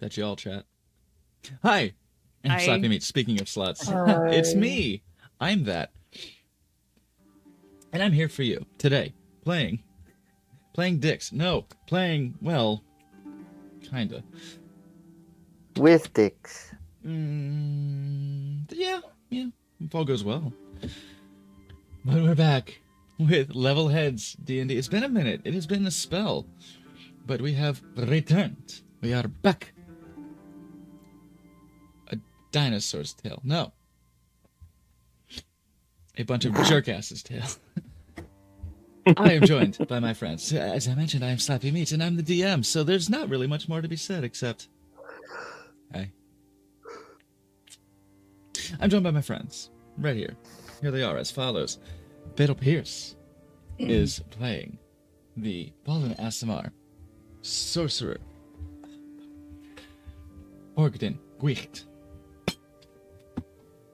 That y'all chat. Hi, I'm Hi. Slappy Meat. Speaking of sluts, Hi. it's me. I'm that, and I'm here for you today, playing, playing dicks. No, playing well, kinda. With dicks. Mm, yeah, yeah. If all goes well. But we're back with Level Heads D&D. It's been a minute. It has been a spell. But we have returned. We are back. Dinosaur's tail. No. A bunch of jerkasses' tail. I am joined by my friends. As I mentioned, I am Slappy Meat, and I'm the DM, so there's not really much more to be said except... Hey. I'm joined by my friends. Right here. Here they are as follows. Fatal Pierce is playing the Fallen Aasimar Sorcerer. Orgden Gwicht.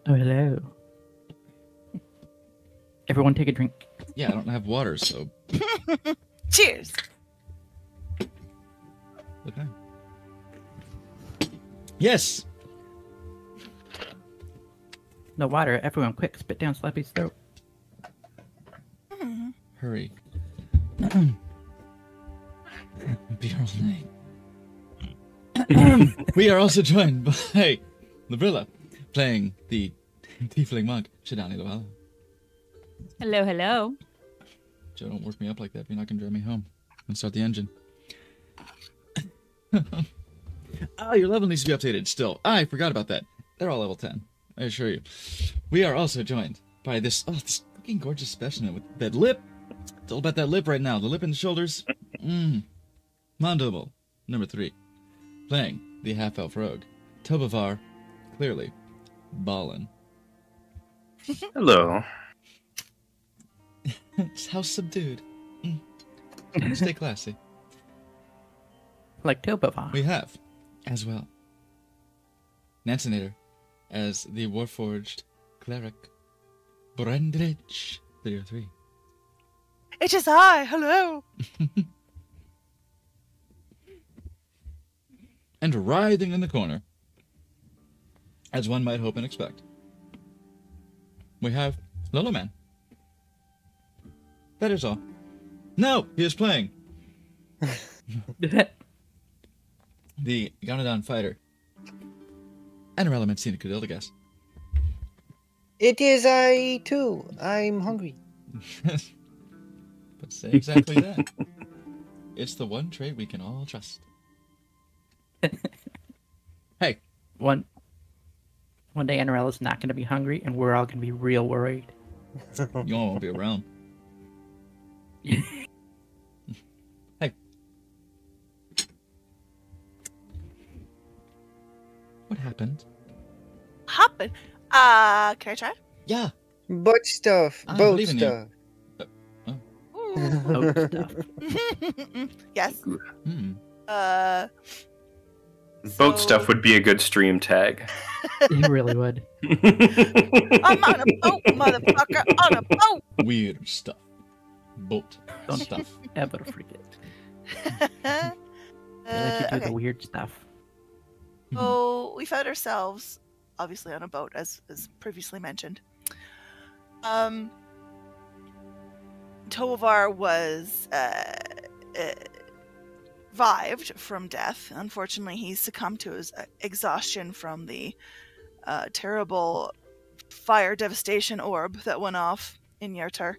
Oh, hello. Everyone take a drink. Yeah, I don't have water, so Cheers. okay. Yes. No water. Everyone, quick, spit down Slappy's throat. Mm-hmm. Hurry. Be our name. we are also joined by Labrilla, playing the tiefling monk, Shadani Luala. Hello, hello. Joe, don't work me up like that. You're not gonna drive me home. And start the engine. Ah, your level needs to be updated still. I forgot about that. They're all level 10. I assure you. We are also joined by this oh this fucking gorgeous specimen with that lip. It's all about that lip right now. The lip and the shoulders. Mmm. Mondoble, number three. Playing the half elf rogue. Tobavar, clearly. Ballin. Hello. How subdued. Mm. Stay classy. Like Tobavar. We have, as well, Nansinator as the Warforged Cleric, Brendrich 303. It is I. Hello. And writhing in the corner, as one might hope and expect, we have Lolo Man. That is all. No, he is playing the Ganodon Fighter. And Irrelevant Scenic Cadildagas. It is I too. I'm hungry. but say exactly that. It's the one trait we can all trust. hey, one, one day Anerella's not going to be hungry, and we're all going to be real worried. you all won't be around. hey. What happened? Happened? Uh, can I try? Yeah. Butt stuff. I Boat believe in you. stuff. Oh, stuff. yes. Hmm. Uh, Boat stuff would be a good stream tag. It really would. I'm on a boat, motherfucker. On a boat. Weird stuff. Boat Don't stuff. ever forget. uh, They let you do okay. the weird stuff. So we found ourselves, obviously, on a boat, as as previously mentioned. Um, Tovar was uh, uh, revived from death. Unfortunately, he succumbed to his uh, exhaustion from the uh, terrible fire devastation orb that went off in Yartar.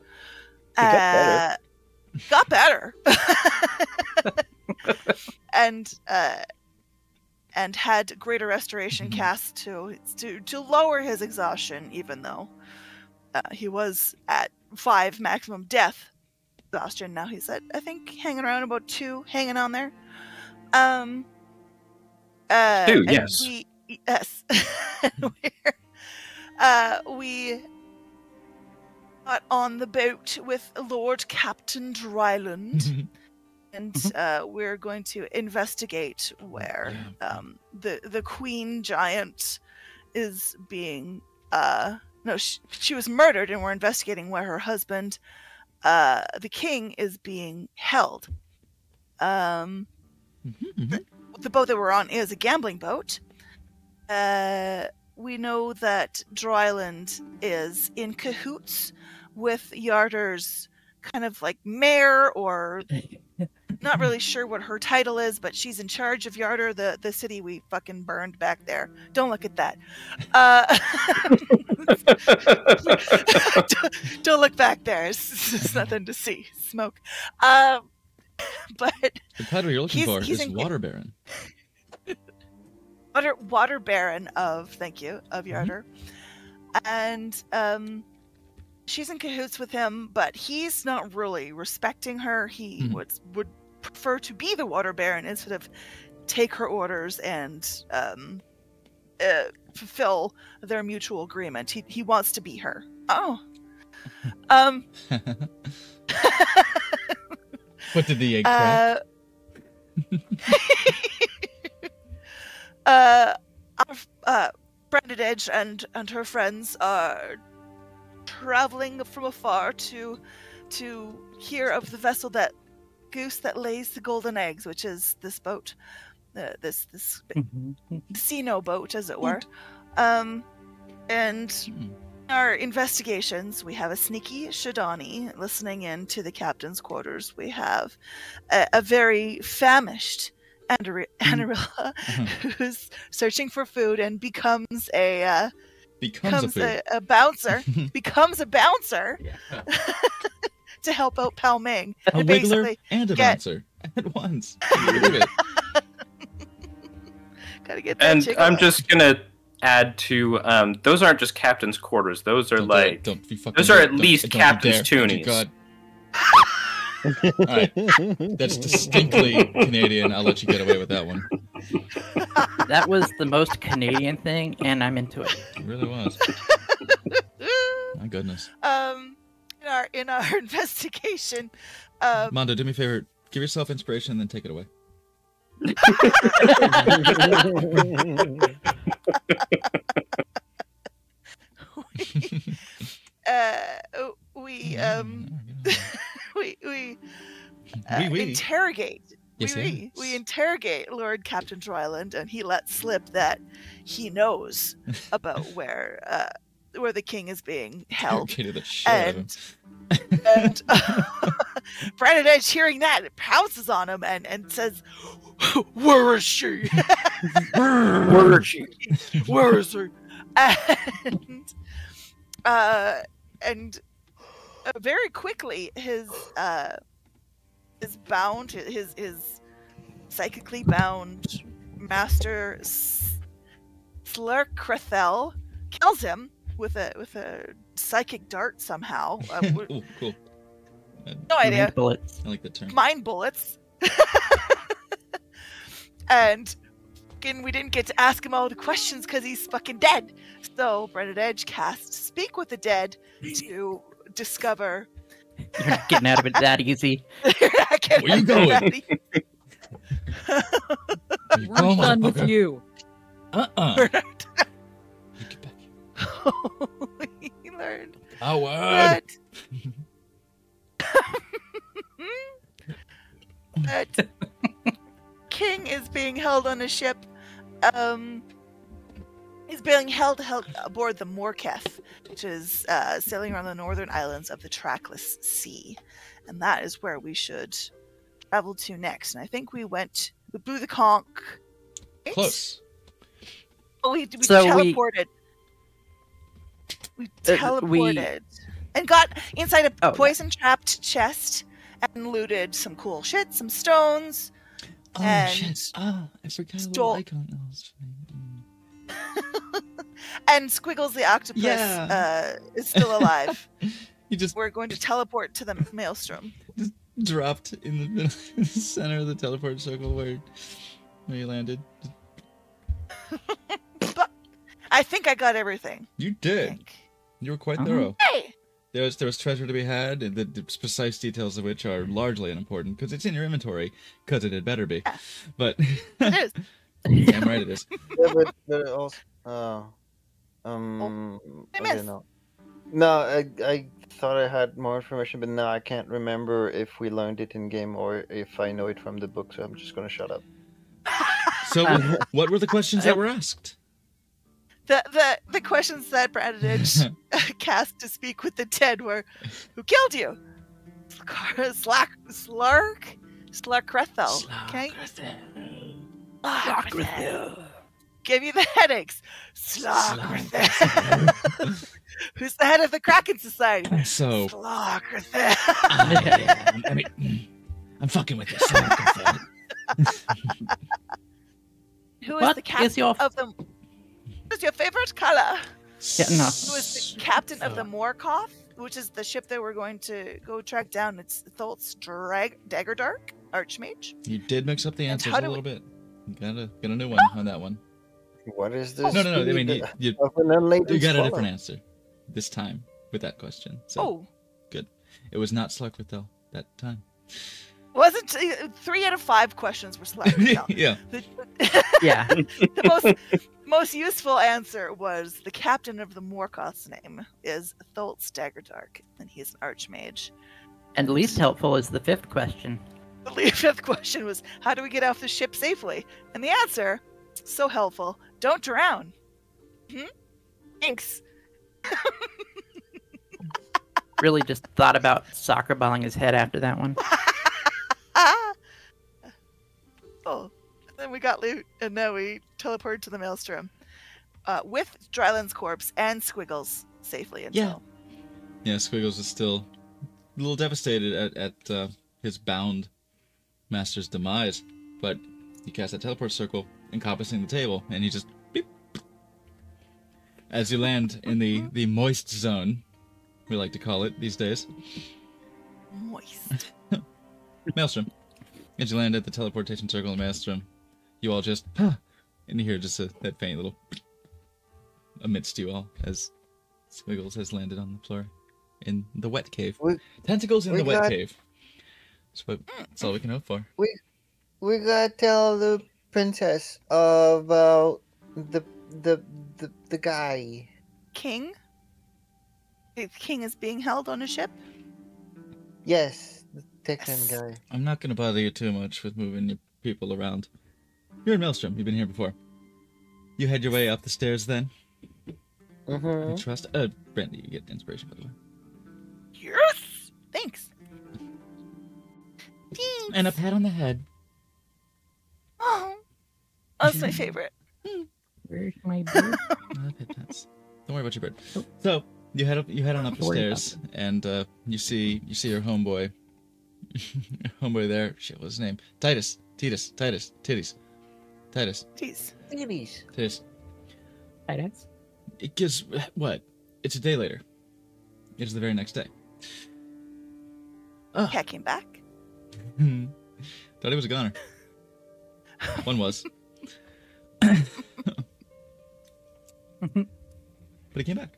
got better. Uh, got better. and uh, and had greater restoration Mhm. cast to to to lower his exhaustion, even though uh, he was at five maximum death exhaustion. Now he's at I think hanging around about two, hanging on there. Um. Uh, Two, yes. We, yes. We're, uh, we got on the boat with Lord Captain Drylund and uh, we're going to investigate where um, the the queen giant is being. Uh, no, she, she was murdered, and we're investigating where her husband, uh, the king, is being held. Um, Mhm, mhm. the boat that we're on is a gambling boat. Uh, we know that Drylund is in cahoots with Yartar's kind of like mayor or not really sure what her title is, but she's in charge of Yartar, the, the city we fucking burned back there. Don't look at that. Uh, don't, don't look back there. It's, it's nothing to see. Smoke. Um, but The title you're looking He's- for he's is in- Water Baron. water water baron of thank you of Mhm. Yartar, and um, she's in cahoots with him, but he's not really respecting her. He Mhm. would would prefer to be the water baron instead of take her orders and um, uh, fulfill their mutual agreement. He he wants to be her. Oh, um, what did the egg uh, uh, our, uh, Branded Edge and and her friends are traveling from afar to to hear of the vessel that goose that lays the golden eggs, which is this boat, uh, this this Mhm. Sino boat, as it were. Um, and Hmm. in our investigations, we have a sneaky Shadani listening in to the captain's quarters. We have a, a very famished Andari- Anarilla who's searching for food and becomes a uh, Becomes a becomes food. a, a bouncer, becomes a bouncer Yeah. to help out Pao Ming. A and wiggler and a get- bouncer at once. Can you believe it? Gotta get that and I'm up. just gonna add to um, those aren't just captain's quarters. Those are Don't do it. like don't you fucking those are at Don't- least don't captain's dare. Don't toonies. God. Alright, That's distinctly Canadian. I'll let you get away with that one. That was the most Canadian thing, and I'm into it. It really was. My goodness. um in our in our investigation um Mondo, do me a favor. Give yourself inspiration and then take it away. uh we um we we uh, interrogate Yes, we, we, we interrogate Lord Captain Drylund, and he lets slip that he knows about where uh, where the king is being held. Interrogated the shit out. And and Brandon Edge, hearing that, pounces on him and and says, "Where is she? Where is she? Where is she?" And uh, and uh, very quickly, his uh, his bound, his his psychically bound master Slurkrathel kills him with a with a psychic dart somehow. Uh, w- Ooh, cool. no idea. Mind Bullets. I like that term. Mind bullets. and fucking we didn't get to ask him all the questions because he's fucking dead. So Brennan Edge cast Speak with the Dead to discover You're not getting out of it that easy. You're Where you going? that. We're going, done with motherfucker? you. Uh-uh. Back here. we learned Howard. that that King is being held on a ship. Um, he's being held, held aboard the Morkoth, which is uh, sailing around the northern islands of the Trackless Sea, and that is where we should travel to next. And I think we went, we blew the conch. right? Close. Oh, we, we So teleported. We, we- teleported and got inside a Oh, poison trapped chest and looted some cool shit, some stones. Oh, And shit. Ah, I forgot stole- little icon. Oh, it's fine. And Squiggles the octopus Yeah. uh, is still alive. You just We're going to teleport to the maelstrom. Just dropped in the middle, in the center of the teleport circle where, where you landed. But I think I got everything. You I did. You were quite Uh-huh. thorough. Hey, There was there was treasure to be had, the, the precise details of which are largely unimportant because it's in your inventory, because it had better be. Yeah. But it is. damn right it is. yeah, but, but also, uh, um, I I missed. don't know. No, I I thought I had more information, but now I can't remember if we learned it in game or if I know it from the book. So I'm just gonna shut up. So, what- what were the questions that were asked? The the the questions that Brandonage cast to speak with the dead were, "Who killed you?" Slack Slark Slarkrethel. Okay. Slarkrethel. Give you the headaches. Slarkrethel. Who's the head of the Kraken Society? So, Slarkrethel. I, I mean, I'm fucking with this. Who is What the is captain your- of the? Who's your favorite color? Yeah, no. Who is the captain of the Morkoth, which is the ship that we're going to go track down? It's Thult's Drag Daggerdark Archmage. You did mix up the answers a do little bit. You got a got a new one ah! on that one. What is this? No, no, no. I mean, you, you, of an unladen you got a different answer this time with that question. So Oh, Good. it was not Slughorn that time. Wasn't uh, three out of five questions were selected? No. yeah. The, Yeah. the most most useful answer was the captain of the Morkoth's name is Thult's Daggerdark, and he's an Archmage. And least helpful is the fifth question. The fifth question was, how do we get off the ship safely? And the answer, so helpful, don't drown. Hmm? Thanks. Really just thought about soccer balling his head after that one. Ah! Oh, then we got loot, and now we teleported to the maelstrom uh, with Drylund's corpse and Squiggles safely until. Yeah. Yeah, Squiggles is still a little devastated at, at uh, his bound master's demise, but he casts a teleport circle encompassing the table, and he just beep. As you land in the, the moist zone, we like to call it these days, Moist. Maelstrom. As you land at the teleportation circle in Maelstrom, you all just, huh, and you hear just a, that faint little amidst you all as Squiggles has landed on the floor in the wet cave. We- Tentacles in we the wet cave. That's, what, that's all we can hope for. We, We gotta tell the princess about the the the, the guy. King? The king is being held on a ship? Yes, the Yes. guy. I'm not going to bother you too much with moving your people around. You're in Maelstrom. You've been here before. You head your way up the stairs then. I Mm-hmm. trust. Uh, Brandy, you get the inspiration, by the way. Yes! Thanks. Thanks. And a pat on the head. Oh, that's my favorite. Where's my bird? Pet pats. Don't worry about your bird. So you head up. You head on up the Don't worry about stairs, and uh, you see you see your homeboy. homeboy there. Shit, what's his name? Titus. Titus. Titus. Titties. Titus. Jeez. Babies. Titus. Titus? It gives what? It's a day later. It's the very next day. Oh, Cat came back. thought he was a goner. One was. but he came back.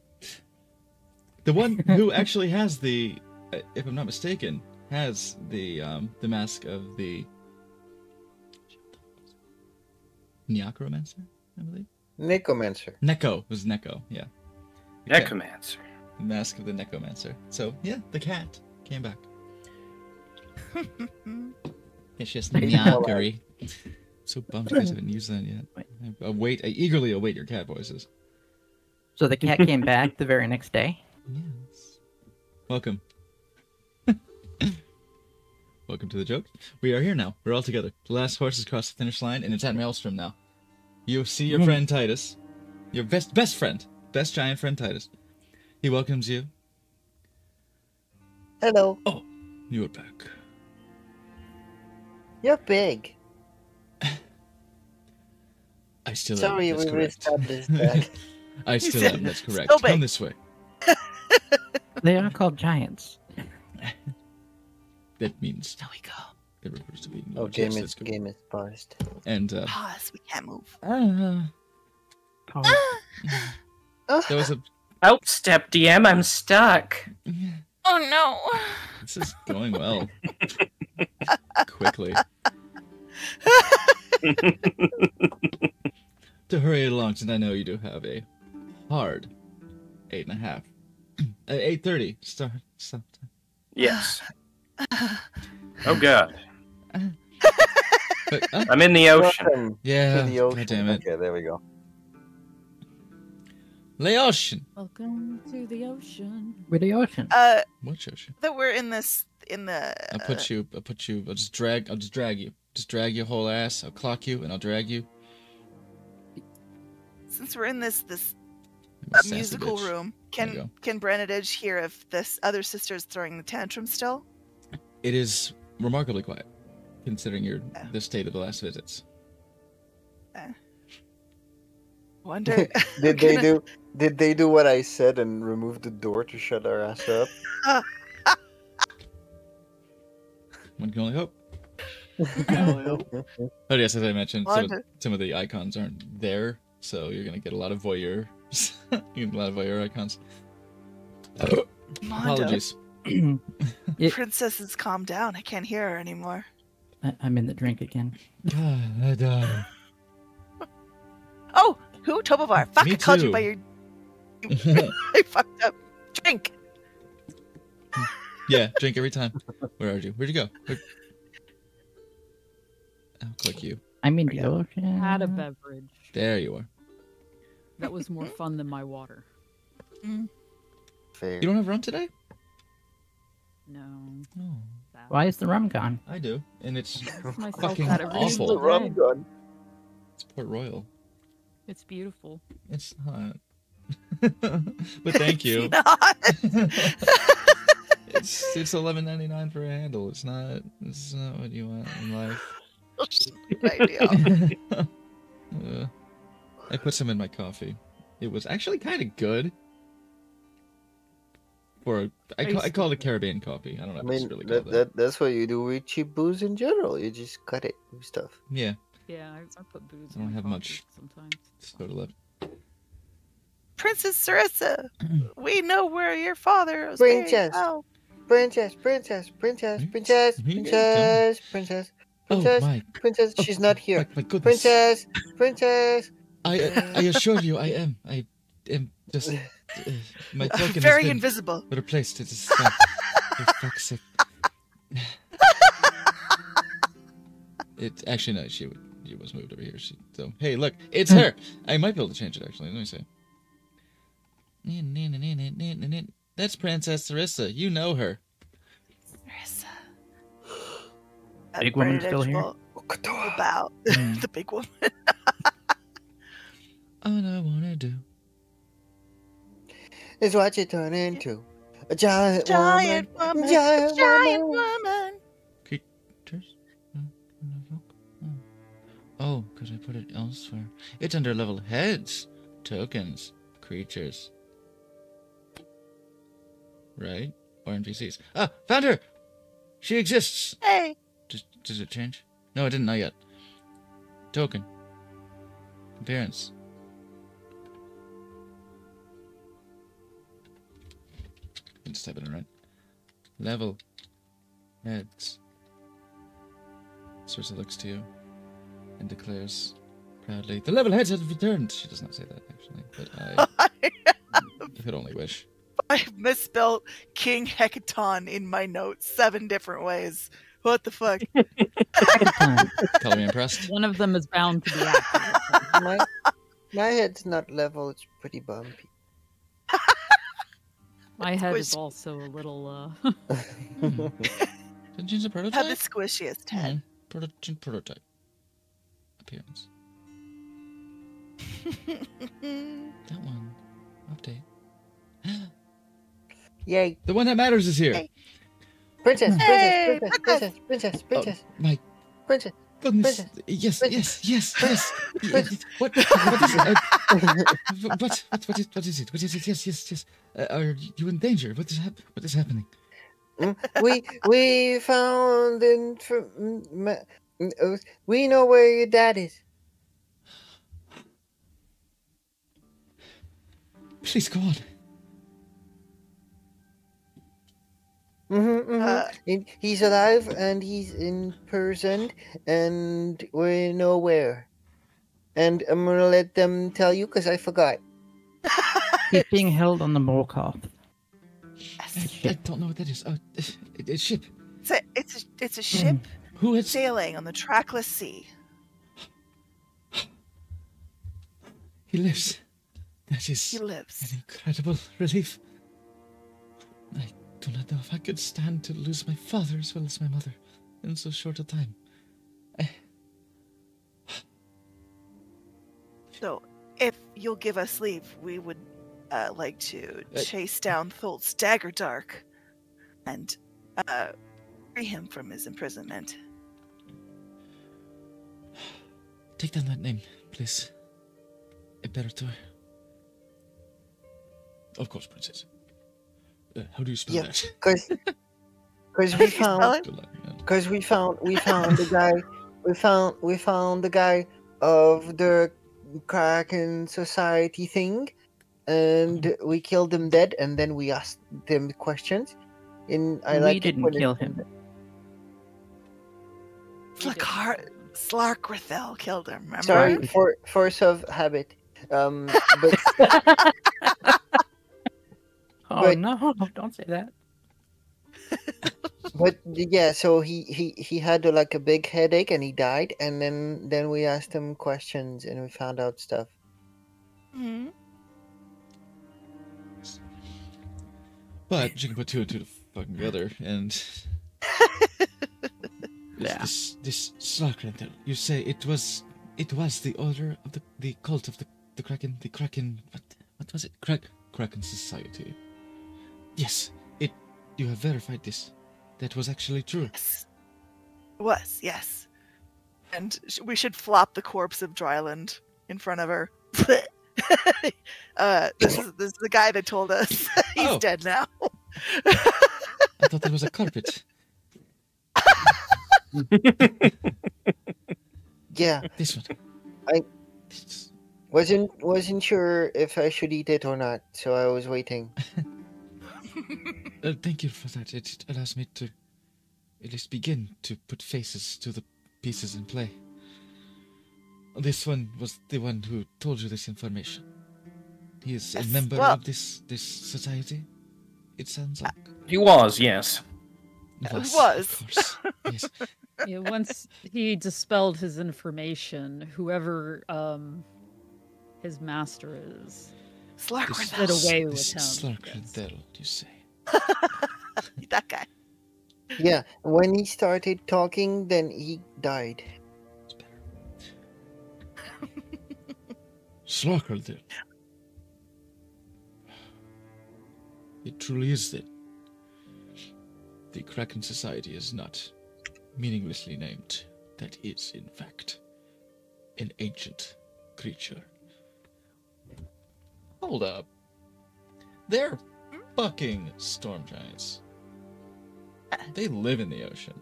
The one who actually has the, uh, if I'm not mistaken, has the um, the mask of the Necromancer, I believe. Necromancer. Neko. It was Neko, yeah. The cat- Necromancer. The mask of the Necromancer. So, yeah, the cat came back. It's just Nyakari. So bummed you guys haven't used that yet. I await, I eagerly await your cat voices. So the cat came back the very next day. Yes. Welcome. Welcome to the joke. We are here now. We're all together. The last horse has crossed the finish line, and it's at Maelstrom now. You see your hmm. friend Titus, your best best friend, best giant friend Titus. He welcomes you. Hello. Oh, you are back. You're big. I still Sorry, am. we That's correct. established that. I still said, am. That's correct. "Still big." Come this way. They are called giants. That means There we go. it refers to being oh, large. game Yes, is game is paused. And uh, Pause. We can't move. uh, Oh, there was a. Outstep DM, I'm stuck. Oh no. This is going well. Quickly. to hurry it along, since I know you do have a hard eight and a half. Uh, eight thirty. Start. Stop. Yes. Oh god. Uh, I'm in the ocean. Welcome yeah. the ocean. God damn it. Okay, there we go. The ocean. Welcome to the ocean. With the ocean. Uh, What ocean? that we're in this in the. I'll put you. I'll put you. I'll just drag. I'll just drag you. Just drag your whole ass. I'll clock you and I'll drag you. since we're in this this You uh, musical bitch. room, can can Brenadage hear if this other sister is throwing the tantrum still? It is remarkably quiet, considering your Yeah. the state of the last visits. Uh. Wonder. Did they gonna- do? Did they do what I said and remove the door to shut our ass up? One can only hope. Oh yes, as I mentioned, some of, some of the icons aren't there, so you're gonna get a lot of voyeur. you get a lot of voyeur icons. Mondo, Apologies. It- Princess has calmed down. I can't hear her anymore. I- I'm in the drink again. Oh, who? Tobovar. Fuck, Me I called you by your. I fucked up. Drink. yeah, drink every time. Where are you? Where'd you go? Where... I'll click you. I'm in the ocean. Had a beverage. There you are. That was more fun than my water. Fair. You don't have rum today? No. Oh, Why is the rum gone? I do, and it's It's Fucking awful. the rum day. gun. it's Port Royal. It's beautiful. It's not. but thank you. Not. it's it's eleven ninety nine for a handle. It's not. It's not what you want in life. Ideal. Uh, I put some in my coffee. It was actually kind of good. For a, I, call, I call it Caribbean coffee. I don't know I if it's mean, really that, called that. that, that's what you do with cheap booze in general. You just cut it with stuff. Yeah, Yeah, I, I put booze. I don't my have much. sometimes. soda left. Princess Serissa, we know where your father is. buried. Princess. Oh, Princess, princess, princess, princess, Hmm? princess, princess, Oh princess, my! princess. Oh, She's not here. My, my! Princess, princess. I I assure you, I am. I am just. Uh, my token very has been invisible. replaced. It is fine. For fuck's sake. It actually no, she she was moved over here. She, so hey, look, it's her. I might be able to change it actually. Let me see. That's Princess Serissa. You know her. Serissa. Big woman still here? Will bow. Mm. the big woman. All I wanna do. Is what you turn into. A giant, Giant woman. woman. Giant, Giant woman. woman. Creatures? Mm, mm, mm, oh, because I put it elsewhere. It's under level heads, tokens, creatures. Right? Or NPCs. Ah, found her! She exists! Hey. Does, does it change? No, it didn't, not yet. Token. Appearance. You just type it in right. Level. Heads. Circe looks to you and declares proudly, The level heads have returned! She does not say that, actually, but I, I could only wish. I misspelled King Hekaton in my notes seven different ways. What the fuck? Color me impressed. One of them is bound to be accurate. My, my head's not level. It's pretty bumpy. My head is also a little. uh Didn't you use a Had prototype? the squishiest head. Mhm. Proto- prototype. Appearance. That one. Update. Yay. The one that matters is here. Hey. Princess, Hey, princess, princess, princess, princess, Oh, my princess. Goodness. Yes, yes, yes, yes. What? What is it? Uh, what, what, what, is, what is it? What is it? Yes, yes, yes. Uh, are you in danger? What is hap- What is happening? we we found inf- we know where your dad is. Please go on. Mm-hmm, Uh, he's alive and he's in imprisoned, and we know where. And I'm gonna let them tell you because I forgot. He's being held on the Morkoth. I, I don't know what that is. Uh, it, it's ship. It's a, it's a, it's a ship Who has sailing on the trackless sea. he lives? That is He lives. an lives. incredible relief. I do not know if I could stand to lose my father as well as my mother in so short a time. So, if you'll give us leave, we would uh, like to Uh, chase down Thult's Dagger Dark and uh, free him from his imprisonment. Take down that name, please. Imperator. Of course, princess. Uh, how do you spell Yeah. that? Because because we found it? Good luck, man. because we found we found the guy we found we found the guy of the Kraken Society thing, and we killed him dead, and then we asked them questions. In I we like didn't kill him. Slakar- Slarkrithel killed him, remember? Sorry, for force of habit. Um, but Oh But- no! Don't say that. but yeah, so he he he had uh, like a big headache and he died, and then then we asked him questions and we found out stuff. Mhm. But you can put two and two fucking together, and Yeah. this this Slakrentel, you say it was it was the order of the the cult of the the Kraken, the Kraken. What what was it? Krak Kraken Society. Yes, it. You have verified this. That was actually true. Yes. Was, yes. And sh- we should flop the corpse of Drylund in front of her. uh, this is this is the guy that told us he's Oh. dead now. I thought that was a carpet. Yeah, This one. I- wasn't wasn't sure if I should eat it or not, so I was waiting. Uh, thank you for that. It allows me to at least begin to put faces to the pieces in play. This one was the one who told you this information. He is a member well- of this this society. It sounds like He was, yes. Was, was. of course. yes. Yeah, once he dispelled his information, whoever um his master is, Slarkrithel. Did away with this him, Slarkrendel, you say? that guy. Yeah, when he started talking, then he died. It's better. Slarkrendel. It truly is that The Kraken Society is not meaninglessly named. That is, in fact, an ancient creature. Hold up. They're fucking storm giants. They live in the ocean.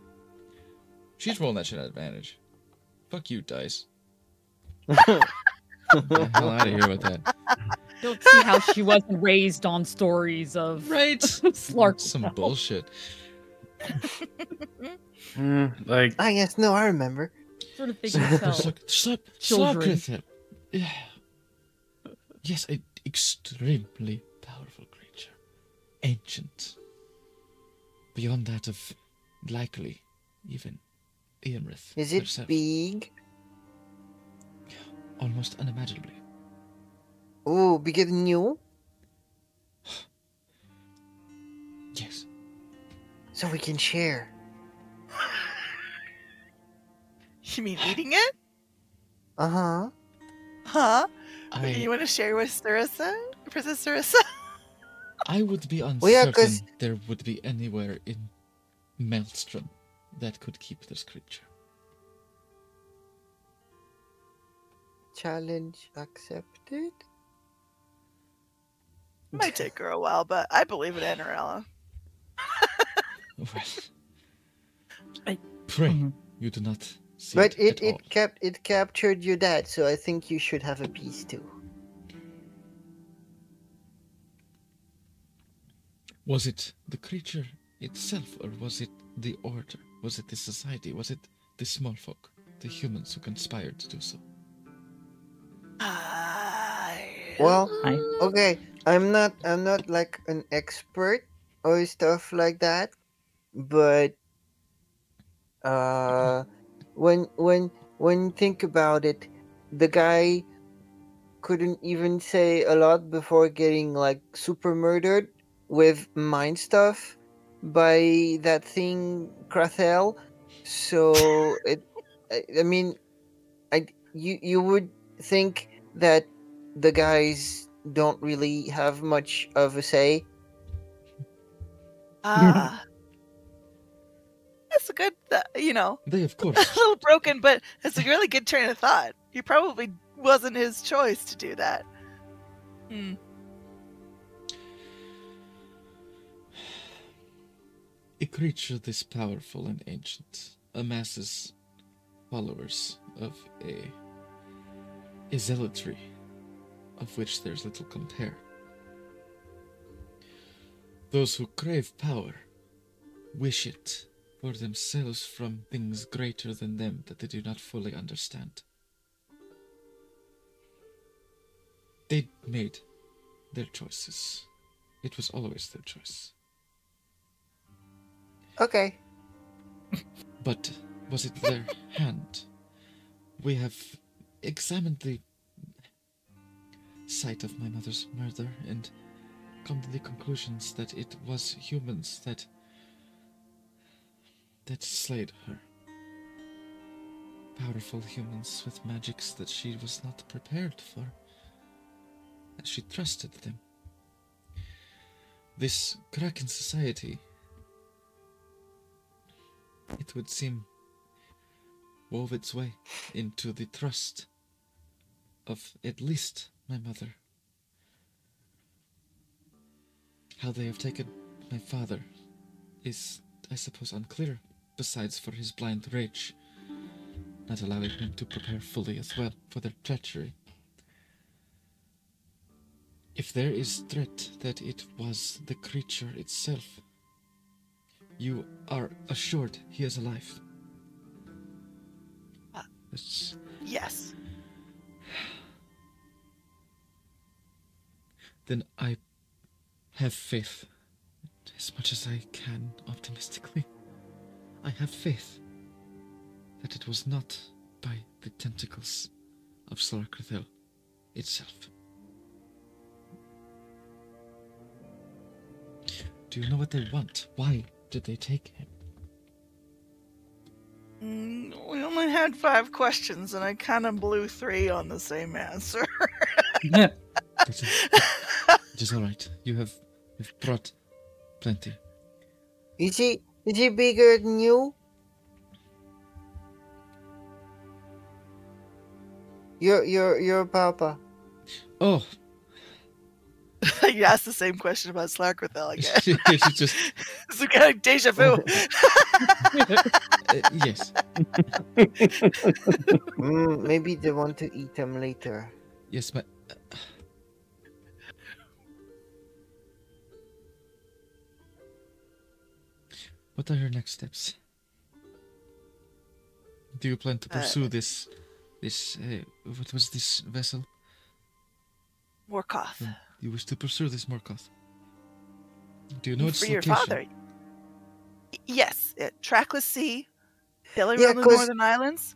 She's rolling that shit at advantage. Fuck you, dice. The hell out of here with that. don't see how she wasn't raised on stories of Right? Slark. Some bullshit. Mm, like, I guess no, I remember. Sort of figure tell. Slug, slug, Children. Slugrither. Yeah. Yes, an extremely powerful creature. Ancient. Beyond that of likely even Iymrith. Is it herself. big? Almost unimaginably. Oh, bigger than you? Yes. So we can share. You mean eating it? Uh huh. Huh? I, You want to share with Serissa? Princess Serissa? I would be uncertain Well, yeah, 'cause- there would be anywhere in Maelstrom that could keep this creature. Challenge accepted. Might take her a while, but I believe in Anarella. Well, I- pray Mhm. you do not see But it, it, at all. it kept it captured your dad, so I think you should have a piece too. Was it the creature itself, or was it the order? Was it the society? Was it the small folk, the humans who conspired to do so? I... Well, I Okay, I'm not I'm not like an expert or stuff like that, but Uh, when when when you think about it, the guy couldn't even say a lot before getting like super murdered with mind stuff by that thing Krathel. So it, I, I mean, I you you would think that the guys don't really have much of a say. Ah. That's a good, uh, you know, They, of a little broken, but it's a really good train of thought. He probably wasn't his choice to do that. Hmm. A creature this powerful and ancient amasses followers of a, a zealotry of which there's little compare. Those who crave power wish it for themselves from things greater than them that they do not fully understand. They made their choices. It was always their choice. Okay. But was it their hand? We have examined the site of my mother's murder and come to the conclusions that it was humans that that slayed her. Powerful humans with magics that she was not prepared for. And she trusted them. This Kraken society it would seem, wove its way into the trust of at least my mother. How they have taken my father is, I suppose, unclear, besides for his blind rage, not allowing him to prepare fully as well for their treachery. If there is threat that it was the creature itself, you are assured he is alive. Uh, That's- Yes. then I have faith, as much as I can optimistically. I have faith that it was not by the tentacles of Solarkrathel itself. Do you know what they want? Why did they take him? Mm, we only had five questions, and I kind of blew three on the same answer. Yeah. It is, it is all right. You have you've brought plenty. Is he is he bigger than you? Your your your papa. Oh, you asked the same question about Slarkrathel again. she just it's kind of deja vu. uh, yes. Mm, maybe they want to eat them later. Yes, but. What are your next steps? Do you plan to Uh, pursue this, this, uh, what was this vessel? Morkoth. You wish to pursue this Morkoth? Do you know its For your father. Yes, at Trackless Sea, Billy Yeah, around the 'cause- Northern Islands.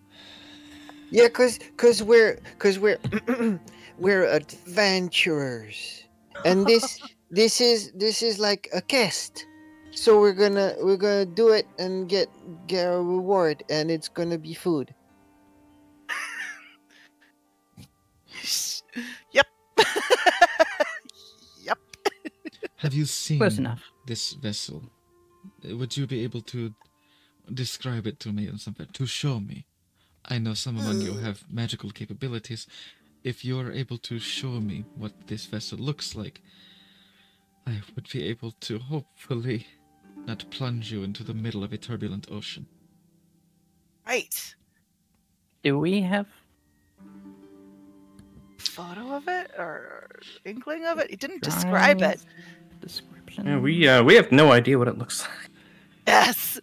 Yeah, cause cause we're cause we're we're adventurers, and this this is this is like a quest. So we're gonna we're gonna do it and get get a reward, and it's gonna be food. yep. yep. Have you seen Close enough. this vessel? Would you be able to describe it to me in something to show me? I know some among you mm. have magical capabilities. If you're able to show me what this vessel looks like, I would be able to hopefully not plunge you into the middle of a turbulent ocean. Right. Do we have? Photo of it or inkling of it? He didn't describe it. Description. Yeah, we uh, we have no idea what it looks like. Yes.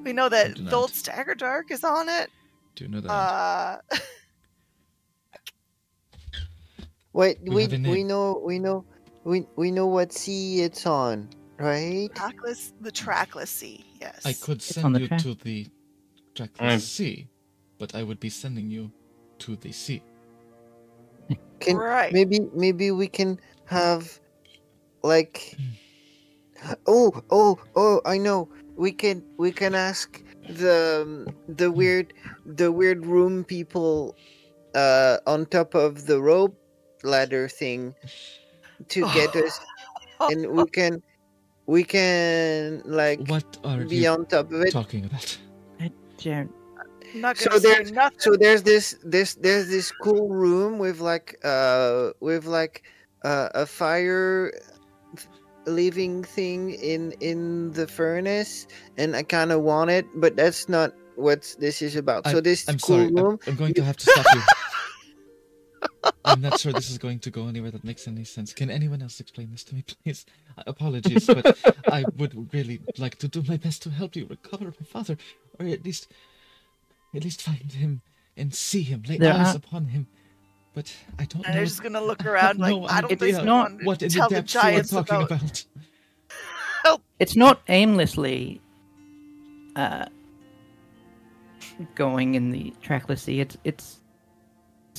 We know that do not. Tholt Stagger Dark is on it. Do you know that? Uh, Wait, We we we know we know we we know what sea it's on, right? trackless, the Trackless Sea. Yes. I could send you track. to the Trackless I'm- Sea, but I would be sending you to the sea. Can right. maybe maybe we can have like oh oh oh I know we can we can ask the um, the weird the weird room people uh on top of the rope ladder thing to get us and we can we can like What are be you on top of it talking about? Don't. I'm not so gonna say there's- nothing. so there's this this there's this cool room with like uh with like uh, a fire living thing in in the furnace and i kind of want it but that's not what this is about so this I'm cool sorry. I'm, room I'm going to have to stop you. I'm not sure this is going to go anywhere that makes any sense. Can anyone else explain this to me, please? Apologies, but I would really like to do my best to help you recover my father, or at least, at least find him and see him, lay There eyes are- upon him. But I don't And know they're just gonna look around like no I don't idea think not want to what in tell the the you are giants talking about. about. It's not aimlessly uh, going in the trackless sea. It's it's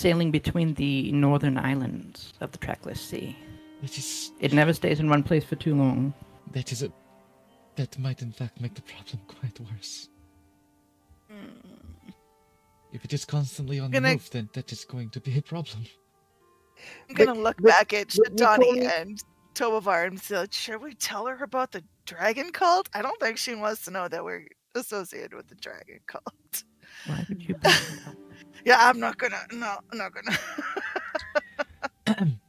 sailing between the northern islands of the trackless sea. That is It never stays in one place for too long. that is a that might in fact make the problem quite worse. Hmm. If it is constantly on the Gonna- move, then that is going to be a problem. I'm gonna look but- back at but Donnie and Tobavar and say, should we tell her about the dragon cult? I don't think she wants to know that we're associated with the dragon cult. Why would you? bring that up? Yeah, I'm not gonna. No, I'm not gonna.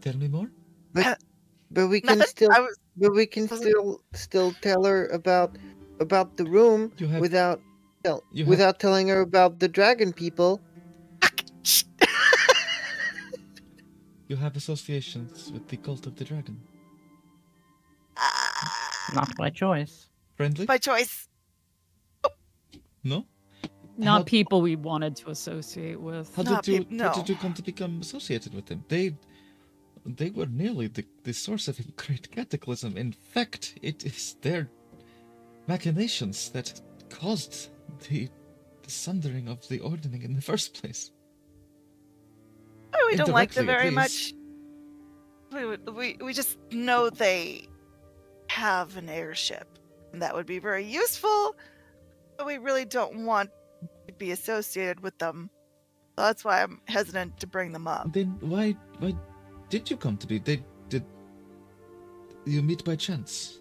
Tell me more. but we can still was. but we can Doesn't- still still tell her about about the room You have without tell, you have- without telling her about the dragon people you have associations with the cult of the dragon. Ah, Not by choice. Friendly? by choice. No. Not How- people we wanted to associate with. How Not did you peop- how did you come to become associated with them? They they were nearly the, the source of a great cataclysm. In fact, it is their machinations that caused the, the sundering of the ordning in the first place. Oh, we don't like them very much. We, we we just know they have an airship, and that would be very useful. But we really don't want to be associated with them. So that's why I'm hesitant to bring them up. Then why why did you come to be? They did you meet by chance?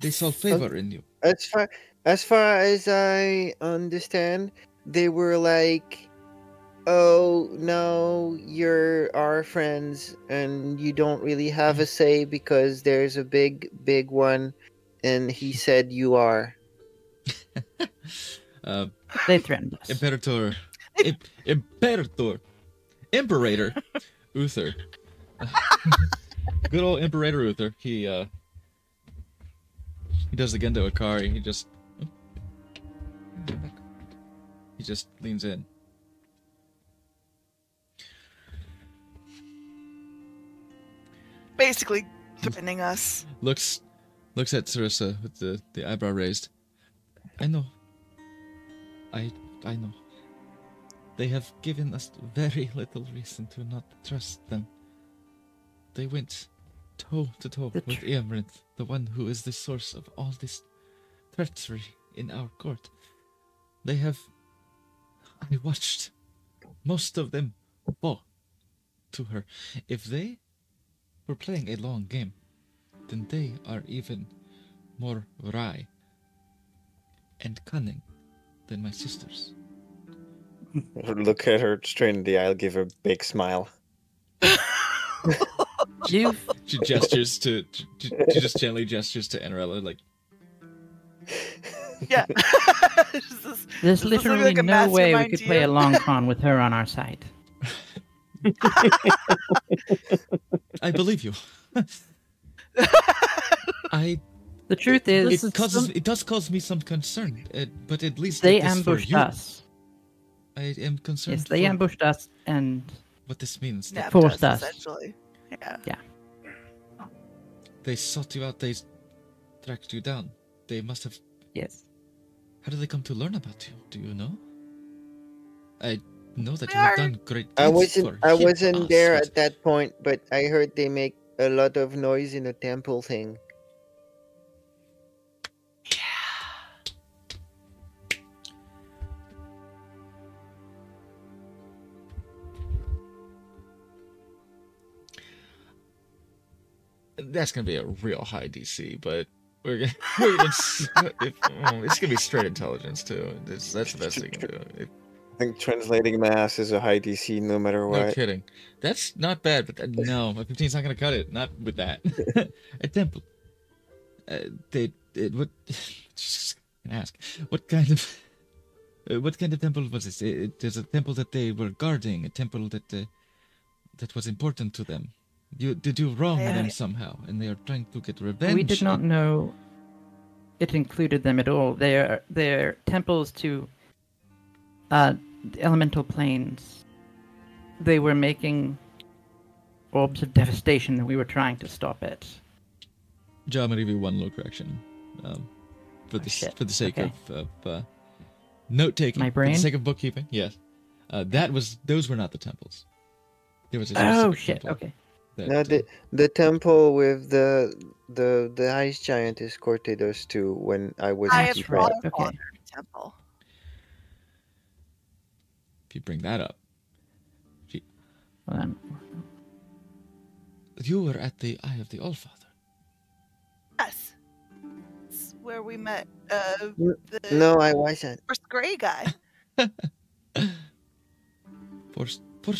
They saw favor in you. as far as far as i understand they were like oh no you're our friends and you don't really have a say because there's a big big one and he said you are Uh, They threatened us. Imperator, Im- Imperator, Imperator, Uthor. Good old Imperator Uthor. He uh, he does the Gendo Ikari. He just he just leans in. Basically, threatening us. looks looks at Serissa with the, the eyebrow raised. I know. I I know. They have given us very little reason to not trust them. They went toe to toe The with Iymrith, the one who is the source of all this treachery in our court. They have I watched most of them bow to her. If they were playing a long game, then they are even more wry and cunning than my sisters. look at her straight in the eye give her a big smile You've She gestures to, she, she just gently gestures to Anarella, like, Yeah. This is- there's this literally like no way we could play a long con with her on our side. I believe you. I The truth is, This it is causes some- it does cause me some concern, uh, but at least they it is for ambushed you. us. I am concerned. Yes, they for ambushed us, and what this means. They Forced us, us. essentially. Yeah. Yeah. they sought you out. They tracked you down. they must have. Yes. How did they come to learn about you? Do you know? I know that you have done great. I deeds wasn't for I wasn't Us, there but at that point, but I heard they make a lot of noise in a temple thing. That's gonna be a real high DC, but we're gonna. We're gonna if, oh, it's gonna be straight intelligence too. It's, that's the best thing to do. It- I think translating mass is a high DC no matter what. no kidding. That's not bad, but that, no, a 15's not gonna cut it. Not with that. a temple. Uh, they it what? Just gonna ask what kind of. Uh, what kind of temple was this? It, it, there's a temple that they were guarding, a temple that uh, that was important to them. You did you wrong I- them somehow, and they are trying to get revenge. We did not know it included them at all. They're they're temples to uh, the elemental planes. They were making orbs of devastation, and we were trying to stop it. John, I'm gonna give you one little correction, um, for Oh, the for the sake Okay. of, of uh, note taking. My For the sake of bookkeeping, yes. Uh, that was those were not the temples. There was a Oh shit! temple Okay. That, No, uh, the the temple with the the the ice giant escorted us to when I was I in have That's Japan. right. Okay. Temple. if you bring that up, Well, then, you were at the Eye of the Allfather. Yes. It's where we met uh, the No, I wasn't. first gray guy. For for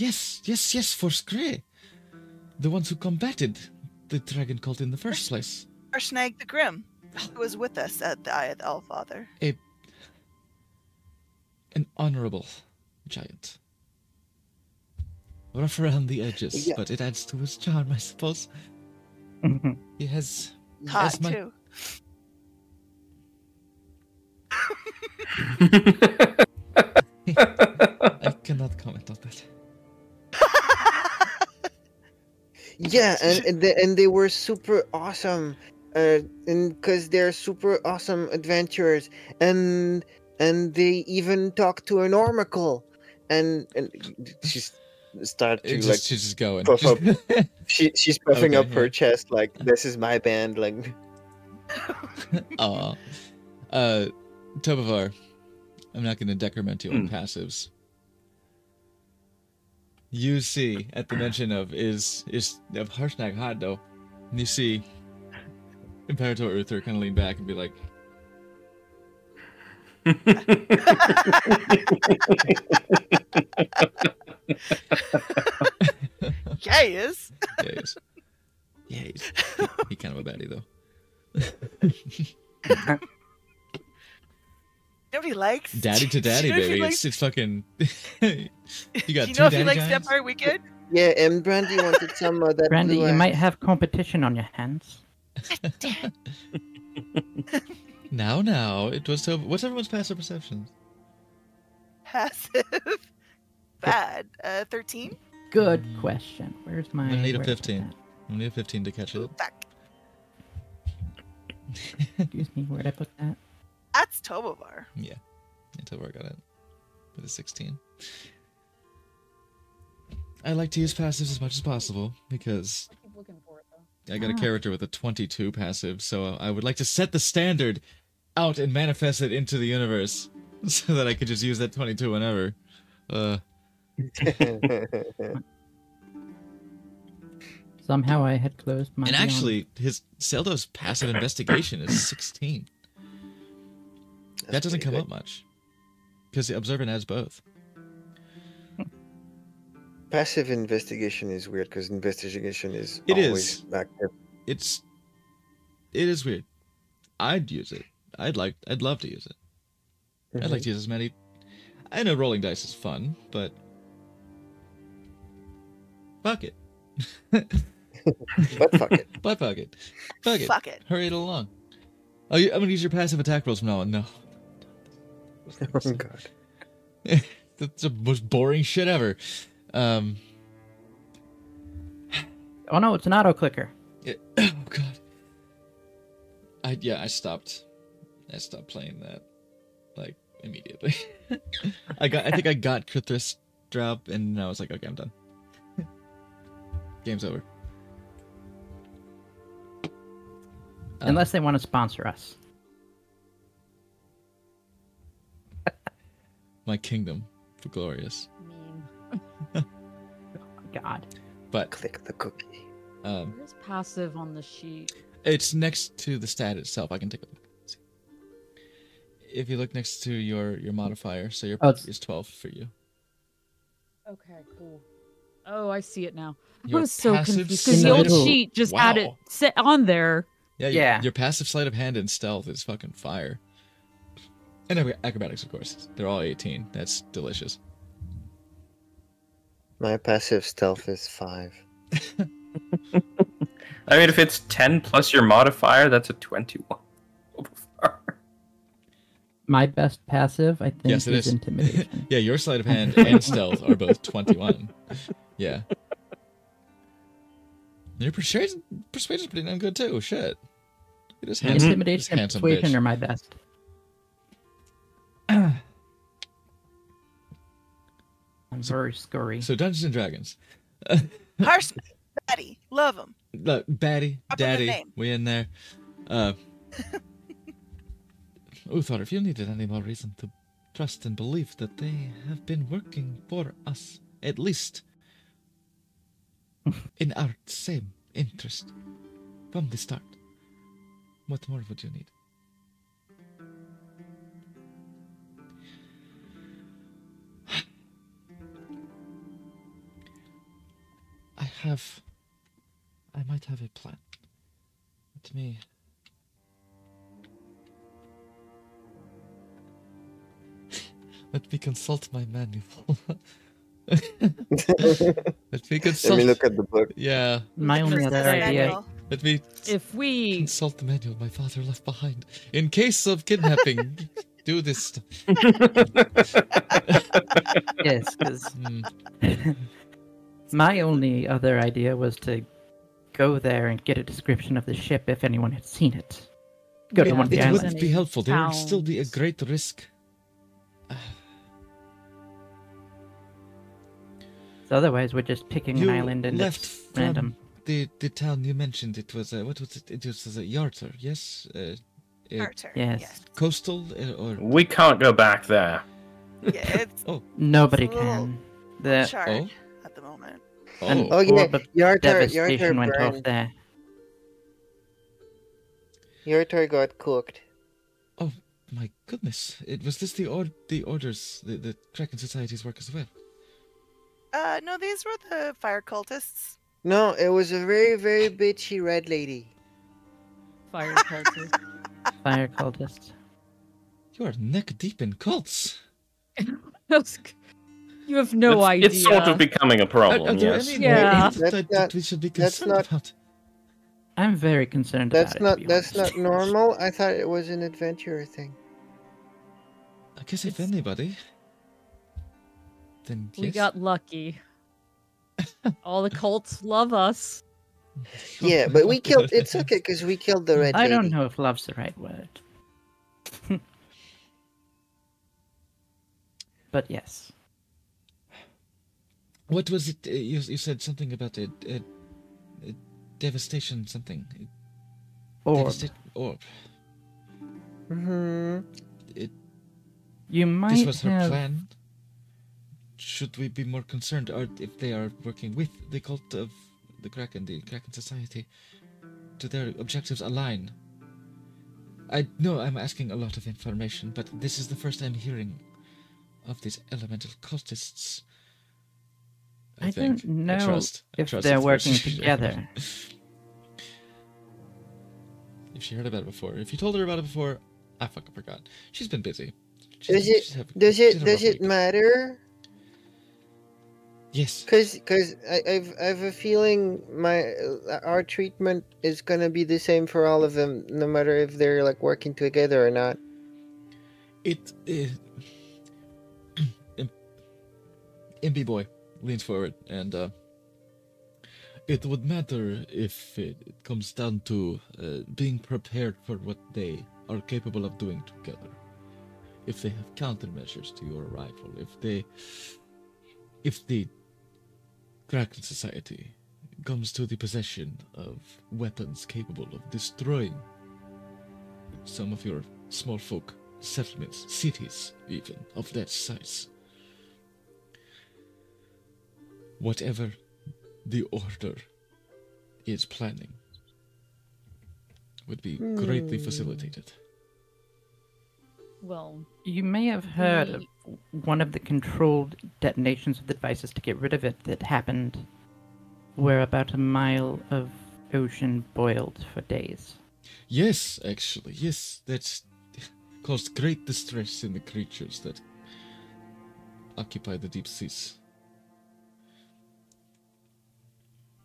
yes, yes, yes, for Skray, the ones who combated the dragon cult in the first place. Harshnag the Grim, oh. who was with us at the Eye of the Allfather. A an honorable giant. Rough around the edges, Yeah. but it adds to his charm, I suppose. Mm-hmm. He has Hot my too. I cannot comment on that. Yeah, and and they, and they were super awesome, uh, and because they're super awesome adventurers, and and they even talk to an oracle, and and she's start to It like she's just going. puff up. she she's puffing Okay, up her chest like this is my band like Aw. Uh, Tobavar, I'm not going to decrement you on Hmm. passives. You see, at the mention of is is of Harshnag hot though, and you see Imperator Uthor kind of lean back and be like, Yeah, he is. "Yeah, he is. Yeah, he's he kind of a baddie though." Nobody likes Daddy to daddy, Do you know if baby. likes- It's, it's fucking. you got Do you two know if he likes giants? Vampire Weekend? yeah. And Brandy wanted some of that. Brandy, you might have competition on your hands. Now, now, it was so. What's everyone's passive perception? Passive. Bad. Uh, 13? Good question. Where's my? I'm need a 15. I need a 15 to catch it. Excuse me. Where'd I put that? That's Tobovar. Yeah, until I got it with a 16. I like to use passives as much as possible because I keep looking for it though. I got a Ah. character with a 22 passive, so I would like to set the standard out and manifest it into the universe so that I could just use that 22 whenever. Uh, Somehow I had closed my. and beyond- actually, his Seldo's passive investigation is 16. That doesn't come good. up much because the observant has both. Passive investigation is weird because investigation is It always is. active. It's it is weird. I'd use it. I'd like. I'd love to use it. I'd Mm-hmm. like to use as many. I know rolling dice is fun, but fuck it. But fuck it. But fuck it. Fuck it. Fuck it. Hurry it along. Oh, I'm gonna use your passive attack rolls from now on. No. Oh god. That's the most boring shit ever. Um. Oh no, it's an auto clicker. it- oh god. I yeah, I stopped. I stopped playing that, like immediately. I got. I think I got Krithris drop, and I was like, okay, I'm done. Game's over. Um, Unless they want to sponsor us. My kingdom for glorious, Mean. God. but Click the cookie. um, Where's passive on the sheet? it's next to the stat itself. I can take a look. See. If you look next to your your modifier, so your Oh, is twelve for you. Okay, cool. Oh, I see it now. Your I was so confused because the old sheet just had it Wow. set on there. Yeah, your, Yeah. Your passive sleight of hand and stealth is fucking fire. And acrobatics, of course. They're all 18. That's delicious. My passive stealth is five. I mean, if it's 10 plus your modifier, that's a 21. My best passive, I think, Yes, it is is. intimidation. Yeah, your sleight of hand and stealth are both 21. Yeah. Your persuasion, persuasion's pretty damn good too. Shit. It is handsome. Intimidation this and handsome persuasion bitch. are my best. I'm very scurry. So Dungeons and Dragons. Harsman, Betty, love him. Look, Batty, Up Daddy, we in there. Uh, Uthor, if you needed any more reason to trust and believe that they have been working for us, at least in our same interest from the start, what more would you need? Have. I might have a plan. Let me. Let me consult my manual. Let me consult. Let me look at the book. Yeah, My only First other idea. let me If we consult the manual my father left behind. In case of kidnapping, do this. st- Yes, because Hmm. My only other idea was to go there and get a description of the ship if anyone had seen it. Go to Yeah, one of the It Island. wouldn't be helpful. There would still be a great risk. So otherwise, we're just picking You an island and left it's from random. the the town you mentioned. It was uh, what was it? It was a Yartar, yes. Uh, Carter. Yes. Yes. coastal uh, or we can't go back there. Yeah, it's Nobody It's a can. The charred at the moment. oh, And- Oh yeah, Orb of Yartar, devastation went off burned. there. Yartar got cooked. oh my goodness! It was this the or the orders the the Kraken Society's work as well. Uh, no, these were the fire cultists. No, it was a very, very bitchy red lady. fire culture. Fire cultists. You are neck deep in cults. you have no it's, idea. It's sort of becoming a problem, are there yes. any Yeah. names that, that not- we should be that's concerned not- about? I'm very concerned That's about not it. to be that's honest. not normal. I thought it was an adventure thing. I guess if It's- anybody, then yes. We got lucky. All the cults love us. Yeah, but we killed. It's okay because we killed the red I lady. don't know if love's the right word. but yes. What was it? Uh, you you said something about a, a, a devastation something. Or Devasta- orb. hmm It, you might this was her plan. Should we be more concerned, or if they are working with the cult of the Kraken, the Kraken Society, do their objectives align? I know I'm asking a lot of information, but this is the first I'm hearing of these elemental cultists. I, I think. don't know I trust. I if trust they're working together. if she heard about it before, if you told her about it before, I fucking forgot. She's been busy. She's- Does it having- does it does it week. matter? Yes. Cause cause I I've I have a feeling my uh, our treatment is gonna be the same for all of them, no matter if they're like working together or not. It. Uh, Im- MB boy leans forward and uh, it would matter if it, it comes down to uh, being prepared for what they are capable of doing together. If they have countermeasures to your arrival, if they, if the Kraken Society comes to the possession of weapons capable of destroying some of your small folk settlements, cities, even of that size. Whatever the order is planning would be greatly Hmm. facilitated. Well, You may have heard of one of the controlled detonations of the devices to get rid of it that happened where about a mile of ocean boiled for days. Yes, actually, yes, that's caused great distress in the creatures that occupy the deep seas.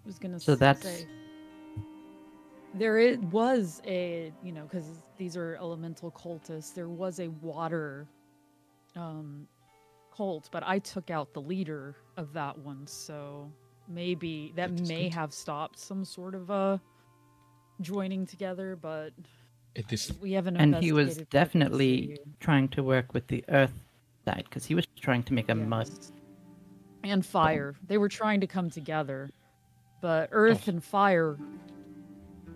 I was gonna So s- that's- say there it was a you know because these are elemental cultists. There was a water um cult, but I took out the leader of that one, so maybe that That is may good. have stopped some sort of a joining together. But It is we haven't. And he was investigated that to definitely trying to work with the earth side because he was trying to make a mud. Yes. and fire. They were trying to come together, but earth oh. and fire,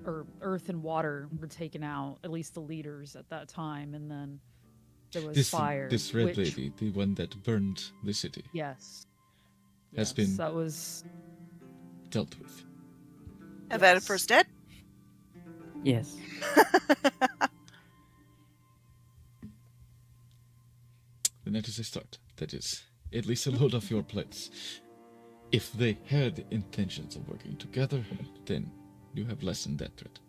or earth and water, were taken out. At least the leaders at that time, and then there was this fire. this red which- lady, the one that burned the city, Yes. Has Yes, been- That was. dealt with. Have had a Yes. first dead? Yes. Then that is a start. That is at least a load off your plates. If they had intentions of working together, then you have lessened that threat.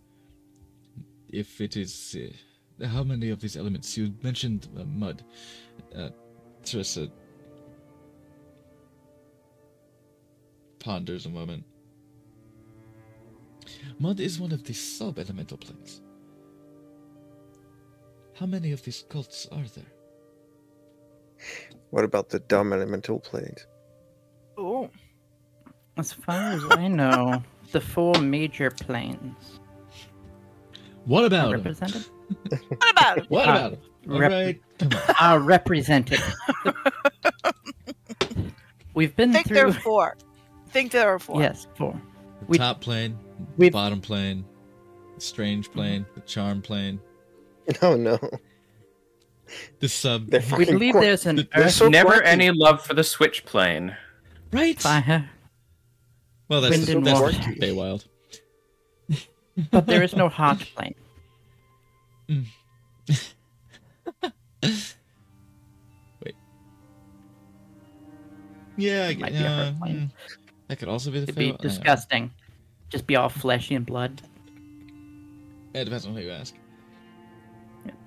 If it is. Uh, how many of these elements? You mentioned uh, mud. Uh, ponders a moment. Mud is one of the sub elemental planes. How many of these cults are there? What about the dumb elemental planes? As far as I know, the four major planes What are about 'em? represented. What about it? What about it? All rep- right, come on. Are represented. We've been think through. there are four. think there are four. Yes, four. The We- top plane, the we've- bottom plane, the strange plane, the charm plane, Oh no. the sub. They're We fucking believe quirk- there's an They're earth so Never quirky. any love for the switch plane. right. fire, Well, that's Wind and that's water. Feywild. but there is no heart plane. Yeah, I Might get, be a yeah, hard plane. mm. that could also be the It'd be Feywild. yeah. disgusting. Just be all fleshy and blood. It depends on who you ask.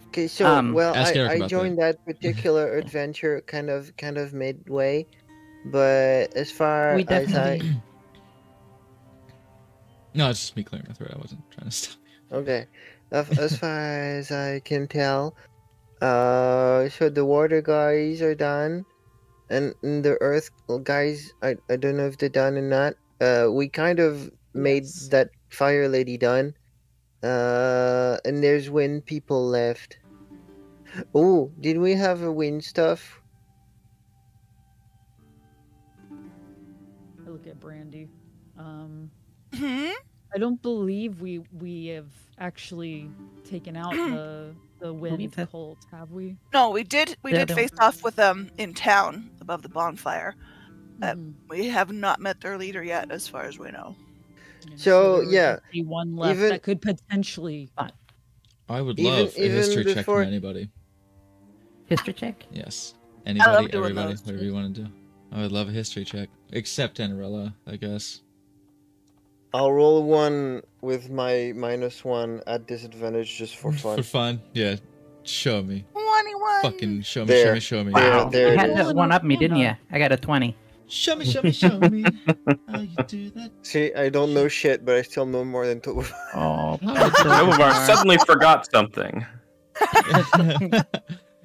Okay, so Um, well, I, I about that. joined that particular adventure kind of kind of midway, but as far We as I definitely. No, it's just me clearing my throat. I wasn't trying to stop. You. Okay, as, as far as I can tell, uh, so the water guys are done, and, and the earth guys, I I don't know if they're done or not. Uh, we kind of made Yes. that fire lady done, uh, and there's wind people left. Oh, did we have a wind stuff? I look at Brandy. Um, Hmm? I don't believe we we have actually taken out the the wind Believe that- cult, have we? No, we did. We Yeah, did face off with them in town above the bonfire. Uh, Mhm. We have not met their leader yet, as far as we know. Yeah, So, there would yeah, be one left even- that could potentially. I would Even- love a even history check before- from anybody. History check? Yes. Anybody, everybody, those. whatever you want to do. I would love a history check. Except Anarella, I guess. I'll roll one with my minus one at disadvantage just for fun. For fun. Yeah. Show me. Twenty-one. Fucking show me, show me, show me. There, Wow, there you had is. to one up me, didn't you? I got a 20. Show me, show me, show me. How oh, you do that? See, I don't know shit, but I still know more than two. Oh, Novar suddenly forgot something.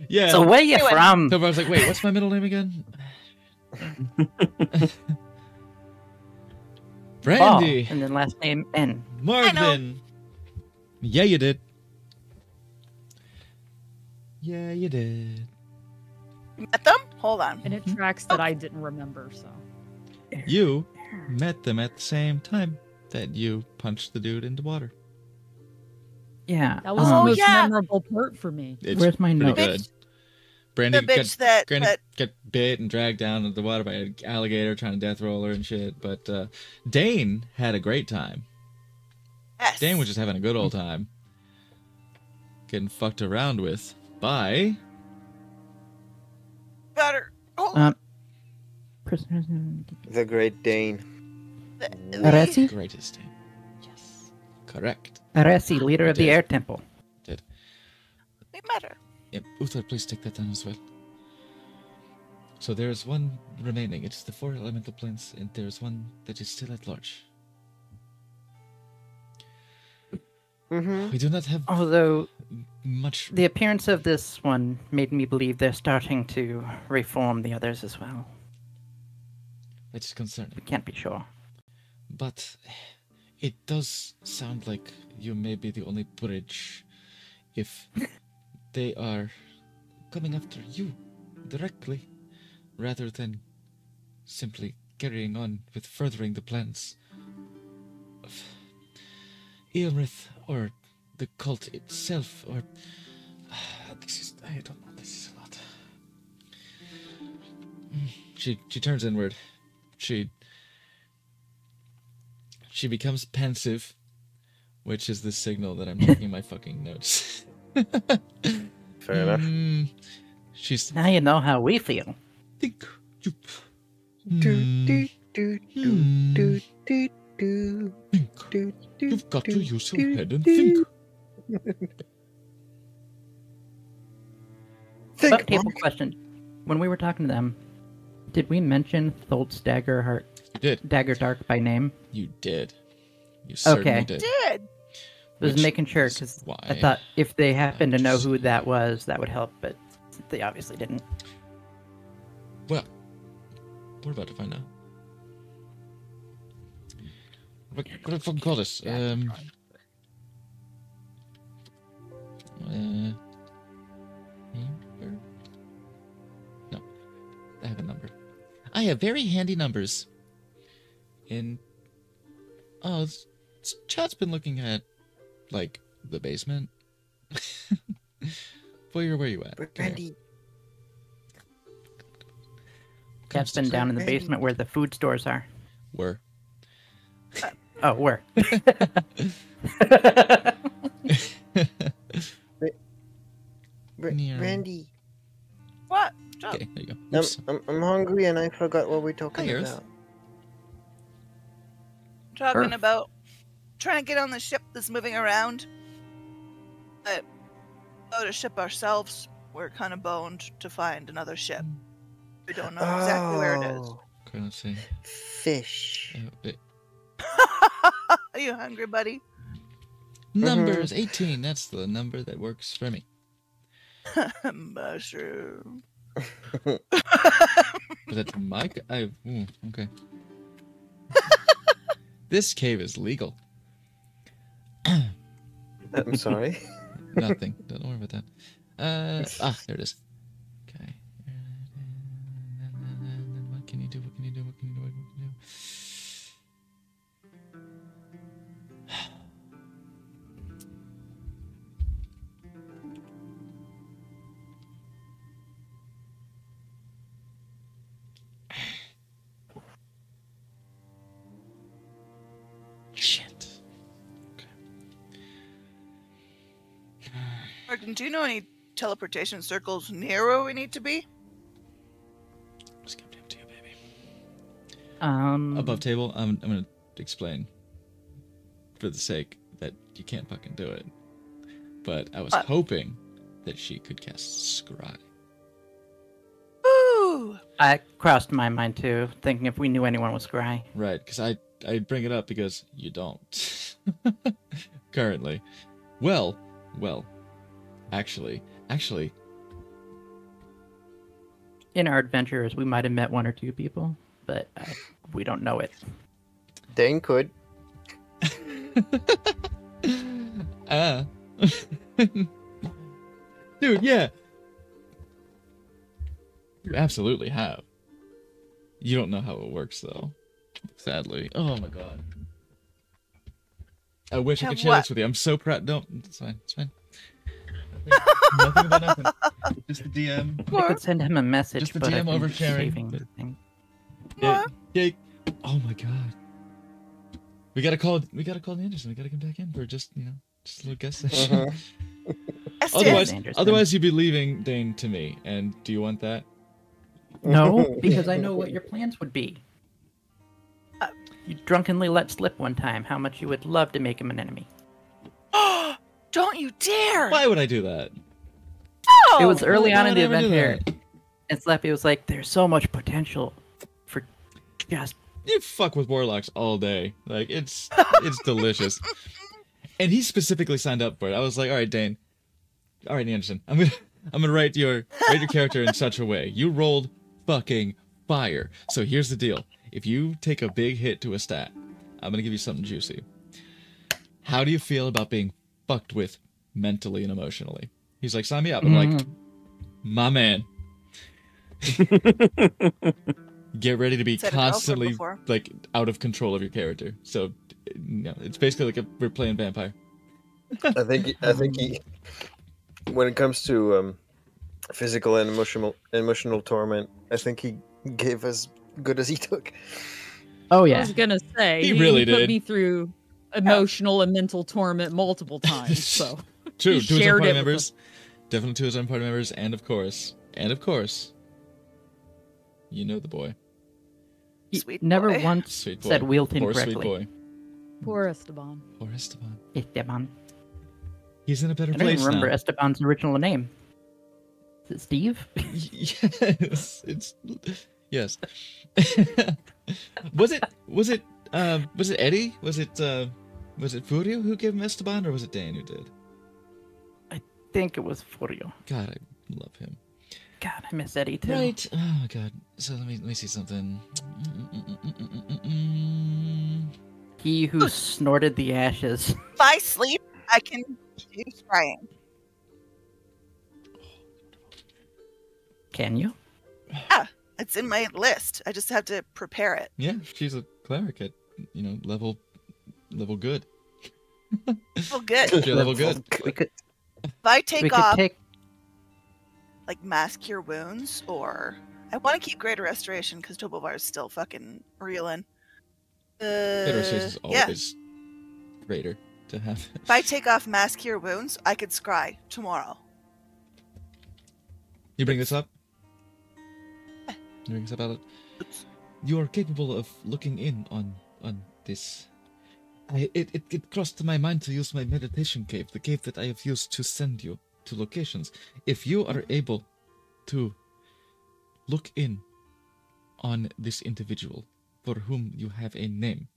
yeah. So where you Anyway. from? So I was like, wait, what's my middle name again? Ball, Brandy. and then last name N. Marvin. Yeah, you did. Yeah, you did. You met them? Hold on. And it tracks that I didn't remember, so. You met them at the same time that you punched the dude into water. Yeah. That was um, the most yeah. memorable part for me. It's Where's my pretty note? good. The Brandy bitch got, that, Brandy that got bit and dragged down into the water by an alligator trying to death roll her and shit. But uh, Dane had a great time. yes. Dane was just having a good old time. Getting fucked around with by got Oh. Hold Um, prisoners in- The Great Dane. the, the, Aerisi? greatest Dane. Yes. Correct. Aerisi, leader of the Air Temple. Did. we met her. Yep. Uthor, please take that down as well. So there is one remaining. It's the four elemental planes, and there is one that is still at large. Mm-hmm. We do not have Although much. the appearance of this one made me believe they're starting to reform the others as well. That is concerning. We can't be sure. But it does sound like you may be the only bridge if they are coming after you directly rather than simply carrying on with furthering the plans of Iymrith or the cult itself or this is I don't know this is a lot. Mm, She she turns inward. She she becomes pensive, which is the signal that I'm taking my fucking notes. Fair enough. Mm, she's Now you know how we feel. think you Do, Hmm, do, do, do, hmm, do, do, do, think. do, do, You've got to use your do, head and do. think. Think, But table question. When we were talking to them, did we mention Tholt's Dagger Heart You did. Dagger Dark by name? You did. You certainly Okay. did. Did. I was Which making sure because I thought if they happened to know who that was, that would help. But they obviously didn't. Well, we're about to find out. What, what do I fucking call this? Um. Uh, number? No, I have a number. I have very handy numbers. In oh, s- s- chat's been looking at like the basement. Boyer, where you at? Come here. Brandy, That's been down in the Randy. basement where the food stores are. Where? Uh, oh, where? Br- Near- Brandy. What? Okay, there you go. I'm, I'm, I'm hungry and I forgot what we're talking Hi, Earth. about. Talking Earth. about trying to get on the ship that's moving around. But oh, to ship ourselves, we're kind of boned to find another ship. We don't know exactly where it is. Oh, Okay, let's see. Fish. Uh, Are you hungry, buddy? numbers 18. That's the number that works for me. Mushroom. But that's my. c- I. ooh, okay. this cave is legal. I'm sorry. Nothing. Don't worry about that. Uh, ah, there it is. Know any teleportation circles near where we need to be? Just come down to you, baby. Um, above table i'm, I'm gonna explain for the sake that you can't fucking do it but i was What? hoping that she could cast scry Ooh. I crossed my mind too, thinking if we knew anyone was Scry. right because i i bring it up because you don't currently well well actually actually In our adventures, we might have met one or two people, but uh, we don't know it. Dane could. Ah. Dude, yeah. You absolutely have. You don't know how it works, though. Sadly. Oh my god. I wish I could share what? this with you. I'm so proud. Don't. It's fine. It's fine. Nothing about nothing. Just the DM. I could send him a message, Just the but DM I've oversharing, saving but- the thing. Yeah. yeah. Oh my god. We gotta call. We gotta call Anderson. We gotta come back in for just you know just a little guest session. Uh-huh. Otherwise, Anderson. otherwise you'd be leaving Dane to me. And do you want that? No, because I know what your plans would be. Uh, You drunkenly let slip one time how much you would love to make him an enemy. don't you dare! Why would I do that? No! it was early why on in the event here, and Slappy was like, "There's so much potential for just You fuck with warlocks all day. Like it's it's delicious. And he specifically signed up for it. I was like, all right, Dane. All right, Anderson. I'm gonna I'm gonna write your write your character in such a way. You rolled fucking fire. So here's the deal. If you take a big hit to a stat, I'm gonna give you something juicy. How do you feel about being fucked with mentally and emotionally? He's like, sign me up. I'm like, Mm. my man. Get ready to be Said constantly like out of control of your character. So, no, it's basically like a, we're playing vampire. I think I think he, when it comes to um, physical and emotional emotional torment, I think he gave as good as he took. oh yeah, I was gonna say He really put did. me through emotional and mental torment multiple times. So True, He to shared party members, definitely to his own party members, and of course, and of course, you know the boy, He Sweet never once sweet boy, said Wilton poor correctly. sweet boy, poor Esteban. poor Esteban. Esteban. He's in a better I don't place even remember now. Esteban's original name. Is it Steve? yes, it's yes. was it was it uh, was it Eddie? Was it uh, was it Furio who gave him Esteban, or was it Dan who did? I think it was Furio. God, I love him. God, I miss Eddie too. Right. Oh god. So let me let me see something. He who snorted the ashes. If I sleep, I can do scrying. Can you? Yeah, It's in my list. I just have to prepare it. Yeah, she's a cleric at you know level level good. Oh, good. You're level good. We could If I take we off take like mass cure wounds, or I want to keep greater restoration because Tobovar is still fucking reeling. Uh, Greater restoration is yeah. always greater to have. If I take off mass cure wounds, I could scry tomorrow. You bring this up. You bring this up, Alec? You are capable of looking in on on this. I, it, it it crossed my mind to use my meditation cave, the cave that I have used to send you to locations. If you are able to look in on this individual for whom you have a name,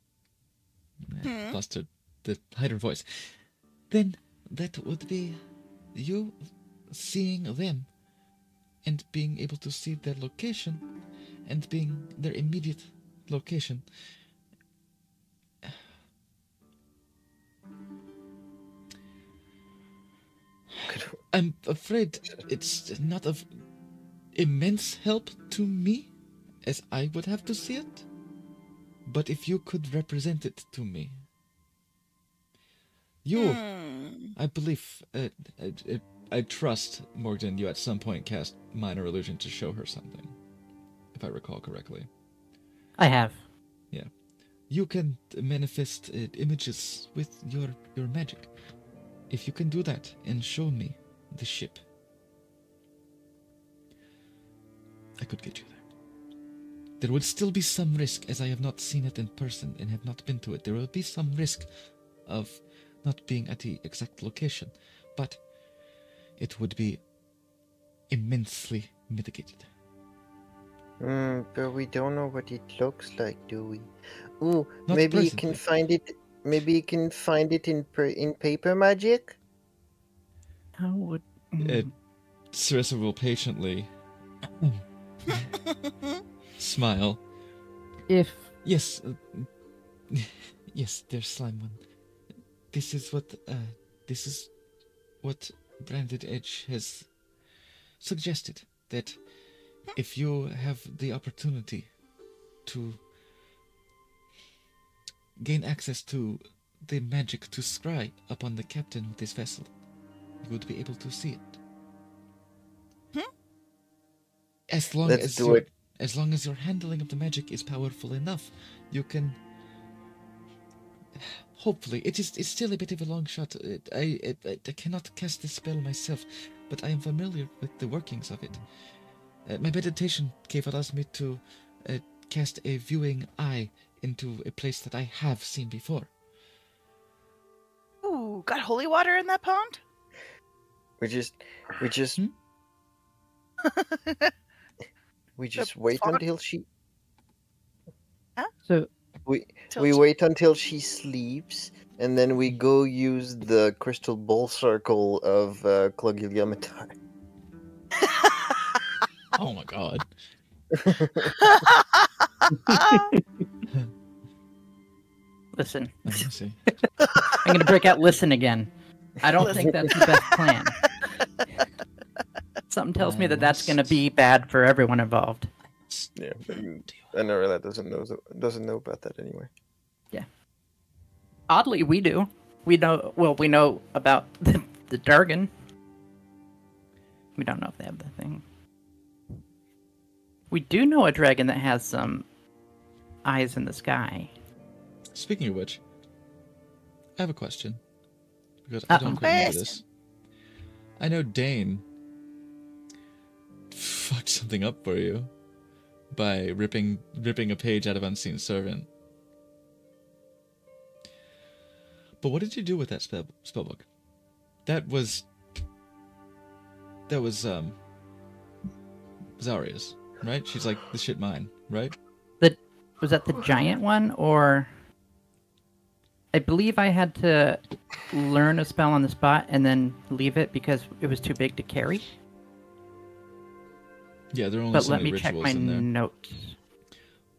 Hmm. the higher voice, then that would be you seeing them and being able to see their location and being their immediate location. I'm afraid it's not of immense help to me, as I would have to see it. But if you could represent it to me, you, Hmm. I believe, uh, I, I, I trust Morgan. You at some point cast minor illusion to show her something, if I recall correctly. I have. Yeah. You can manifest uh, images with your your magic. If you can do that and show me the ship, I could get you there. There would still be some risk, as I have not seen it in person and have not been to it. There will be some risk of not being at the exact location, but it would be immensely mitigated. Mm, but we don't know what it looks like, do we? Ooh, Not maybe you can find it. Maybe you can find it in per, in paper magic. How would Uh, mm, Serissa will patiently smile. if Yes, uh, yes, there's slime one. This is what uh, this is what Branded Edge has suggested that if you have the opportunity to gain access to the magic to scry upon the captain of this vessel, you would be able to see it. Hmm? As long Let's as do your, it. as long as your handling of the magic is powerful enough, you can. Hopefully, it is. It's still a bit of a long shot. It, I, it, I I cannot cast the spell myself, but I am familiar with the workings of it. Uh, my meditation cave allows me to uh, cast a viewing eye into a place that I have seen before. Ooh, got holy water in that pond? We just, we just, Hmm? we just wait fog- until she, So we, Till we she- wait until she sleeps, and then we go use the crystal ball circle of uh, Claugiyliamatar. Oh my god. listen, I. I'm gonna break out listen again. I don't think that's the best plan. Something tells me that that's gonna be bad for everyone involved. Yeah, and Arella doesn't know doesn't know about that anyway. Yeah. Oddly, we do. We know. Well, we know about the, the Dargan. We don't know if they have the thing. We do know a dragon that has some eyes in the sky. Speaking of which, I have a question. Because I don't quite know this. I know Dane fucked something up for you by ripping ripping a page out of Unseen Servant. But what did you do with that spell spellbook? That was that was um Zaria's, right? She's like the shit mine, right? The was that the giant one or? I believe I had to learn a spell on the spot and then leave it because it was too big to carry. Yeah, there are only But so let many me check rituals my in there. notes.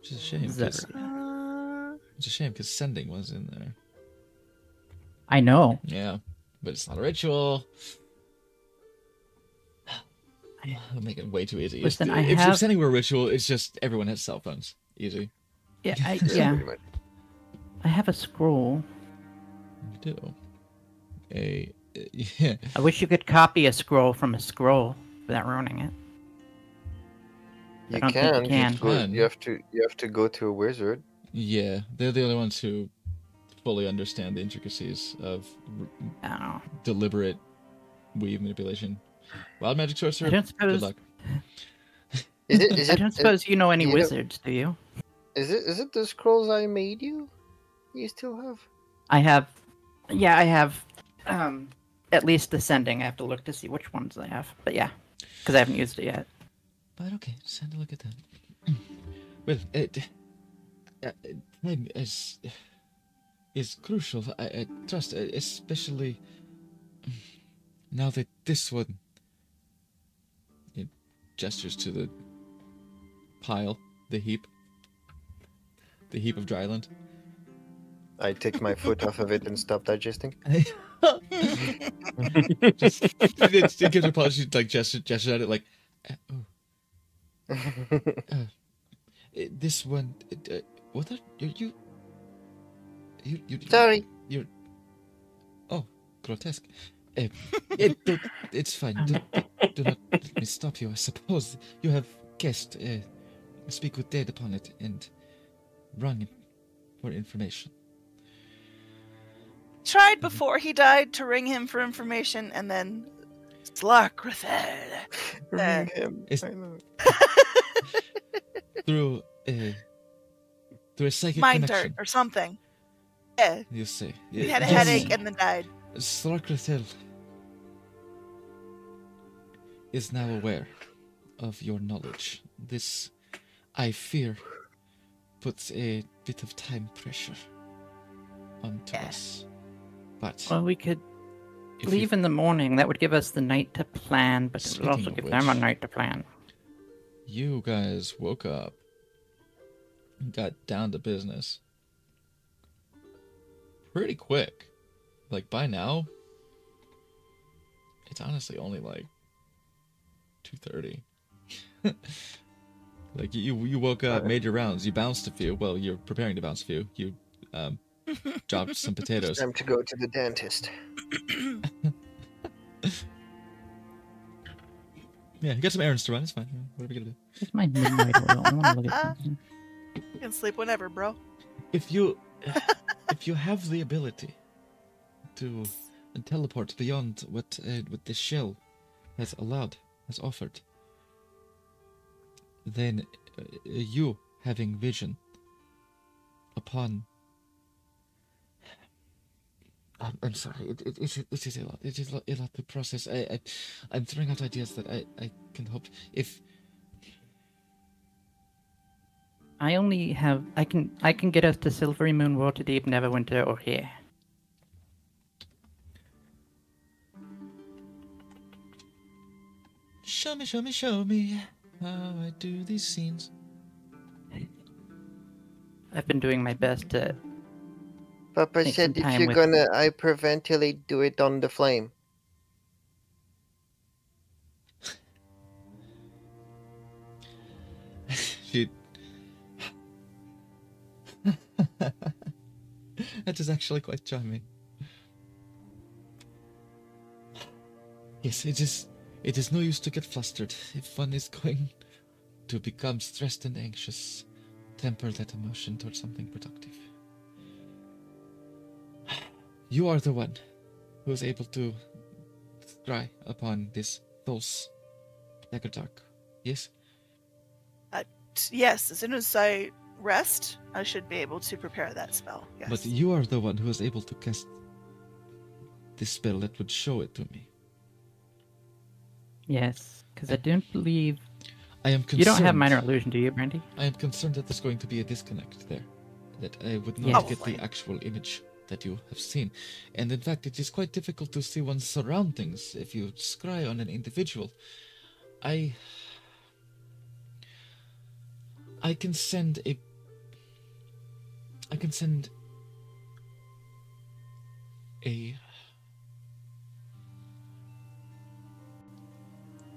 Which is a shame. 'cause- Zaria. Uh, It's a shame because sending was in there. I know. Yeah, but it's not a ritual. I'll make it way too easy. It's- Listen, I if, if sending were a ritual, it's just everyone has cell phones. Easy. Yeah, I, Yeah, yeah. pretty much. I have a scroll. You do. A yeah. I wish you could copy a scroll from a scroll without ruining it. You don't you can. can. just go- Can. you have to. You have to go to a wizard. Yeah, they're the only ones who fully understand the intricacies of Oh, deliberate weave manipulation. Wild magic sorcerer. I don't Good luck. Is it? Is I don't is- suppose you know any you know- wizards, do you? Is it? Is it the scrolls I made you? You still have? I have. Yeah, I have. Um, at least ascending. I have to look to see which ones I have. But yeah, because I haven't used it yet. But okay, just had to look at that. Well, it, uh, time is is crucial. I, I trust, uh, especially now that this one it gestures to the pile, the heap, the heap of Drylund. I take my foot off of it and stop digesting. just, it, it gives her pause. She like gesture, gesture at it like, uh, oh. Uh, this one, uh, uh, what are you? You, you, you Sorry. You're. Oh, grotesque. Uh, it, do- it's fine. Do, do not let me stop you. I suppose you have guessed. Uh, speak with dead upon it and rung for information. Tried before he died to ring him for information, and then Slarkrethel. Ring him. Is- Through uh, through a psychic Mind connection. dirt or something. Yeah, You say he had a Yes. headache and then died. Slarkrethel is now aware of your knowledge. This, I fear, puts a bit of time pressure onto Yeah. us. But Well, we could if you- leave in the morning. That would give us the night to plan, but it would also Speaking give them a night to plan. you guys woke up and got down to business. pretty quick. Like by now, it's honestly only like two thirty. like you, you woke up, made your rounds, you bounced a few. Well, you're preparing to bounce a few. You um, dropped some potatoes. Time to go to the dentist. Yeah, you got some errands to run. It's fine. What are we gonna do? It's my midnight oil. I want to look at something. You can sleep whenever, bro. If you, if you have the ability to teleport beyond what uh, what the shell has allowed, has offered, then uh, you having vision upon. I'm, I'm sorry. It, it, it, is- it is a lot. It is a lot, a lot to process. I, I, I'm throwing out ideas that I, I can hope if I only have. I can. I can get us to Silverymoon, Waterdeep, Neverwinter, or here. Show me, show me, show me how I do these scenes. I've been doing my best to. Papa Take said some if you're gonna hyperventilate, do it on the flame. She. that is actually quite charming. Yes, it is. It is no use to get flustered. If one is going to become stressed and anxious, temper that emotion towards something productive. You are the one who is able to scry upon this false dagger dark. Yes? Uh, yes, as soon as I rest, I should be able to prepare that spell. Yes. But you are the one who is able to cast this spell that would show it to me. Yes, because I don't believe I am concerned. you don't have minor illusion, do you, Brandy? I am concerned that there's going to be a disconnect there. That I would not Yes. get the actual image that you have seen. And in fact, it is quite difficult to see one's surroundings if you scry on an individual. I. I can send a. I can send. A.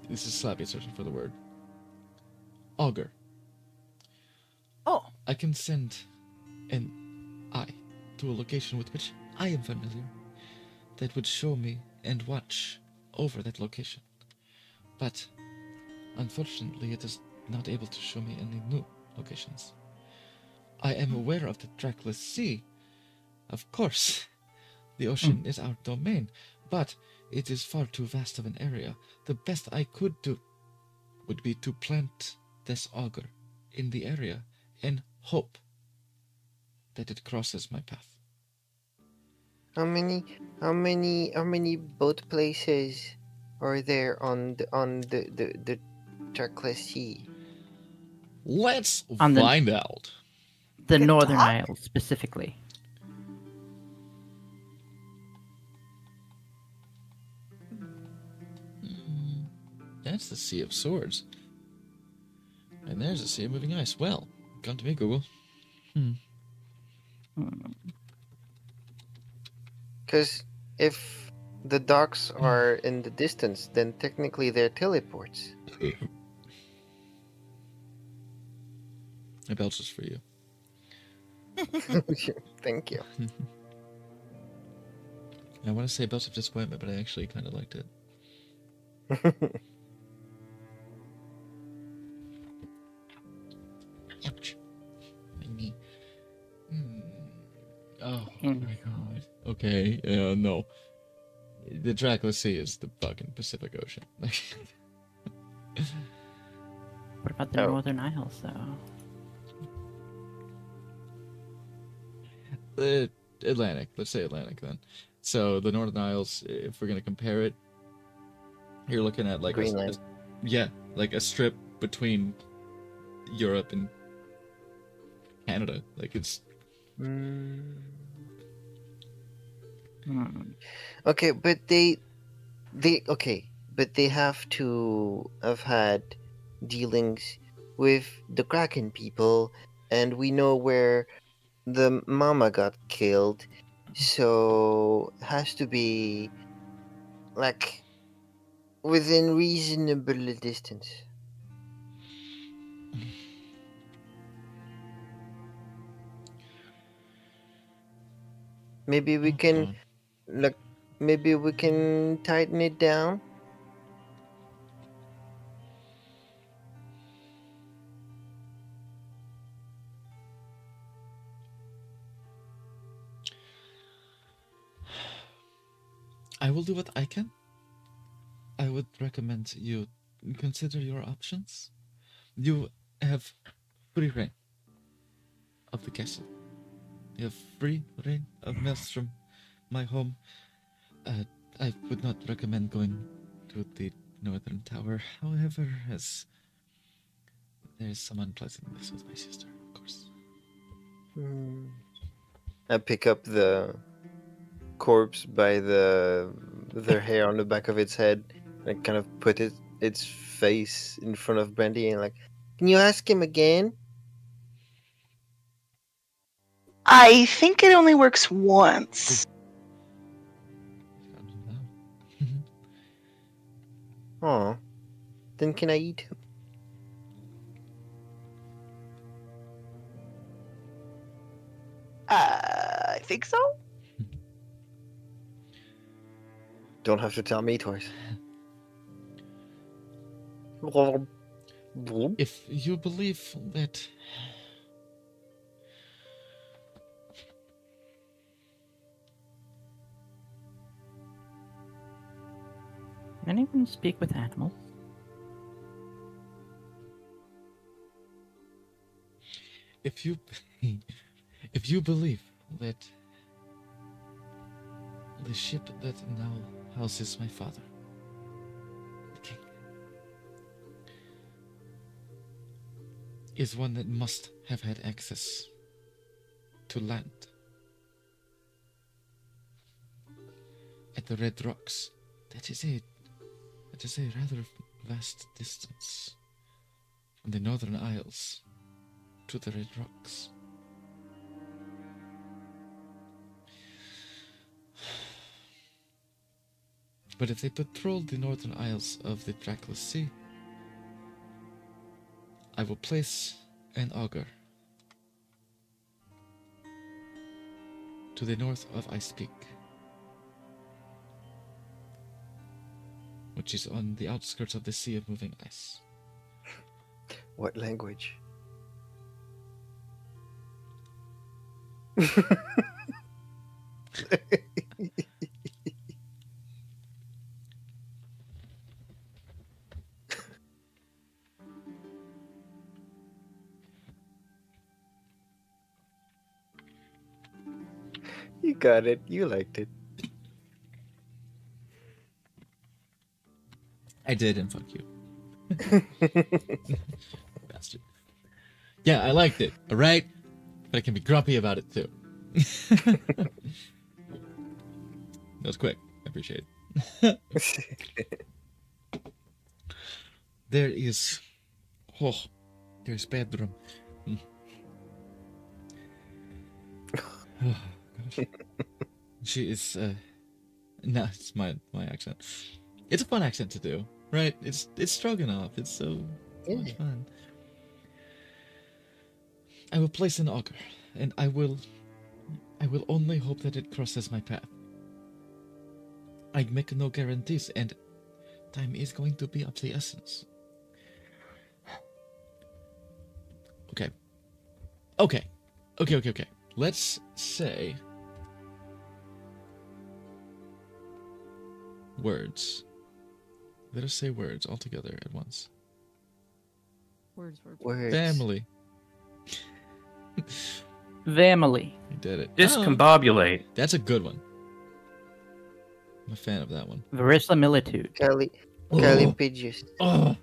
This is Slappy searching for the word. Augur. oh, I can send an to a location with which I am familiar that would show me and watch over that location. But unfortunately, it is not able to show me any new locations. I am hmm. aware of the trackless sea. Of course, the ocean hmm. is our domain, but it is far too vast of an area. The best I could do would be to plant this auger in the area and hope that it crosses my path. How many, how many, how many boat places are there on the on the the, the trackless sea? Let's On the- find out. The Good Northern talk. Isles specifically. Mm, That's the Sea of Swords. And there's a Sea of Moving Ice. Well, come to me, Google. Hmm. Because if the docks are in the distance, then technically they're teleports. I belches for you. Thank you. I want to say belch of disappointment, but I actually kind of liked it. Ouch. My knee. Hmm. Oh Mm. my god. Okay. Yeah. No. The trackless sea is the fucking Pacific Ocean. What about the Oh. Northern Isles, though? the Atlantic. Let's say Atlantic then. So the Northern Isles, if we're gonna compare it, you're looking at like a, Greenland. a- yeah, like a strip between Europe and Canada. Like it's Mm. Hmm. Okay, but they, they okay, but they have to have had dealings with the Kraken people, and we know where the mama got killed, So has to be like within reasonable distance. Maybe we can Okay. Look maybe we can tighten it down. I will do what I can. I would recommend you consider your options. You have free reign of the castle. You have free reign of Maelstrom, my home. Uh, I would not recommend going to the northern tower. However, as there is some unpleasantness with my sister, of course. Hmm. I pick up the corpse by the the hair on the back of its head and kind of put it its face in front of Brandy and like, can you ask him again? I think it only works once. Oh, then can I eat him? Uh, I think so. Don't have to tell me twice. If you believe that anyone speak with animals? if you if you believe that the ship that now houses my father the king is one that must have had access to land at the red rocks that is a that is a rather vast distance from the northern isles to the Red Rocks. But if they patrol the northern isles of the Trackless Sea, I will place an auger to the north of Ice Peak, which is on the outskirts of the Sea of Moving Ice. What language? you got it. You liked it. I did, and fuck you. Bastard. Yeah, I liked it, alright? But I can be grumpy about it too. that was quick. I appreciate it. There is. Oh, there's bedroom. Hmm. Oh, gosh. She is. Uh, no, it's my my accent. It's a fun accent to do, right? It's it's Stroganoff. It's so, so much fun. I will place an auger, and I will. I will only hope that it crosses my path. I make no guarantees, and time is going to be of the essence. Okay. Okay. Okay, okay, okay. Let's say words. Let us say words all together at once. Words, words. Words. Family. Family. You did it. Oh, Discombobulate. that's a good one. I'm a fan of that one. Verisimilitude. Cali, Oh. Calipigius. Oh.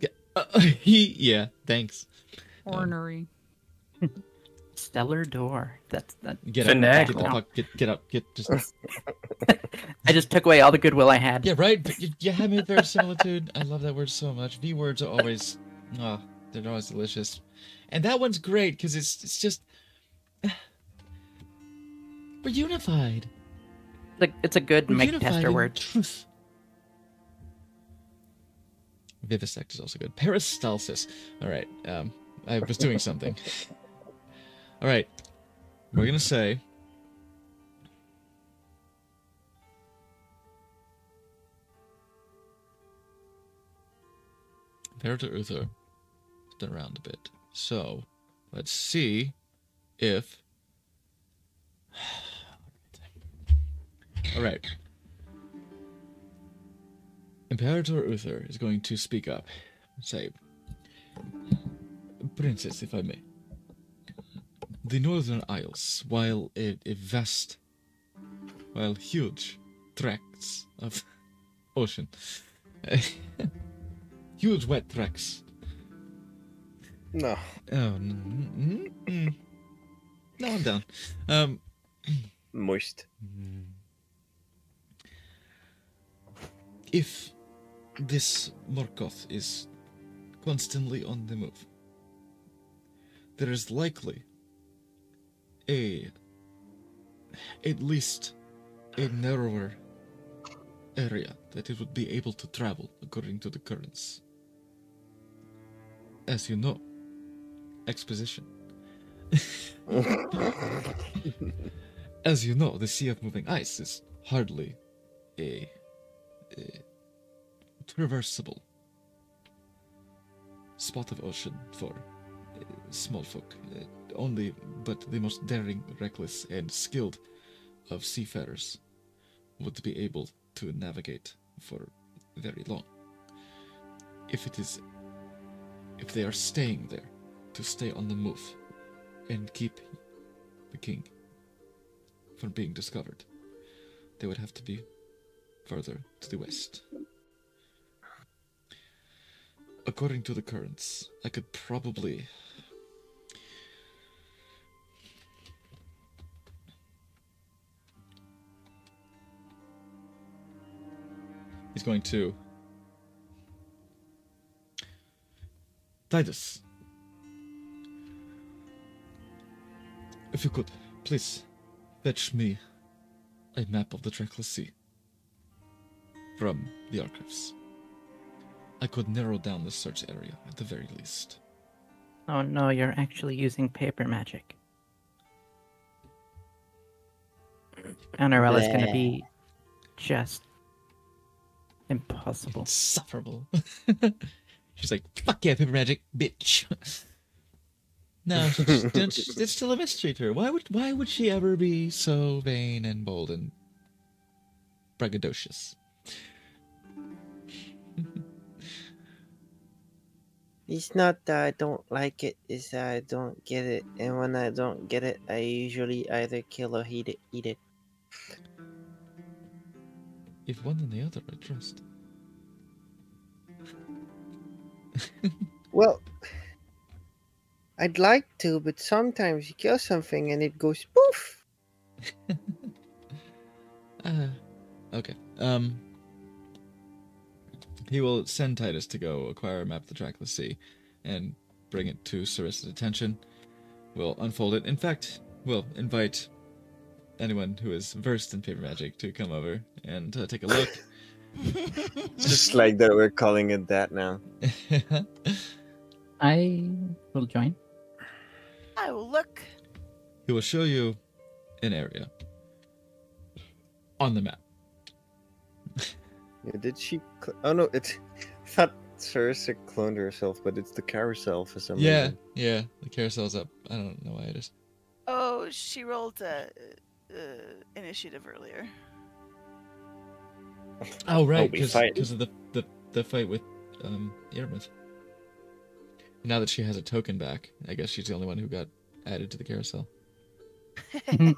Yeah. uh, he, yeah. Thanks. Ornery. Stellar door. That's that. Get up. Get the Finagle. fuck. Get get up. Get just. I just took away all the goodwill I had. Yeah, right. But you, you have me at verisimilitude. I love that word so much. V words are always, oh, they're always delicious, and that one's great because it's it's just. We're unified. Like it's a good We're make unified tester word. Truth. Vivisect is also good. Peristalsis. All right. Um, I was doing something. All right. We're gonna say. Imperator Uthor has been around a bit. So, let's see if. All right. Imperator Uthor is going to speak up. Say, Princess, if I may. The Northern Isles, while a, a vast, while huge tracts of ocean, huge wet tracts. No. Oh, mm, mm, mm. no, I'm down. Um, Moist. if this Morkoth is constantly on the move, there is likely a at least a narrower area that it would be able to travel according to the currents. As you know, exposition. As you know, the Sea of Moving Ice is hardly a, a traversable spot of ocean for uh, small folk. Uh, only but the most daring, reckless, and skilled of seafarers would be able to navigate for very long. If it is, if they are staying there, to stay on the move and keep the king from being discovered, they would have to be further to the west. According to the currents, I could probably. Going to. Titus. If you could, please fetch me a map of the Trackless Sea from the archives. I could narrow down the search area at the very least. Oh no, you're actually using paper magic. NRL is gonna be just impossible. Insufferable. She's like, fuck yeah, paper magic, bitch. no, she just, it's, it's still a mystery to her. Why would why would she ever be so vain and bold and braggadocious? It's not that I don't like it, it's that I don't get it. And when I don't get it, I usually either kill or eat it. Eat it. If one and the other I trust. Well, I'd like to, but sometimes you kill something and it goes poof. Uh, okay. Um, he will send Titus to go acquire a map of the trackless sea, and bring it to Serissa's attention. We'll unfold it. In fact, we'll invite anyone who is versed in paper magic to come over and uh, take a look. Just like that, we're calling it that now. I will join. I will look. he will show you an area on the map. Yeah, did she? Cl- oh no, it's. I thought Serissa cloned herself, but it's the carousel for some Yeah, reason. yeah. The carousel's up. I don't know why it is. Oh, she rolled a, uh initiative earlier. Oh right, we because of the, the the fight with um Iymrith. Now that she has a token back, I guess she's the only one who got added to the carousel.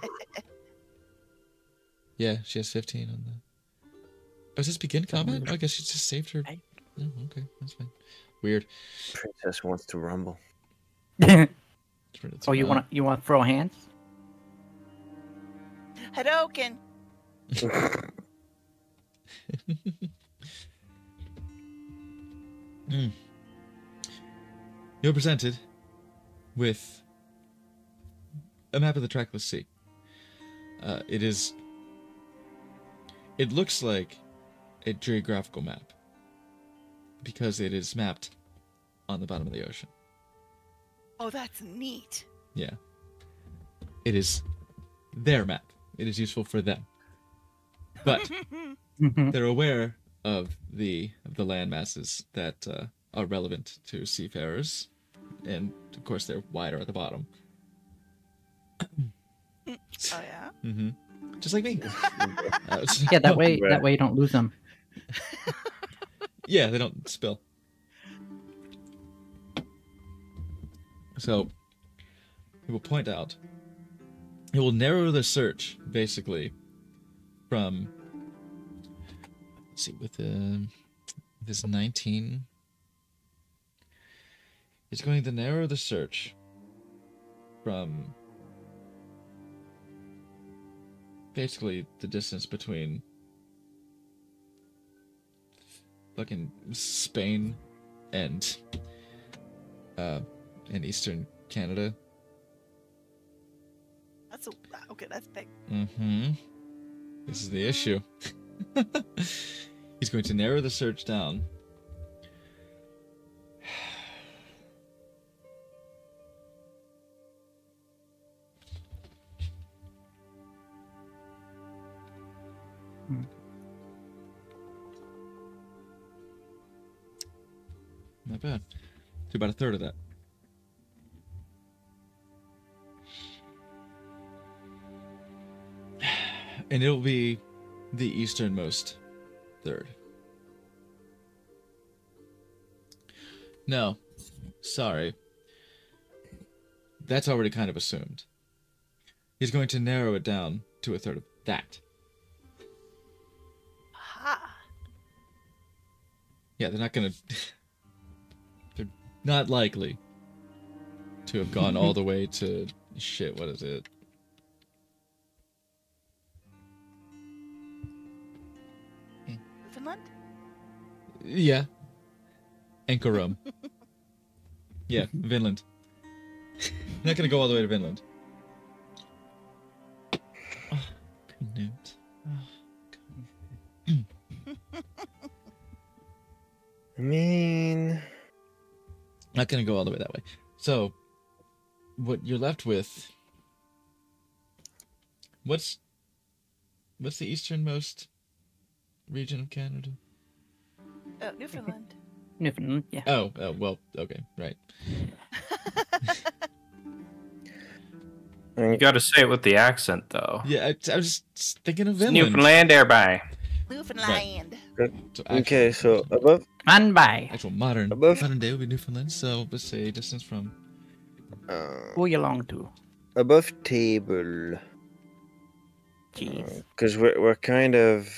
Yeah, she has 15 on the. Oh, is this begin combat? Oh, I guess she just saved her. I- Oh, okay, that's fine. Weird. Princess wants to rumble. oh, Oh, you want you want to throw hands? Hadoken. Mm. You're presented with a map of the trackless sea. Uh, it is. It looks like a geographical map because it is mapped on the bottom of the ocean. Oh, that's neat. Yeah. It is their map. It is useful for them. But they're aware of the of the land masses that uh, are relevant to seafarers, and of course they're wider at the bottom. Oh yeah. Mm-hmm. Just like me. Uh, yeah, that way that way you don't lose them. Yeah, they don't spill. So, it will point out. It will narrow the search, basically, from. Let's see, with uh, this 19. It's going to narrow the search from. Basically, the distance between fucking Spain and uh and Eastern Canada. That's a okay. That's big. Mm-hmm. This is the issue. He's going to narrow the search down. Not bad. To about a third of that. And it'll be the easternmost third. No, sorry. That's already kind of assumed. He's going to narrow it down to a third of that. Aha. Yeah, they're not gonna. they're not likely to have gone all the way to shit. What is it? Yeah, Anchorome. yeah, Vinland. not gonna go all the way to Vinland. Oh, Knut. I mean, Not gonna go all the way that way. So, what you're left with? What's what's the easternmost region of Canada? Oh, Newfoundland. Newfoundland, yeah. Oh, oh well, okay, right. You got to say it with the accent, though. Yeah, I, I was just thinking of It's Vinland. Newfoundland thereby. Newfoundland. So actual, okay, so above And by. actual modern Above- modern day would be Newfoundland. So let's say distance from uh, Who you long to? above table, Jeez. because we're we're kind of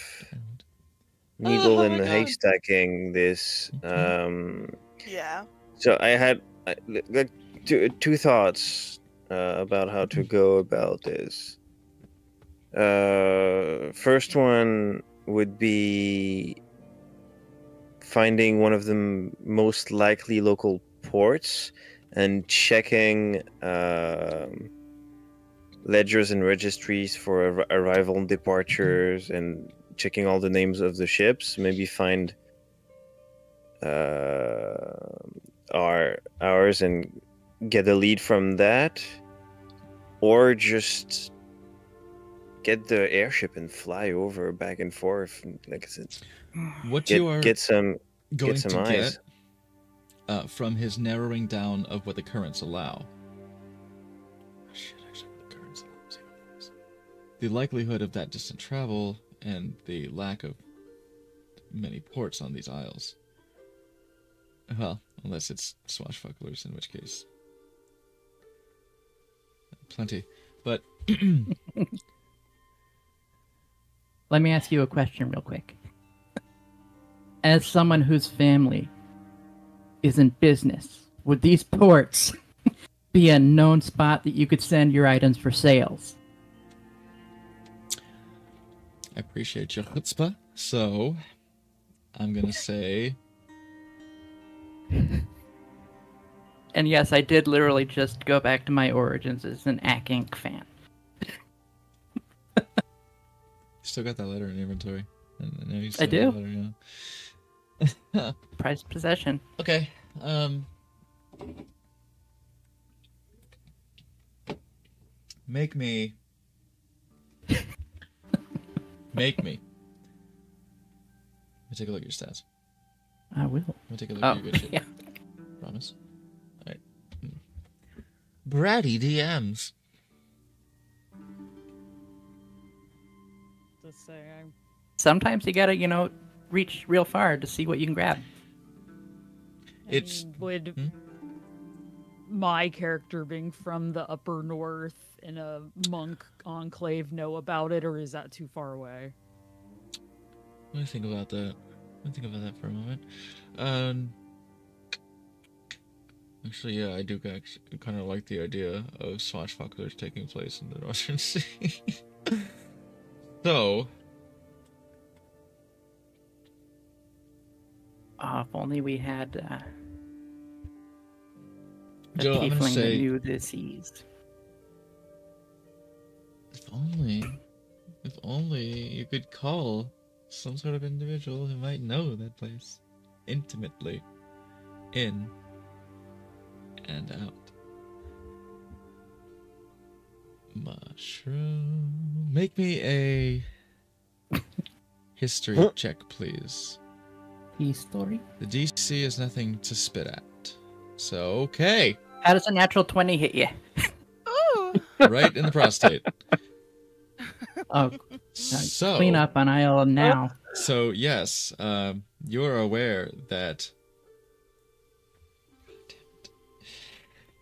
needle Oh in the God. haystacking this. Um, Yeah. so I had I, like two two thoughts uh, about how to go about this. Uh, first one would be finding one of the m- most likely local ports and checking um, ledgers and registries for ar- arrival and departures and checking all the names of the ships maybe find uh, our ours and get a lead from that or just get the airship and fly over back and forth like i said what get, you are get some going get some to eyes get uh, from his narrowing down of what the currents allow. Oh, shit, actually, the currents allow. Let's see what it is. The likelihood of that distant travel and the lack of many ports on these isles. Well, unless it's swashbucklers, in which case, plenty. But Let me ask you a question real quick. As someone whose family is in business, would these ports be a known spot that you could send your items for sales? I appreciate your chutzpah. So, I'm gonna say And yes, I did literally just go back to my origins as an Acq Inc. fan. still got that letter in inventory. I, you I do. letter, yeah. Prized possession. Okay. Um. Make me. make me. Let me take a look at your stats. I will. Let me take a look Oh, at your good shit. yeah. Promise. Alright. Bratty DMs. Just say I'm Sometimes you gotta, you know, reach real far to see what you can grab. It's- mean, would Hmm? my character being from the upper north in a monk enclave know about it, or is that too far away? Let me think about that. Let me think about that for a moment. Um. Actually, yeah, I do kind of like the idea of swashbucklers taking place in the Northern Sea. so, Oh, if only we had uh, a Joe, I'm gonna tiefling say- that knew the seas. If only, if only you could call some sort of individual who might know that place intimately, in and out. Mushroom. Make me a history Huh? check, please. History? The DC is nothing to spit at. So, okay. How does a natural 20 hit you? Ooh. Right in the prostate. Oh, So, clean up on aisle now. So yes, um, you're aware that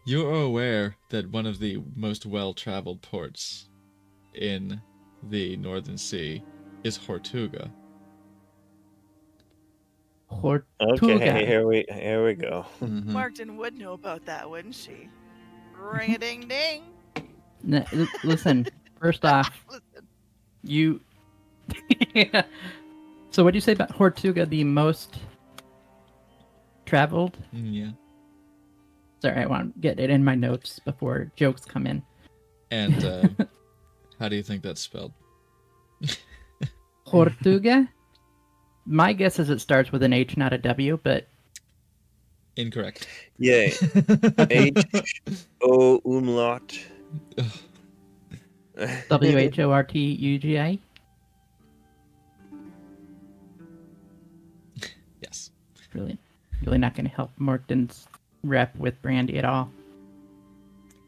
you're aware that one of the most well-traveled ports in the Northern Sea is Hortuga. Hortuga. Okay, here we here we go. Mhm. Martin would know about that, wouldn't she? Ring a ding ding. N- l- listen, first off, Listen, you. so, what do you say about Hortuga, the most traveled? Mm, Yeah, Sorry, I want to get it in my notes before jokes come in. and uh, how do you think that's spelled? Hortuga? My guess is it starts with an H, not a W, but Incorrect. Yay. H O umlaut. W H O R T U G A. yes. Brilliant. Really not going to help Morton's rep with Brandy at all.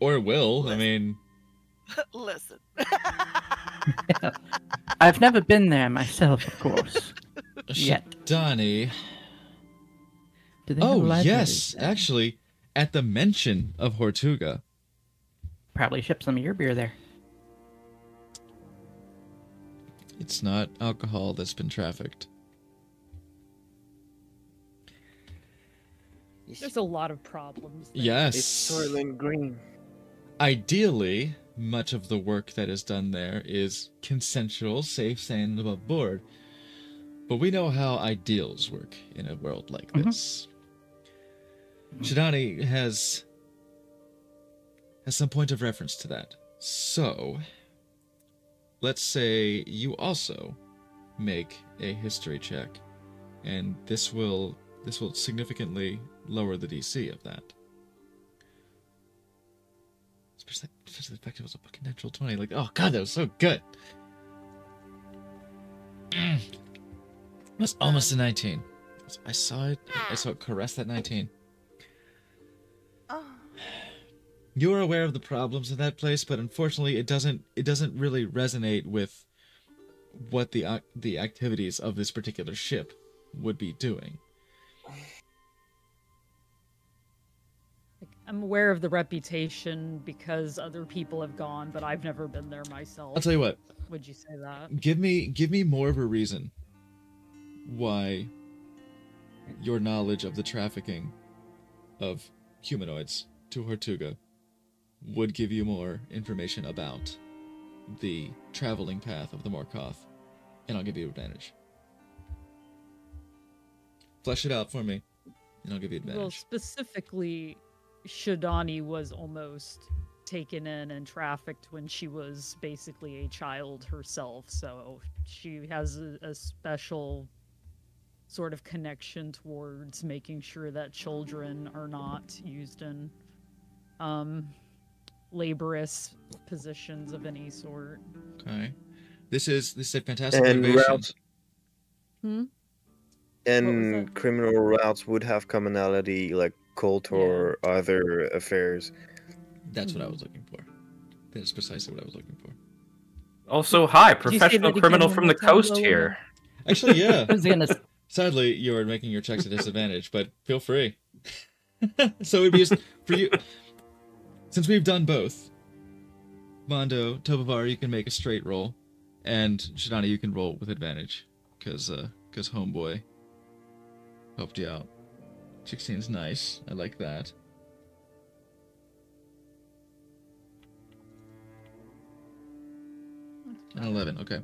Or will. I mean, listen. I've never been there myself, of course. Oh, Yet. Donnie. Do they Oh libraries yes, there? actually, at the mention of Hortuga, Probably ship some of your beer there. It's not alcohol that's been trafficked. There's a lot of problems. there. Yes. It's Soylent Green. Ideally, much of the work that is done there is consensual, safe, sane, and above board. But we know how ideals work in a world like Mhm. this. Shidani has has some point of reference to that. So, let's say you also make a history check, and this will this will significantly lower the DC of that. Especially, the fact it was a fucking natural 20. Like, oh god, that was so good. Mm. Was almost a 19. I saw it. I saw it caress that 19. You are aware of the problems in that place, but unfortunately, it doesn't. It doesn't really resonate with what the uh, the activities of this particular ship would be doing. I'm aware of the reputation because other people have gone, but I've never been there myself. I'll tell you what. Would you say that? Give me give me more of a reason why your knowledge of the trafficking of humanoids to Hortuga would give you more information about the traveling path of the Morkoth, and I'll give you advantage. Flesh it out for me, and I'll give you advantage. Well, specifically, Shadani was almost taken in and trafficked when she was basically a child herself. So she has a, a special sort of connection towards making sure that children are not used in um, laborious positions of any sort. Okay. This is this is a fantastic And motivation. routes Hmm? and criminal routes would have commonality like cult Yeah. or other affairs. That's what I Mhm. was looking for. That's precisely what I was looking for. Also, hi, professional criminal from more the coast Lola? here. Actually, yeah. Gonna. Sadly, you are making your checks a disadvantage, but feel free. so it'd be just, for you. Since we've done both, Mondo, Tobavar, you can make a straight roll, and Shadani, you can roll with advantage, because uh, because homeboy helped you out. 16 is nice. I like that. And 11, okay.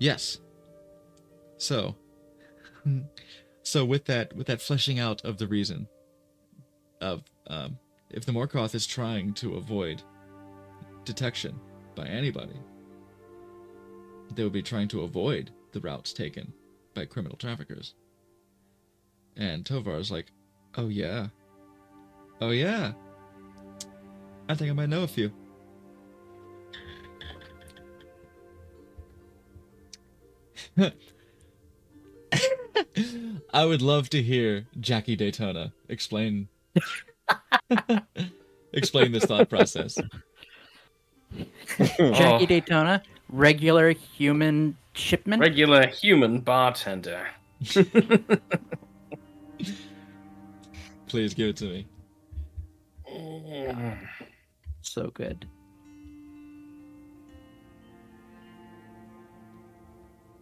Yes. So, so with that, with that fleshing out of the reason of um, if the Morkoth is trying to avoid detection by anybody, they would be trying to avoid the routes taken by criminal traffickers. And Tovar is like, "Oh yeah, oh yeah, I think I might know a few." I would love to hear Jackie Daytona explain explain this thought process. Jackie Oh. Daytona, regular human shipment. Regular human bartender. Please give it to me. so good.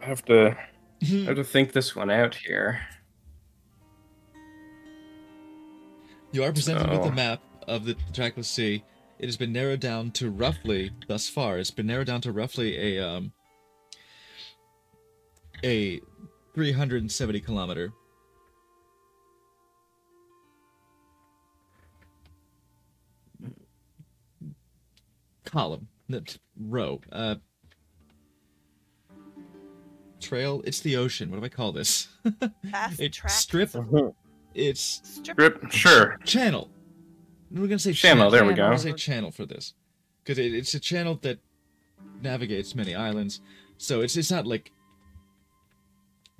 I have to I have to think this one out here. You are presented with a map of the trackless sea. It has been narrowed down to roughly, thus far, it's been narrowed down to roughly a um a 370 kilometer column, no, row, uh, trail. It's the ocean. What do I call this? Path, It's track, strip. It's strip. Sure. channel. We're gonna say Channel, there we We're gonna say channel for this, because it, it's a channel that navigates many islands. So it's it's not like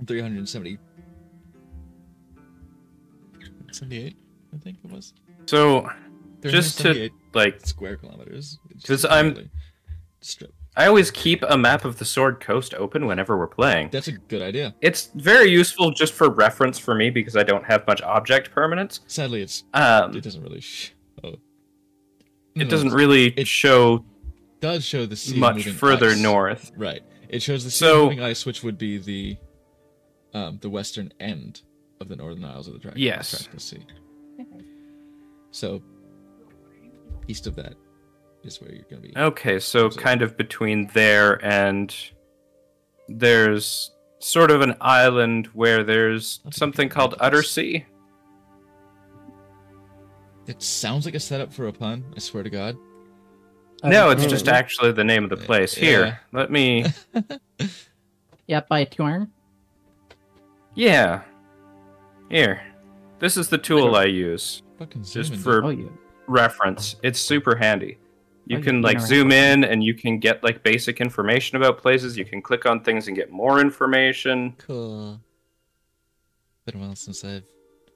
370, 78, I think it was. So Just to, like square kilometers. Because I'm- strip. I always keep a map of the Sword Coast open whenever we're playing. That's a good idea. It's very useful just for reference for me because I don't have much object permanence. Sadly, it's Um, it doesn't really. Sh- oh. it doesn't really it- show does show the sea much further ice. north. Right. It shows the sea So- moving ice, which would be the um, the western end of the Northern Isles of the Dragon. Yes. Sea. So east of that is where you're gonna be. Okay, so So- kind of between there and there's sort of an island where there's something called look at Utter. Sea. It sounds like a setup for a pun. I swear to God. No, it's just actually the name of the place. Here, Yeah. let me. Yeah, by Tjorn. Yeah. Here. This is the tool I use. Fucking Just zoom in, for Oh, you. reference. It's super handy. You Oh, can like zoom in and you can get like basic information about places. You can click on things and get more information. Cool. Been a while since I've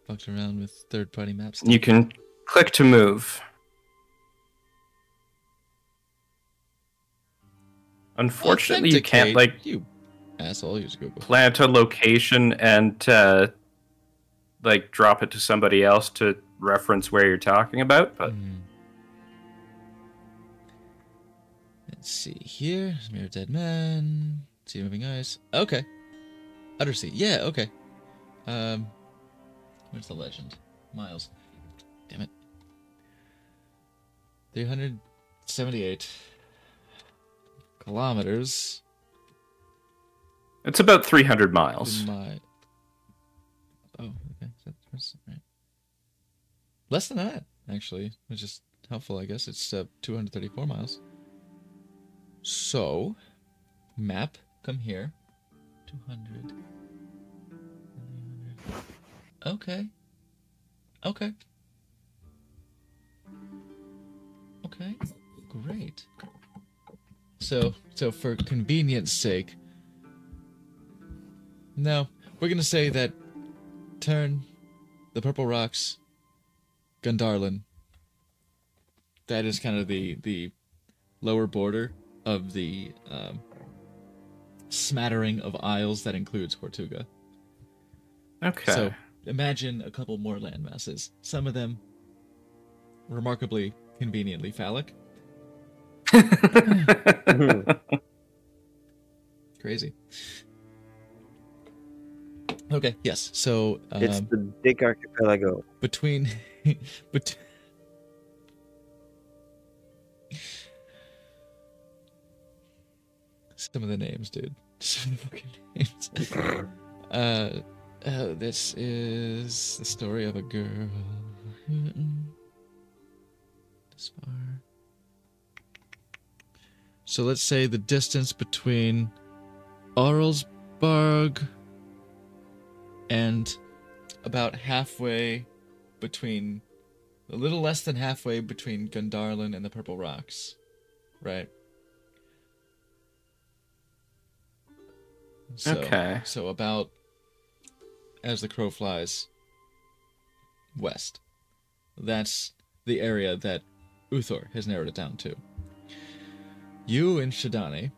fucked around with third-party maps. You can click to move. Unfortunately, you can't like you asshole. Use Google. plant a location and uh, like drop it to somebody else to reference where you're talking about. But Hmm. Let's see here. Mirror Dead Man. See Moving eyes. Okay. Undersea. Yeah, okay. Um where's the legend? Miles. Damn it. 378 kilometers it's about 300 miles. my Oh, okay. That's, that's right. Less than that, actually, which is helpful, I guess. It's uh, 234 miles. So, map, come here. 200. Okay. Okay. Okay. Great. So, so for convenience sake, no, we're gonna say that turn the purple rocks, Gundarlun. That is kind of the the lower border of the um, smattering of isles that includes Tortuga. Okay. So imagine a couple more land masses. Some of them remarkably conveniently phallic. Crazy. Okay, yes. So um, it's the Dick Archipelago. between but some of the names, dude. Some of the fucking names. uh, uh, this is the story of a girl. This far. So let's say the distance between Arlsberg and about halfway between a little less than halfway between Gundarlun and the Purple Rocks. Right. So, Okay. So about as the crow flies west. That's the area that Uthor has narrowed it down to. You and Shadani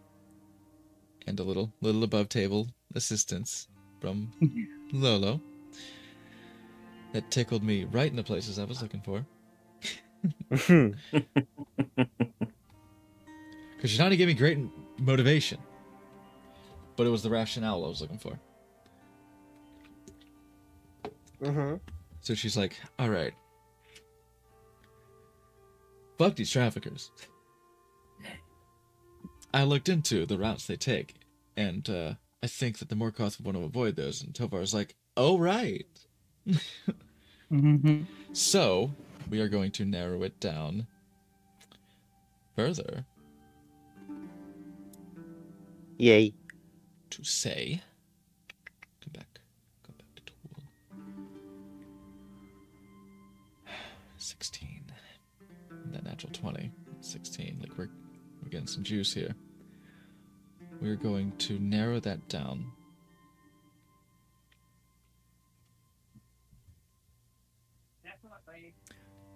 and a little little above table assistance from Lolo. That tickled me right in the places I was looking for. Because Shadani gave me great motivation. But it was the rationale I was looking for. Mm-hmm. So she's like, all right. Fuck these traffickers. I looked into the routes they take, and uh, I think that the Morkoth would want to avoid those. And Tovar's like, oh, right. hmm So, we are going to narrow it down further Yay. To say. Go back. Go back to tool. 16. That natural 20. 16. Like, we're, we're getting some juice here. We're going to narrow that down.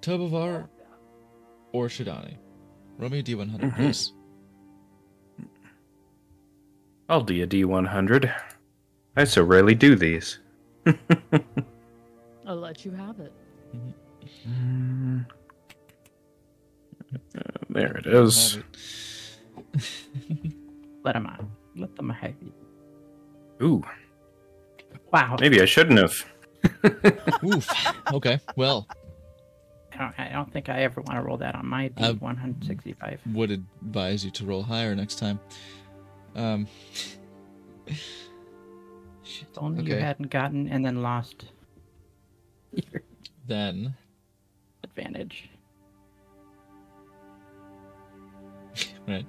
Tobovar or me a D100, Mhm. please. I'll do a D100. I so rarely do these. I'll let you have it. Mm. Uh, there it is. It. Let them out. Let them have it. Ooh, Wow. maybe I shouldn't have. Oof. Okay. Well, I don't, I don't think I ever want to roll that on my Uh, D165. would advise you to roll higher next time. Um. Shit. If only you hadn't gotten and then lost your Then advantage. right.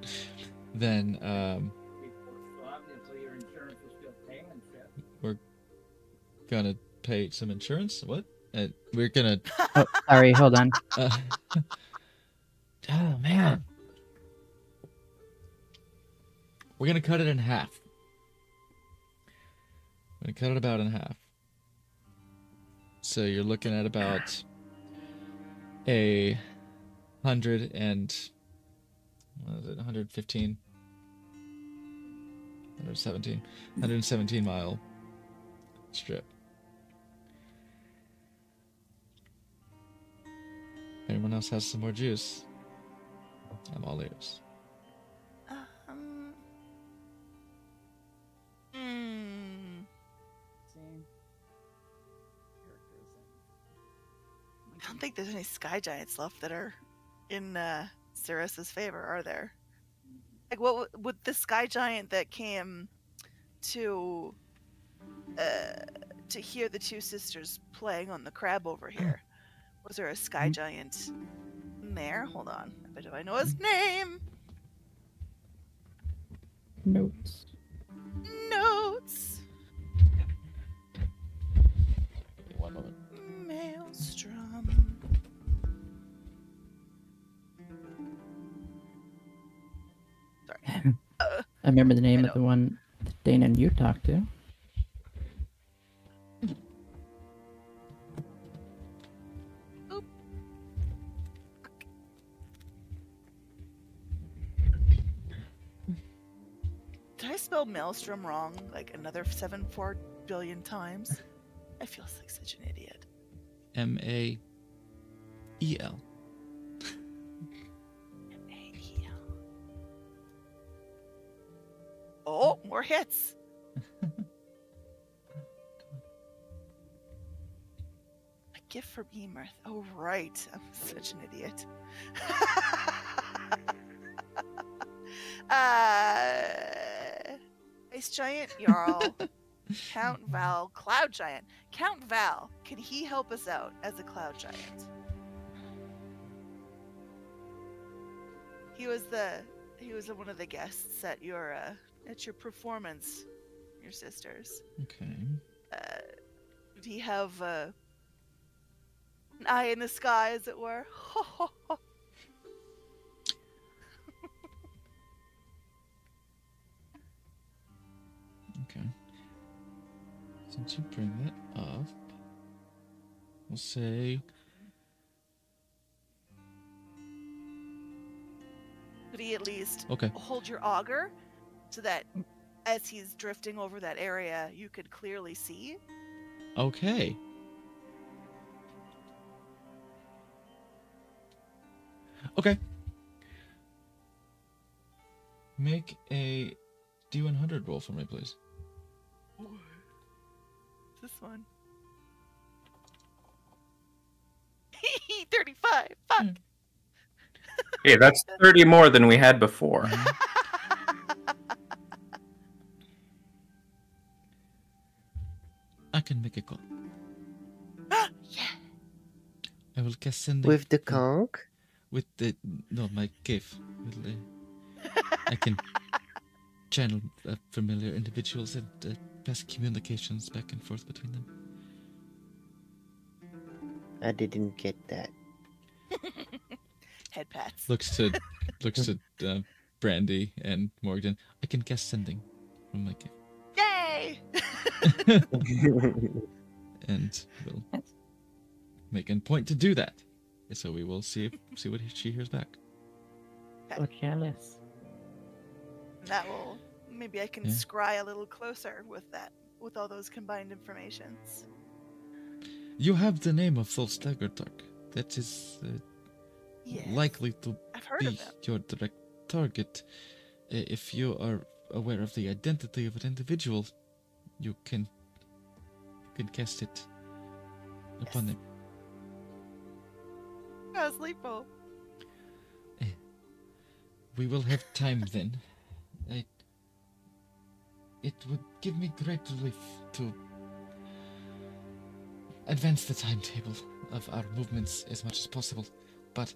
Then um, we're gonna pay some insurance. What? Uh, we're gonna. Oh, sorry. Hold on. Uh, oh man. We're gonna cut it in half. We're gonna cut it about in half. So you're looking at about a hundred and what is it, 115? 117. 117 mile strip. Anyone else has some more juice? I'm all ears. Don't think there's any sky giants left that are in uh, Serissa's favor, are there? Like, what would the sky giant that came to uh, to hear the two sisters playing on the crab over here? Was there a sky giant there? Hold on. I bet if I know his name. Notes. Notes. One moment. Maelstrom. I remember the name of the one that Dana and you talked to. did I spell maelstrom wrong like another seven four billion times? I feel like such an idiot. M A E L. Oh, more hits. A gift from Iymrith. Oh, right. I'm such an idiot. uh, Ice Giant Jarl, Count Val, Cloud Giant. Count Val, can he help us out as a Cloud Giant? He was the he was one of the guests at your uh, at your performance, your sisters. Okay. Uh, he have uh, an eye in the sky, as it were? Okay. Since you bring that up, we'll say Could he at least okay. hold your auger so that as he's drifting over that area, you could clearly see? Okay. Okay. Make a D100 roll for me, please. This one. 35. Fuck. Hmm. Hey, that's 30 more than we had before. Mm-hmm. Can make a call. yeah. I will cast sending With the from- conch? with the no my cave. With the, I can channel uh, familiar individuals and uh, pass communications back and forth between them. I didn't get that. Head pats. Looks to looks to uh, Brandy and Morgan. I can cast sending from my cave, Yay! and we'll make a point to do that. So we will see if, see what she hears back. Oh, jealous. that will. Maybe I can Yeah. scry a little closer with that, with all those combined informations. You have the name of Solstaggertark. That is uh, Yes. likely to I've heard be of your direct target. Uh, If you are aware of the identity of an individual, you can you can cast it upon Yes. them. Oh, sleepo. Eh. We will have time then. I, it would give me great relief to advance the timetable of our movements as much as possible, but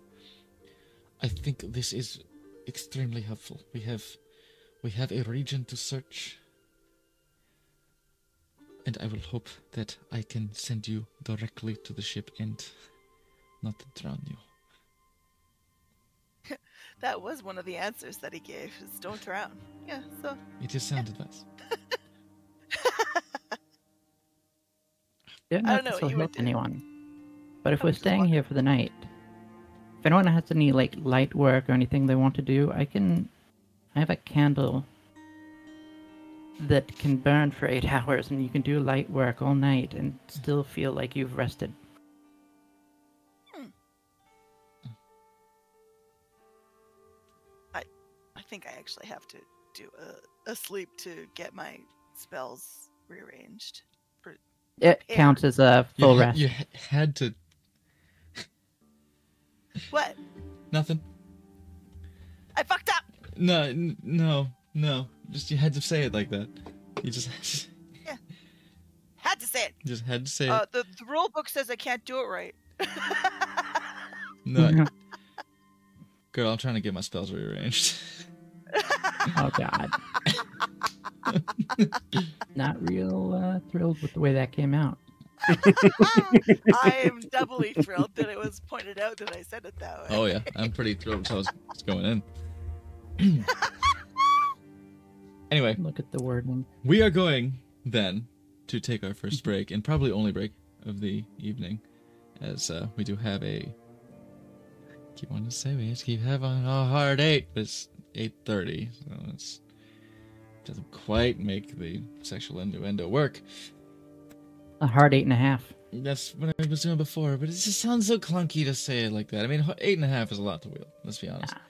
I think this is extremely helpful. We have we have a region to search, and I will hope that I can send you directly to the ship and not drown you. That was one of the answers that he gave. Is don't drown. Yeah. So It is sound advice. Don't I know don't if know this what will you help do. anyone. But if I we're staying here for the night, if anyone has any like light work or anything they want to do, I can. I have a candle that can burn for eight hours, and you can do light work all night and still feel like you've rested. I I think I actually have to do a, a sleep to get my spells rearranged. It Yeah. counts as a full ha- rest. You had to What? nothing. I fucked up. No, n- no, no. Just you had to say it like that. You just Had to say it. just had to say Uh, it. the, the rule book says I can't do it right. No, girl, I'm trying to get my spells rearranged. oh God. Not real uh, thrilled with the way that came out. I am doubly thrilled that it was pointed out that I said it that way. oh yeah, I'm pretty thrilled with how it's it's going in. anyway, Look at the wording. we are going then to take our first break and probably only break of the evening, as uh, we do have a. Keep wanting to say we just keep having a hard eight, but it's eight thirty, so it's doesn't quite make the sexual innuendo work. A hard eight and a half. That's what I was doing before, but it just sounds so clunky to say it like that. I mean, eight and a half is a lot to wield. Let's be honest. Nah.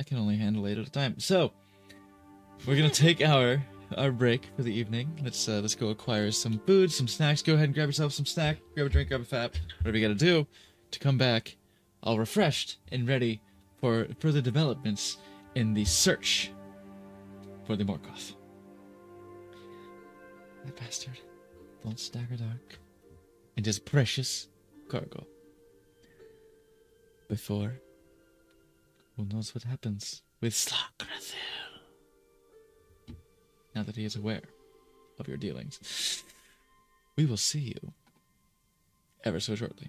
I can only handle eight at a time. So we're gonna take our our break for the evening. Let's uh, let's go acquire some food, some snacks. Go ahead and grab yourself some snack, grab a drink, grab a fap, whatever you gotta do to come back all refreshed and ready for further developments in the search for the Morkoth. That bastard. Don't stagger dark. And his precious cargo. Before, who knows what happens with Slarkrethel? Now that he is aware of your dealings, we will see you ever so shortly.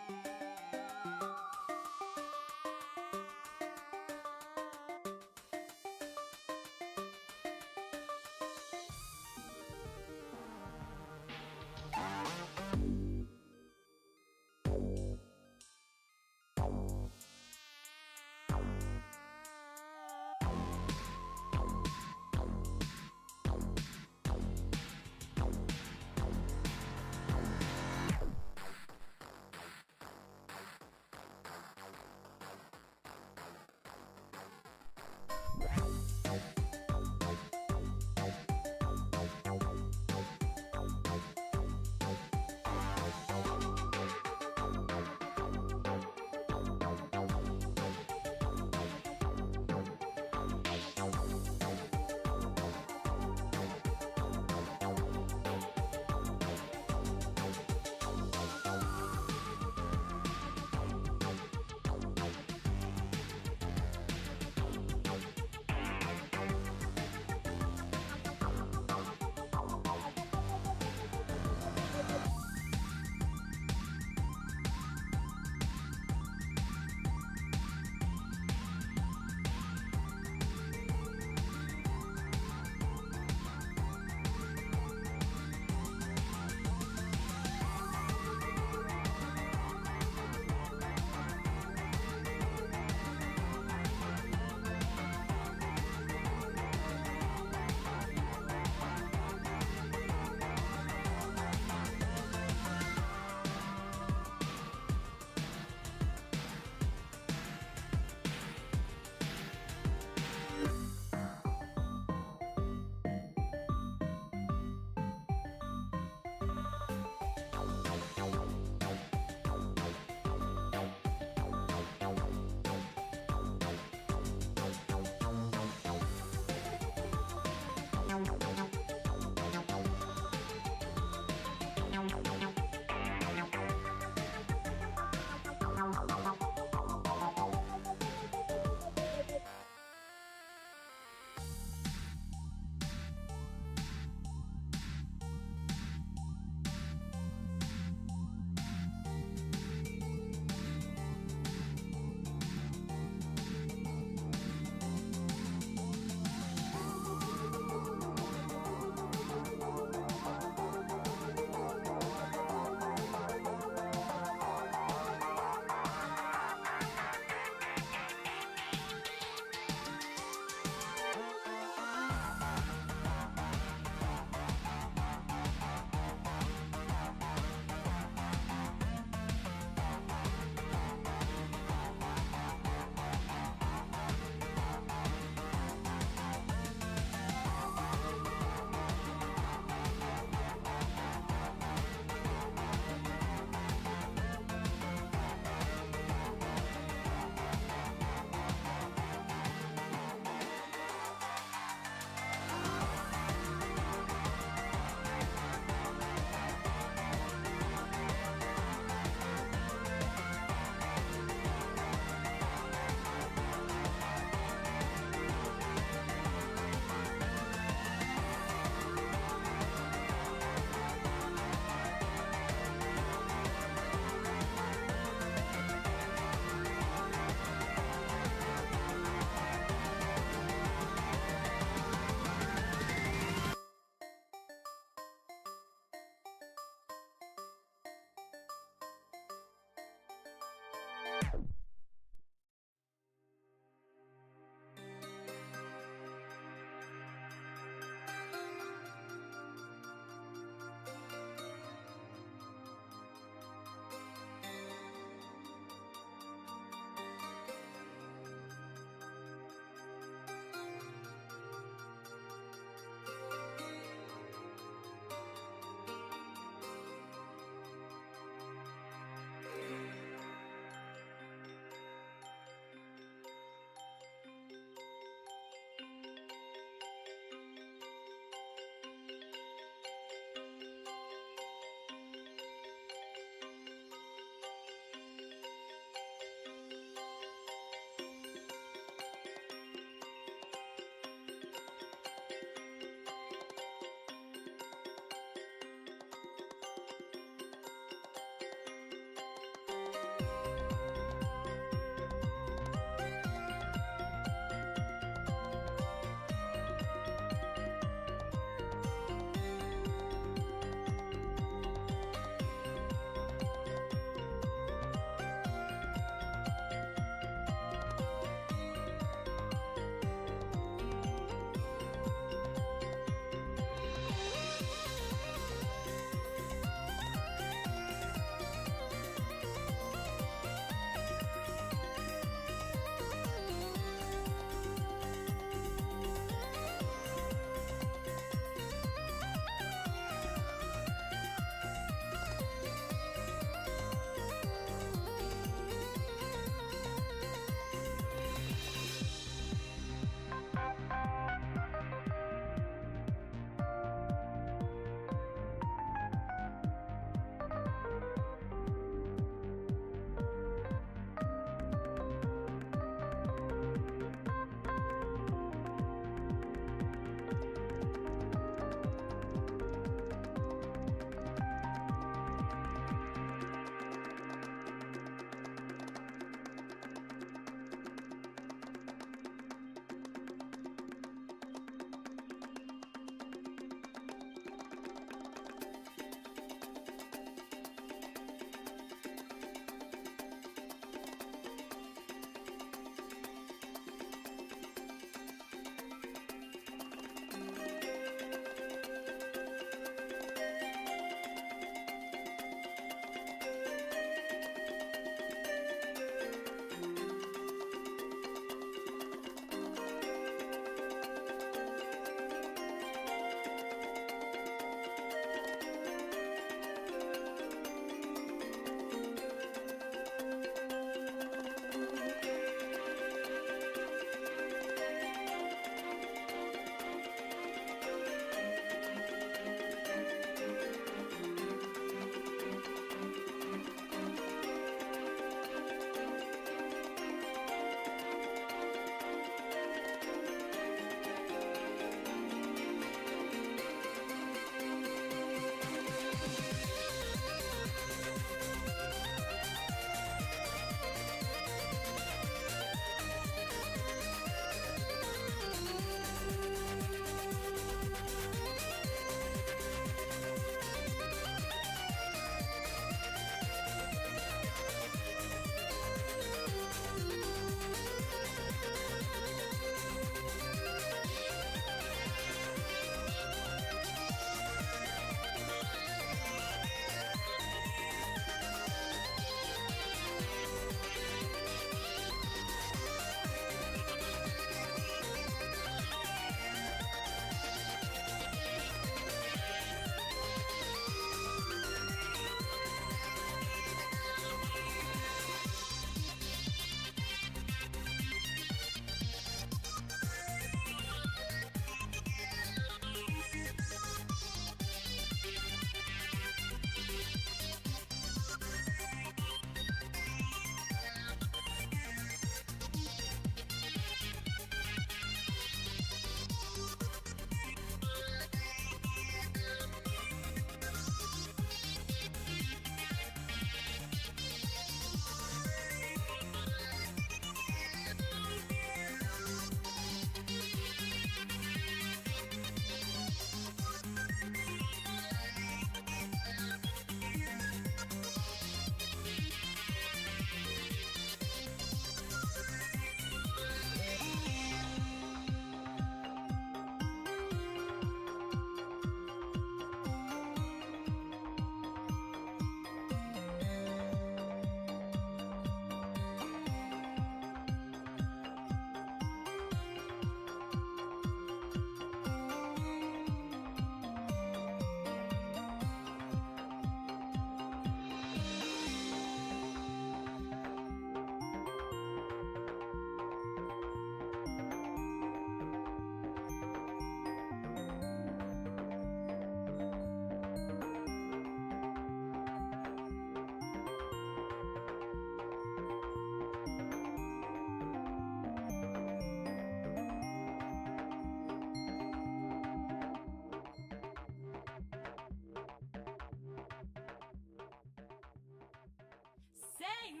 Say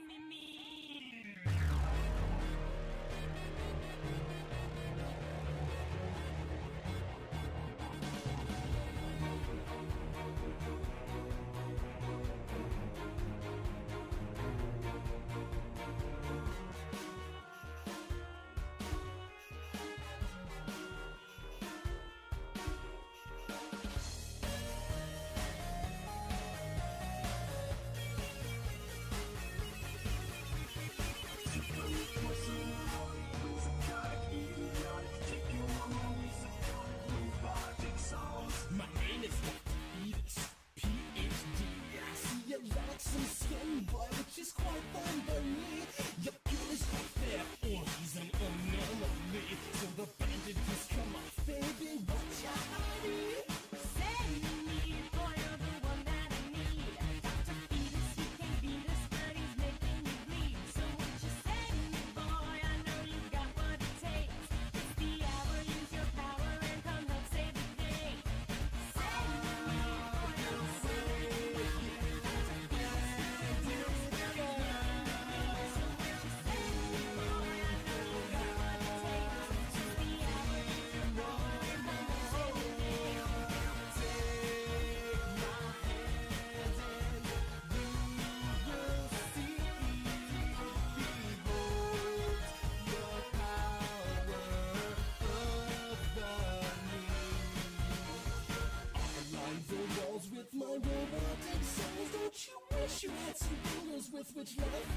much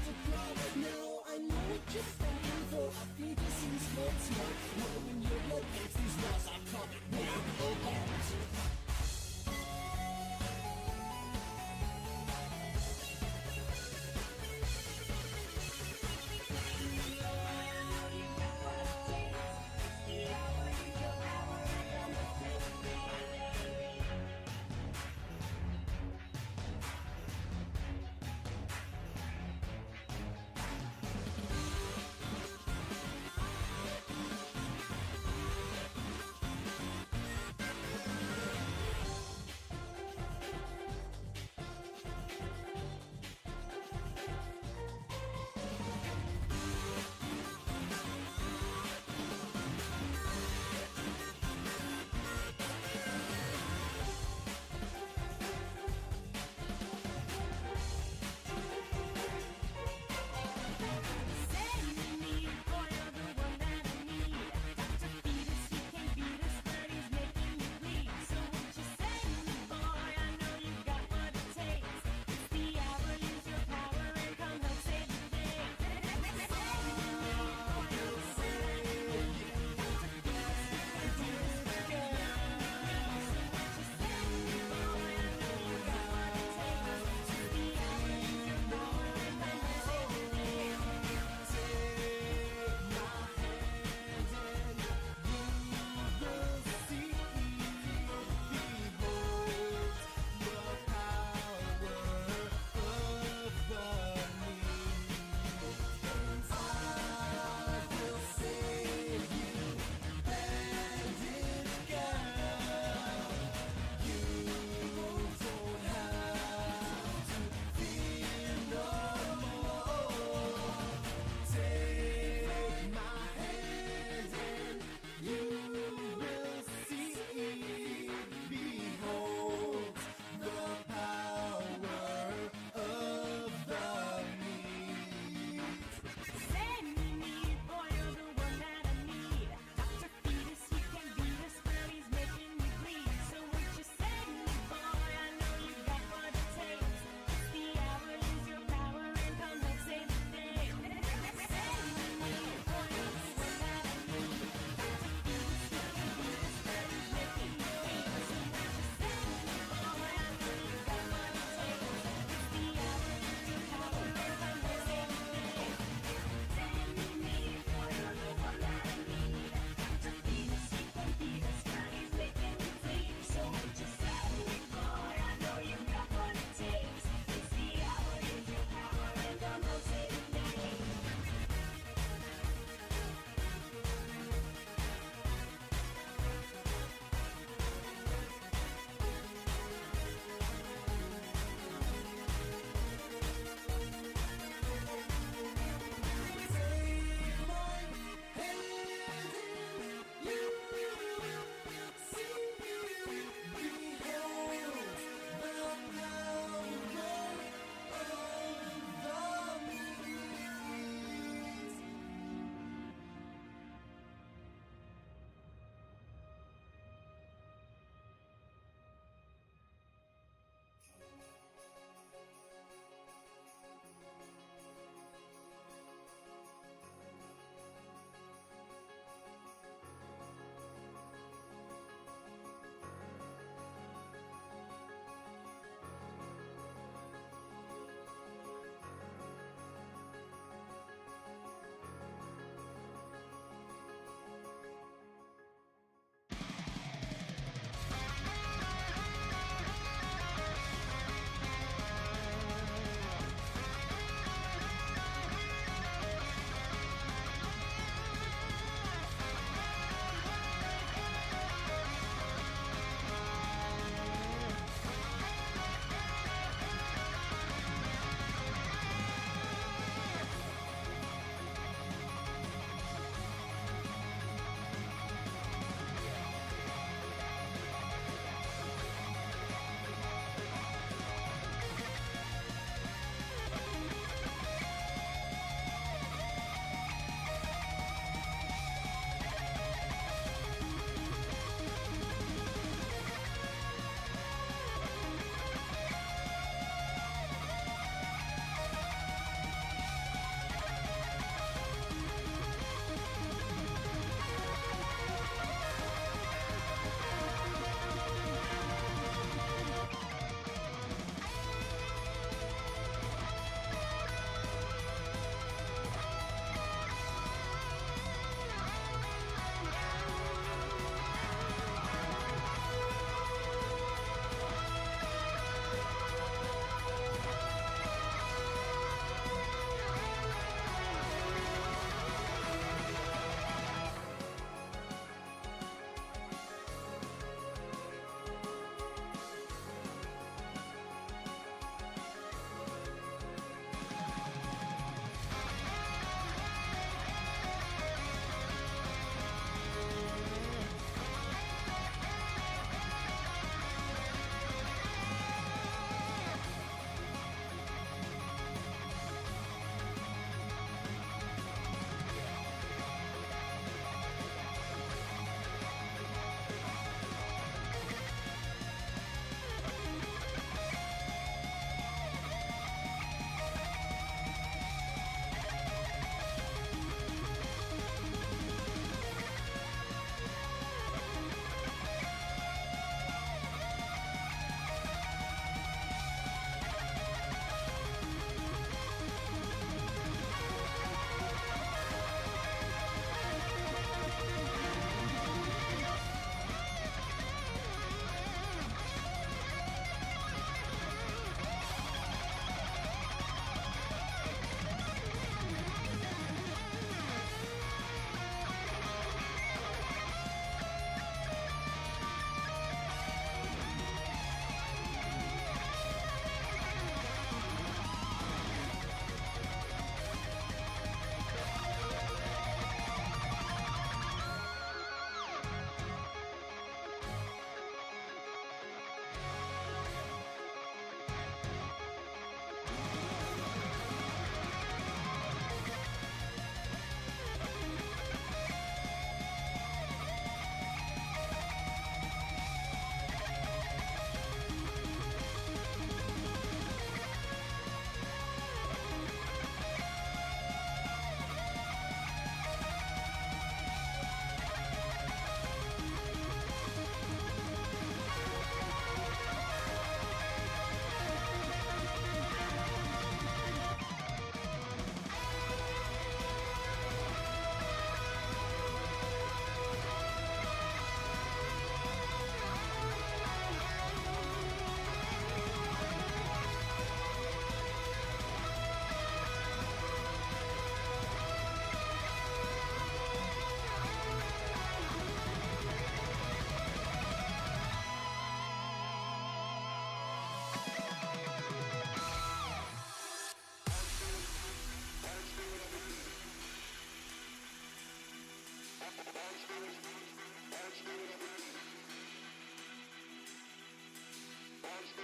Thank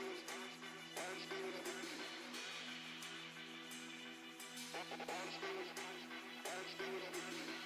you.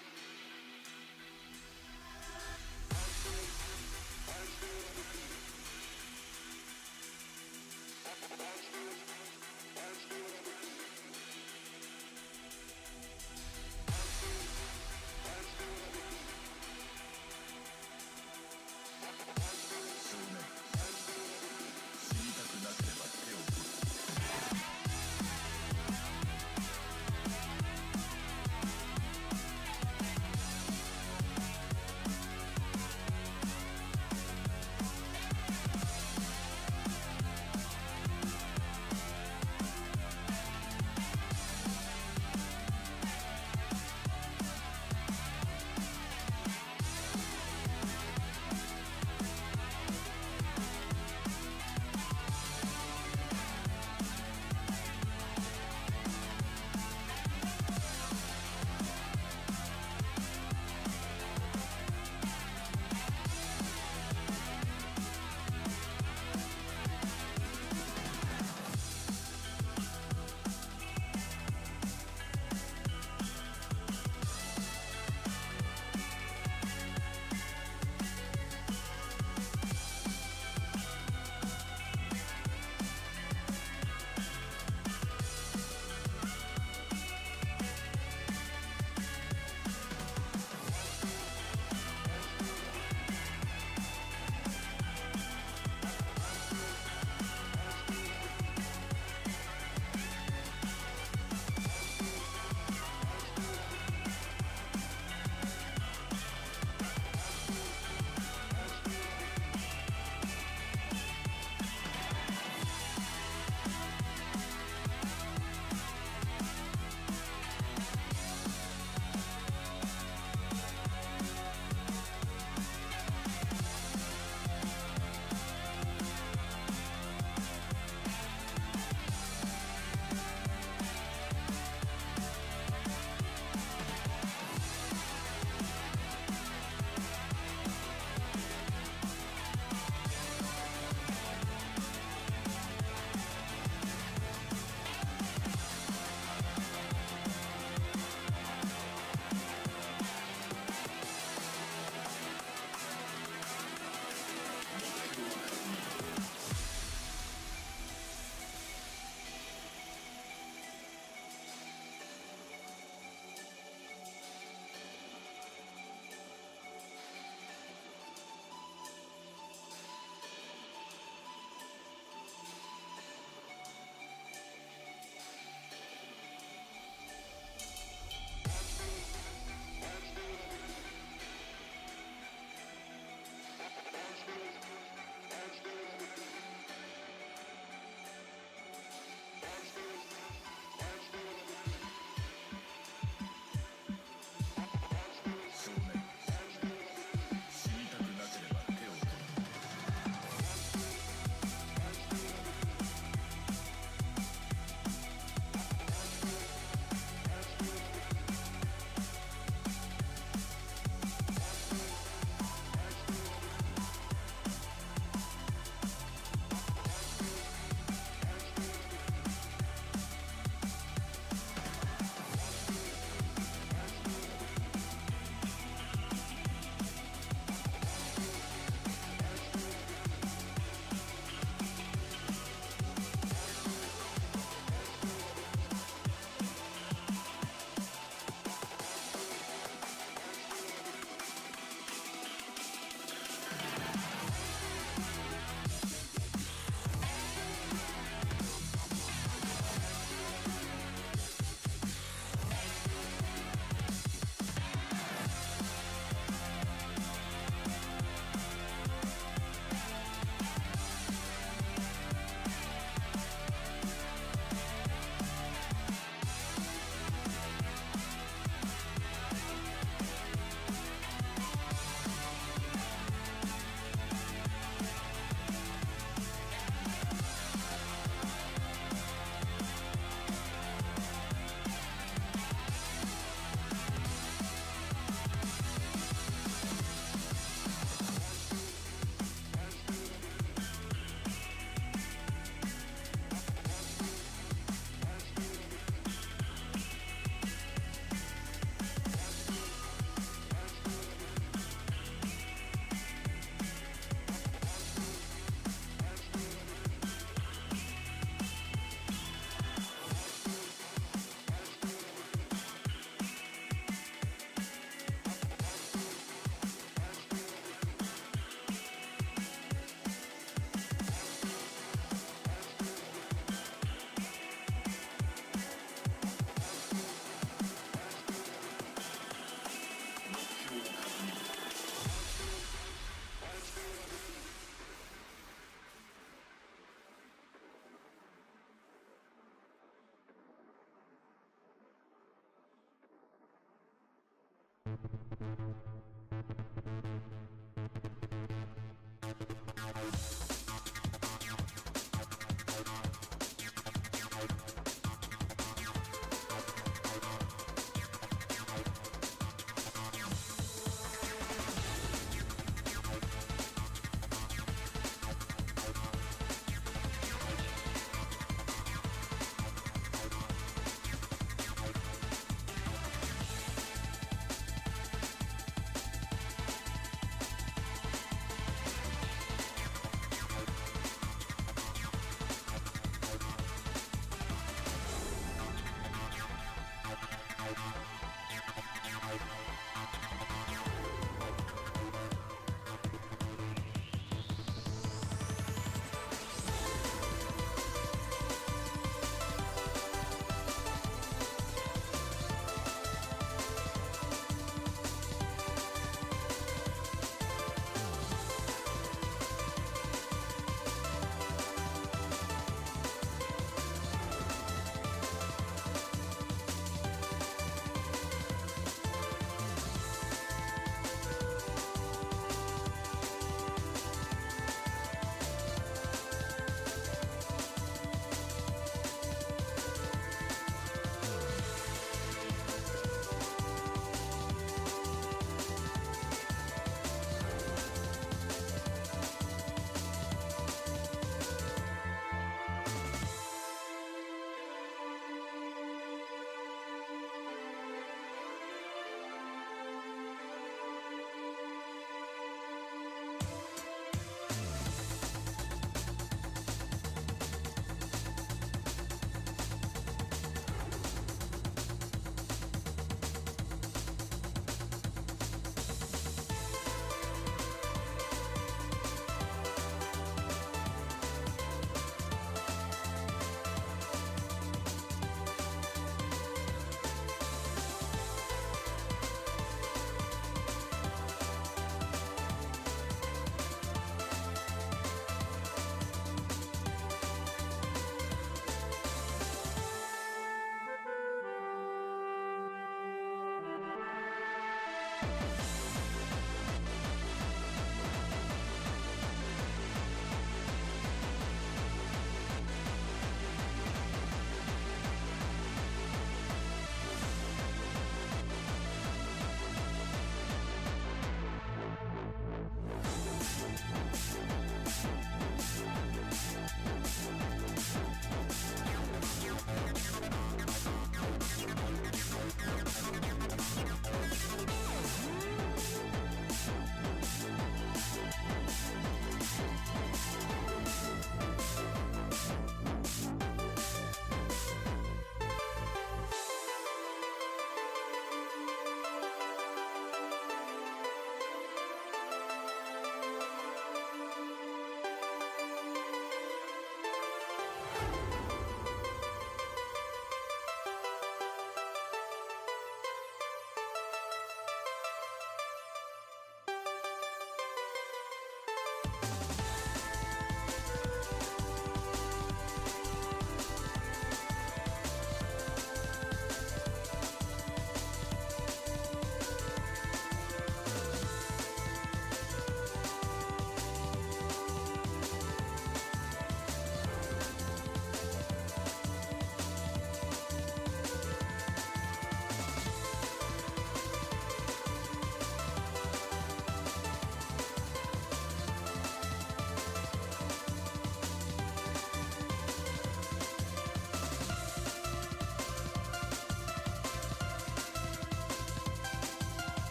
Bye.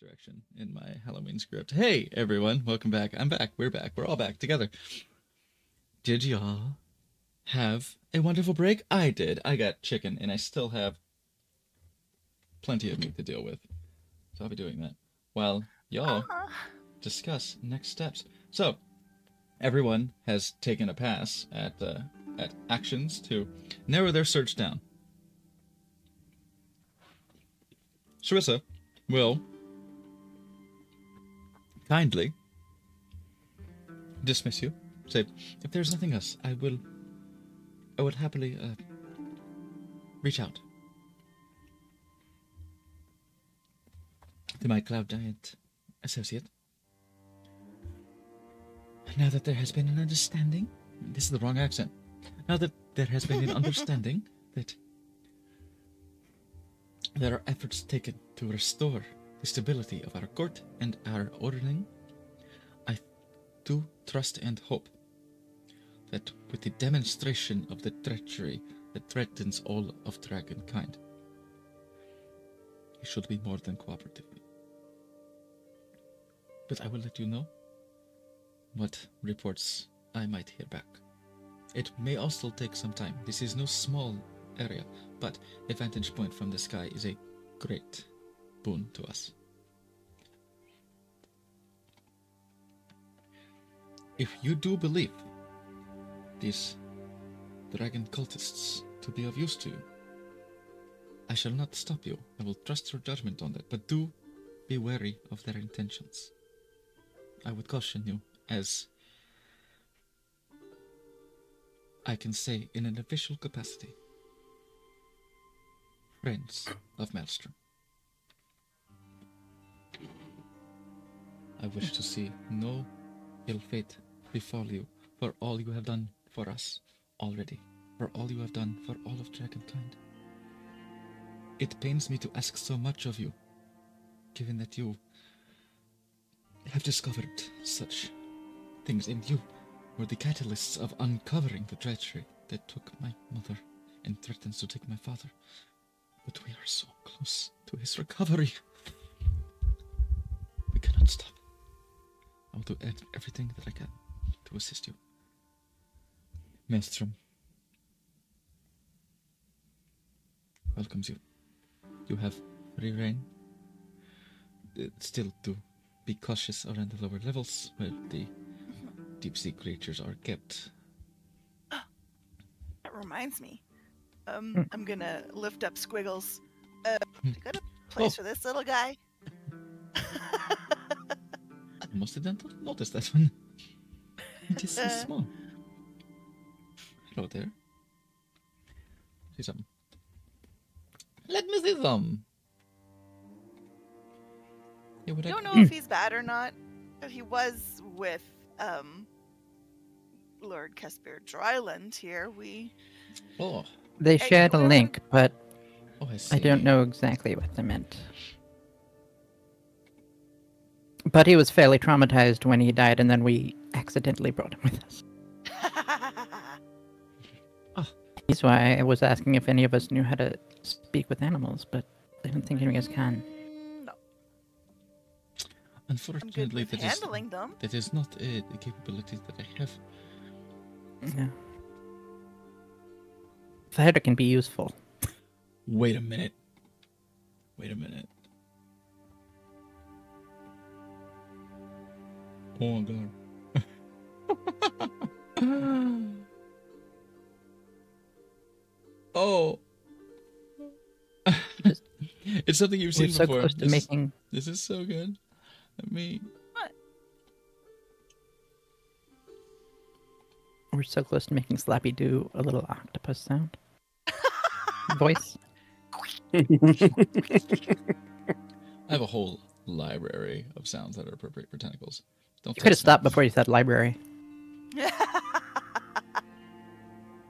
Direction in my Halloween script. Hey everyone, welcome back. I'm back. We're back. We're all back together. Did y'all have a wonderful break? I did. I got chicken, and I still have plenty of meat to deal with. So I'll be doing that while y'all Uh, discuss next steps. So, everyone has taken a pass at uh, at actions to narrow their search down. Serissa will kindly dismiss you. Say, if there's nothing else, I will. I would happily uh, reach out to my Cloud Giant associate. Now that there has been an understanding, this is the wrong accent. Now that there has been an understanding that there are efforts taken to restore the stability of our court and our ordering, I do trust and hope that with the demonstration of the treachery that threatens all of dragonkind, he should be more than cooperative. But I will let you know what reports I might hear back. It may also take some time. This is no small area, but a vantage point from the sky is a great to us. If you do believe these dragon cultists to be of use to you, I shall not stop you. I will trust your judgment on that, but do be wary of their intentions. I would caution you, as I can say in an official capacity, friends of Maelstrom. I wish to see no ill fate befall you for all you have done for us already, for all you have done for all of dragonkind. It pains me to ask so much of you, given that you have discovered such things, and you were the catalysts of uncovering the treachery that took my mother and threatens to take my father. But we are so close to his recovery. We cannot stop. I will do everything that I can to assist you. Maelstrom welcomes you. You have free reign. Uh, Still to be cautious around the lower levels where the deep sea creatures are kept. that reminds me. Um, I'm gonna lift up Squiggles. Uh, Hmm. I got a place Oh. for this little guy. I must have not noticed that one. It is so small. Hello there. See some. Let me see some. Yeah, would I I- don't know if he's bad or not, but he was with um Lord Kesper Drylund here. We Oh, They shared a link, but oh, I. I don't know exactly what they meant. But he was fairly traumatized when he died, and then we accidentally brought him with us. Oh. That's why I was asking if any of us knew how to speak with animals, but I don't think any of us can. no, Unfortunately, that is them. that is not uh, a, a capability that I have. Yeah. Theater can be useful. Wait a minute. Wait a minute. Oh my god. oh. it's something you've seen We're seen so before. close to This, making. this is so good. I mean, We're so close to making Slappy do a little octopus sound. Voice. I have a whole library of sounds that are appropriate for tentacles. Don't You could have stopped before you said library.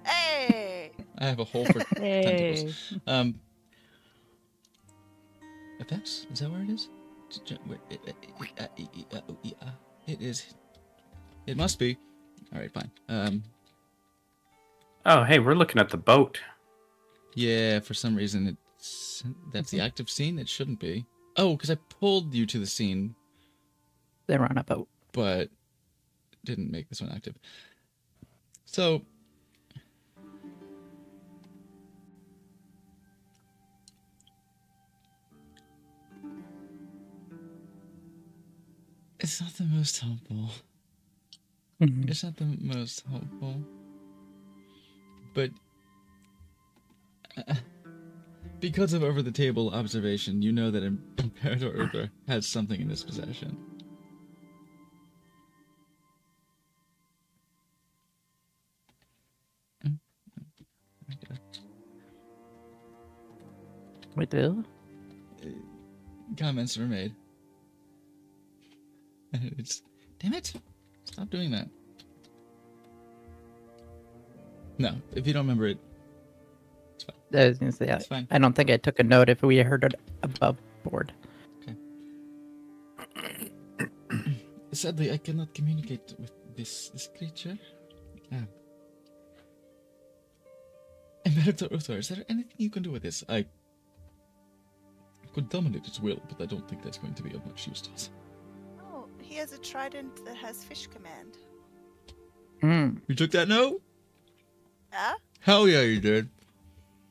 hey, I have a whole for Hey. tentacles. Um, effects? Is that where it is? J- j- wait, it- is. It must be. All right, fine. Um, Oh, hey, we're looking at the boat. yeah. For some reason, it's that's the active scene. It shouldn't be. Oh, because I pulled you to the scene, They were on a boat. But didn't make this one active. So. It's not the most helpful. It's not the most helpful. But uh, because of over the table observation, you know that Imperator Uthor has something in his possession. We do. Comments were made. It's damn it! Stop doing that. No, if you don't remember it, it's fine. I was gonna say, It's I, fine. I don't think I took a note if we heard it above board. Okay. Sadly, I cannot communicate with this this creature. Ah. Imperator Uthor, is there anything you can do with this? I could dominate its will, but I don't think that's going to be of much use to us. Oh, he has a trident that has fish command. Hmm. You took that note? Yeah? Hell yeah, you did.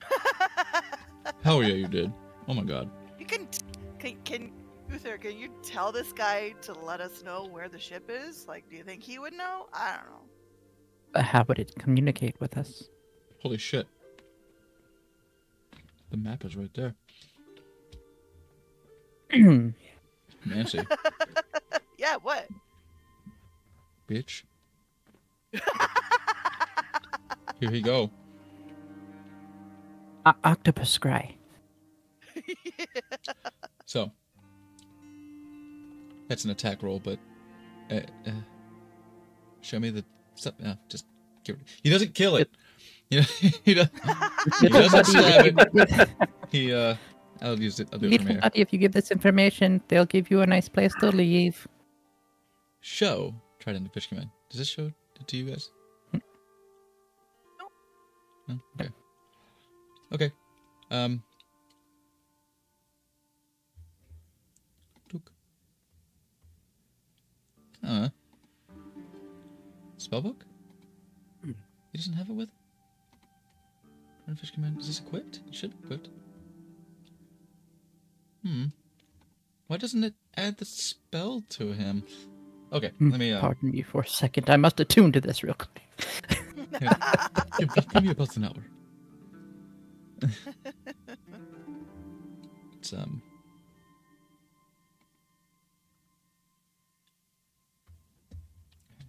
Hell yeah, you did. Oh my god. You can, can, can, Uthor, can you tell this guy to let us know where the ship is? Like, do you think he would know? I don't know. But how would it communicate with us? Holy shit. The map is right there. Nancy, yeah, what? bitch. Here we go. O- octopus scry. So, that's an attack roll, but uh, uh, show me the stuff. No, just give it. He doesn't kill it. You know, he, does, he doesn't stab it. He uh, I'll use it. I'll do it from here. if you give this information, they'll give you a nice place to leave. Show Trident of Fish Command. Does this show to you guys? No. Okay. Okay. Um. Took. Uh. Spellbook? He doesn't have it with? Trident of Fish Command. Is this equipped? It should be equipped. Hmm. Why doesn't it add the spell to him? Okay, Hmm, let me. Uh, Pardon me for a second. I must attune to this real quick. yeah. give, give me about an hour. it's um.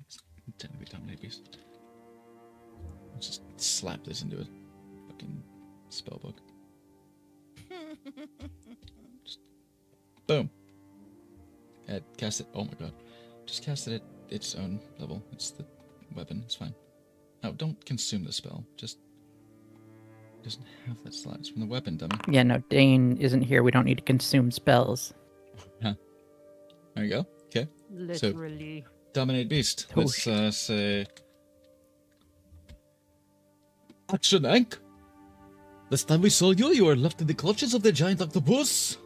It's technically dominate beast. Let's just slap this into a fucking spell book. Boom. Add, cast it. Oh my god. Just cast it at its own level. It's the weapon. It's fine. No, don't consume the spell. Just it doesn't have that slot. It's from the weapon, dummy. Yeah, no, Dane isn't here. We don't need to consume spells. There you go. Okay. Literally. Dominate beast. Oh, Let's uh, say Action Ank. Last time we saw you, you were left in the clutches of the giant octopus.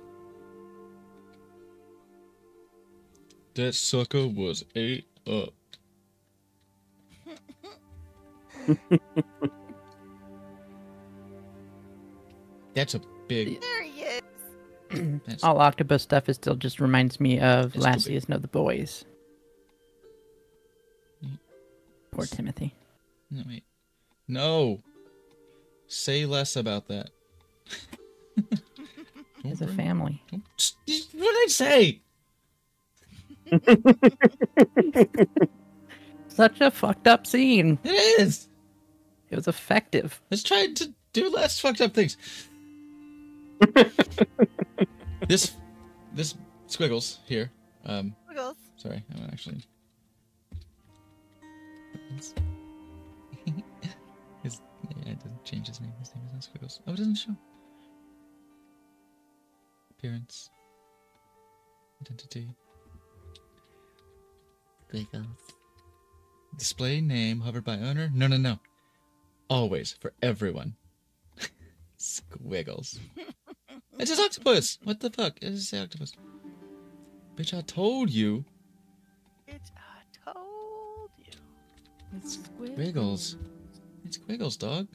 That sucker was ate up. That's a big. There he is. That's, All octopus stuff is still just reminds me of It's Last too. Season of the Boys. Mm. Poor Timothy. No, wait. No. Say less about that. Don't a family. What did I say? Such a fucked up scene. It is. It was effective. Let's try to do less fucked up things. this, this squiggles here. Um, Wiggles. sorry, I'm actually. his, yeah, it doesn't change his name. His name is not Squiggles. Oh, it doesn't show. Appearance. Identity. Squiggles. Display name hovered by owner. No, no, no. Always for everyone. Squiggles. it's says octopus. What the fuck? It doesn't octopus. Bitch, I told you. It, I told you. It's Squiggles. It's Squiggles, dog.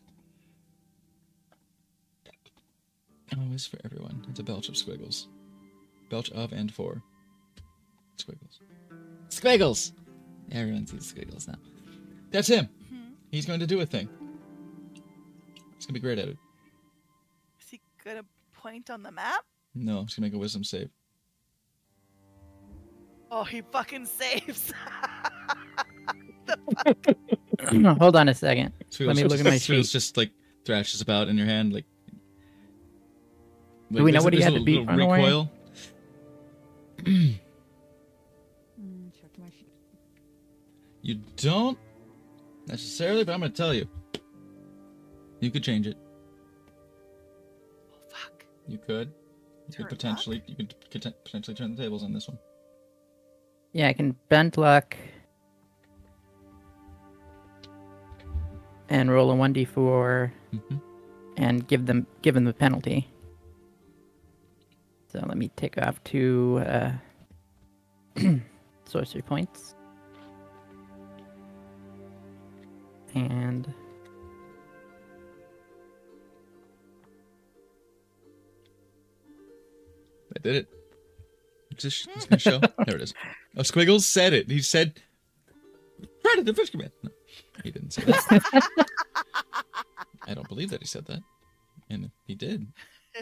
Always for everyone. It's a belch of Squiggles. Belch of and for. Squiggles. Squiggles! Everyone sees Squiggles now. That's him. Mhm. He's going to do a thing. He's going to be great at it. Is he gonna point on the map? No, he's going to make a wisdom save. Oh, he fucking saves. Hold on a second. Squiggles, me look at my Squiggles sheet. just like thrashes about in your hand, like. Do we know what he had a to beat, little by the way? recoil. You don't necessarily, but I'm going to tell you. You could change it. oh fuck. You could. You Turn could potentially. You could potentially turn the tables on this one. Yeah, I can bend luck and roll a one d four hmm and give them give them the penalty. So let me take off two uh, sorcery points. And I did it. Just gonna show. there it is. Oh, Squiggles said it. He said, "Right the fish command." No, he didn't say that. I don't believe that he said that, and he did.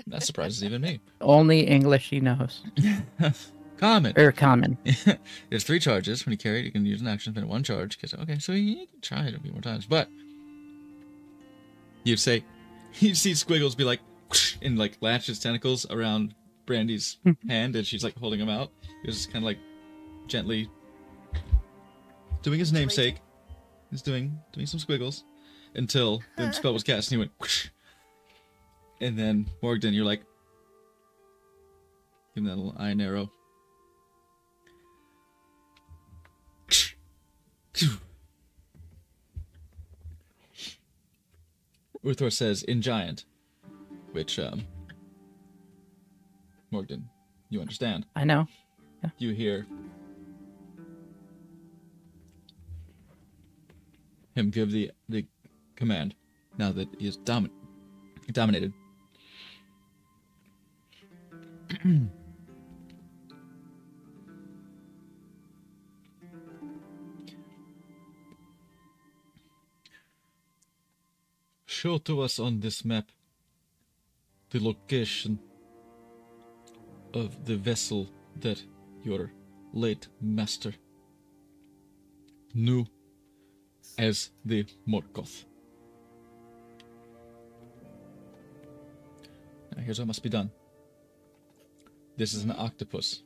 That surprises even me. only English he knows Comment. or common. There's three charges. When you carry it, you can use an action spend one charge. Cause okay, so you can try it a few more times, but you'd say you see Squiggles be like and like latch his tentacles around Brandy's mm-hmm. hand, and she's like holding him out. He was just kind of like gently doing his namesake. He's doing doing some squiggles until the spell was cast, and he went. Whoosh. And then Morgden, you're like, give him that little eye and arrow. Uthor says in giant, which um, Morgden, you understand. I know. You hear him give the the command now that he is domin- dominated. Show to us on this map the location of the vessel that your late master knew as the Morkoth. Now, here's what must be done. This is an octopus.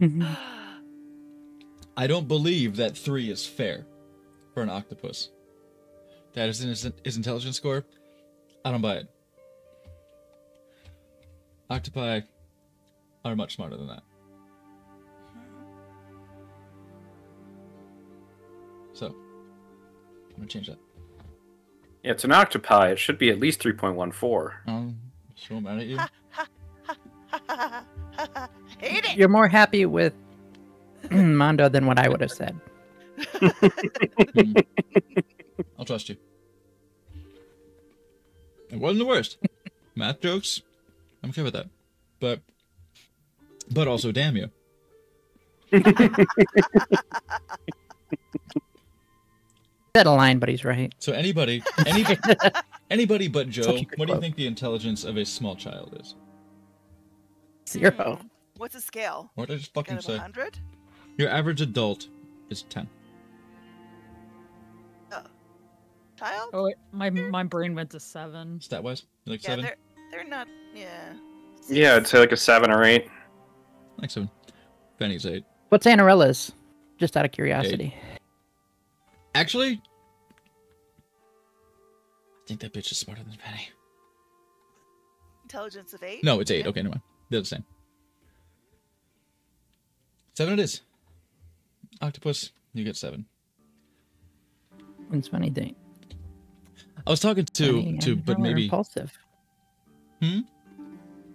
Mm-hmm. I don't believe that three is fair for an octopus. That is his, his intelligence score. I don't buy it. Octopi are much smarter than that. So, I'm gonna change that. Yeah, it's an octopi. It should be at least 3.14. Um, so mad at you. Hate it. You're more happy with Mondo than what I would have said. I'll trust you. It wasn't the worst. Math jokes, I'm okay with that. But, but also, damn you. Said a line, but he's right. So anybody, anybody, anybody but Joe, Such a what do you think the intelligence of a small child is? Zero. What's a scale? What did I just fucking say? 100? Your average adult is ten. Child? Oh, wait, my my brain went to seven. Stat wise, like yeah, seven? they're they're not. Yeah. Yeah, I'd say like a 7 or 8. Like seven. Benny's eight. What's Anarella's? Just out of curiosity. Eight. Actually, I think that bitch is smarter than Penny. Intelligence of eight. No, it's eight. Yeah. Okay, never mind. They're the same. Seven it is. Octopus, you get seven. It's funny thing. I was talking to Funny to, and but how maybe impulsive. Hmm?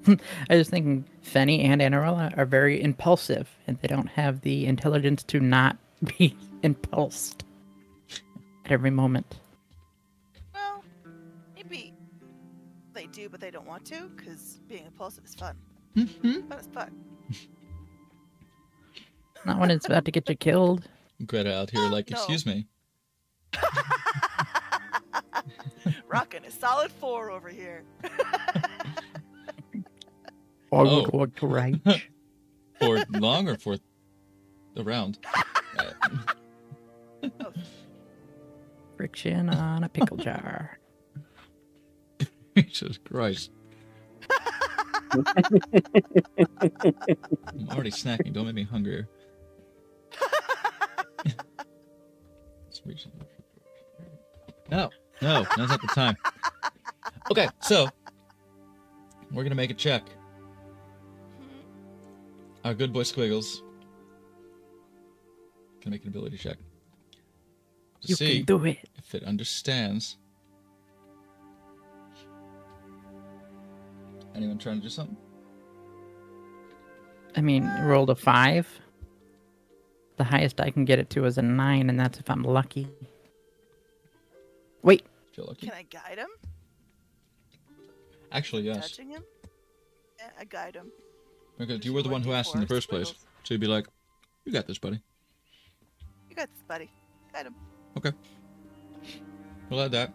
I was thinking Fenny and Anarella are very impulsive, and they don't have the intelligence to not be impulsed at every moment. Well, maybe they do, but they don't want to, because being impulsive is fun. Mm-hmm. Fun is fun. Not when it's about to get you killed. Greta out here, Oh, like, no. excuse me. Rockin' a solid four over here. I Oh. would like to rage. For long or for around? Uh, Friction on a pickle jar. Jesus Christ. I'm already snacking. Don't make me hungrier. Let's reach in the refrigerator. No, no, now's not the time. Okay, so we're gonna make a check. Our good boy Squiggles can make an ability check to You see can do it. if it understands. Anyone trying to do something? I mean, rolled a five. The highest I can get it to is a nine, and that's if I'm lucky. Wait, Feel lucky? Can I guide him? Actually, yes. Touching him? Yeah, I guide him. Because you were the one who asked in the first place. So you'd be like, you got this, buddy. You got this, buddy. Guide him. Okay. We'll add that.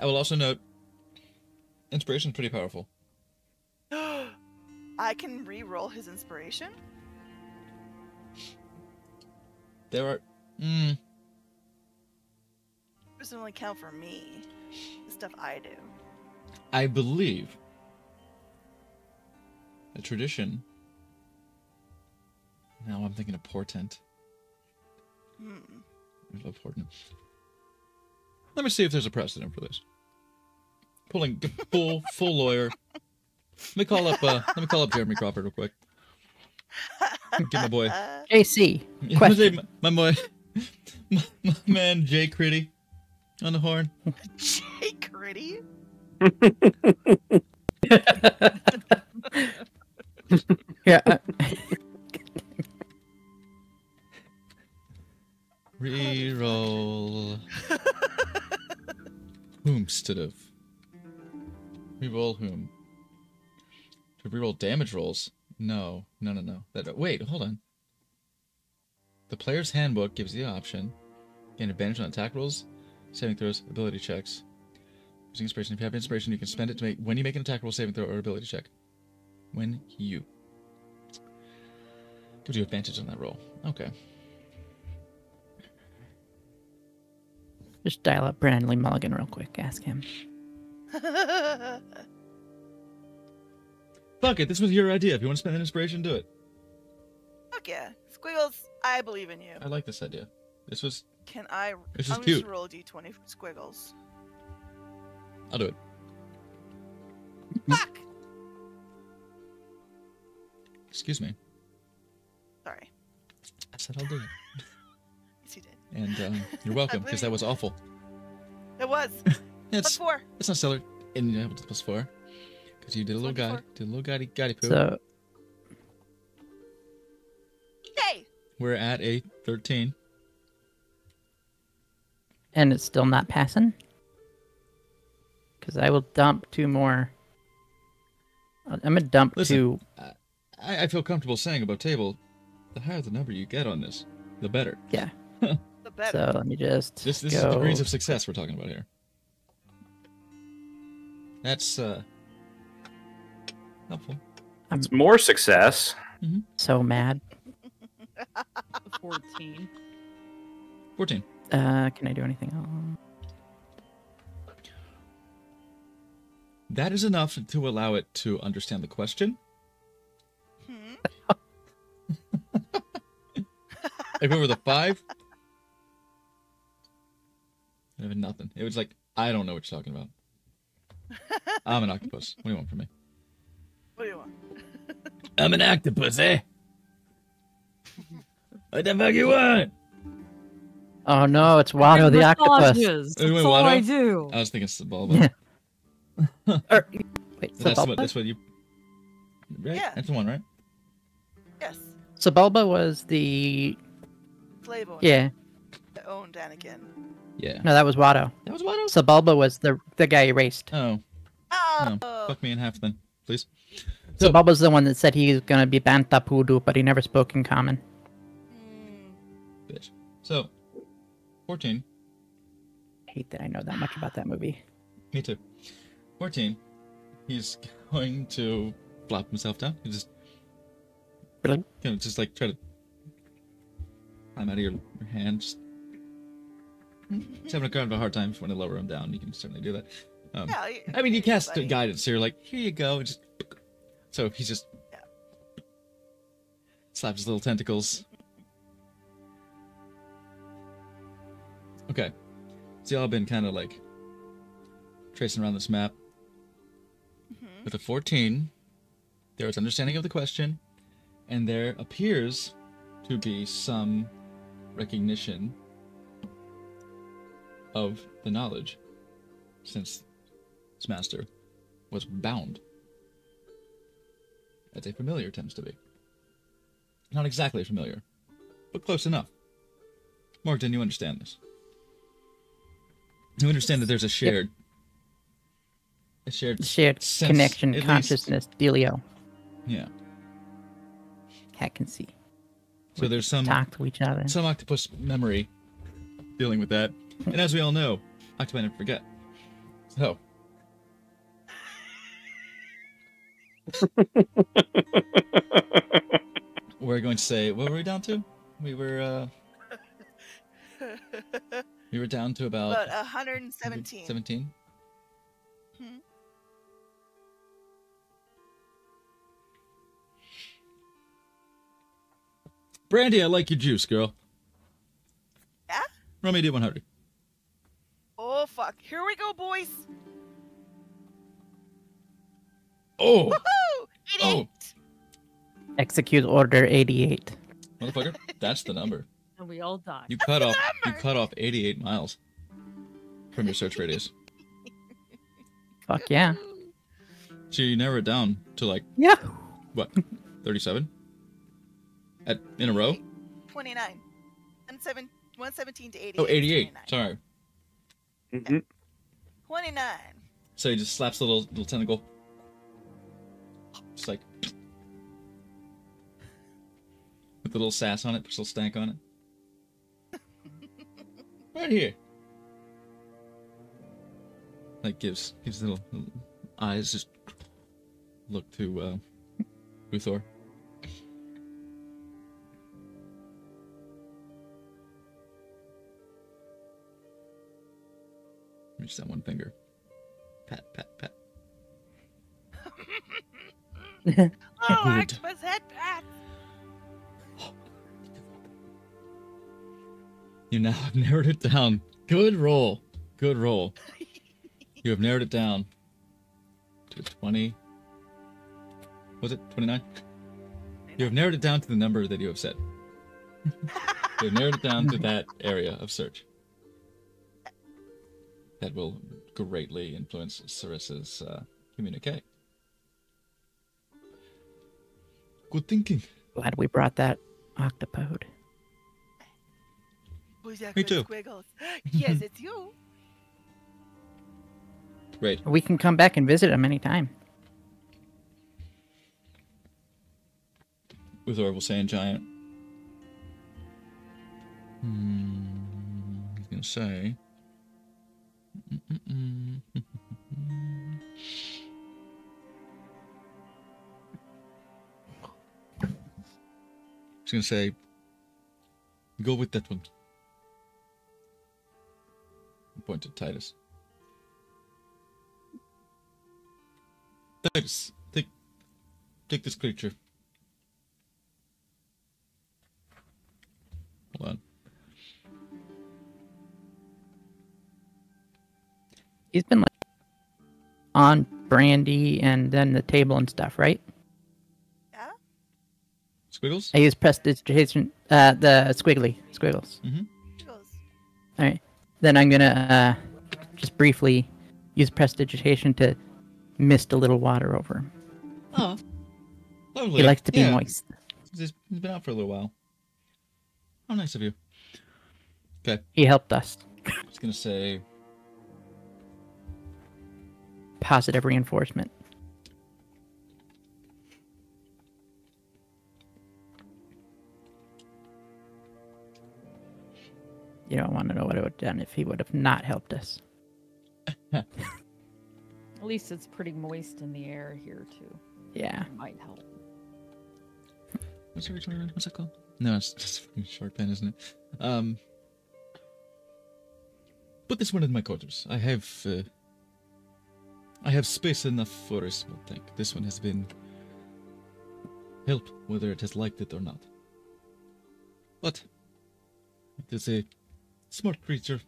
I will also note, inspiration's pretty powerful. I can re-roll his inspiration. There are... Mm, doesn't only count for me. The stuff I do. I believe a tradition. Now I'm thinking of portent. Hmm. I love portent. Let me see if there's a precedent for this. Pulling full full lawyer. Let me call up. Uh, let me call up Jeremy Crawford real quick. Get my boy. JC. Question. my, my boy, my, my man Jay Critty on the horn. Jay Gritty. Yeah. Reroll. Whomstead of. Reroll whom? To reroll damage rolls? No, no, no, no. That wait, hold on. The player's handbook gives the option. Gain advantage on attack rolls, saving throws, ability checks. Using inspiration. If you have inspiration, you can spend it to make when you make an attack roll, saving throw, or ability check. When you gives you advantage on that roll. Okay. Just dial up Brennan Lee Mulligan real quick. Ask him. Fuck it, this was your idea. If you want to spend an inspiration, do it. Fuck yeah. Squiggles, I believe in you. I like this idea. This was. Can I? This is I'm cute. just roll a d20 for Squiggles. I'll do it. Fuck! Excuse me. Sorry. I said I'll do it. Yes, you did. And um, you're welcome, because that was awful. It was. Plus It's four. it's not stellar. And yeah, plus four. Because you did a little guide. 24. Did a little guidey guidey poo. So, Yay! We're at a 13. And it's still not passing? Because I will dump two more. I'm going to dump Listen. two. I, I feel comfortable saying about table, the higher the number you get on this, the better. Yeah. The better. So let me just This this go. is degrees of success we're talking about here. That's uh helpful. It's more success. so mad. 14. 14. Uh, can I do anything else? That is enough to allow it to understand the question. Hmm? If it were the five, I have nothing. It was like, I don't know what you're talking about. I'm an octopus. What do you want from me? What do you want? I'm an octopus, eh? What the fuck you want? Oh no, it's Watto the octopus. Massages. Wait, wait, That's all I do. I was thinking Sebulba. Or, wait, that's Sebulba? what that's what you right? Yeah. That's the one, right? Yes. Sebulba was the Slave owner yeah. that owned Anakin. Yeah. No, that was Watto. That was Watto? Sebulba was the the guy erased. Oh, Oh, no. Fuck me in half then, please. So So- Sebulba's the one that said he's gonna be Bantapudu, but he never spoke in common. mm, Bitch. So, 14. hate that I know that much about that movie. Me too. 14. He's going to flop himself down. He just, Really? you know, just like try to climb out of your, your hand. Just, he's having a kind of a hard time if you want to lower him down. You can certainly do that. Um, yeah, y- I mean, you cast buddy. guidance, so you're like, here you go. and Just so he's just Yeah. slaps his little tentacles. Okay, so y'all been kind of like tracing around this map. Mhm. With a 14, there is understanding of the question, and there appears to be some recognition of the knowledge, since its master was bound. As a familiar tends to be. Not exactly familiar, but close enough. Morgan, you understand this. You understand that there's a shared, a shared, Shared sense, connection, at least. consciousness, dealio. Yeah. Cat can see. So there's some Talk to each other. some octopus memory dealing with that. And as we all know, octopi never forget. So. we're going to say, what were we down to? We were, uh, we were down to about About 117. 17. Hmm. Brandy, I like your juice, girl. Yeah? Roll me D100. Oh fuck! Here we go, boys. Oh, Woohoo! 88. Execute Order 88. motherfucker, that's the number. And we all died. You cut off you cut off 88 miles from your search radius. Fuck yeah. So you narrow it down to like Yeah. what, 37? At in a row? 29. And seven, 117 to 88. Oh, 88. 29. Sorry. Mhm. 29. So he just slaps the little little tentacle. Just like with a little sass on it, puts a little stank on it. Right here. Like gives gives little, little eyes just look to uh Uthor. Reach that one finger. Pat, pat, pat. Oh, Good. octopus head pat. You now have narrowed it down. Good roll. Good roll. You have narrowed it down to 20. Was it 29? You have narrowed it down to the number that you have said. you have narrowed it down to that area of search. That will greatly influence Serissa's uh, communique. Good thinking. Glad we brought that octopode. Who's that Me too. Squiggles? yes, it's you. Great. We can come back and visit him anytime. With will say in giant. Hmm, he's gonna say. He's gonna say, "Go with that one." Point to Titus. Titus, take, take this creature. Hold on. He's been like on Brandy and then the table and stuff, right? Yeah? Squiggles? I use prestidigitation, uh, the squiggly squiggles. Squiggles. All right. Then I'm gonna uh, just briefly use prestidigitation to mist a little water over him. Oh. Lovely. He likes to be Yeah, moist. He's, he's been out for a little while. How nice of you. Okay. He helped us. I was gonna say, Positive reinforcement. You don't want to know what it would have done if he would have not helped us. At least it's pretty moist in the air here too. Yeah. Might help. what's it, what's it called? No, it's just a fucking shark pen, isn't it? Um, put this one in my quarters. I have, uh, I have space enough for a small tank. This one has been help, whether it has liked it or not. But it is a smart creature.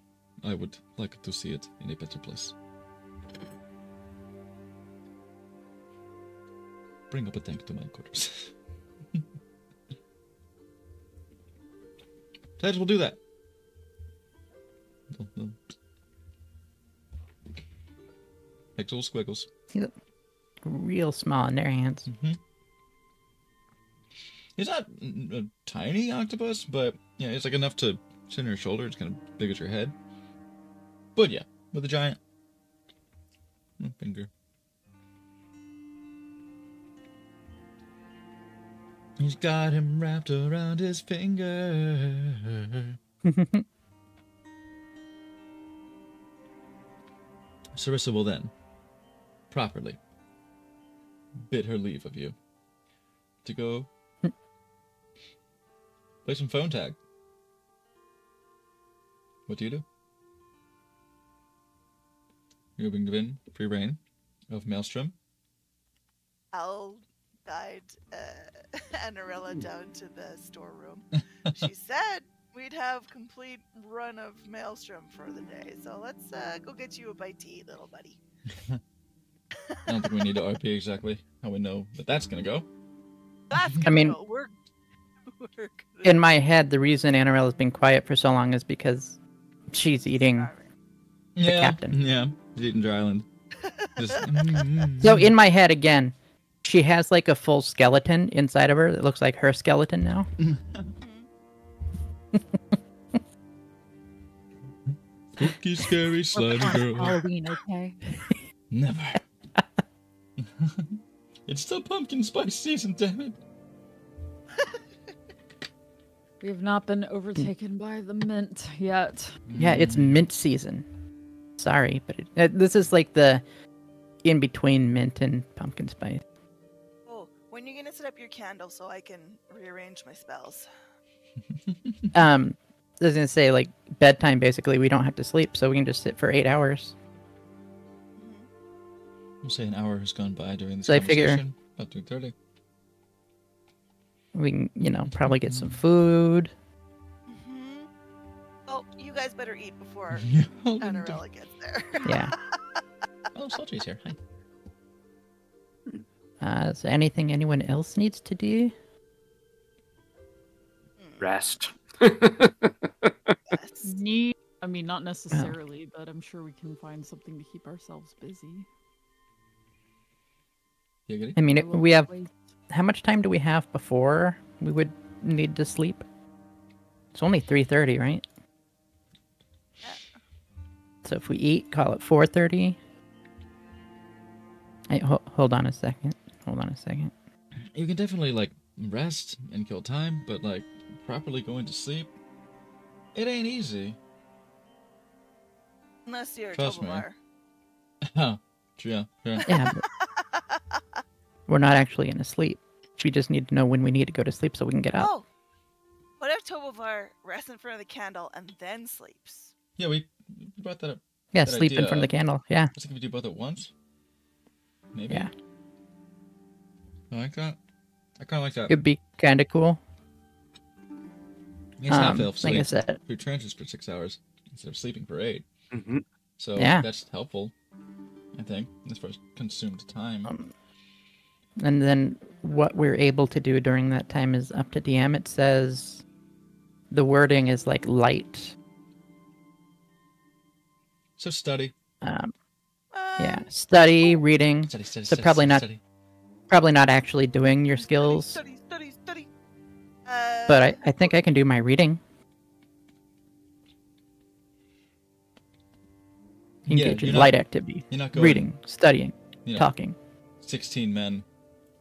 I would like to see it in a better place. Bring up a tank to my quarters. Ted will do that. No, no. Pixel squiggles. Real small in their hands. He's not mm, a tiny octopus, but yeah, it's like enough to on your shoulder. It's kind of big as your head. But yeah, with a giant finger. He's got him wrapped around his finger. Serissa will then, properly, bid her leave of you to go play some phone tag. What do you do? You're being given free reign of Maelstrom. I'll guide uh, Anarella down to the storeroom. she said we'd have complete run of Maelstrom for the day, so let's uh, go get you a bite to eat, little buddy. I don't think we need to RP exactly how we know that that's gonna go. That's I gonna mean- go. we're we're gonna In my head, the reason Annarella's been quiet for so long is because she's eating. Yeah, captain. Yeah, he's eating Drylund. Just, mm, mm, mm, So in my head again, she has like a full skeleton inside of her that looks like her skeleton now. Mm-hmm. spooky, scary, slimy girl. Halloween, okay? Never. it's still pumpkin spice season, damn it. We have not been overtaken by the mint yet. Yeah, it's mint season. Sorry, but it, uh, this is like the in between mint and pumpkin spice. Oh, when are you gonna set up your candle so I can rearrange my spells? Um, I was gonna say like bedtime. Basically, we don't have to sleep, so we can just sit for eight hours. We'll say an hour has gone by during this So I figure- About two thirty. We can, you know, probably get some food. Mm-hmm. Oh, you guys better eat before oh, Anarella gets there. Yeah. Oh, Sultry's here. Hi. Uh, is there anything anyone else needs to do? Rest. Yes. Need, I mean, not necessarily, but I'm sure we can find something to keep ourselves busy. Giggity. I mean, it, we have place- how much time do we have before we would need to sleep? It's only three thirty, right? So if we eat, call it four thirty. Hey, ho- hold on a second. Hold on a second. You can definitely like rest and kill time, but like properly going to sleep, it ain't easy. Unless you're Trust me. Tobovar. Huh. yeah, yeah. Yeah, but we're not actually in a sleep. We just need to know when we need to go to sleep so we can get out. Oh, what if Tobovar rests in front of the candle and then sleeps? Yeah, we we brought that up. yeah, good sleep in front of the candle. Yeah, I was thinking we do both at once. Maybe. yeah. I like that. I kind of like that. It'd be kind of cool. It's half Um, elf like I sleep. said, We trances for six hours instead of sleeping for eight. hmm So Yeah. that's helpful. I think as far as consumed time. Um, And then what we're able to do during that time is up to DM. It says the wording is like light. so study. Um, Um, yeah, study, reading. Study, study, So study, probably study, not- Study. Probably not actually doing your skills, Study, study, study. Uh, but I, I think I can do my reading. Yeah, Engage you're in not- light activity. You're not going. Reading, studying, You know, talking. 16 men.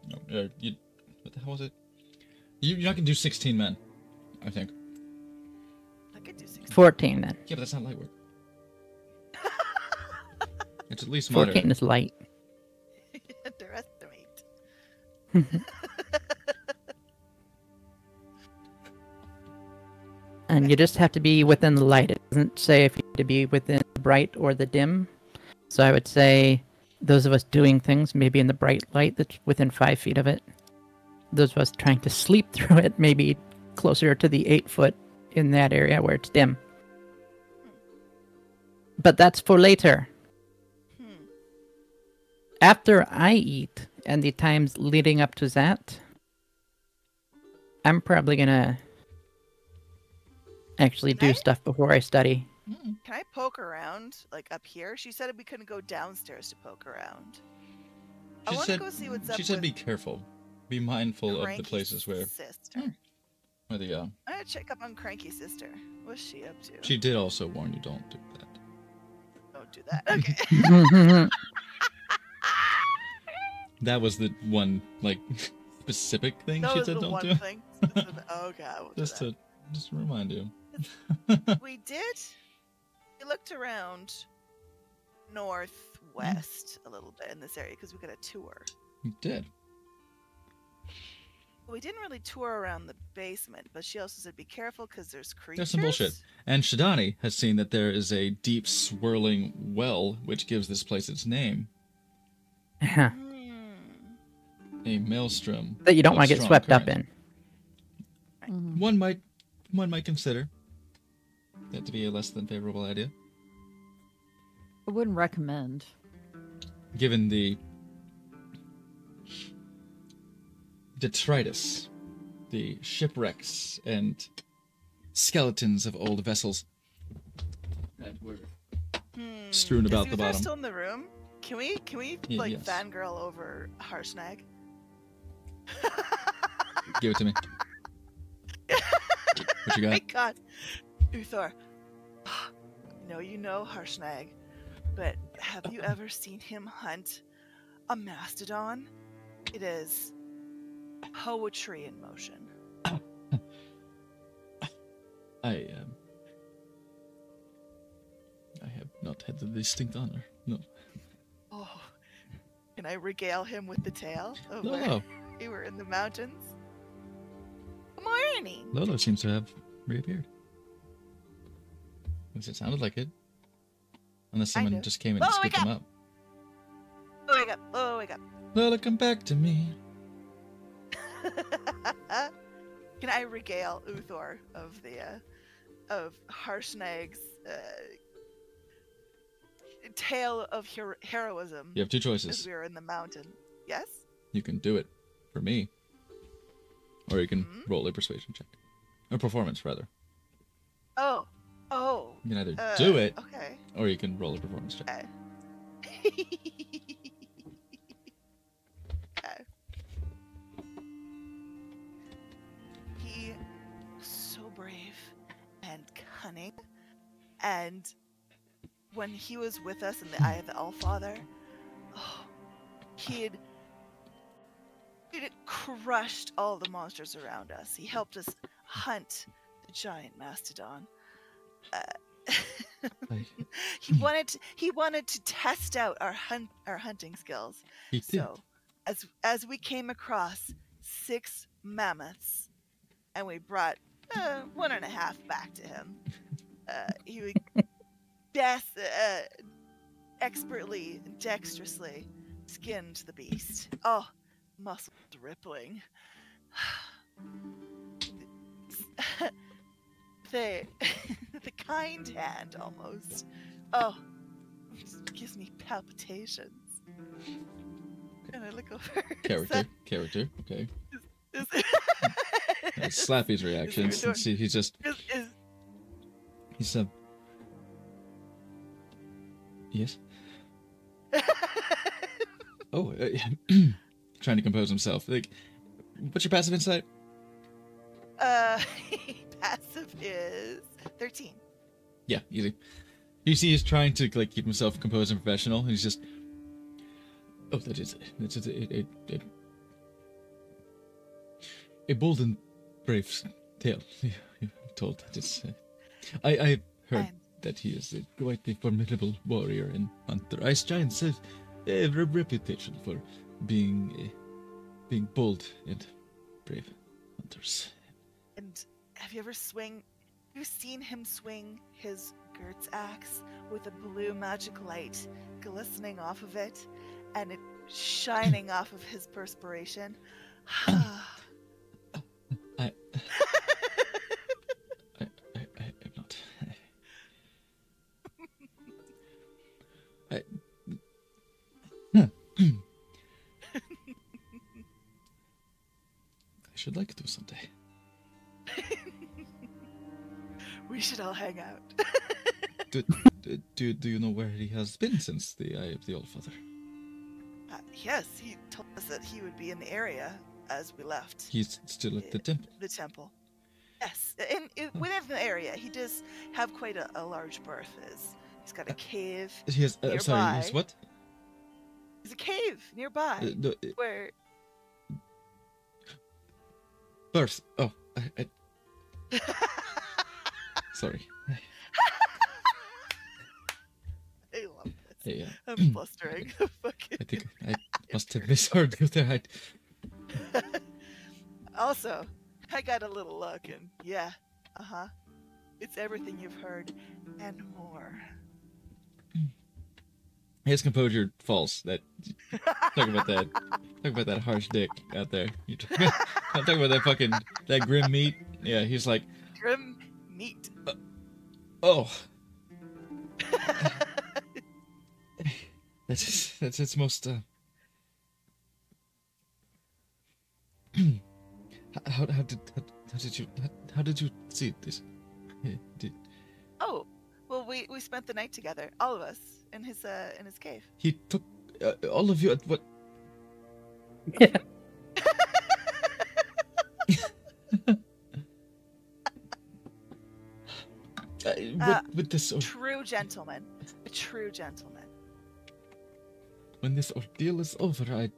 No, uh, you, what the hell was it? You, you're not gonna do 16 men. I think. I could do 16. 14 men. Yeah, but that's not light work. it's at least moderate. 14 is light. Underestimate. And you just have to be within the light. It doesn't say if you have to be within the bright or the dim. So I would say those of us doing things maybe in the bright light that's within five feet of it. Those of us trying to sleep through it maybe closer to the eight foot in that area where it's dim. But that's for later. Hmm. After I eat and the times leading up to that, I'm probably gonna actually do stuff before I study. Can I poke around, like up here? She said we couldn't go downstairs to poke around. I She want to said, go see what's up she said be careful. Be mindful of the places where, Sister. Hmm. where the, uh, I'm gonna check up on Cranky sister. What's she up to? she did also warn you don't do that. Don't do that. Okay. That was the one, like, specific thing that she said don't do. thing. I won't do Just that. to, just to remind you. we did we looked around northwest a little bit in this area because we got a tour You did. we didn't really tour around the basement but she also said be careful because there's creatures That's some bullshit. And Shadani has seen that there is a deep swirling well which gives this place its name. Hmm. A maelstrom. that you don't want to get strong swept up in. One might one might consider that to be a less than favorable idea. I wouldn't recommend. Given the detritus, the shipwrecks and skeletons of old vessels that were Hmm. strewn Is about the Uther bottom. still in the room can we can we Y- like yes. fangirl over harshnag Give it to me. What you got? my god uthor I know you know harshnag but have you ever seen him hunt a mastodon it is poetry in motion I um, I have not had the distinct honor. No, oh can i regale him with the tale of no, where no. we were in the mountains good morning Lolo seems to have reappeared. Least it sounded like it. Unless someone just came and Oh, scooped him up. oh wake up oh wake up Lola, come back to me. Can I regale Uthor of the uh, of Harshnag's uh, tale of hero- heroism You have two choices. We are in the mountain? Yes. You can do it for me, or you can Mhm. roll a persuasion check, a performance rather. Oh. Oh. You can either Uh, do it, Okay. or you can roll a performance check. Okay. He was so brave and cunning, and when he was with us in the Eye of the Allfather, oh, he had he had crushed all the monsters around us. He helped us hunt the giant mastodon. Uh, he wanted to, he wanted to test out our hunt our hunting skills. he did. So, as as we came across six mammoths, and we brought uh, one and a half back to him, uh, he would death uh, expertly, dexterously skinned the beast. Oh, muscle rippling. the kind hand almost. Oh, it gives me palpitations. And I look over. Character, that- character. Okay. is- That's Slappy's reactions. See, he's just is, is, he's uh. Yes. Oh, uh, trying to compose himself. Like, what's your passive insight? Uh, passive is 13. Yeah, easy. You see, he's trying to like keep himself composed and professional. He's just, oh, that is that's a, a, a, a, a bold and brave tale. You're told that it's. Uh, I I heard And- that he is a, quite a formidable warrior and hunter. Ice giants have a re- reputation for being uh, being bold and brave hunters. And have you ever swing? Have seen him swing his Gurt's axe with a blue magic light glistening off of it, and it shining off of his perspiration? Ah. Do, do, you know where he has been since the Eye of the All Father? Uh, yes, he told us that he would be in the area as we left He's still at the temple. the temple. Yes, in, in within the area, he does have quite a, a large berth. Is he's got a cave. He has, uh, sorry, he's what? There's a cave nearby Uh, no, uh, where birth. Oh, I, I, sorry. I love this. Hey, uh, I'm blustering. Fucking- I think I must have misheard you there. I, also, I got a little look, and yeah, uh huh. It's everything you've heard and more. His composure falls. That talk about that. Talk about that harsh dick out there. You talk, I'm talking about that fucking that grim meat. Yeah, he's like, Grim meat. oh, that's that's its most. Uh... how, how did how, how did you how, how did you see this? Did, Oh, well, we we spent the night together, all of us, in his uh in his cave. he took uh, all of you at what? Yeah. Uh, with, Uh, with this or- True gentleman, a true gentleman. When this ordeal is over, I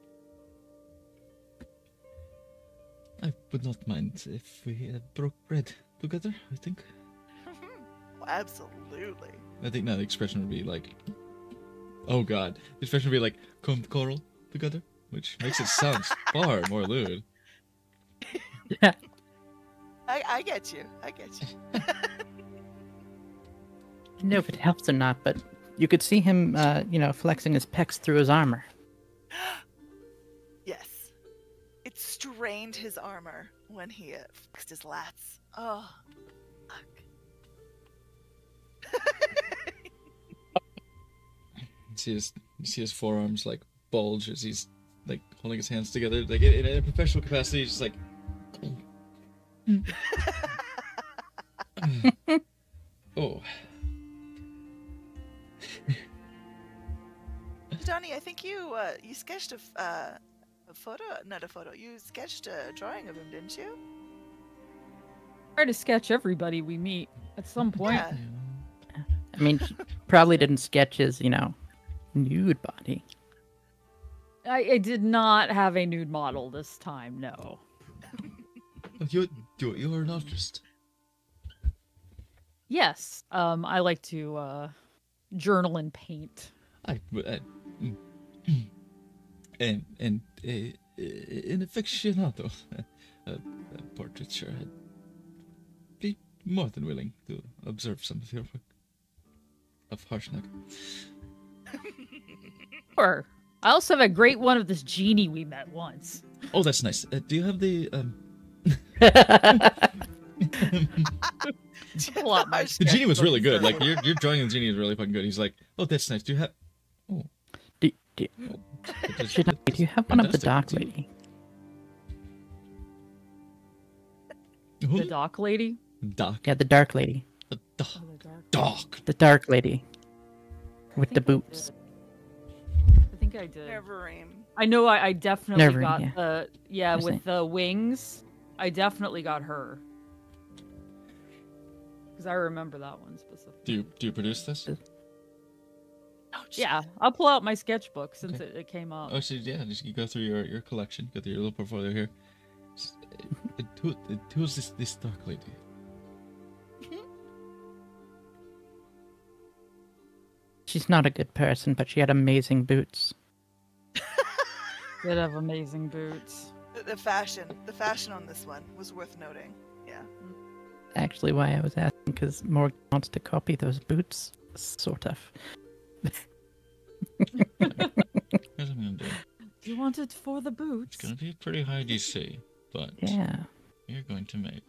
I would not mind if we uh, broke bread together. I think. Well, absolutely. I think now the expression would be like, "Oh God," the expression would be like "come coral together," which makes it sound far more lewd. Yeah. I I get you. I get you. I don't know if it helps or not, but you could see him, uh, you know, flexing his pecs through his armor. Yes. It strained his armor when he uh, flexed his lats. Oh, fuck. You see his, you see his forearms like bulge as he's like holding his hands together, like in, in a professional capacity, he's just like. oh, Donnie, I think you uh, you sketched a, f- uh, a photo, not a photo. You sketched a drawing of him, didn't you? Try to sketch everybody we meet at some point. Yeah. I mean, probably didn't sketch his, you know, nude body. I, I did not have a nude model this time. No. you you you're an artist. Yes. Um, I like to uh, journal and paint. I, I and and uh, an aficionado, a, a portraiture. I'd be more than willing to observe some of your work of Harshnag. Or I also have a great one of this genie we met once. Oh, that's nice. Uh, do you have the um? A lot more The genie was really good. sketchbooks Like your your drawing of the genie is really fucking good. He's like, oh, that's nice. Do you have? do, do, That is- should I, do you have one of the. Dark Lady? The dark lady. Doc. Yeah, the Dark Lady. The doc. Oh, the dark. Doc. The Dark Lady. With the think I boots. I think think I did. Neverream. I know I, I definitely Never, got yeah. the yeah I'm saying. with the wings. I definitely got her. Because I remember that one specifically. Do you do you produce this? Uh, Oh, Yeah, I'll pull out my sketchbook since Okay. it, it came up. Oh, so yeah, just you go through your, your collection, go through your little portfolio here. S- uh, Who, uh, who's this this dark lady? She's not a good person, but she had amazing boots. Did have amazing boots. The, the fashion, the fashion on this one was worth noting. Yeah. Actually, why I was asking because Morgan wants to copy those boots, sort of. Here's what I'm gonna do. Do you want it for the boots. It's gonna be a pretty high DC, but Yeah. you're going to make.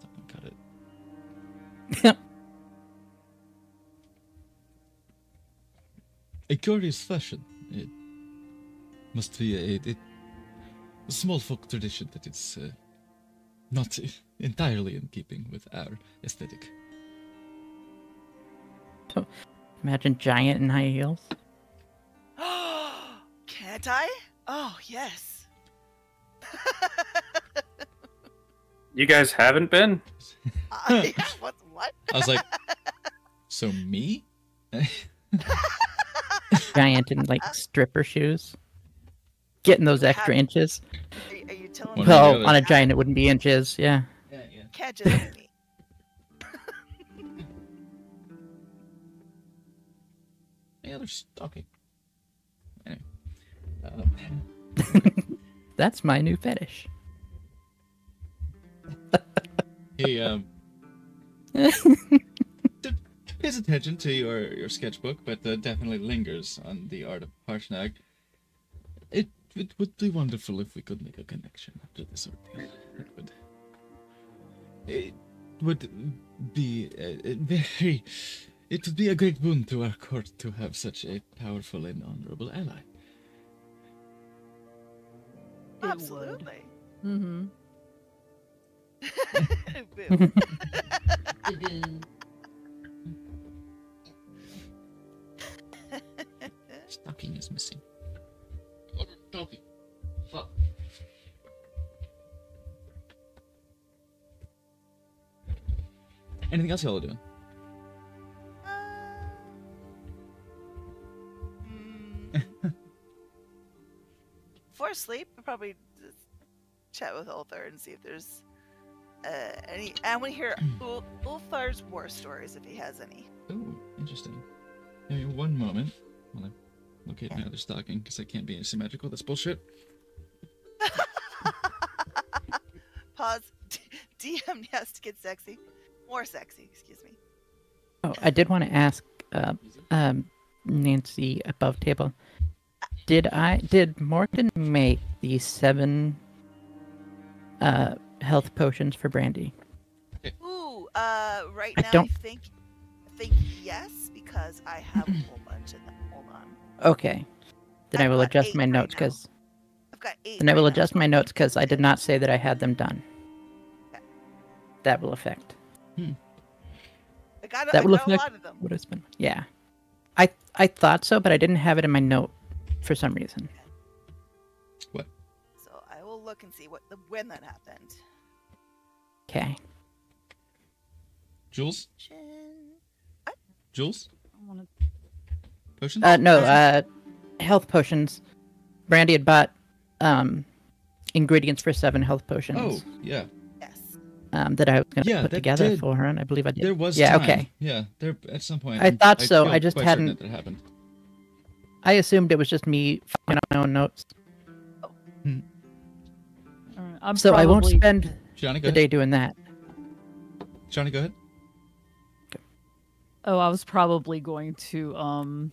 Someone cut it. A curious fashion. It must be a, a, a small folk tradition that is uh, not entirely in keeping with our aesthetic. Imagine giant in high heels. Can't I? Oh, yes. You guys haven't been? Uh, yeah, what? What? I was like, so me? Giant in like stripper shoes. Getting those extra Have- inches. Are, are you telling One me? Well, on a giant, it wouldn't be inches. Yeah. Yeah, yeah. Can't me. Yeah, they're stalking. Anyway. Uh, That's my new fetish. he um, d- pays attention to your, your sketchbook, but uh, definitely lingers on the art of Harshnag. It, it would be wonderful if we could make a connection after this ordeal. It would. It would be uh, very. It would be a great boon to our court to have such a powerful and honorable ally. Absolutely. Mm-hmm. Boo. Stocking is missing. Oh. Fuck. Anything else y'all are doing? Before sleep, I'll probably just chat with Ulthar and see if there's uh, any. I want to hear Ul- Ulthar's war stories if he has any. Oh, interesting. Give me one moment while I locate my other stocking because I can't be asymmetrical. That's bullshit. Pause. DM has to get sexy. More sexy, excuse me. Oh, I did want to ask uh, um, Nancy above table. Did I did Morgan make the seven uh, health potions for Brandy? Ooh, uh, right I now don't- I think, I think yes because I have a whole bunch of them. Hold on, Okay. Then I I've will adjust my notes because I've got eight. then I will right now. adjust my notes because I did not say that I had them done. That will affect. I got, a- that I will got a affect lot of them. what it's been. Yeah, I I thought so, but I didn't have it in my note for some reason. What? So I will look and see what the when that happened. Okay. Jules? Jules? I wanna- Potions? Uh, no, uh, health potions. Brandy had bought um, ingredients for seven health potions. oh, yeah. Yes. um, that I was going to Yeah, put together did- for her, and I believe I did. There was Yeah, time. okay. Yeah, there at some point. I I'm- thought so, feel I just hadn't- that it happened. I assumed it was just me fucking on my own notes, Alright, I'm so I won't spend Johnny, the ahead. day doing that. Johnny, go ahead. Oh, I was probably going to um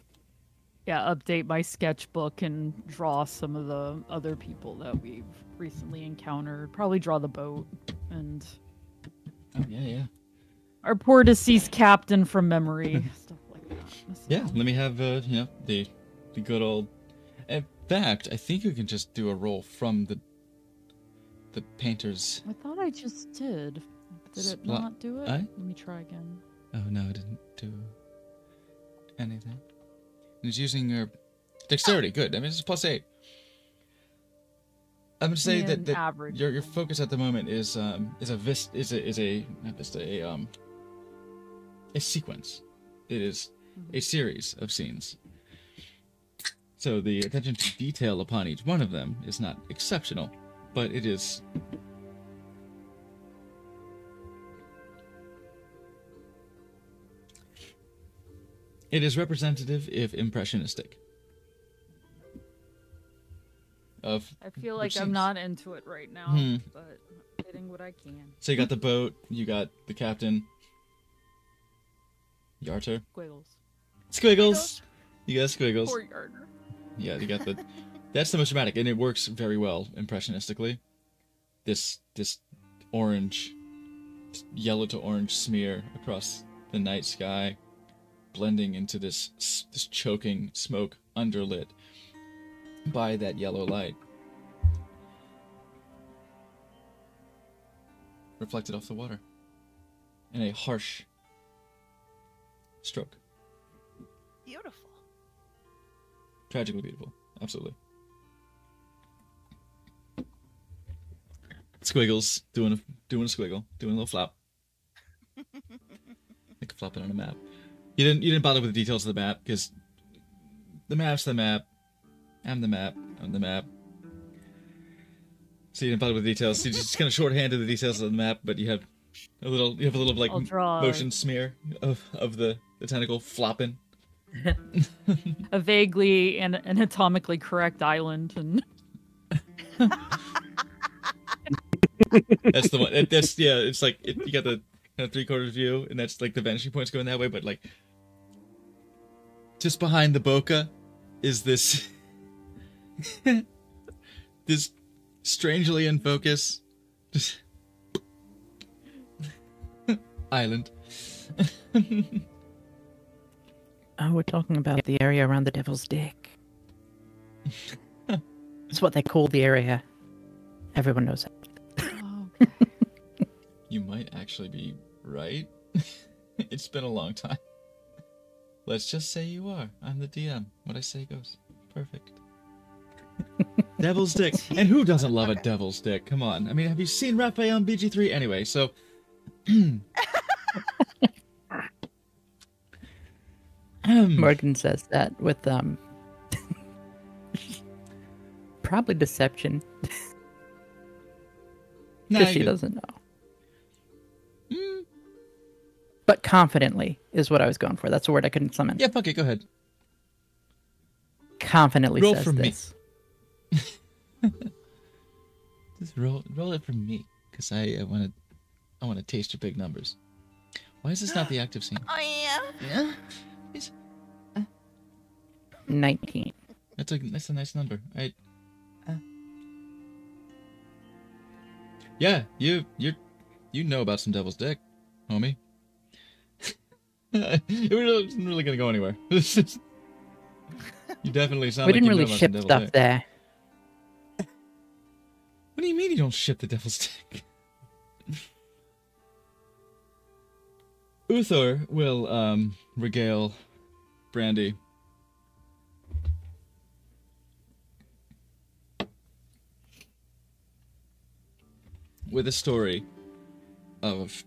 yeah, update my sketchbook and draw some of the other people that we've recently encountered. Probably draw the boat and Oh, yeah, yeah. our poor deceased captain from memory. Stuff like that. Yeah, let me have, uh, you know, the, the good old. In fact, I think you can just do a roll from the the painter's. I thought I just did. Did it not do it? I? Let me try again. Oh no, it didn't do anything. It's using your dexterity. Good. I mean, it's plus eight. I'm gonna say that, that your your focus at the moment is um is a vis is a is a not vista a um a sequence. It is a series of scenes. So the attention to detail upon each one of them is not exceptional, but it is it is representative if impressionistic. Of I feel like I'm not into it right now, Hmm. but I'm getting what I can. so you got the boat, you got the captain, Yartar, Squiggles. Squiggles. You got Squiggles. Poor Gardner. Yeah, you got the. That's the most dramatic, and it works very well impressionistically. This this orange, yellow to orange smear across the night sky, blending into this this choking smoke underlit by that yellow light, reflected off the water in a harsh stroke. Beautiful. Tragically beautiful. Absolutely. Squiggles doing a doing a squiggle, doing a little flop. like flopping on a map. You didn't you didn't bother with the details of the map because the map's the map. I'm the map. I'm the map. So you didn't bother with the details. You just kind of shorthanded the details of the map, but you have a little you have a little like motion smear of of the the tentacle flopping. a vaguely and anatomically correct island, and That's the one. That's yeah. It's like it, you got the kind of three quarters view, and that's like the vanishing points going that way. But like, just behind the bokeh is this this strangely in focus just island. Oh, we're talking about the area around the Devil's Dick. That's what they call the area. Everyone knows it. oh, You might actually be right. it's been a long time. Let's just say you are. I'm the DM. What I say goes. Perfect. devil's dick. And who doesn't love a devil's dick? Come on. I mean, have you seen Raphael on BG3? Anyway, so. Um, Morgan says that with um probably deception nah, because she good. doesn't know. But confidently is what I was going for. That's a word I couldn't summon. yeah, fuck it. Go ahead. Confidently Roll says for me. this. Just roll, roll it for me, because I, I want to, I want to taste your big numbers. Why is this not the active scene? Oh yeah. Yeah, it's, 19. that's a that's a nice number. I, uh. yeah, you you you know about some devil's dick, homie. it really- isn't really gonna go anywhere. You definitely sound we like didn't know really ship stuff dick. there. What do you mean you don't ship the devil's dick? Uthor will um, regale Brandy. With a story of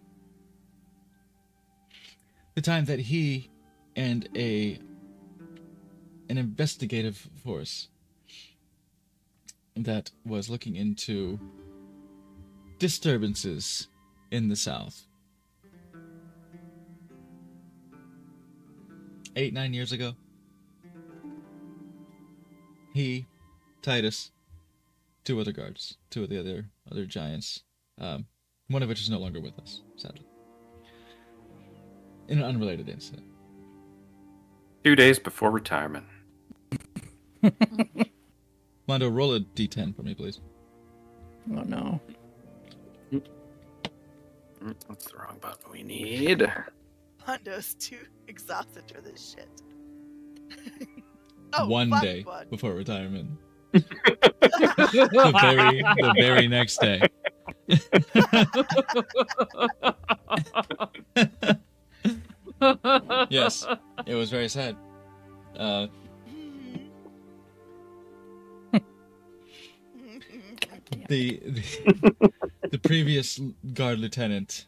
the time that he and a an investigative force that was looking into disturbances in the south. Eight, nine years ago, he, Titus, two other guards, two of the other other giants, um, one of which is no longer with us, sadly, in an unrelated incident. Two days before retirement. Mondo, roll a d10 for me, please. Oh no. Mm, That's the wrong button we need. Hondo's too exhausted for this shit. oh, One day one. before retirement. the very the very next day. Yes, it was very sad. Uh, the, the the previous guard lieutenant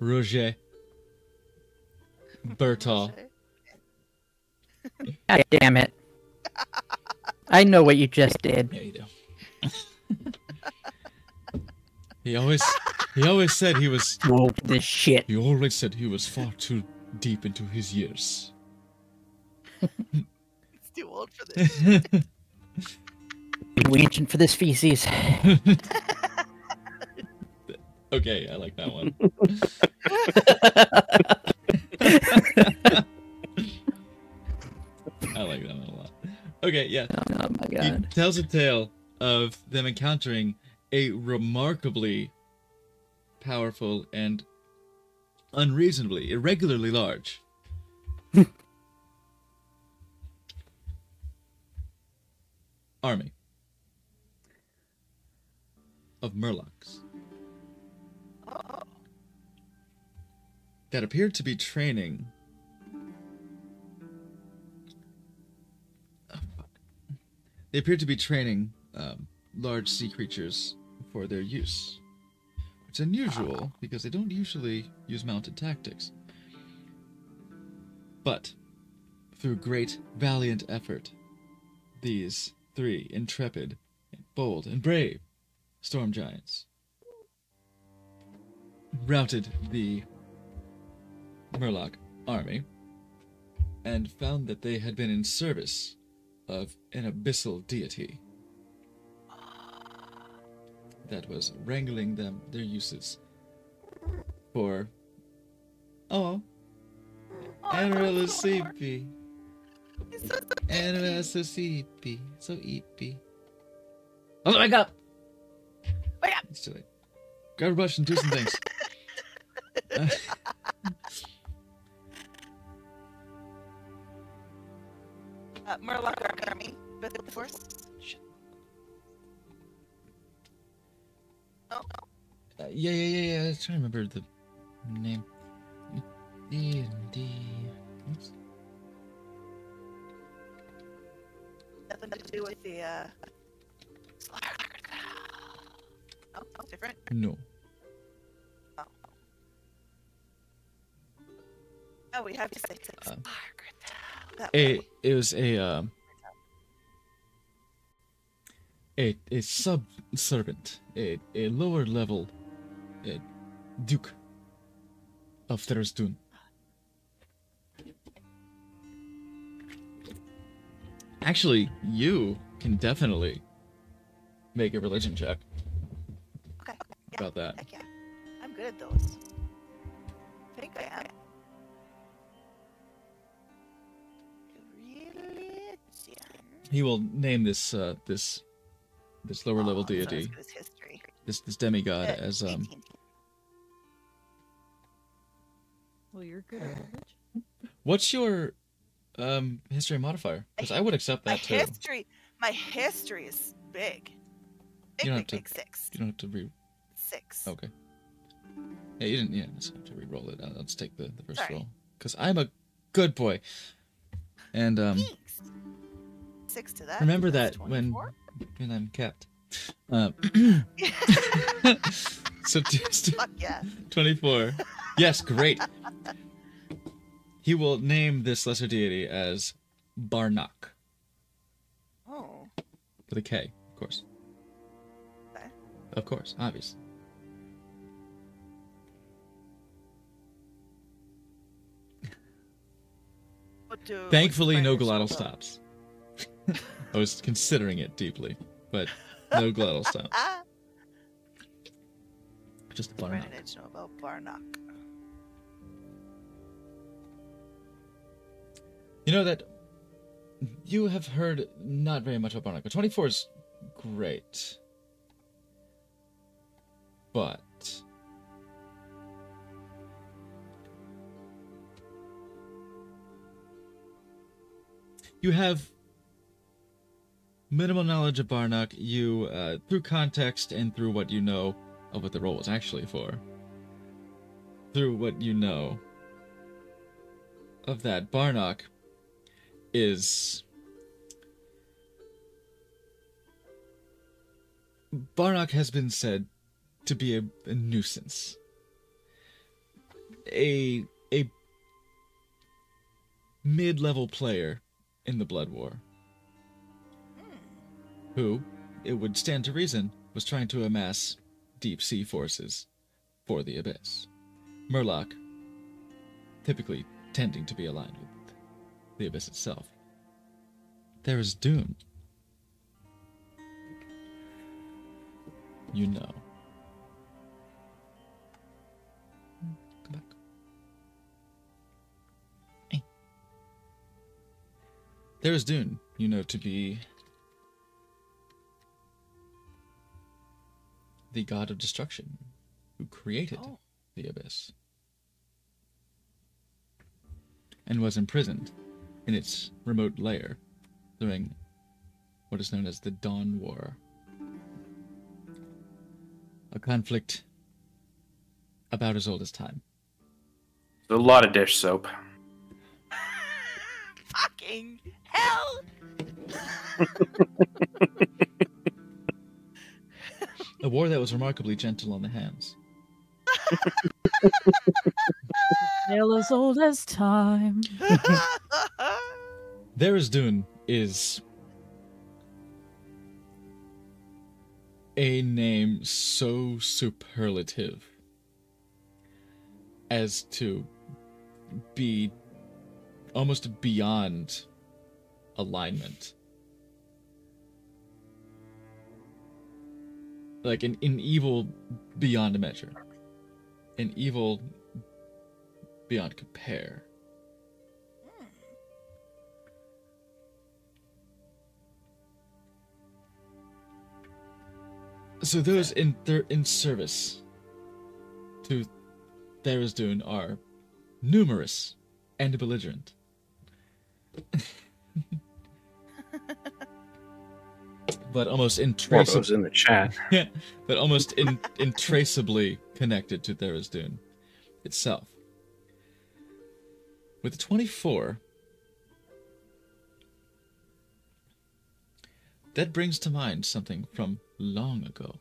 Roger Bertol. God damn it. I know what you just did. Yeah, you do. he always he always said he was Oh, this shit. he always said he was far too deep into his years. It's too old for this. Reaching for this feces. okay, I like that one. Okay, yeah. Oh my god. He tells a tale of them encountering a remarkably powerful and unreasonably, irregularly large army of Murlocs Oh, that appeared to be training. They appeared to be training um, large sea creatures for their use. It's unusual because they don't usually use mounted tactics. But through great valiant effort, these three intrepid, bold, and brave storm giants routed the Murloc army and found that they had been in service of an abyssal deity that was wrangling them their uses for oh Amarillo sleepy he's so Amarillo so sleepy so eepy. Oh, wake up! Wake up! it's too late grab a brush and do some things. Uh, uh, Murloc army, Bethel Force. Oh, Uh, yeah, yeah, yeah, yeah. I was trying to remember the name. D and D. Oops. nothing to do with the. uh... Oh, oh, different. No. Oh, we have to say it's Uh, A. It was a um. A a sub servant, a a lower level, a duke of Tharizdun. Actually, you can definitely make a religion check Okay, okay, yeah, about that. heck yeah. I'm good at those. I think I am. He will name this uh this this lower level Oh, so deity, good history. this this demigod Uh, as um Well, you're good what's your um history modifier? Because I would accept My that too. history, my history is big. Big, don't have to- big six. You don't have to re Six. okay. Yeah, you didn't yeah, just have to re-roll it. Uh, Let's take the, the first Sorry. roll. Because I'm a good boy. And um Thanks. Six to that. remember that when 24. when I'm kept. Um so just Fuck yeah. 24. Yes, great. He will name this lesser deity as Barnak Oh. with a K, of course. Okay. Of course, obvious. Thankfully, no glottal stops. I was considering it deeply, but no glottal. Ah. Just What Barnak. did I know about Barnak? You know that you have heard not very much about Barnak, but 24 is great. but you have minimal knowledge of Barnak. You, uh, through context and through what you know of what the role was actually for, through what you know of that, Barnak is Barnak has been said to be a, a nuisance. A a mid-level player in the Blood War. Who, it would stand to reason, was trying to amass deep sea forces for the Abyss. Murloc typically tending to be aligned with the Abyss itself. Tharizdun. You know. Come back. Hey. Tharizdun, you know, to be the god of destruction who created Oh. the abyss and was imprisoned in its remote lair during what is known as the Dawn War. A conflict about as old as time. A lot of dish soap. Fucking hell! A war that was remarkably gentle on the hands. Tale as old as time. Tharizdun is a name so superlative as to be almost beyond alignment. Like an, an evil beyond measure. An evil beyond compare. So those in they're in service to Tharizdun are numerous and belligerent. but almost intraceably in the chat. but almost in, intraceably connected to Tharizdun itself. With the 24, that brings to mind something from long ago.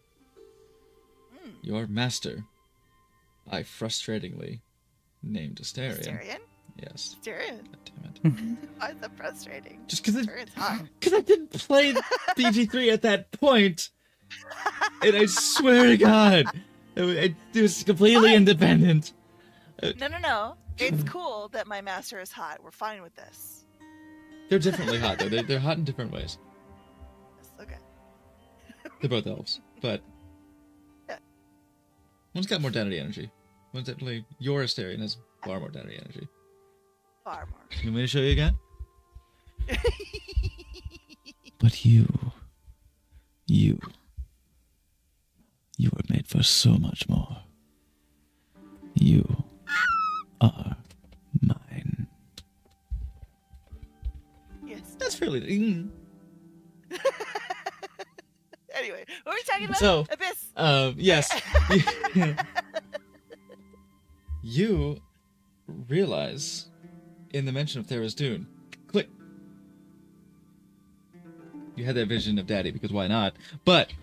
Hmm. Your master, I frustratingly named Asterion. Asterion? Yes. God damn it. Why is that frustrating? Just because Asterian's hot. I didn't play BG3 at that point, and I swear to God, it, it was completely independent. Uh, no, no, no. It's cool that my master is hot. We're fine with this. They're differently hot though. They're, they're hot in different ways. Yes, okay. They're both elves, but Yeah. one's got more daddy energy. One's definitely your Asterion has far more daddy energy. Far more. You want me to show you again? But you, you, you were made for so much more. You are mine. yes. That's fairly. mm. Anyway, what are we talking about? So- Abyss. Um, yes. you realize in the mention of Tharizdun, click. You had that vision of Daddy because why not? But,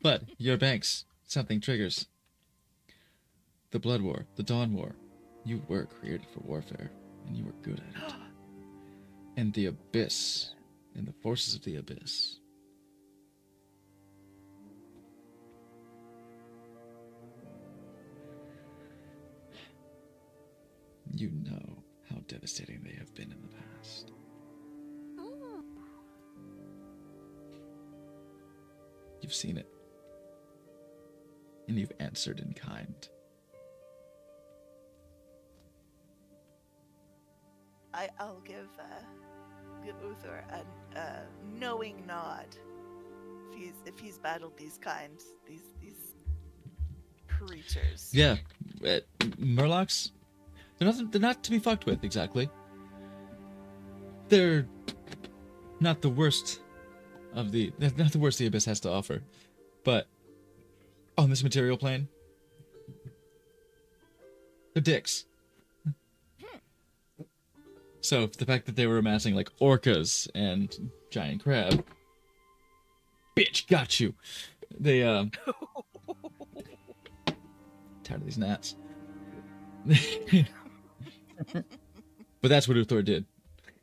but your banks, something triggers. The Blood War, the Dawn War. You were created for warfare, and you were good at it. And the Abyss, and the forces of the Abyss. You know how devastating they have been in the past. You've seen it. And you've answered in kind. I, I'll give uh, give Uthor a, a knowing nod. If he's if he's battled these kinds, these these creatures. Yeah, uh, Murlocs. They're not. They're not to be fucked with exactly. They're not the worst of the. They're not the worst the abyss has to offer, but on this material plane, they're dicks. So the fact that they were amassing like orcas and giant crab, bitch, got you. They um. tired of these gnats. but that's what Uthor did.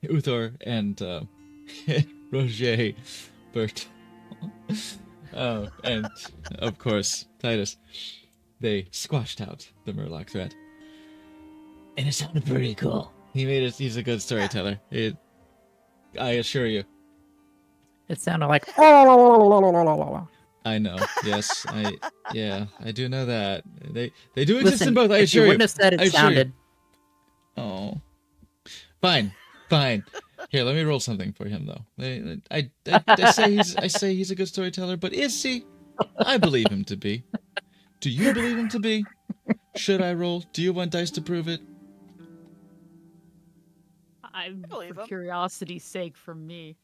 Uthor and uh, Roger Bert, uh, and of course Titus, they squashed out the Murloc threat. And it sounded pretty cool. He made it. He's a good storyteller. It, I assure you. It sounded like. I know. Yes, I. Yeah, I do know that they they do exist Listen, in both. I if you assure you. wouldn't have said it I assure you. sounded. Oh, fine, fine. Here, let me roll something for him, though. I, I, I, I say he's, I say he's a good storyteller, but is he? I believe him to be. Do you believe him to be? Should I roll? Do you want dice to prove it? I believe for him. curiosity's sake from me.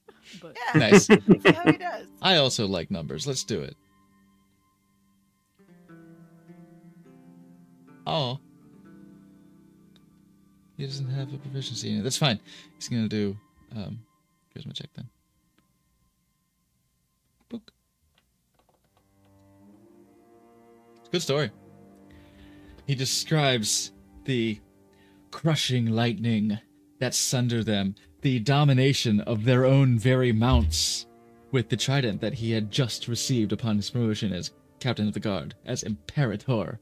But Yeah. Nice. See how he does. I also like numbers. Let's do it. Oh. He doesn't have a proficiency in it. That's fine. He's gonna do um here's my check then. Book. Good story. He describes the crushing lightning that sunder them, the domination of their own very mounts with the trident that he had just received upon his promotion as captain of the guard, as imperator.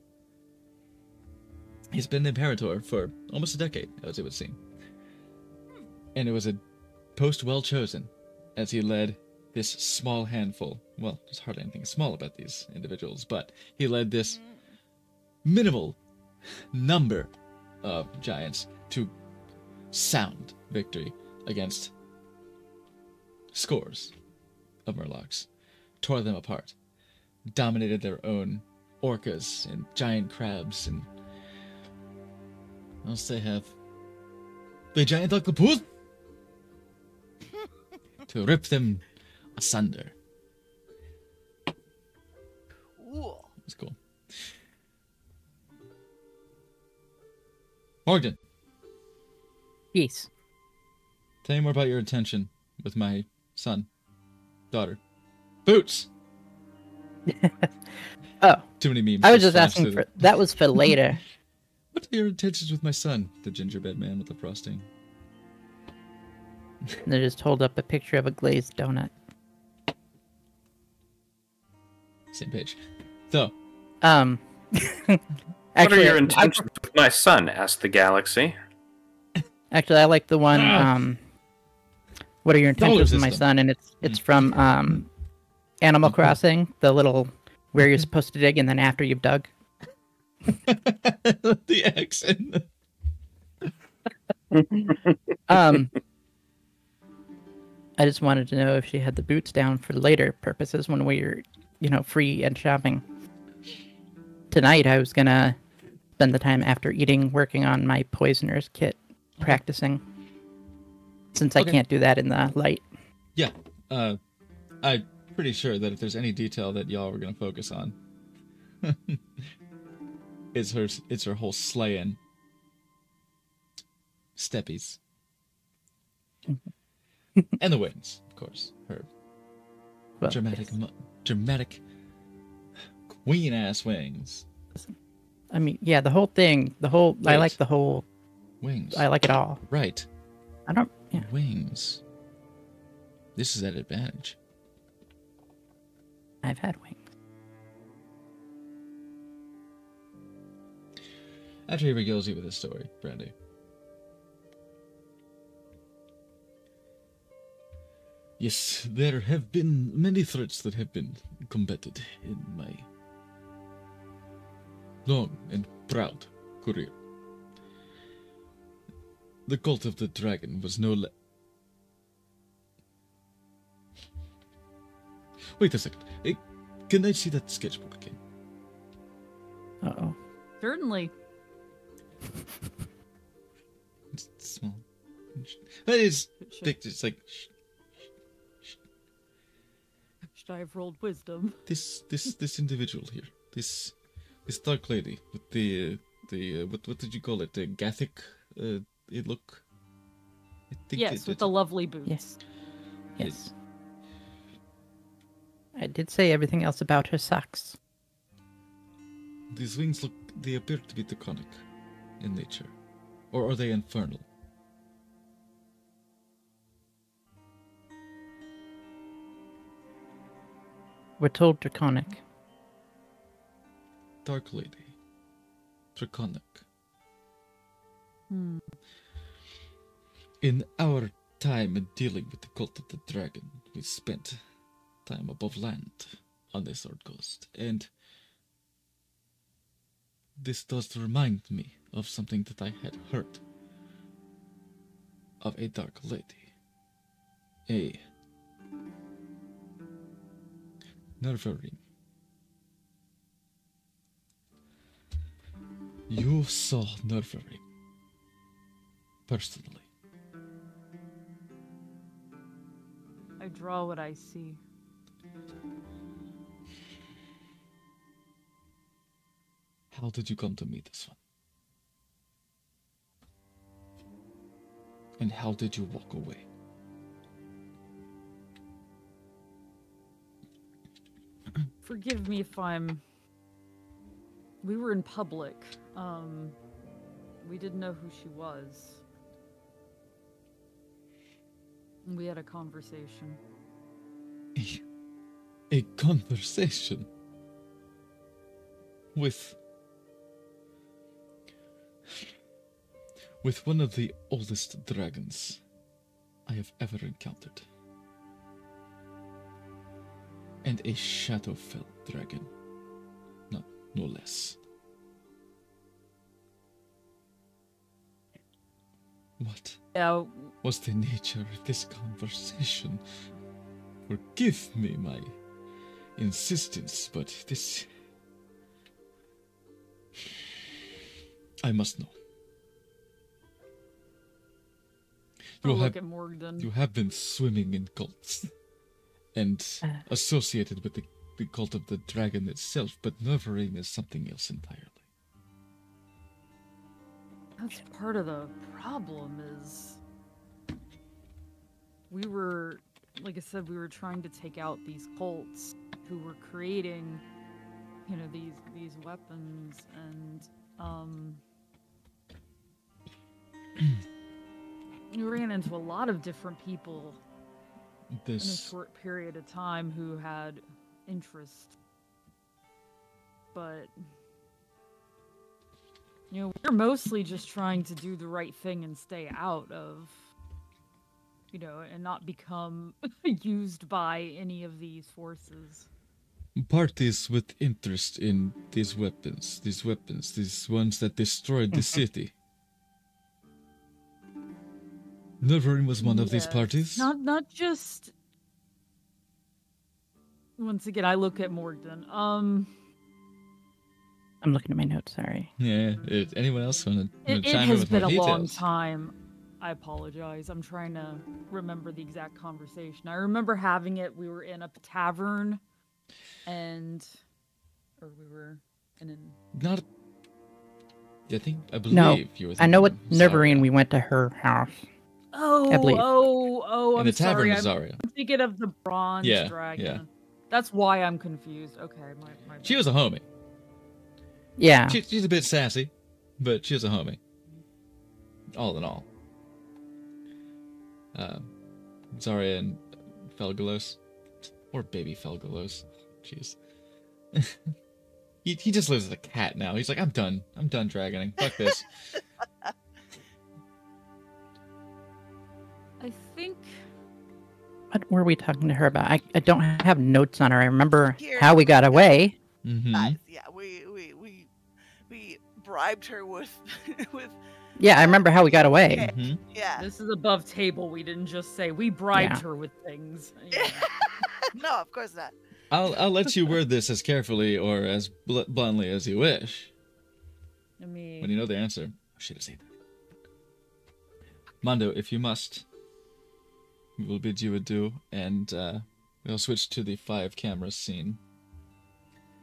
He's been imperator for almost a decade, as it would seem. And it was a post well chosen, as he led this small handful. Well, there's hardly anything small about these individuals, but he led this minimal number of giants to sound victory against scores of Murlocs, tore them apart, dominated their own orcas and giant crabs and else they have? The giant octopus to rip them asunder. Ooh. It's cool. Morgan, Yes. tell me more about your intention with my son, daughter, Boots. Oh, Too many memes. I was just asking for. That was for later. What are your intentions with my son, the gingerbread man with the frosting? they just hold up a picture of a glazed donut. Same page. So, Um. what actually, are your I- intentions with my son? asked the galaxy. Actually, I like the one. Ah. Um, what are your intentions with my son? And it's it's from um, Animal Crossing, the little where you're supposed to dig, and then after you've dug. the the... Um, I just wanted to know if she had the boots down for later purposes when we're, you know, free and shopping. Tonight, I was gonna spend the time after eating working on my poisoner's kit, practicing. Since I can't do that in the light. Yeah, uh, I'm pretty sure that if there's any detail that y'all were gonna focus on, it's her. It's her whole slaying. Steppies. and the wings, of course. Her Well, dramatic, yes. dramatic, queen ass wings. I mean, yeah, the whole thing, the whole. I like the whole. Wings. I like it all. right. I don't. Yeah. Wings. This is at advantage. I've had wings. After he regales you with his story, Brandy. Yes, there have been many threats that have been combated in my long and proud career. The cult of the dragon was no le- Wait a second. Eh, Can I see that sketchbook again? Uh oh. Certainly. It's small. But it's big. It's like should I have rolled wisdom? this this this individual here. This this dark lady with the uh, the uh, what what did you call it? The Gothic uh, it look. I think Yes, it- with it- the lovely boots. Yes. Yes. I did say everything else about her sucks. These wings look. They appear to be draconic in nature, or are they infernal? We're told draconic. Dark lady, draconic. Hmm. In our time in dealing with the cult of the dragon, we spent time above land on the Sword Coast, and this does remind me of something that I had heard of a dark lady, a Nervarim. You saw Nervarim personally. I draw what I see. How did you come to meet this one? And how did you walk away? Forgive me if I'm. We were in public. Um, we didn't know who she was. We had a conversation. A, a conversation with with one of the oldest dragons I have ever encountered. And a Shadowfell dragon. No, no less. What Yeah, was the nature of this conversation? Forgive me my insistence, but this. I must know. I'll You look have, at Morgan. you have been swimming in cults and Uh. associated with the, the cult of the dragon itself, but Nervarim is something else entirely. That's part of the problem is we were like I said, we were trying to take out these cults who were creating you know these these weapons and um we ran into a lot of different people in a This short period of time who had interest. But you know, we're mostly just trying to do the right thing and stay out of you know, and not become used by any of these forces. parties with interest in these weapons, these weapons, these ones that destroyed the city. Nervarim was one of these parties. Not not just once again I look at Morgan. Um I'm looking at my notes. Sorry. Yeah. It, anyone else want to It, it chime in has with been more a long time. I apologize. I'm trying to remember the exact conversation. I remember having it. We were in a tavern, and or we were in an. Not. I think I believe No, you were. I know what thinking of We went to her house. Oh, believe. oh, oh! I'm the tavern sorry. of I'm thinking of the bronze Yeah, yeah. That's why I'm confused. Okay, my, my She was a homie. Yeah. She, she's a bit sassy, but she was a homie. All in all. Um, Zarya and Felgalos. Or baby Felgalos. Jeez. he, he just lives with a cat now. He's like, I'm done. I'm done dragoning. Fuck this. think What were we talking to her about? I, I don't have notes on her. I remember Here. how we got away. hmm Guys, yeah, we we we we bribed her with with Yeah, I remember how we got away. hmm yeah. this is above table. We didn't just say we bribed Yeah. her with things. no, of course not. I'll I'll let you word this as carefully or as bl- bluntly as you wish. Let me. When you know the answer, I should have said that. Mondo, if you must, we will bid you adieu, and uh, we'll switch to the five camera scene.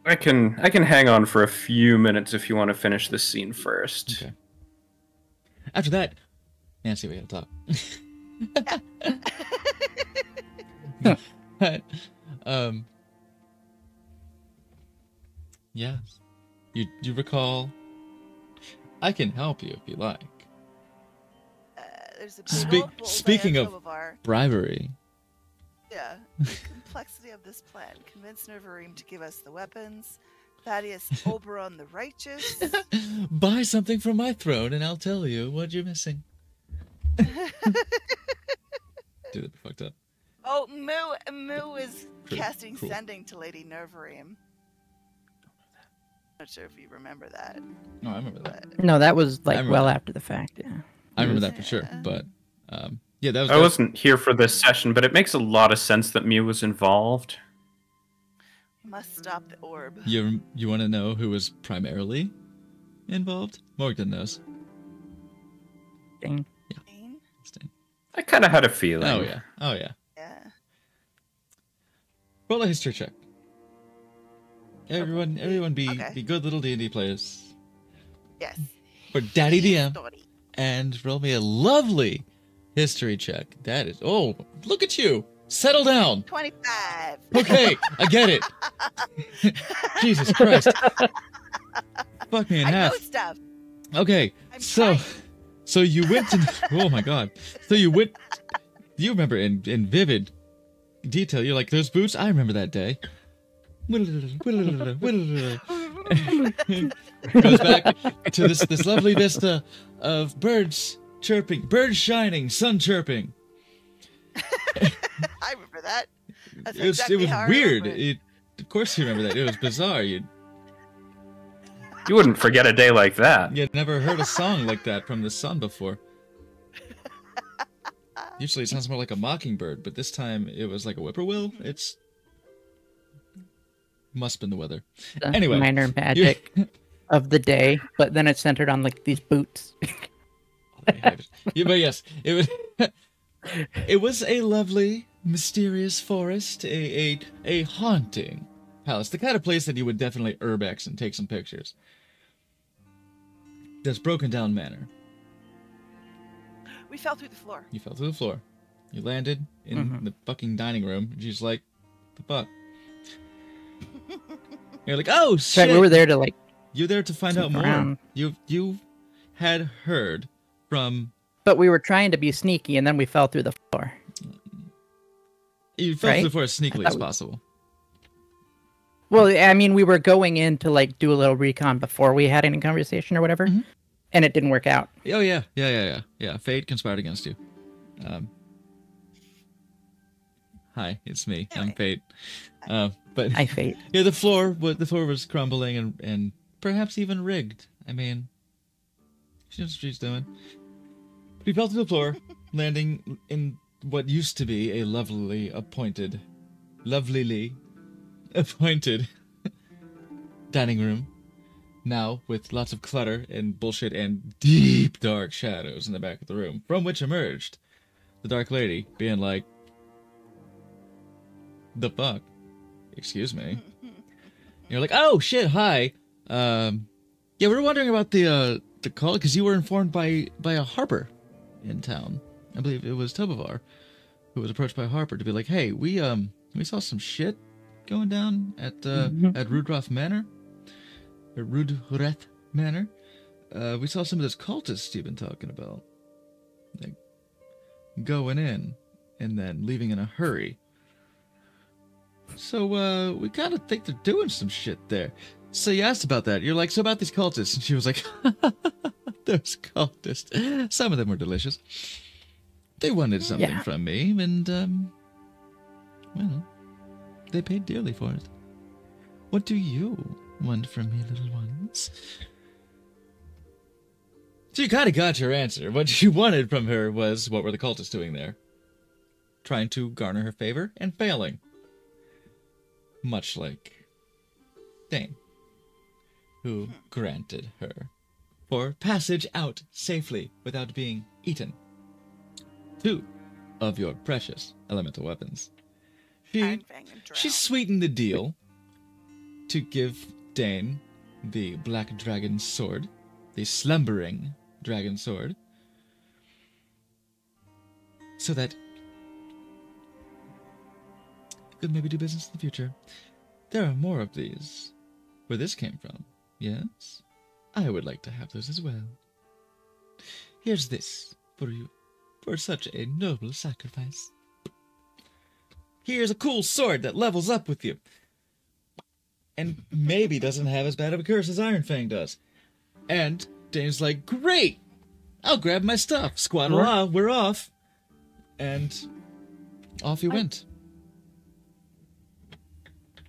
I can I can hang on for a few minutes if you want to finish this scene first. Okay. After that, Nancy, we gotta talk. um. Yes. You you recall? I can help you if you like. There's a Spe- speaking of- of our Bribery. yeah the complexity of this plan. Convince Nervarim to give us the weapons. Thaddeus Oberon the Righteous. Buy something from my throne, and I'll tell you what you're missing. Dude, that'd be fucked up. Oh, Moo Moo is Pretty casting cool. sending to Lady Nervarim. Not sure if you remember that. No, I remember that. No, that was like well that. after the fact. Yeah. I remember that for sure. But um, yeah, that was. I that- wasn't here for this session, but it makes a lot of sense that Mew was involved. We must stop the orb. You you want to know who was primarily involved? Morgan knows. Dang. Jane? I kind of had a feeling. Oh yeah. Oh yeah. Yeah. Roll a history check. Everyone, everyone, be Okay. be good little D and D players Yes. for Daddy DM, Story. And roll me a lovely history check. That is. Oh, look at you. Settle down. 25. Okay, I get it. Jesus Christ. Fuck me in I know half. stuff. Okay, I'm so trying. so you went to oh my god. So you went you remember in in vivid detail. You're like those boots. I remember that day. Goes back to this this lovely vista of birds chirping, birds shining, sun chirping. I remember that. That's It was exactly it was weird. remember It, of course you remember that. It was bizarre. You You wouldn't forget a day like that. You'd never heard a song like that from the sun before. Usually it sounds more like a mockingbird, but this time it was like a whippoorwill. It's must have been the weather. The Anyway, minor magic of the day, but then it's centered on like these boots. yeah, but yes, it was. it was a lovely, mysterious forest, a a a haunting palace, the kind of place that you would definitely urbex and take some pictures. This broken down manor. We fell through the floor. You fell through the floor. You landed in Mhm. the fucking dining room. And she's like, "The fuck." You're like, "Oh So shit!" we were there to like You're there to find out snoop more. around. You you had heard from but we were trying to be sneaky and then we fell through the floor. you fell through the floor as sneakily thought as we- possible. Well, I mean, we were going in to like do a little recon before we had any conversation or whatever, Mhm. and it didn't work out. Oh yeah, yeah, yeah, yeah, yeah. Fate conspired against you. Um, hi, it's me. I'm Fate. Uh, but I fate. yeah, the floor was the floor was crumbling and and perhaps even rigged. I mean, she knows what she's doing. We fell to the floor, landing in what used to be a lovely appointed, lovelily appointed dining room. Now with lots of clutter and bullshit and deep dark shadows in the back of the room, from which emerged the Dark Lady, being like, "The fuck." excuse me. You're like, oh shit, hi. Um, yeah, we were wondering about the uh the call because you were informed by by a Harper in town. I believe it was Tobovar who was approached by Harper to be like, hey, we um we saw some shit going down at uh Mhm. at Rudroth Manor, at Rudreth Manor. Uh, we saw some of those cultists you've been talking about, like going in and then leaving in a hurry. So, uh, we kind of think they're doing some shit there. So you asked about that. You're like, so about these cultists? And she was like, those cultists. Some of them were delicious. They wanted something Yeah. from me, and, um, well, they paid dearly for it. What do you want from me, little ones? So you kind of got your answer. What you wanted from her was what were the cultists doing there? Trying to garner her favor and failing. much like Dane, who granted her for passage out safely without being eaten two of your precious elemental weapons. She, Iron Fang and Drow. she sweetened the deal to give Dane the Black Dragon Sword, the slumbering dragon sword, so that could maybe do business in the future. There are more of these. Where this came from, yes? I would like to have those as well. Here's this for you, for such a noble sacrifice. Here's a cool sword that levels up with you. And maybe doesn't have as bad of a curse as Iron Fang does. And Dane's like, great! I'll grab my stuff. Squad we're off. And off he went.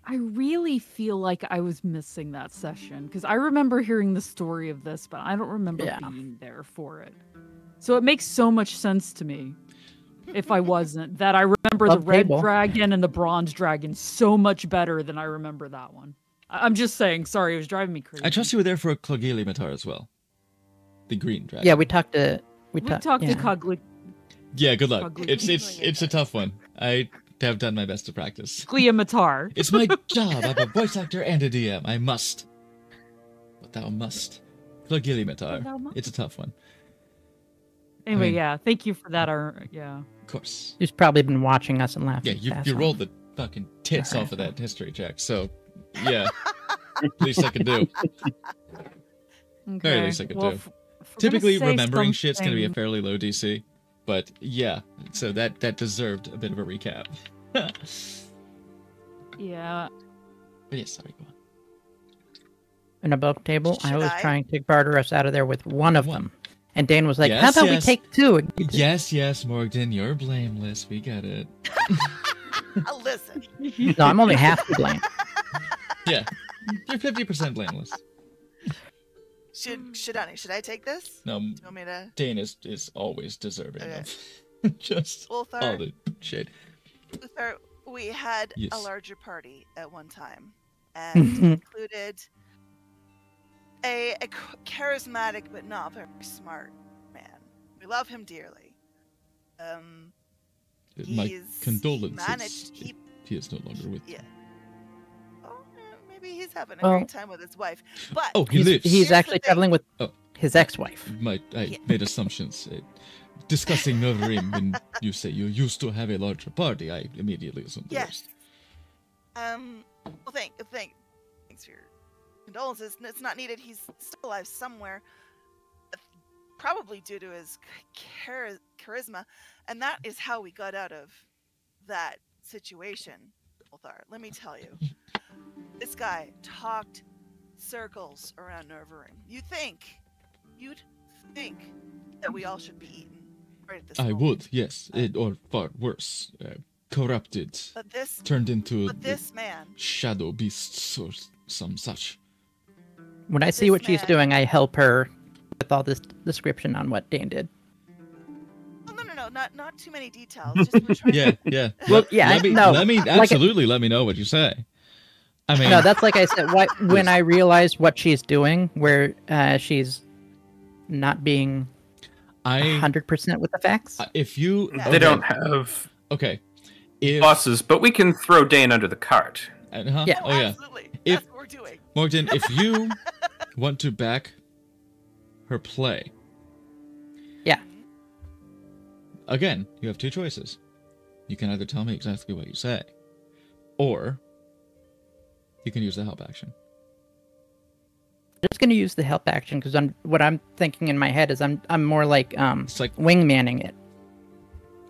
I really feel like I was missing that session because I remember hearing the story of this, but I don't remember Yeah. being there for it. So it makes so much sense to me if I wasn't that I remember the red table. dragon and the bronze dragon so much better than I remember that one. I- I'm just saying, sorry, it was driving me crazy. I trust you were there for a Claugiyliamatar as well. The green dragon. Yeah, we talked to we, We talked talked yeah. to Cogli- Yeah, good luck. Ugly. It's it's it's a tough one. I have done my best to practice. Clea Matar. It's my job. I'm a voice actor and a DM. I must. But thou must. Clogili Matar. It's a tough one. Anyway, mean- yeah, thank you for that. Ar- yeah. Of course. He's probably been watching us and laughing. Yeah, you, you rolled the fucking tits off of that history check. So, yeah. least I could do. Okay. least I could well, do. if- if we're gonna Typically, say remembering shit's gonna be a fairly low DC. But yeah, so that that deserved a bit of a recap. But Yeah. yes, sorry, go on. an above table. I was I? trying to barter us out of there with one of them, and Dane was like, "How about yes. we take two? And. Yes, yes, Morgden, you're blameless. We get it. Uh, listen, No, I'm only half to blame. Yeah, you're fifty percent blameless. should Shidani, should I take this? No, Do you want me to? Dane is is always deserving Okay. of just all the shade. Uthor, we had a larger party at one time, and included a, a charismatic but not very smart man. We love him dearly. Um, My he's condolences. Managed. He, He is no longer with. yeah. Oh, eh, maybe he's having a Well- great time with his wife. But Oh, he He's, lives. he's actually traveling with Oh. his ex-wife. My, I Yeah. made assumptions. Discussing Nervarim, when you say you used to have a larger party, I immediately assumed the Yes. Um. Well, thank, thank, thanks for your condolences. It's not needed. He's still alive somewhere, uh, probably due to his ch- chari- charisma, and that is how we got out of that situation. Uthor, let me tell you, this guy talked circles around Nervarim. You think, you'd think that we all should be eaten I moment. would, yes, it, or far worse, uh, corrupted, But this, turned into but this man, shadow beasts or some such. When I see This what she's doing, I help her with all this description on what Dane did. Oh no no no, not not too many details. Just Yeah, yeah. Well, yeah, Let me, no, let me like absolutely let me know what you say. I mean, No, that's like I said. Why, when I realize what she's doing, where uh, she's not being I hundred percent with the facts. if you Yeah. okay, They don't have okay. If bosses, but we can throw Dane under the cart. uh-huh, Yeah. oh, oh yeah, absolutely. If- That's what we're doing. Morgan, if you want to back her play, Yeah. again, you have two choices. You can either tell me exactly what you say, or you can use the help action. I'm just gonna use the help action because I'm what I'm thinking in my head is I'm I'm more like um It's like, wingmanning it.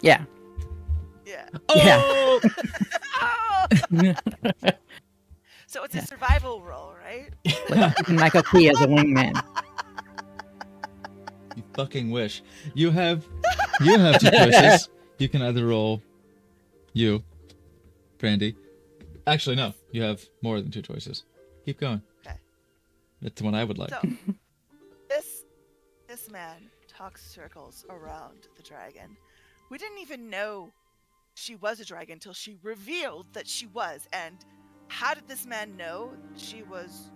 Yeah. Yeah. Yeah. oh, Oh! so it's a survival role, right? like using Michael Key as a wingman. you fucking wish. You have, you have two choices. You can either roll, you, Brandy. Actually, no. You have more than two choices. Keep going. That's the one I would like. So this this man talks circles around the dragon. We didn't even know she was a dragon until she revealed that she was, and How did this man know she was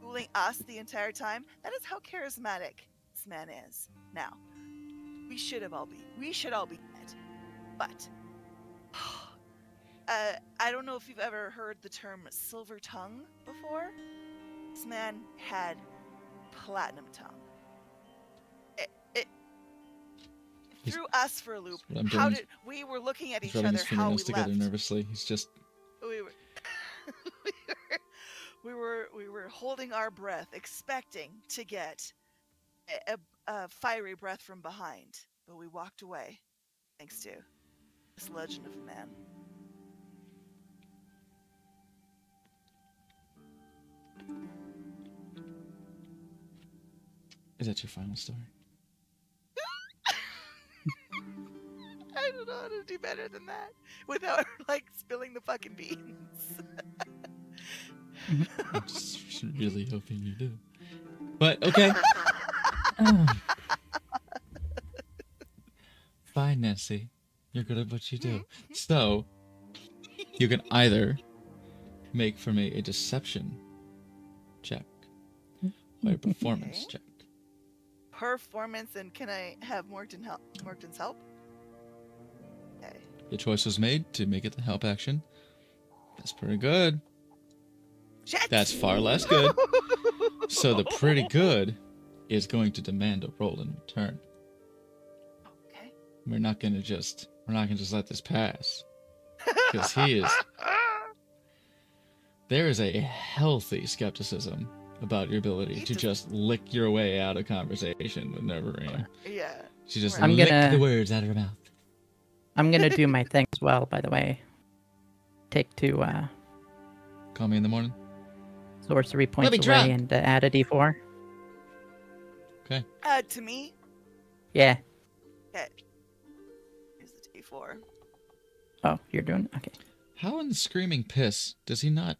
fooling us the entire time? That is how charismatic this man is. Now, we should have all be we should all be dead. But uh, I don't know if you've ever heard the term silver tongue before. This man had platinum tongue. It, it threw us for a loop. How did we were looking at He's each other? his How we together left? nervously. He's just we were, we were we were we were holding our breath, expecting to get a, a, a fiery breath from behind, but we walked away, thanks to this legend of a man. Is that your final story? I don't know how to do better than that without like spilling the fucking beans. I'm just really hoping you do. But okay. Ah. Fine, Nancy. You're good at what you do. So you can either make for me a deception check or a performance Okay. check. Performance, and can I have Morton help? Morton's help? Okay. Your choice was made to make it the help action. That's pretty good. Shit! That's far less good. So the pretty good is going to demand a roll in return. Okay. We're not gonna just we're not gonna just let this pass. Because he is there is a healthy skepticism about your ability He to just- just lick your way out of conversation with Nervarim. Yeah. She just I'm licked gonna- the words out of her mouth. I'm gonna do my thing as well, by the way. Take two uh, Call me in the morning. sorcery points me away drunk. and uh, add a d4. Okay. Uh, to me, Yeah. okay. Here's the D4. Oh, you're doing okay. How in the screaming piss does he not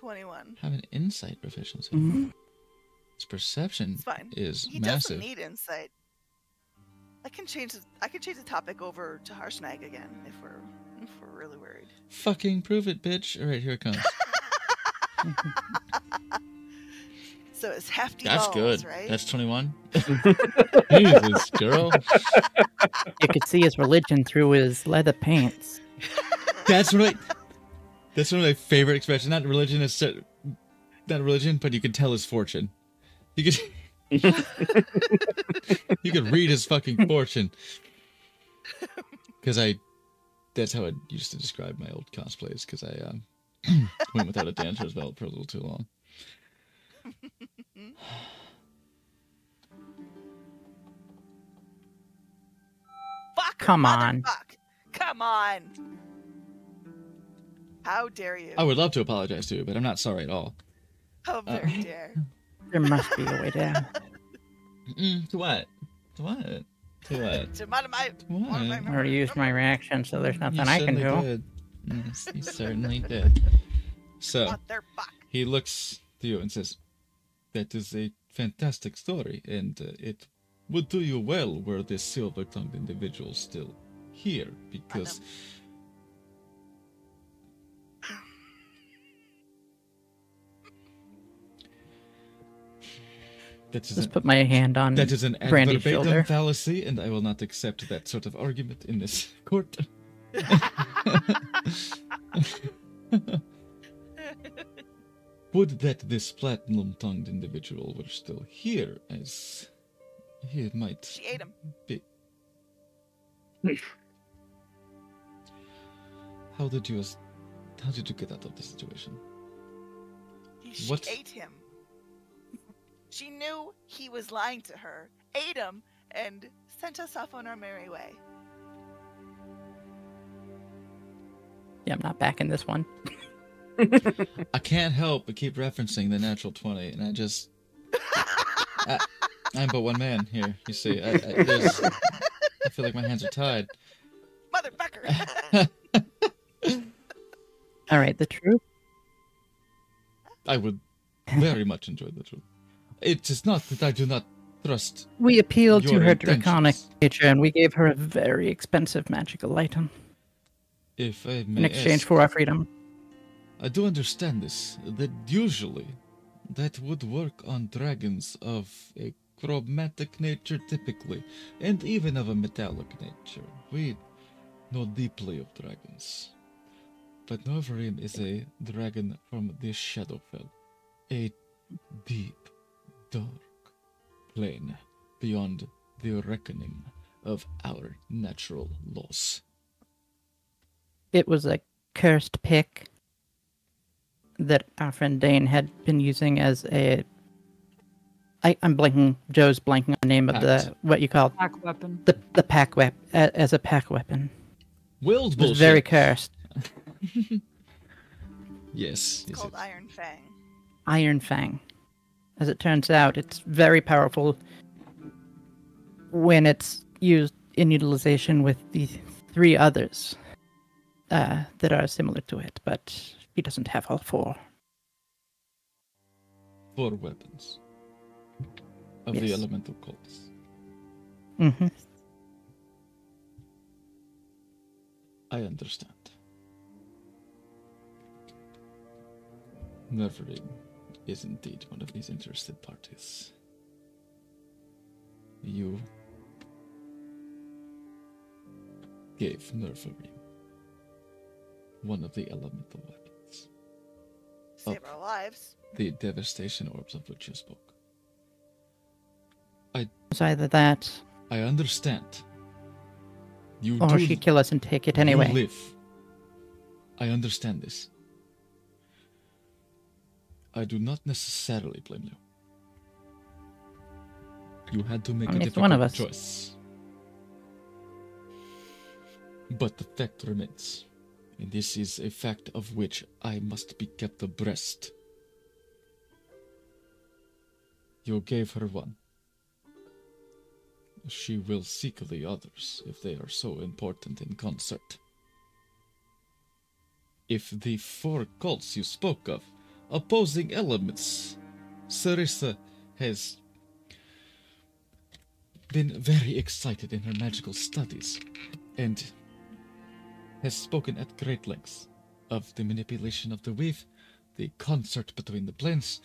21. have an insight proficiency? Mhm. His perception It's fine. is He massive. doesn't need insight. I can change. The, I can change the topic over to Harshnag again if we're if we're really worried. Fucking prove it, bitch. Alright, here it comes. So it's hefty That's balls, good. right? That's 21. Jesus, girl. You could see his religion through his leather pants. That's what I. That's one of my favorite expressions. Not religion, it's not religion, but you can tell his fortune. You could. you could read his fucking fortune. Because I, that's how I used to describe my old cosplays. Because I um, went without a dancer's belt for a little too long. Fuck. Come on. Fuck. Come on. How dare you? I would love to apologize to you, but I'm not sorry at all. How uh, dare. There must be a way down. Mm, to what? To what? To what? To my, my, What? I already used my reaction, so there's nothing I can certainly do. Did. Yes, you certainly did. So he looks to you and says, "That is a fantastic story, and uh, it would do you well were this silver-tongued individual still here, because." That is Just an, put my hand on that is an ad Brandy's shoulder. fallacy, and I will not accept that sort of argument in this court. Would that this platinum tongued individual were still here, as he might She ate him. be. How did you how did you get out of the situation? She What? ate him. She knew he was lying to her, ate him, and sent us off on our merry way. Yeah, I'm not back in this one. I can't help but keep referencing the natural 20, and I just. I, I'm but one man here, you see. I, I, there's, I feel like my hands are tied. Motherfucker! All right, the truth. I would very much enjoy the truth. It is not that I do not trust. We appealed to her draconic intentions. nature, and we gave her a very expensive magical item um, If I may in exchange ask, for our freedom. I do understand this, that usually that would work on dragons of a chromatic nature typically, and even of a metallic nature. We know deeply of dragons. But Nervarim is a dragon from the Shadowfell, a deep, dark plane beyond the reckoning of our natural laws. It was a cursed pick that our friend Dane had been using as a. I, I'm blanking. Joe's blanking on the name of the what you call Pack weapon. the the pack weapon uh, as a pack weapon. Will's It was bullshit. very cursed. Yes. It's called yes. Iron Fang. Iron Fang. As it turns out, it's very powerful when it's used in utilization with the three others uh, that are similar to it, but he doesn't have all four. Four weapons of the elemental cults. hmm I understand. Nervarim is indeed one of these interested parties. You gave Nervarim one of the elemental weapons, Save our lives. the devastation orbs of which you spoke. It's either that, I understand. You or do she'd kill us and take it You anyway. live. I understand this. I do not necessarily blame you. You had to make I mean, a difficult choice. But the fact remains, and this is a fact of which I must be kept abreast. You gave her one. She will seek the others if they are so important in concert. If the four cults you spoke of, opposing elements, Serissa has been very excited in her magical studies and has spoken at great lengths of the manipulation of the weave, the concert between the planes,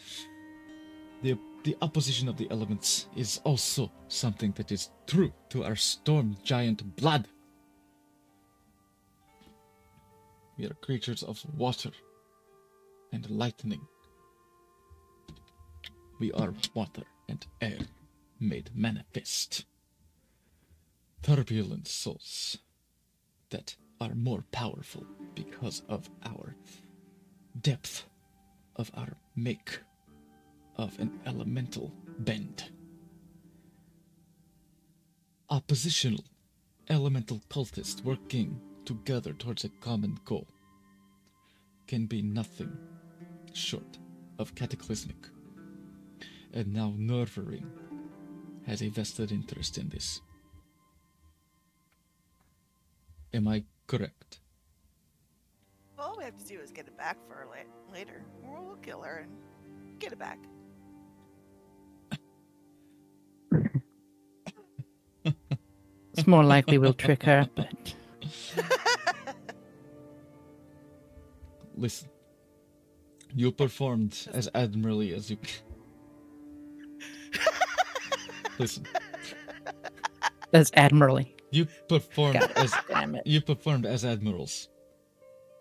the the opposition of the elements is also something that is true to our storm giant blood. We are creatures of water and lightning. We are water and air made manifest. Turbulent souls that are more powerful because of our depth of our make of an elemental bend. Oppositional elemental cultists working together towards a common goal can be nothing short of cataclysmic. And now Nervarim has a vested interest in this. Am I correct? All we have to do is get it back for her la- later. Or we'll kill her and get it back. It's more likely we'll trick her, but Listen, you performed as admirably as you. Listen, that's admirably. you performed God as damn it. you performed as admirals.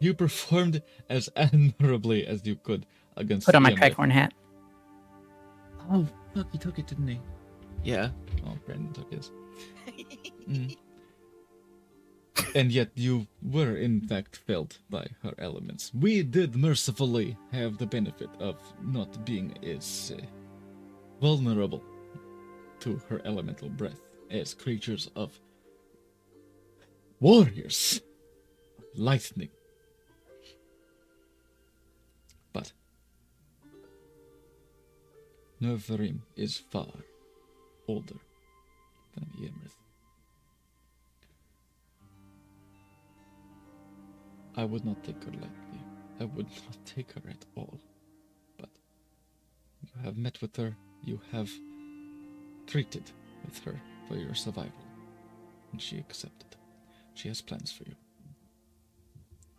You performed as admirably as you could against. Put on my the tricorn hat. Oh, fuck! He took it, didn't he? Yeah. Oh, Brandon took his. Mm. And yet you were in fact felt by her elements. We did mercifully have the benefit of not being as uh, vulnerable to her elemental breath as creatures of warriors, lightning. But Nervarim is far older than Iymrith. I would not take her lightly. I would not take her at all. But you have met with her, you have treated with her for your survival, and she accepted. She has plans for you.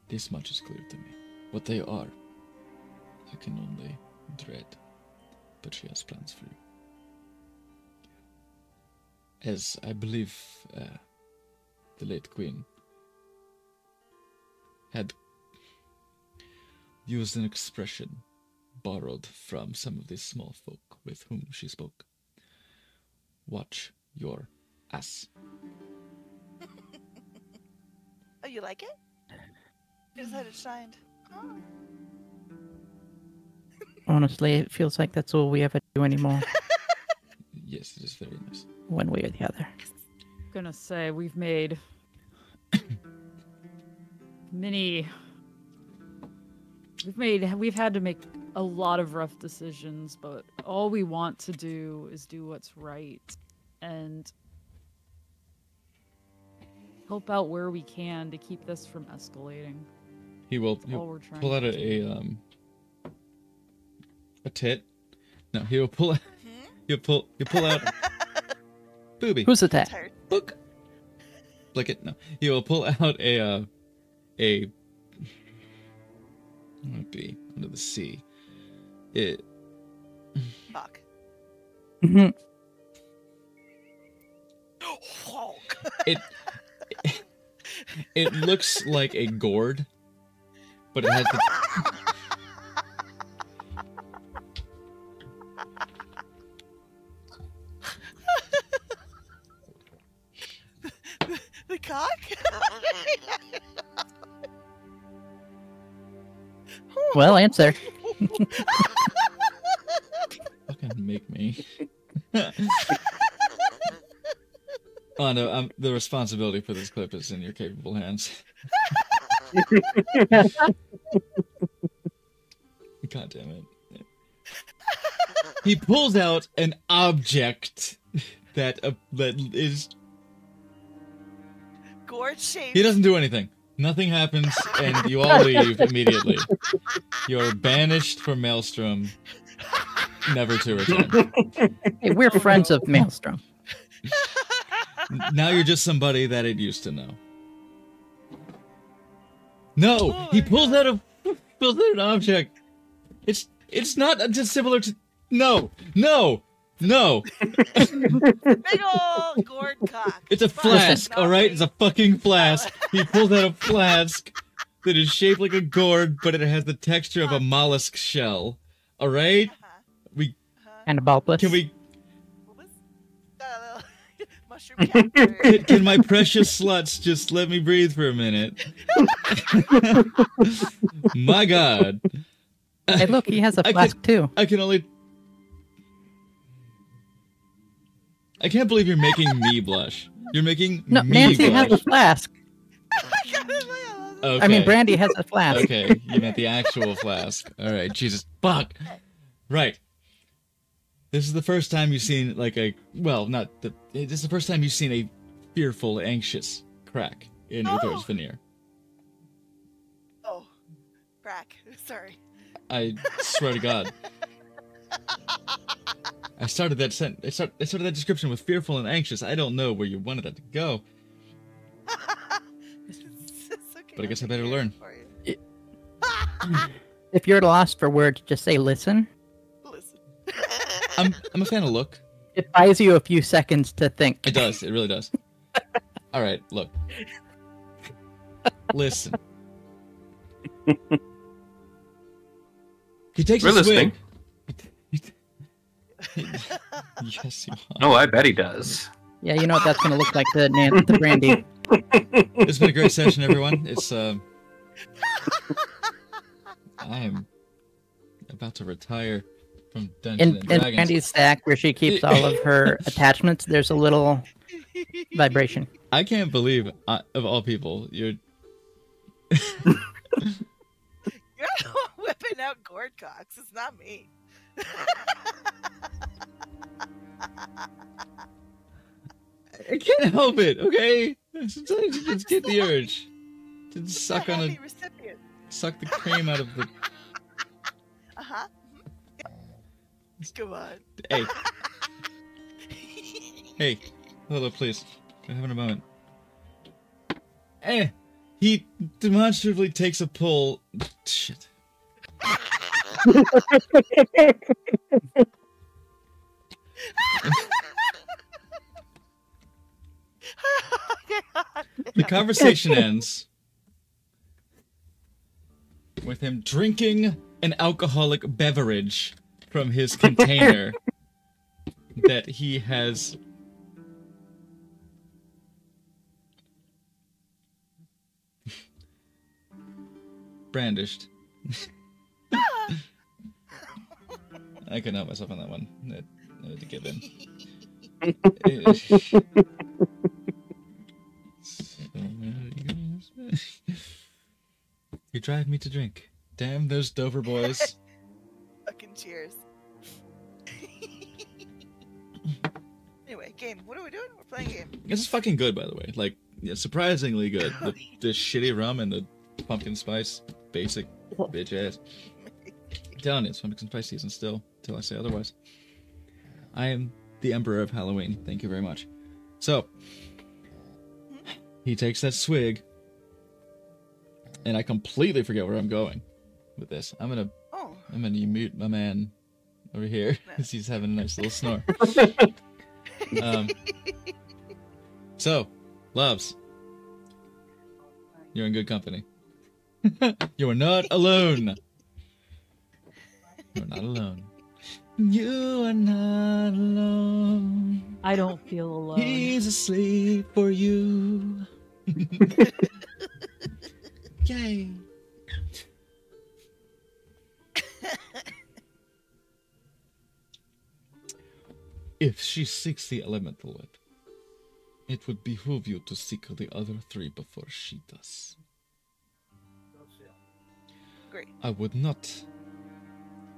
This much is clear to me. What they are I can only dread, but she has plans for you. As I believe uh, the late queen had used an expression borrowed from some of these small folk with whom she spoke. Watch your ass. Oh, you like it? You said it shined. Oh. Honestly, it feels like that's all we ever do anymore, Yes, it is very nice. one way or the other. I'm gonna say we've made many we've made we've had to make a lot of rough decisions but all we want to do is do what's right and help out where we can to keep this from escalating He will That's he'll all we're trying pull out a, a um a tit. No, he will pull out Hmm? he'll pull he'll pull out booby. Who's attacked? Tired. Book. Lick it. No, he will pull out a uh, a what would it be under the sea. It Fuck. Mhm. Hulk. it it looks like a gourd, but it has the the Well, answer. fucking make me. oh no, um, the responsibility for this clip is in your capable hands. God damn it. He pulls out an object that uh, that is Gourd shaped. he doesn't do anything. Nothing happens and you all leave immediately. You're banished from Maelstrom never to return. Hey, we're friends of Maelstrom. now you're just somebody that it used to know. No, he oh pulls out a pulls out an object. It's it's not dissimilar to no no no. Big ol' gourd cock. It's a flask, all right. It's a fucking flask. He pulls out a flask that is shaped like a gourd, but it has the texture of a mollusk shell. All right. Uh-huh. We And a bulbous. can we What was mushroom can, can my precious sluts just let me breathe for a minute? my God. Hey, look, he has a flask too. I can only. I can't believe you're making me blush. You're making No, me Nancy blush. has a flask. Okay. I mean, Brandy has a flask. Okay, you meant the actual flask. All right, Jesus, fuck. Right. This is the first time you've seen like a well, not the. This is the first time you've seen a fearful, anxious crack in Oh. Uthor's veneer. Oh, crack. Sorry. I swear to God. I started that sent. I, start, I started that description with fearful and anxious. I don't know where you wanted that to go, okay, but I guess I better learn. it for you. If you're lost for words, just say listen. Listen. I'm I'm a fan of look. It buys you a few seconds to think. It does. It really does. All right, look. Listen. He takes We're a listening. swig. Yes, you are. Oh, I bet he does. Yeah, you know what that's gonna look like the Nan- the brandy. It's been a great session, everyone. It's um. I'm about to retire from Dungeons In, and in Brandy's stack, where she keeps all of her attachments, there's a little vibration. I can't believe, uh, of all people, you're You're the one whipping out gourd cocks. It's not me. I can't help it, okay? Sometimes you just get the urge to suck on a recipient. suck the cream out of the. Uh huh. Come on. Hey, hey, up, please. I'm having a moment. Eh, he demonstratively takes a pull. Shit. The conversation ends with him drinking an alcoholic beverage from his container that he has brandished. I couldn't help myself on that one. I, I had to give in. you drive me to drink. Damn those Dover boys. Fucking cheers. anyway, game. What are we doing? We're playing a game. This is fucking good, by the way. Like, yeah, surprisingly good. The, the shitty rum and the pumpkin spice, basic bitch ass. I'm telling you, it's pumpkin spice season still, till I say otherwise. I am the Emperor of Halloween. Thank you very much. So, he takes that swig, and I completely forget where I'm going with this. I'm gonna, Oh, I'm gonna mute my man over here because he's having a nice little snore. um, so, loves, you're in good company. you are not alone. You're not alone. You are not alone. I don't feel alone. He's asleep for you. Yay. if she seeks the elemental whip, it would behoove you to seek the other three before she does. great. I would not.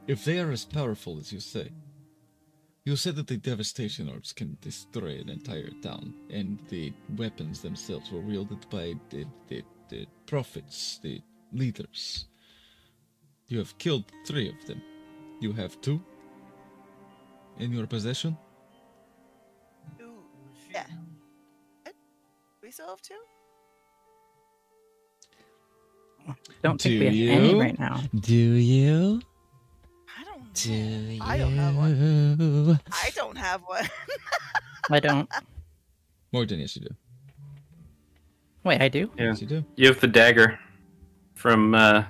If they are as powerful as you say, you said that the devastation orbs can destroy an entire town, and the weapons themselves were wielded by the, the, the prophets, the leaders. You have killed three of them. You have two in your possession. Ooh, yeah. We still have two? Don't think Do we have any right now. Do you? I don't you? I don't have one. I don't have one. I don't. Morgan, yes, you do. Wait, I do. Yeah. Yes, you do. You have the dagger from uh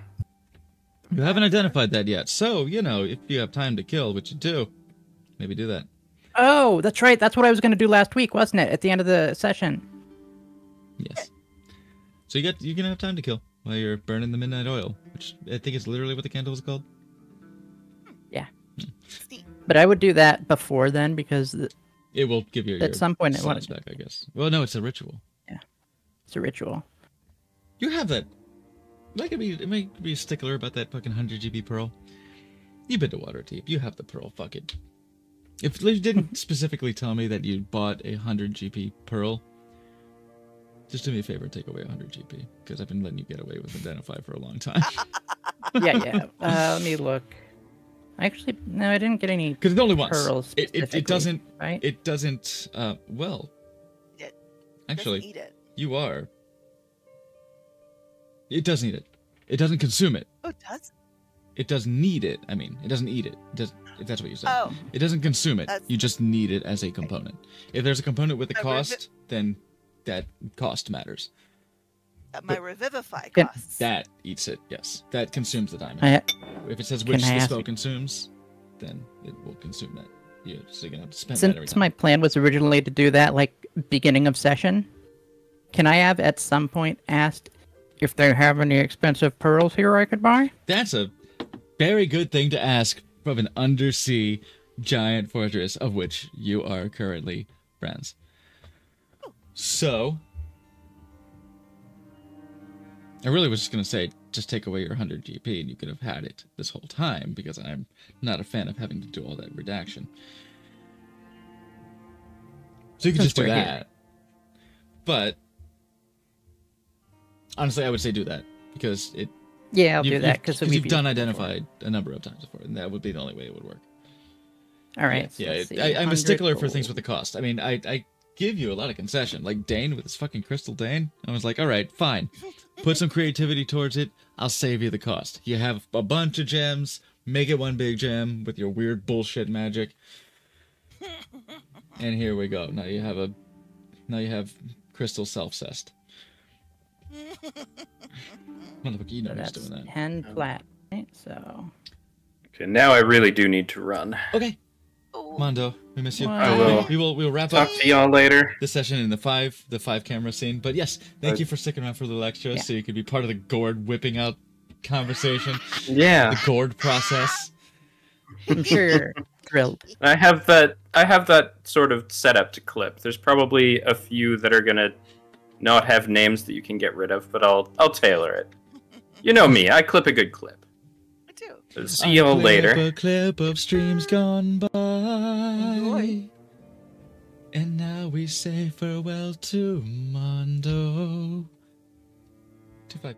You haven't identified that yet, so you know if you have time to kill, which you do, maybe do that. Oh, that's right. That's what I was going to do last week, wasn't it? At the end of the session. Yes. So you get you're gonna have time to kill while you're burning the midnight oil, which I think is literally what the candle is called. But I would do that before then because th- It will give you At some point it wanted- back, I guess. Well, no, it's a ritual. Yeah, it's a ritual. You have that. Like, it be it might be a stickler about that fucking hundred GP pearl. You've been to Waterdeep. You have the pearl. Fuck it. If you didn't specifically tell me that you bought a hundred GP pearl, just do me a favor and take away hundred GP because I've been letting you get away with identify for a long time. Yeah, yeah. uh, let me look. Actually, no, I didn't get any Because it's only once. pearls. It, it, it doesn't. Right? It doesn't. Uh, well, It actually, eat it. you are. It does need it. It doesn't consume it. Oh, it does? It does need it. I mean, it doesn't eat it. it does, if that's what you said. Oh, It doesn't consume it. That's- You just need it as a component. If there's a component with a cost, then that cost matters. My revivify Yeah, costs. That eats it. Yes, that consumes the diamond. I, if it says which the spell you- consumes, then it will consume that. You're still gonna have to spend that since my plan was originally to do that like beginning of session, can I have at some point asked if they have any expensive pearls here I could buy? That's a very good thing to ask from an undersea giant fortress of which you are currently friends. Oh. So, I really was just going to say, just take away your 100 GP and you could have had it this whole time because I'm not a fan of having to do all that redaction. So you could Since just do we're here. that. But, honestly, I would say do that because it Yeah, I'll You've- do that you've, you've done identified a number of times before, and that would be the only way it would work. All right. so yeah, let's it- see, I, I'm a 100 stickler for things with the cost. I mean, I, I give you a lot of concession, like Dane with his fucking crystal Dane. I was like, all right, fine, put some creativity towards it. I'll save you the cost. You have a bunch of gems. make it one big jam with your weird bullshit magic. And here we go. Now you have a now you have crystal self-cessed. Motherfucker, you know So who's that's doing that. ten flat. Right? So Okay, now I really do need to run. Okay, Oh, Mondo, we miss you. I will. We will. We will wrap Talk up to y'all later. this session in the five the five camera scene. But yes, thank Uh, you for sticking around for the lecture, Yeah. so you could be part of the gourd whipping out conversation, Yeah. the gourd process. I'm sure you're thrilled. I have that I have that sort of setup to clip. There's probably a few that are gonna not have names that you can get rid of, but I'll I'll tailor it. You know me, I clip a good clip. I do. So See y'all later. A clip of streams gone by. Enjoy. And now we say farewell to Mondo. Two five.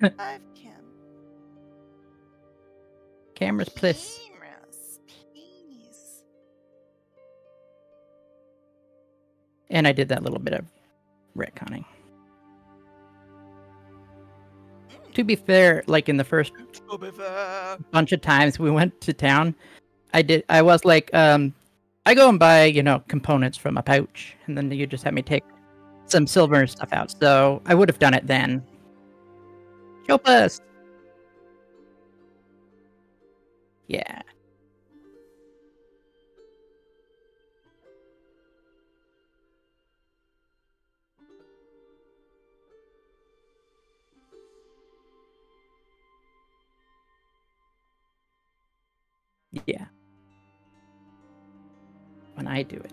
Five cam. Cameras, please. Cameras, please. And I did that little bit of retconning. To be fair, like in the first bunch of times we went to town, I did. I was like, um, I go and buy, you know, components from a pouch, and then you just had me take some silver and stuff out. So I would have done it then. Chopus. Yeah. Yeah. When I do it.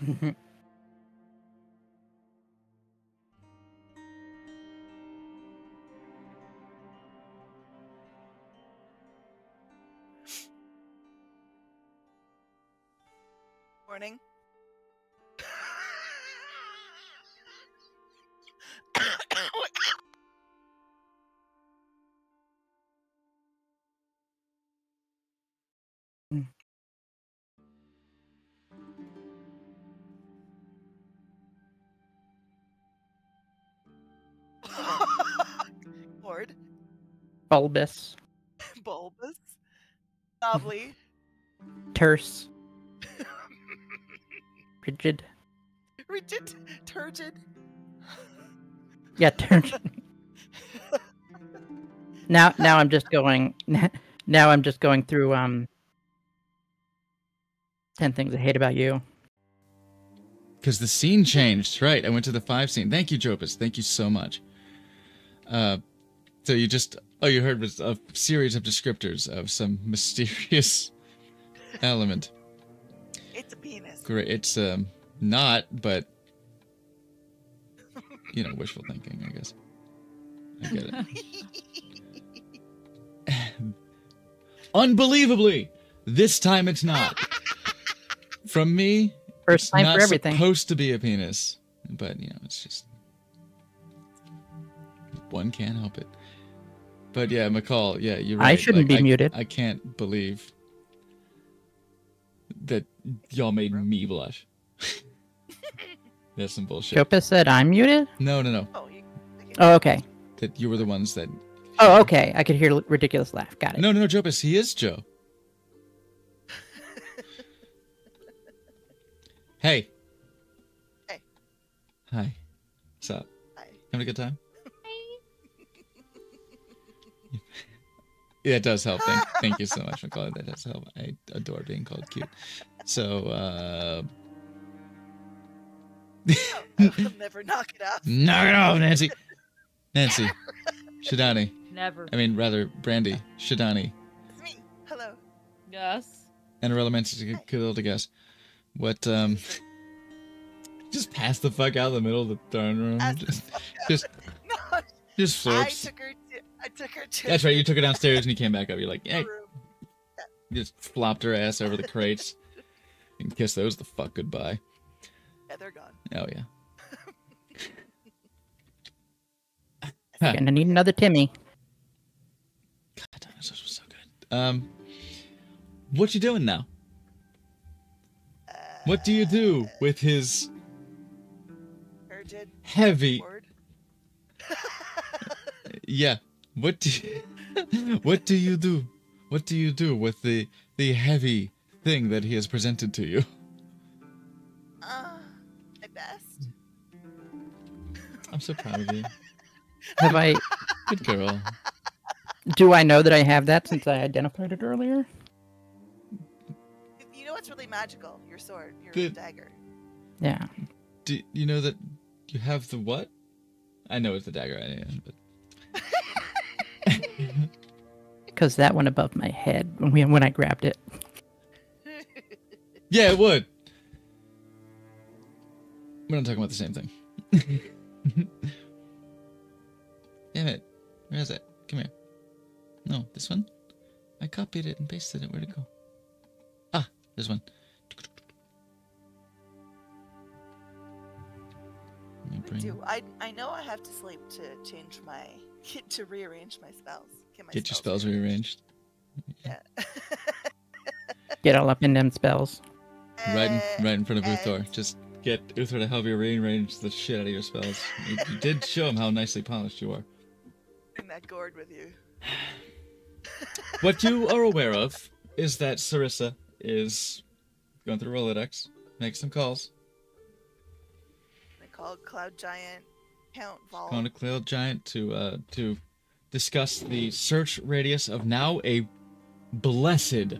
Morning. Bulbous, bulbous, knobbly, terse, rigid. rigid, turgid. Yeah, turgid. now, now I'm just going. Now I'm just going through um. Ten things I hate about you. Because the scene changed, right? I went to the five scene. Thank you, Jopus. Thank you so much. Uh, so you just oh, you heard was a series of descriptors of some mysterious element. It's a penis. Great. It's um not, but you know, wishful thinking, I guess. I get it. Unbelievably, this time it's not. From me, First time not for everything. supposed to be a penis, but you know, it's just one can't help it. But yeah, McCall, yeah, you're right. I shouldn't be I, muted. I can't believe that y'all made me blush. That's some bullshit. Chopus said I'm muted. No, no, no. Oh, you. Oh, okay. That you were the ones that. Oh, okay. I could hear l- ridiculous laugh. Got it. No, no, no, Jopus. He is Joe. hey. Hey. Hi. What's up? Hi. Having a good time? Yeah, it does help. Thank, thank you so much for calling. That does help. I adore being called cute. So, uh, I'll never knock it off. knock it off, Nancy. Nancy. Shadani. Never. I mean, rather, Brandy. Shadani. It's me. Hello. Yes. and a Elementary kill to guess. What um just pass the fuck out of the middle of the throne room. Ask the Just out. just No, just I took her to. I took her to. That's right, you took her downstairs and you came back up. You're like, the hey, room. you just flopped her ass over the crates and kissed those the fuck goodbye. Yeah, they're gone. Oh yeah. Gonna need another Timmy. God, dinosaurs was so good. Um what you doing now? What do you do with his heavy? Yeah. What do you, what do you do? What do you do with the the heavy thing that he has presented to you? Uh, my best. I'm so proud of you. Have I? Good girl. Do I know that I have that since I identified it earlier? You know what's really magical? Your sword, your The- dagger. Yeah. Do you know that you have the what? I know it's the dagger, I am, but Because that went above my head when we, when I grabbed it. yeah, it would. We're not talking about the same thing. Damn it! Where is it? Come here. No, this one. I copied it and pasted it. Where'd it go? Ah, this one. Let Do I? I know I have to sleep to change my to rearrange my spells. Get, my Get your spells rearranged. Yeah. Get all up in them spells. Right in, Uh, right in front of Uthor. Just get Uthor to help you rearrange the shit out of your spells. You, you did show him how nicely polished you are. Bring that gourd with you. What you are aware of is that Serissa is going through Rolodex, make some calls, I called Cloud Giant, Count a Cloud Giant to uh, to discuss the search radius of now a blessed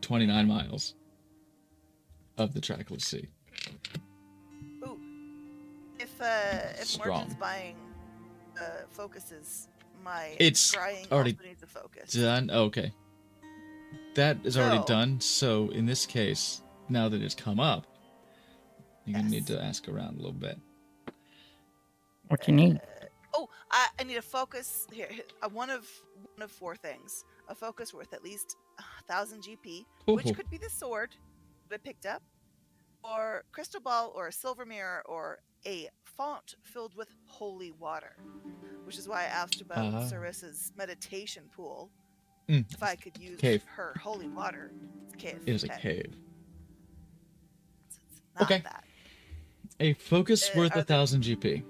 29 miles of the trackless sea. Ooh. If uh, if Strong. Morgan's buying uh, focuses, my It's already needs a focus. Done. Okay. That is already So- done. So in this case, now that it's come up, you're gonna Yes. need to ask around a little bit. What do you need? Oh, I, I need a focus here. here, uh, One of one of four things. A focus worth at least a thousand GP, which could be the sword that I picked up, or crystal ball, or a silver mirror, or a font filled with holy water. Which is why I asked about Ah. Serissa's meditation pool. Mm. If I could use Cave. her holy water. It's a cave. It is a okay. cave. It's not Okay. that. A focus Uh, worth a thousand GP.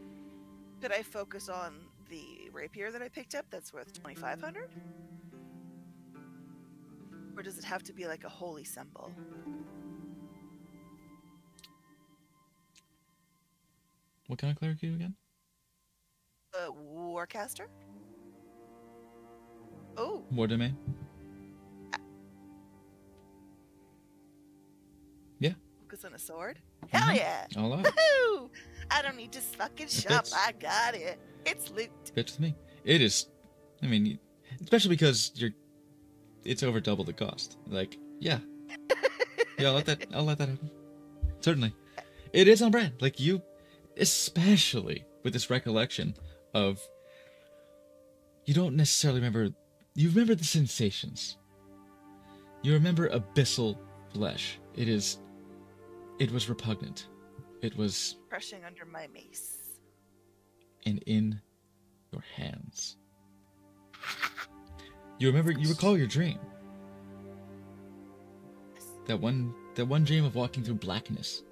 Could I focus on the rapier that I picked up that's worth 2500 Or does it have to be like a holy symbol? What kind of cleric are you again? A warcaster? Oh, War domain. Yeah. Focus on a sword? Hell Mhm. yeah! All out. Woohoo! I don't need to fucking shop. I got it. It's loot. Fits with me. It is. I mean, especially because you're. It's over double the cost. Like, yeah, yeah. I'll let that. I'll let that happen. Certainly, it is on brand. Like you, especially with this recollection of. You don't necessarily remember. You remember the sensations. You remember abyssal flesh. It is. It was repugnant. It was Crushing under my mace. and in your hands. You remember you recall your dream. That one that one dream of walking through blackness.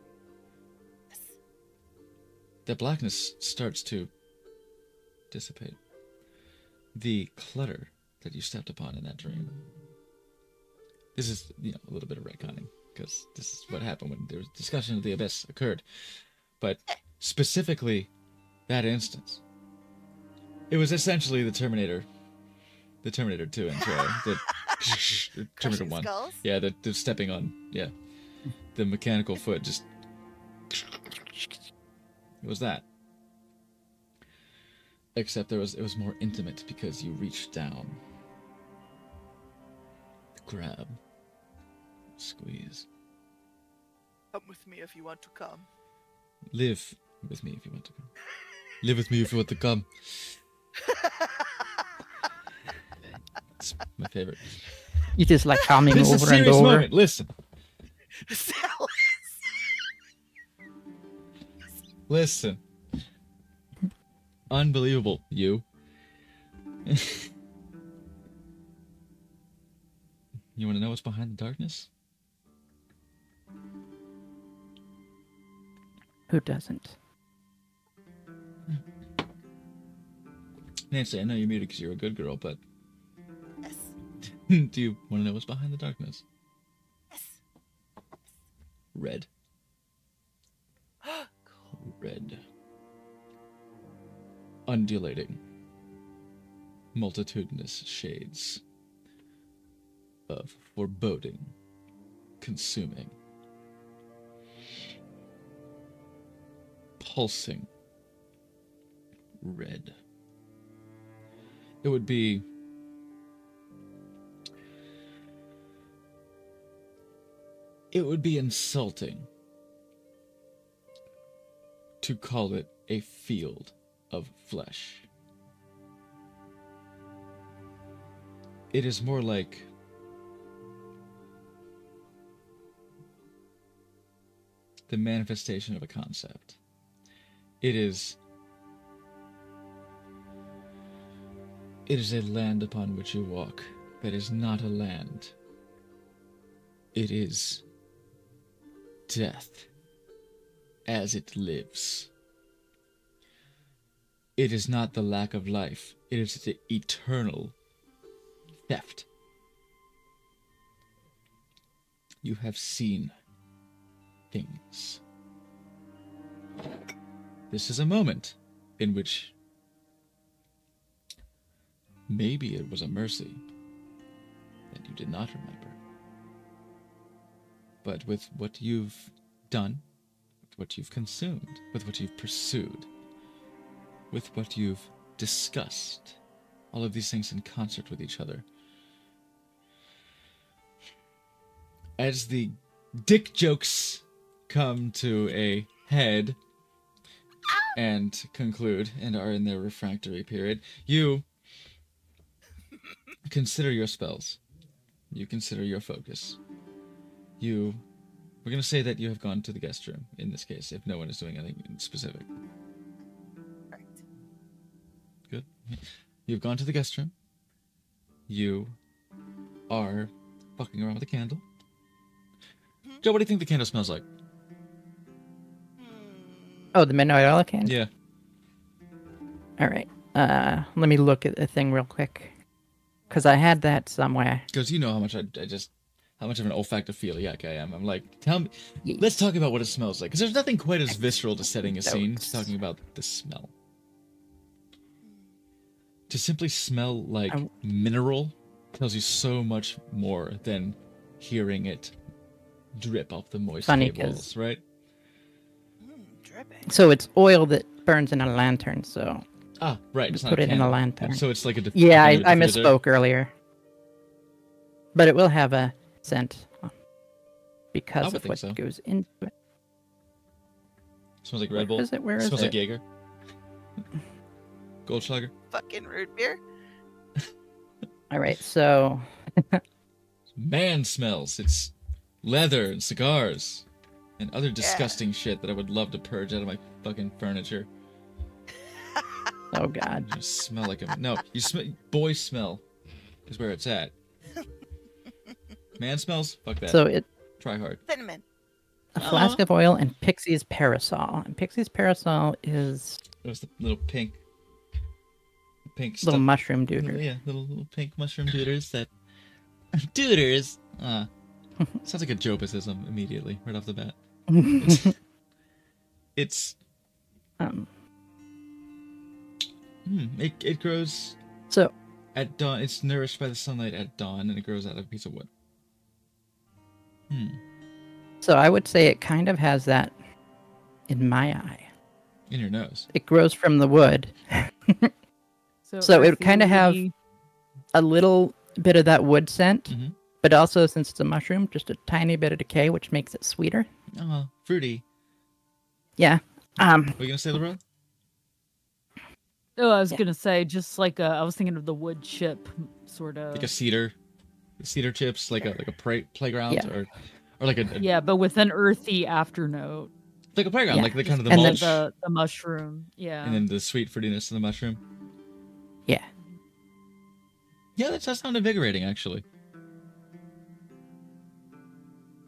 That blackness starts to dissipate. The clutter that you stepped upon in that dream. This is, you know, a little bit of retconning, because this is what happened when there was discussion of the abyss occurred. But specifically, that instance. It was essentially the Terminator, the Terminator 2 intro, the Terminator 1. skulls? Yeah, the, the stepping on, yeah. The mechanical foot just. It was that. Except there was it was more intimate because you reached down. Grab. Squeeze. Come with me if you want to come. Live with me if you want to come. Live with me if you want to come. It's my favorite. You just like humming This is a over and over. moment. Listen, Sell listen. Unbelievable, you. you want to know what's behind the darkness? Who doesn't? Nancy, I know you're muted because you're a good girl, but Yes. do you want to know what's behind the darkness? Yes. Red. cool. Red. Undulating. Multitudinous shades of foreboding, consuming, pulsing red. It would be it would be insulting to call it a field of flesh. It is more like the manifestation of a concept. It is it is a land upon which you walk that is not a land. It is death as it lives. It is not the lack of life, it is the eternal theft. You have seen things. This is a moment in which maybe it was a mercy that you did not remember. But with what you've done, with what you've consumed, with what you've pursued, with what you've discussed, all of these things in concert with each other. As the dick jokes come to a head and conclude and are in their refractory period, you consider your spells. You consider your focus. You. We're going to say that you have gone to the guest room in this case, if no one is doing anything specific. Right. Good. You've gone to the guest room. You are fucking around with a candle. Mm-hmm. Joe, what do you think the candle smells like? Oh, the midnight oil can. Yeah. All right. Uh, let me look at the thing real quick, because I had that somewhere. Because you know how much I, I just, how much of an olfactophiliac I am. I'm like, tell me, let's talk about what it smells like. Because there's nothing quite as visceral to setting a scene. Notes. Talking about the smell. To simply smell like I- mineral tells you so much more than hearing it drip off the moist Funny cables, right? Dripping. So it's oil that burns in a lantern. So Ah, right. It's not put it in a lantern. So it's like a. Yeah, I, like a I diffuser. misspoke earlier. But it will have a scent because of what so. goes into it. Smells like Red Bull. is it? Where is smells like it? Jaeger. Goldschlager. Fucking root beer. All right. So Man smells. It's leather and cigars and other disgusting shit that I would love to purge out of my fucking furniture. oh god. You smell like a no. You smell. Boy smell is where it's at. Man smells. Fuck that. So it Try hard. Cinnamon. a flask of oil and Pixie's parasol. And Pixie's parasol is It was the little pink, pink little stuff. mushroom Little- duder. yeah, little little pink mushroom duders that duders. Uh, sounds like a Jobicism immediately right off the bat. It's um, hmm, it it grows so at dawn. It's nourished by the sunlight at dawn, and it grows out of a piece of wood. Hmm. so I would say it kind of has that in my eye. In your nose. It grows from the wood. So it would kinda have- A little bit of that wood scent, Mhm. But also since it's a mushroom, just a tiny bit of decay, which makes it sweeter. Oh, fruity. Yeah. Um. What are you gonna say, LeBron? Oh, I was Yeah. gonna say just like a, I was thinking of the wood chip sort of. Like a cedar, cedar chips, like a like a play, playground, Yeah. or or like a, a- yeah, but with an earthy afternote. like a playground, Yeah. like the kind of the And then- mulch, the the mushroom. Yeah. and then the sweet fruitiness of the mushroom. Yeah. Yeah, that does sound invigorating, actually.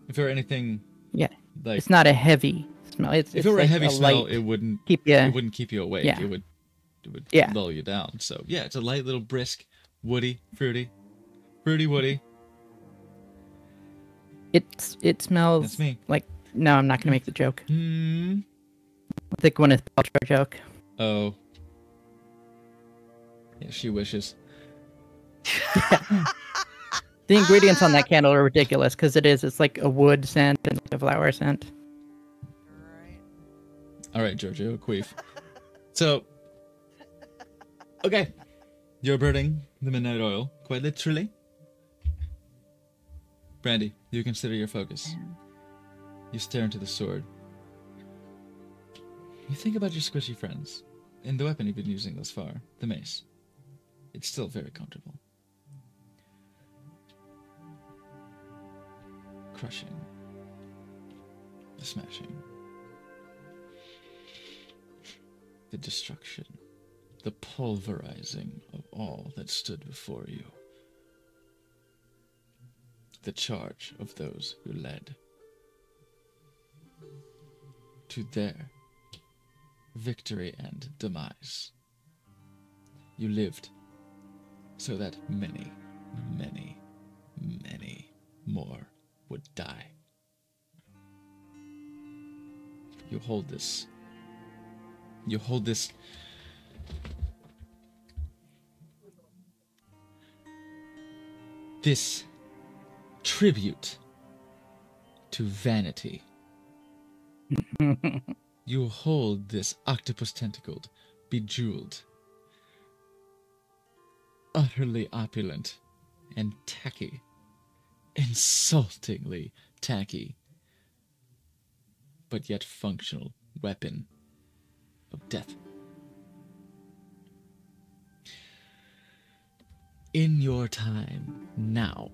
If there were anything Yeah. Like It's not a heavy smell. It's, if it's it were like a heavy smell, it wouldn't keep you. it wouldn't keep you awake. Yeah. It would it would Yeah. lull you down. So yeah, it's a light little brisk, woody, fruity, fruity woody. It's it smells That's me. like. No, I'm not gonna make the joke. Hmm. The Gwyneth Paltrow joke. Oh. Yeah, she wishes. The ingredients on that ah. candle are ridiculous because it is. It's like a wood scent and a flower scent. All right, Giorgio, queef. So, okay, you're burning the midnight oil quite literally. Brandy, you consider your focus. You stare into the sword. You think about your squishy friends and the weapon you've been using thus far, the mace. It's still very comfortable. Crushing. The smashing. the destruction, the pulverizing of all that stood before you, the charge of those who led to their victory and demise. You lived so that many, many, many more would die. You hold this. You hold this. This tribute to vanity. You hold this octopus tentacled bejeweled utterly opulent and tacky insultingly tacky but yet functional weapon of death. In your time now,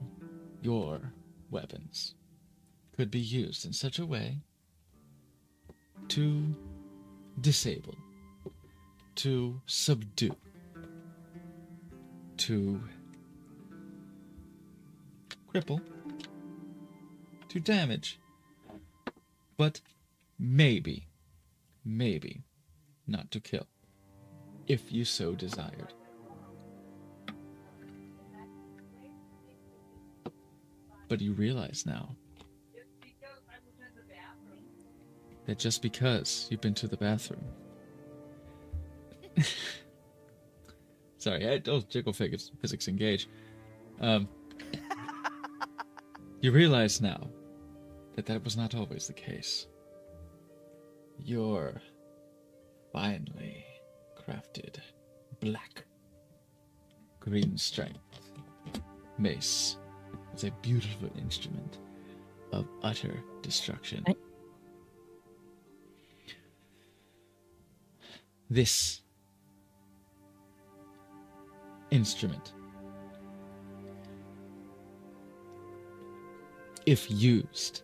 your weapons could be used in such a way to disable, to subdue, to cripple, to damage, but maybe, maybe not to kill, if you so desired. But you realize now that just because you've been to the bathroom. Sorry, I don't jiggle physics, physics engage. Um, you realize now that that was not always the case. Your finely crafted black green strength mace is a beautiful instrument of utter destruction. I- This instrument, if used,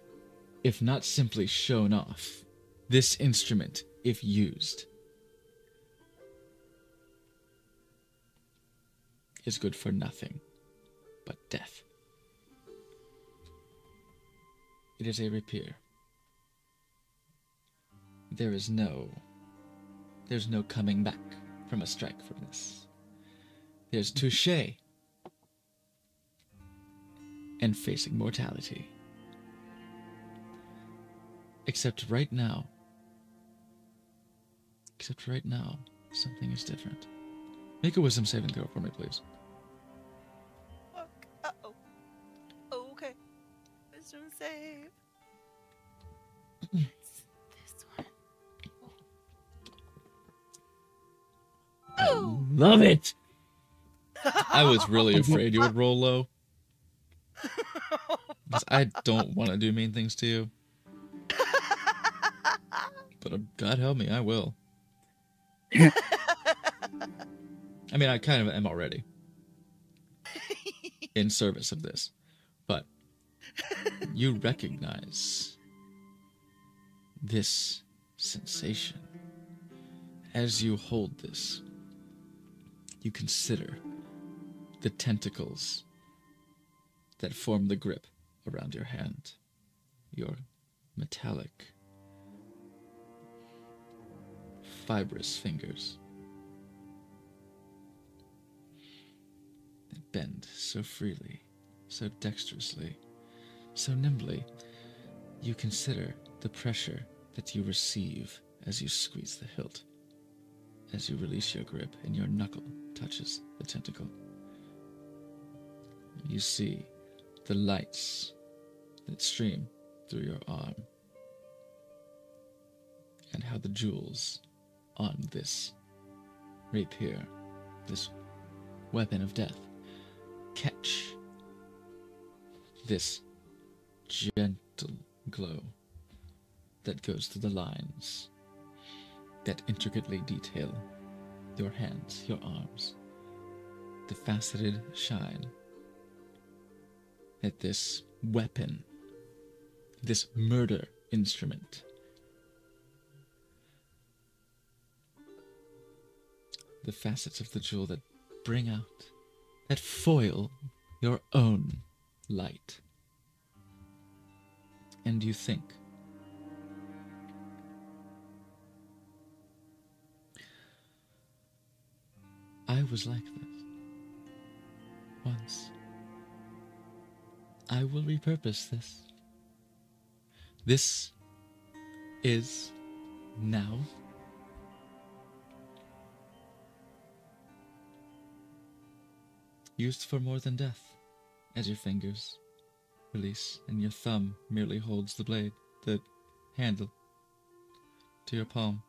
if not simply shown off, this instrument, if used, is good for nothing but death. It is a rapier. There is no. There's no coming back from a strike from this. There's touche and facing mortality. Except right now. Except right now, something is different. Make a wisdom saving throw for me, please. Uh oh. Okay. Wisdom save. It's this one. Oh. Love it! I was really afraid you would roll low. I don't want to do mean things to you. But uh, God help me, I will. I mean, I kind of am already in service of this. But you recognize this sensation as you hold this. You consider the tentacles that form the grip around your hand, your metallic, fibrous fingers that bend so freely, so dexterously, so nimbly. You consider the pressure that you receive as you squeeze the hilt, as you release your grip and your knuckle touches the tentacle. You see the lights that stream through your arm, and how the jewels on this rapier, this weapon of death, catch this gentle glow that goes through the lines that intricately detail your hands, your arms, the faceted shine that this weapon, this murder instrument, the facets of the jewel that bring out, that foil your own light. And you think, I was like this once. I will repurpose this. This is now used for more than death, as your fingers release and your thumb merely holds the blade, the handle, to your palm.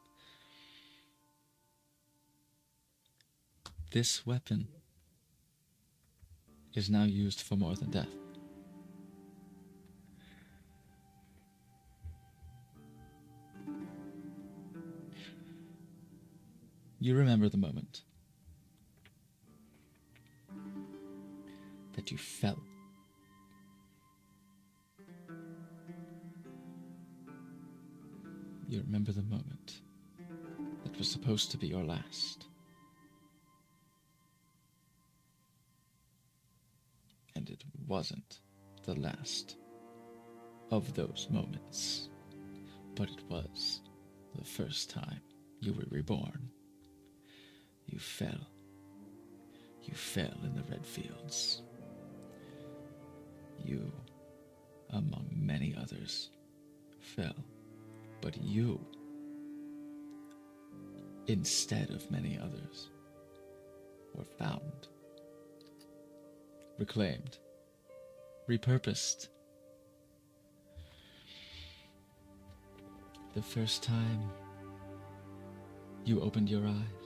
This weapon is now used for more than death. You remember the moment that you fell. You remember the moment that was supposed to be your last. And it wasn't the last of those moments, but it was the first time you were reborn. You fell. You fell in the red fields. You, among many others, fell. But you, instead of many others, were found, reclaimed, repurposed. The first time you opened your eyes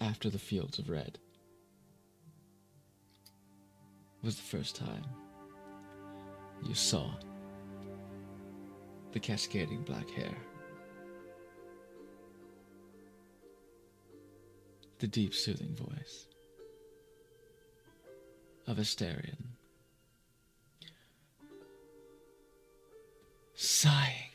after the fields of red was the first time you saw the cascading black hair, the deep soothing voice of Asterion, sighing.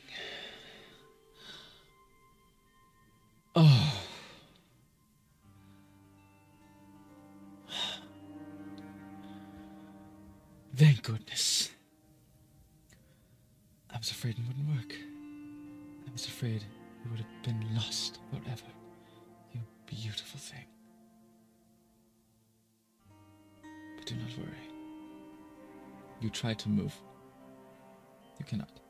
Try to move. You cannot.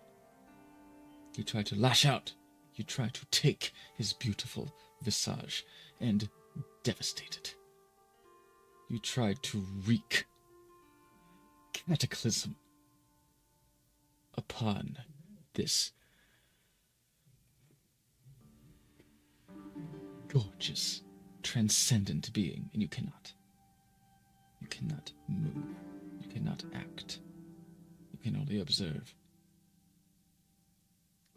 You try to lash out. You try to take his beautiful visage and devastate it. You try to wreak cataclysm upon this gorgeous, transcendent being, and you cannot. You cannot move. You cannot act. Can only observe.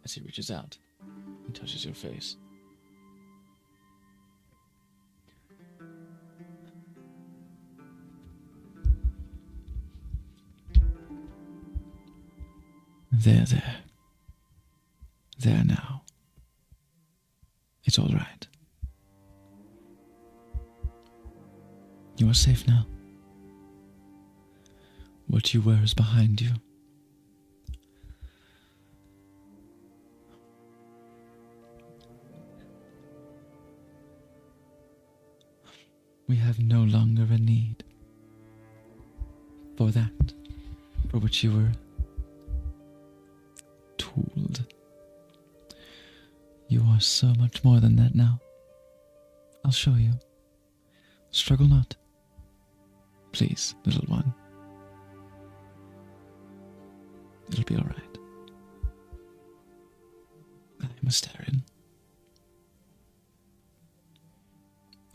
As he reaches out and touches your face. There, there. There now. It's all right. You are safe now. What you were is behind you. We have no longer a need for that for which you were tooled. You are so much more than that now. I'll show you. Struggle not. Please, little one. It'll be alright. I'm Astarion.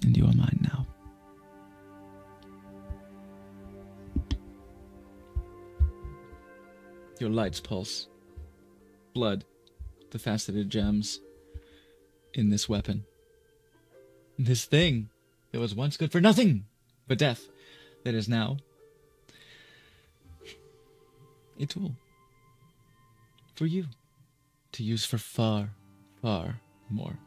And you are mine now. Your lights pulse. Blood, the faceted gems in this weapon. This thing that was once good for nothing but death, that is now a tool for you to use for far, far more.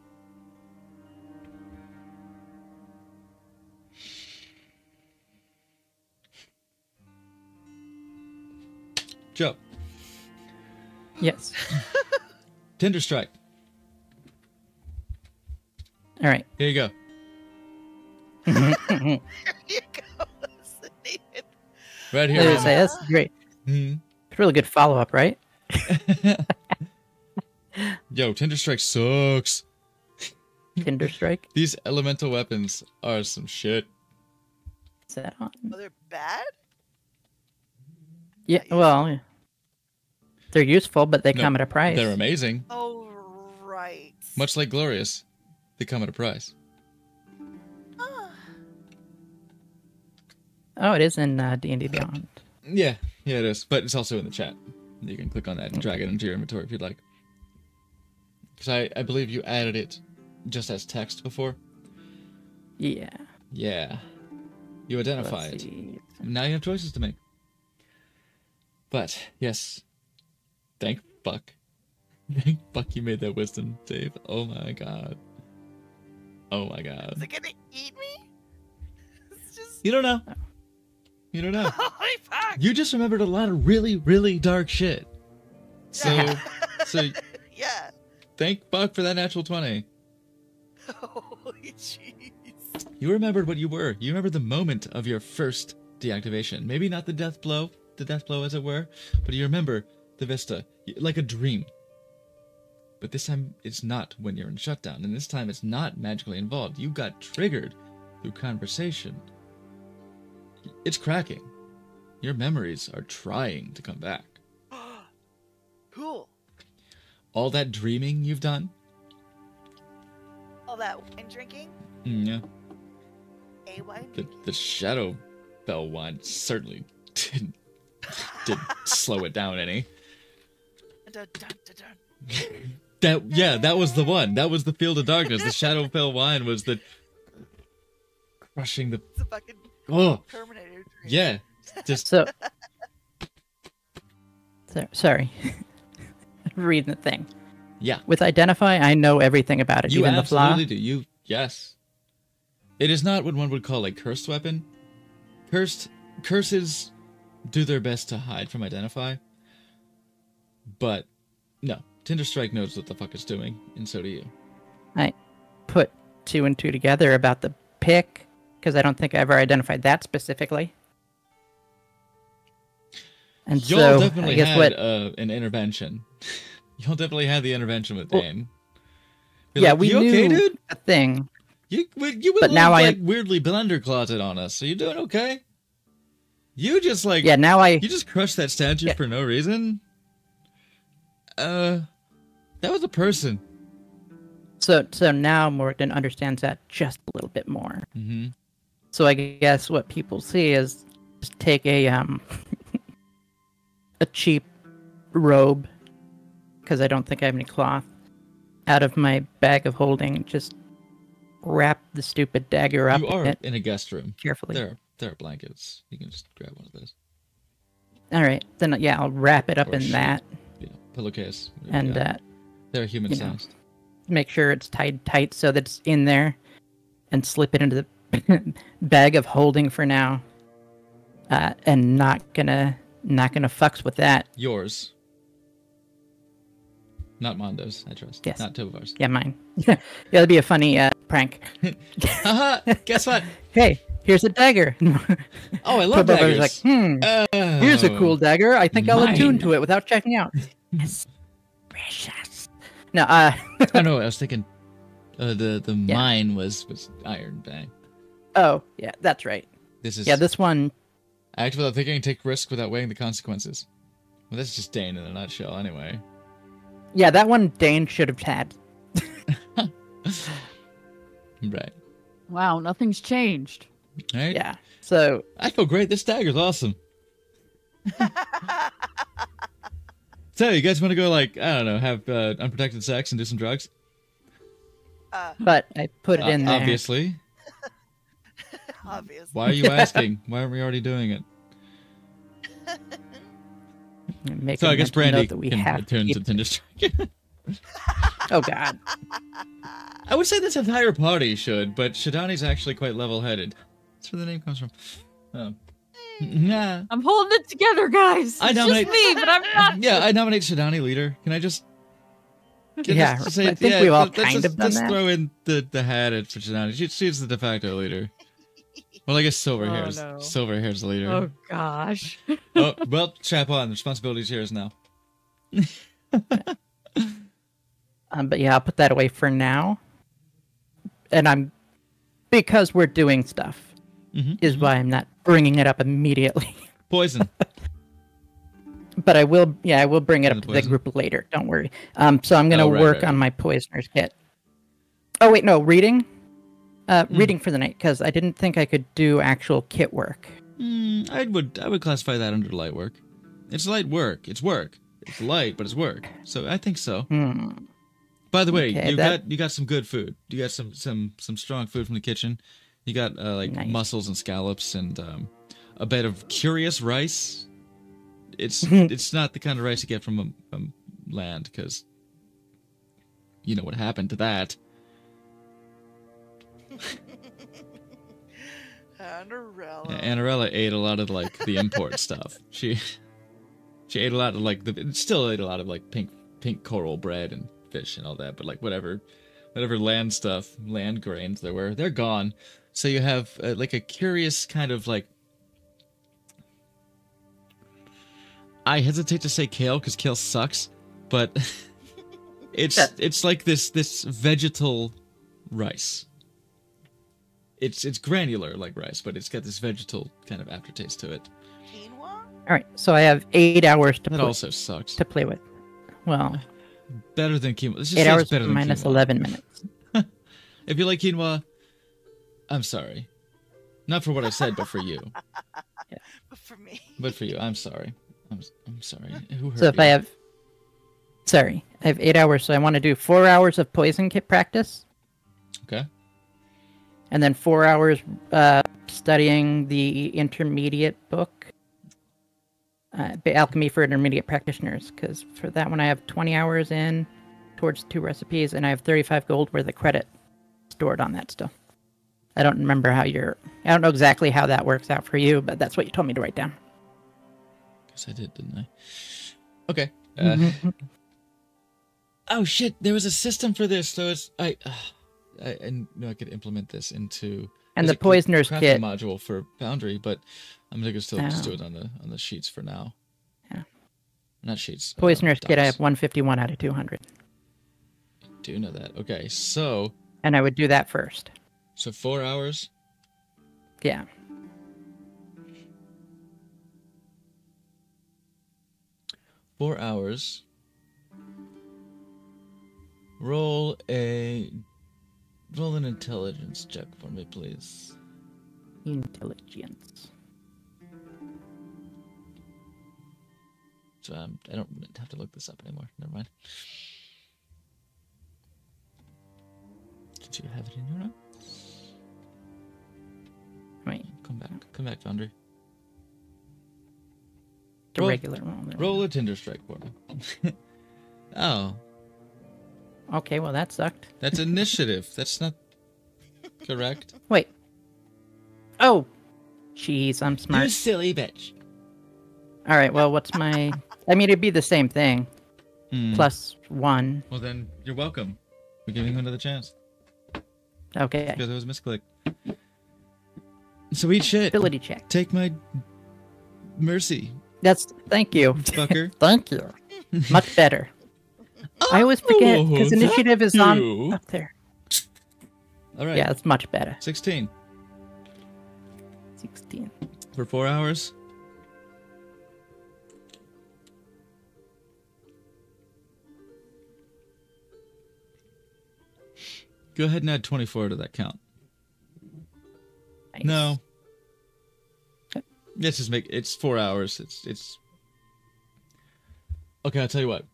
Joe, Yes. Tinder Strike. All right. Here you go. There you go. Right here. was say, that's great. Mhm. It's really good follow up, right? Yo, Tinder Strike sucks. Tinder strike. These elemental weapons are some shit. Is that on? Oh, they're bad? Yeah. Well, yeah. They're useful, but they No, come at a price. They're amazing. Oh, right. Much like Glorious, they come at a price. Ah, Oh, it is in uh, D and D Beyond. Yeah, yeah, it is. But it's also in the chat. You can click on that and drag it into your inventory if you'd like. Because I, I believe you added it just as text before. Yeah. Yeah. You identify Let's it. see. Now you have choices to make. But, yes. Thank fuck. Thank fuck you made that wisdom save. Oh my god. Oh my god. is it gonna eat me? It's just. You don't know. Oh. You don't know. Holy fuck! You just remembered a lot of really, really dark shit. So, Yeah. so yeah. thank fuck for that natural 20. Holy jeez. You remembered what you were. You remembered the moment of your first deactivation. Maybe not the death blow, the death blow as it were, but you remember the vista, like a dream. But this time it's not when you're in shutdown, and this time it's not magically involved. You got triggered through conversation. It's cracking. Your memories are trying to come back. cool. All that dreaming you've done, All that wine drinking? mm, yeah, A wine the, the shadow bell wine certainly didn't, didn't slow it down any. Dun, dun, dun, dun. That yeah, that was the one. That was the field of darkness. The shadow fell wine was the crushing the It's a fucking oh Terminator dream. yeah, just So, so sorry. Reading the thing. yeah. With identify, I know everything about it, You even the flaw. absolutely do. You yes. It is not what one would call a cursed weapon. Cursed curses do their best to hide from identify. But no, Tinder Strike knows what the fuck it's doing, and so do you. I put two and two together about the pick because I don't think I ever identified that specifically. And Y'all so definitely I guess had what uh, an intervention. Y'all definitely had the intervention with Well, Dane. Be yeah like, we you knew okay, dude? a thing. You you But now I- like weirdly blender closet on us. So you doing okay? You just like Yeah, now I you just crushed that statue Yeah. for no reason. Uh, that was a person. so so now Morgan understands that just a little bit more. Mm-hmm. So I guess what people see is just take a um a cheap robe because I don't think I have any cloth out of my bag of holding. Just wrap the stupid dagger up You in are it in a guest room. carefully. There, are, there are blankets. You can just grab one of those. All right, then yeah, I'll wrap it up Or in sheet. that pillowcase. and got. uh, they're human you know. sized. make sure it's tied tight so that it's in there, and slip it into the bag of holding for now. Uh, and not gonna not gonna fucks with that. Yours. Not Mondo's, I trust. Yes. Not Tovar's. Yeah, mine. yeah, that'd be a funny uh, prank. Haha, guess what? Hey, here's a dagger. Oh, I love Tobo's daggers. like, hmm, Oh, here's a cool dagger. I think I'll attune to it without checking out. It's precious. No, uh, Oh no, I was thinking uh, the the Yeah. mine was was Iron Bang. oh yeah, that's right. This is Yeah, this one. act without thinking, take risk without weighing the consequences. Well, that's just Dane in a nutshell, anyway. Yeah, that one Dane should have had. Right. Wow, nothing's changed. Right. Yeah. So I feel great. This dagger's awesome. So, you guys want to go like I don't know, have uh, unprotected sex and do some drugs? Uh, but I put it Uh, in there. Obviously. obvious. Why are you asking? Why aren't we already doing it? So I guess mental Brandy that we can have return to to Tinder Oh God. I would say this entire party should, but Shadani's actually quite level-headed. That's where the name comes from. Oh. Nah. I'm holding it together, guys. I It's nominate- just me, but I'm not. Yeah, I nominate Shadani leader. Can I just? can Yeah, just I think we've all kind just, of done let's that. throw in the the hat at for Shadani. She, she's the de facto leader. Well, I guess silver Oh, hair's no. silver hair's the leader. Oh gosh. oh, well, strap on. The responsibility's yours now. Um, but yeah, I'll put that away for now. And I'm because we're doing stuff Mhm, is why I'm not bringing it up immediately. Poison. but I will. Yeah, I will bring it up to the group later. Don't worry. Um, so I'm gonna Oh, right, work right, on my poisoner's kit. Oh wait, no, reading. Uh, Hmm. reading for the night because I didn't think I could do actual kit work. Mm, I would I would classify that under light work. It's light work. It's work. It's light, but it's work. So I think so. Hmm. By the way, Okay, you that- got you got some good food. You got some some some strong food from the kitchen. You got uh, like Nice. mussels and scallops and um, a bed of curious rice. It's it's not the kind of rice you get from um, um, land because you know what happened to that. Anarella. Yeah, Anarella ate a lot of like the import stuff. She she ate a lot of like the still ate a lot of like pink pink coral bread and fish and all that, but like whatever whatever land stuff, land grains there were, they're gone. So you have uh, like a curious kind of like I hesitate to say kale because kale sucks, but it's Yeah. it's like this this vegetal rice. It's it's granular like rice, but it's got this vegetal kind of aftertaste to it. Quinoa? All right, so I have eight hours to That pl- also sucks. to play with. Well, Better than quinoa. Let's eight it's hours better than minus quinoa. eleven minutes. If you like quinoa, I'm sorry. Not for what I said, but for you. But for me. But for you, I'm sorry. I'm I'm sorry. Who hurt So if you? I have, sorry, I have eight hours. So I want to do four hours of poison kit practice, okay. and then four hours uh, studying the intermediate book, uh, the Alchemy for Intermediate Practitioners. Because for that one, I have twenty hours in towards two recipes, and I have thirty-five gold worth of credit stored on that still. I don't remember how you're. I don't know exactly how that works out for you, but that's what you told me to write down. Because I did, didn't I? Okay. Uh, Mhm. oh shit! There was a system for this, so it's I. Uh, I, I knew I could implement this into And the poisoner's kit. module for Foundry, but I'm gonna still just do Oh. it on the on the sheets for now. Yeah. Not sheets. uh, Poisoner's kit, I have 151 out of 200. I Do know that. Okay, so And I would do that first. So four hours. Yeah. Four hours. Roll a roll an intelligence check for me, please. Intelligence. So um, I don't have to look this up anymore. Never mind. Did you have it in your notes? Wait, Come back. Come back, Foundry. the Roll- regular roll. Roll a Tinder strike for me. oh. Okay, well that sucked. that's initiative. That's not correct. Wait. Oh, jeez, I'm smart. You silly bitch. All right, well, what's my? I mean, it'd be the same thing. Hmm. plus one. Well, then you're welcome. We're giving you another chance Okay. because it was a misclick. So eat shit. Ability check. Take my mercy, That's thank you. fucker. Thank you. Much better. I always forget Oh, because thank initiative is you. on up there. All right. Yeah, it's much better. 16 Sixteen. for four hours. Go ahead and add 24 to that count. Nice. No. Okay. Let's just make it's four hours. It's it's Okay, I'll tell you what.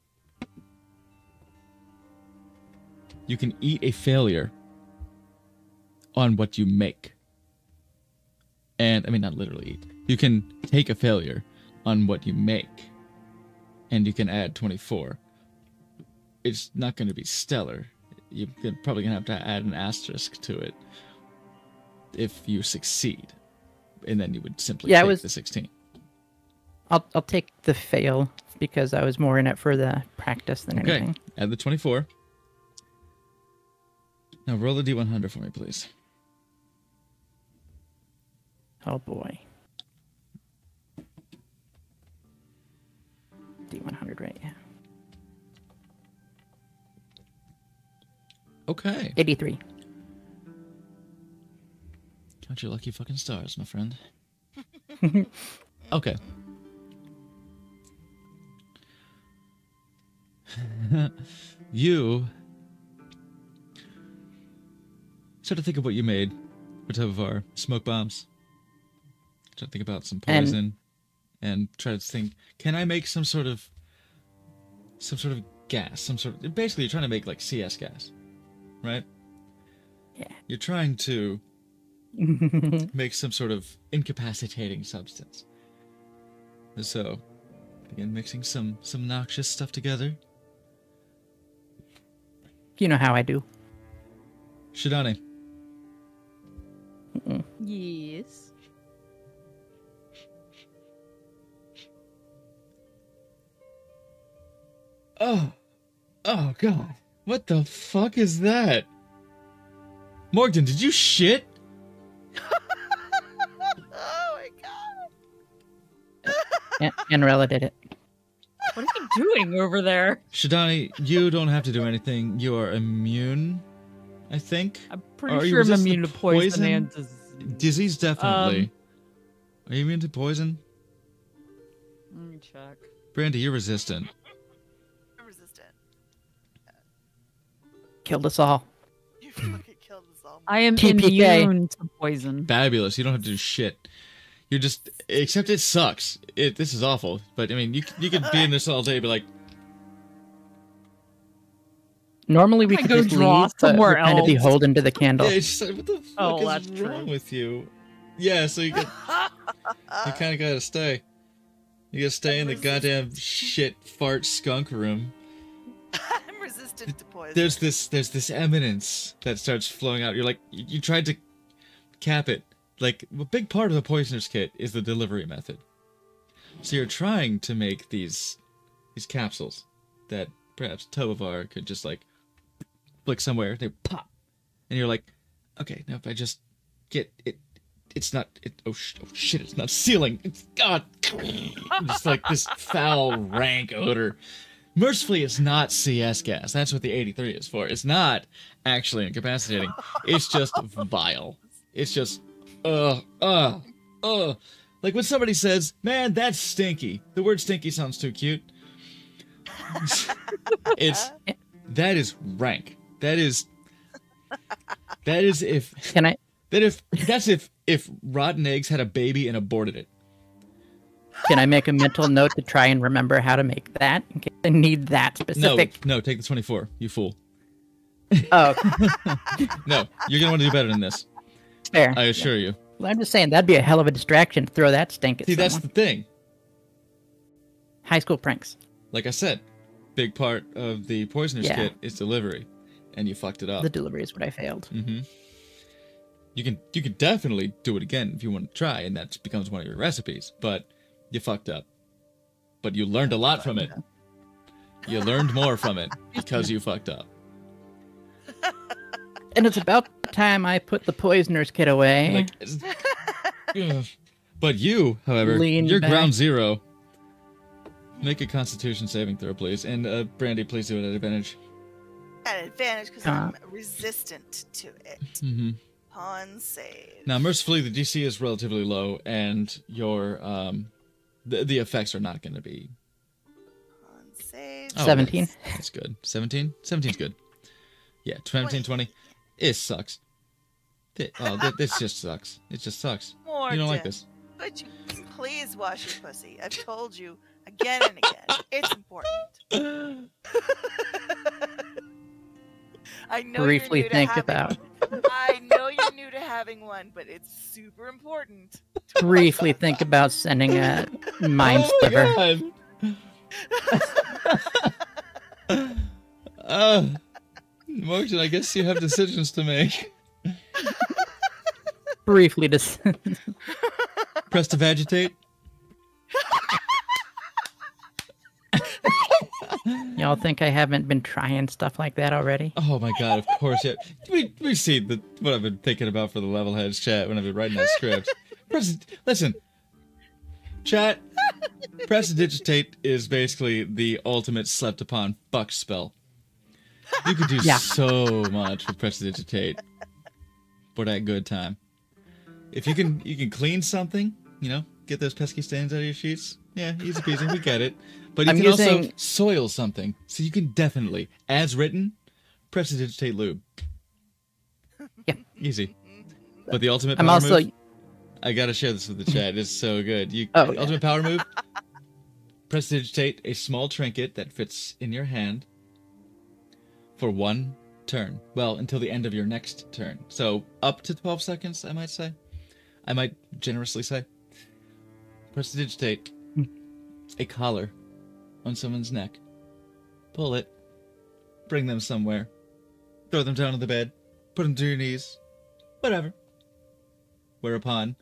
You can eat a failure on what you make. And I mean not literally eat. You can take a failure on what you make. And you can add 24. It's not going to be stellar. You're probably going to have to add an asterisk to it if you succeed, and then you would simply Yeah, take was- the sixteen. I'll I'll take the fail because I was more in it for the practice than Okay, anything. add the twenty-four. Now roll the d one hundred for me, please. Oh boy. D one hundred, right? Yeah. Okay, Eighty three. Count your lucky fucking stars, my friend. okay. you start to think of what you made What type of Tovar. Smoke bombs. Try to think about some poison, and, try to think: Can I make some sort of, some sort of gas? Some sort of basically, you're trying to make like CS gas, right? Yeah. You're trying to make some sort of incapacitating substance. So, begin mixing some some noxious stuff together. you know how I do. Shidani, Yes. Oh, oh God! What the fuck is that? Morgan, did you shit? Oh my god. An- Anrella did it. What are you doing over there? Shidani, you don't have to do anything. You are immune, I think. I'm pretty you sure I'm immune to to poison, poison? and disease. Disease, definitely. Um, are you immune to poison? Let me check. Brandy, you're resistant. I'm resistant. Killed us all. I am TPK. immune to poison. Fabulous. You don't have to do shit. You're just, except it sucks. It this is awful. But I mean, you you could be in this all day, and be like, Normally we I could go just draw leave, but somewhere we're kind of else. beholden to the candle. yeah, it's just what the oh, fuck Oh, is that's wrong true. with you? Yeah, so you got, you kind of gotta stay. You gotta stay in the goddamn shit fart skunk room. Resistant to poison. There's this there's this eminence that starts flowing out. You're like you, you tried to cap it. Like a big part of the poisoner's kit is the delivery method. So you're trying to make these these capsules that perhaps Tovar could just like flick somewhere, they pop, and you're like, okay, now if I just get it, it's not. It, oh, sh- oh shit! It's not sealing. It's God. just like this foul, rank odor. Mercifully, it's not CS gas. That's what the 83 is for. It's not actually incapacitating. It's just vile. It's just, uh, uh, uh. Like when somebody says, man, that's stinky. The word stinky sounds too cute. it's, that is rank. That is, that is if, Can I? that if, that's if, if rotten eggs had a baby and aborted it. Can I make a mental note to try and remember how to make that? In case I need that No, specific. no, no, take the 24, you fool. Oh, No, you're gonna want to do better than this. fair. I assure you. Well, I'm just saying that'd be a hell of a distraction to throw that stink at See, that's the thing. High school pranks. Like I said, big part of the poisoner's Yeah. kit is delivery, and you fucked it up. The delivery is what I failed. Mm-hmm You can you can definitely do it again if you want to try, and that becomes one of your recipes. But you fucked up. But you learned a lot from it. You learned more from it because you fucked up. And it's about time I put the poisoner's kit away. Like, but you, however, Lean you're back. ground zero. Make a Constitution saving throw, please, and uh, Brandy, please do it at advantage. At advantage because Uh. I'm resistant to it. hmm Pawn save. Now, mercifully, the DC is relatively low, and your um, the the effects are not going to be. Oh, 17. That's, that's good. 17? 17's good. Yeah, 17, 20. It sucks. Thi- Oh, thi- this just sucks. It just sucks. More You don't like this. Would you please wash your pussy? I've told you again and again. It's important. I know Briefly you're new think having- about. I know you're new to having one, but it's super important. to Briefly think about sending a mind oh sliver. my god. uh, Motion, I guess you have decisions to make. Briefly to s- Prestidigitate. Y'all think I haven't been trying stuff like that already? Oh my god, of course. Yeah. We we see the what I've been thinking about for the level heads chat when I've been writing that script. Press listen. Chat. Prestidigitate is basically the ultimate slept upon fuck spell. You could do Yeah. so much with Prestidigitate for that good time. If you can you can clean something, you know, get those pesky stains out of your sheets. Yeah, easy peasy, we get it. But you I'm can also soil something. So you can definitely, as written, Prestidigitate lube. Yeah. Easy. But the ultimate I'm also move, I gotta share this with the chat. It's so good. You Oh, yeah. ultimate power move. Prestidigitate a small trinket that fits in your hand for one turn. Well, until the end of your next turn. So up to twelve seconds, I might say. I might generously say. Prestidigitate hmm. a collar on someone's neck. Pull it. Bring them somewhere. Throw them down on the bed. Put them to your knees. Whatever. Whereupon,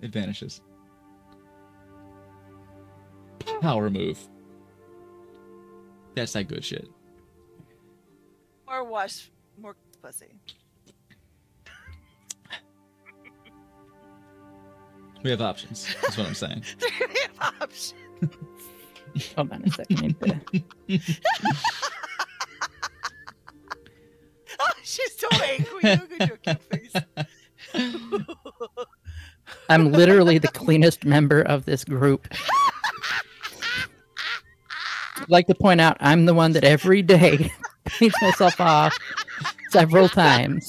it vanishes. Power move. That's that good shit. Or wash more pussy. We have options. That's what I'm saying. we have options. hold on a second. I need Oh, she's so angry. Look at your cute face. I'm literally the cleanest member of this group. I'd like to point out I'm the one that every day cleans myself off several times.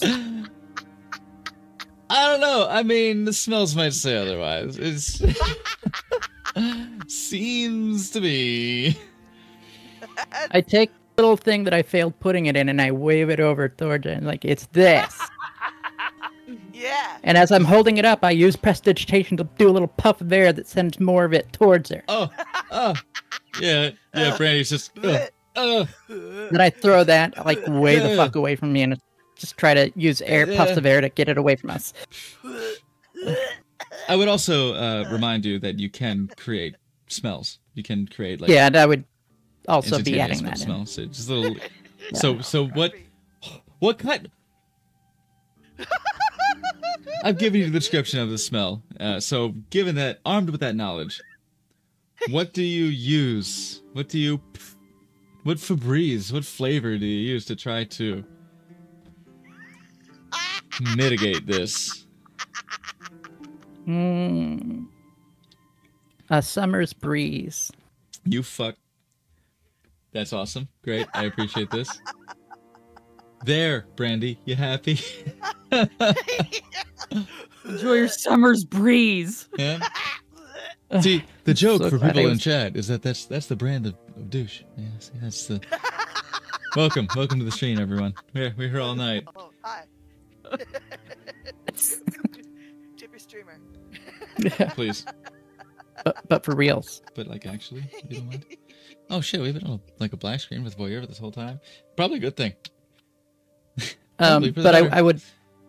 I don't know. I mean, the smells might say otherwise. It's seems to be. I take the little thing that I failed putting it in and I wave it over towards her and like it's this. Yeah. And as I'm holding it up, I use prestidigitation to do a little puff of air that sends more of it towards her. Oh, oh, yeah, yeah. Brandy's just. Uh, uh. Then I throw that like way the fuck away from me and just try to use air puffs of air to get it away from us. I would also uh, remind you that you can create smells. You can create like Yeah, and I would also be adding that in. smells. So just a little. So so what? What kind? I've given you the description of the smell. Uh, so given that, armed with that knowledge, what do you use? What do you? What Febreze? What flavor do you use to try to mitigate this? Mm. A summer's breeze. You fuck. That's awesome. Great. I appreciate this. There, Brandy. You happy? Enjoy your summer's breeze. yeah. See, the joke So for glad I people in chat is that that's that's the brand of, of douche. Yeah, see, that's the. welcome, welcome to the stream, everyone. We're we're here all night. Oh, hi. Please, but, but for reals. but like actually, if you don't mind. Oh shit, we've been on like a black screen with voyeur this whole time. Probably a good thing. Um, Probably for the but I. I would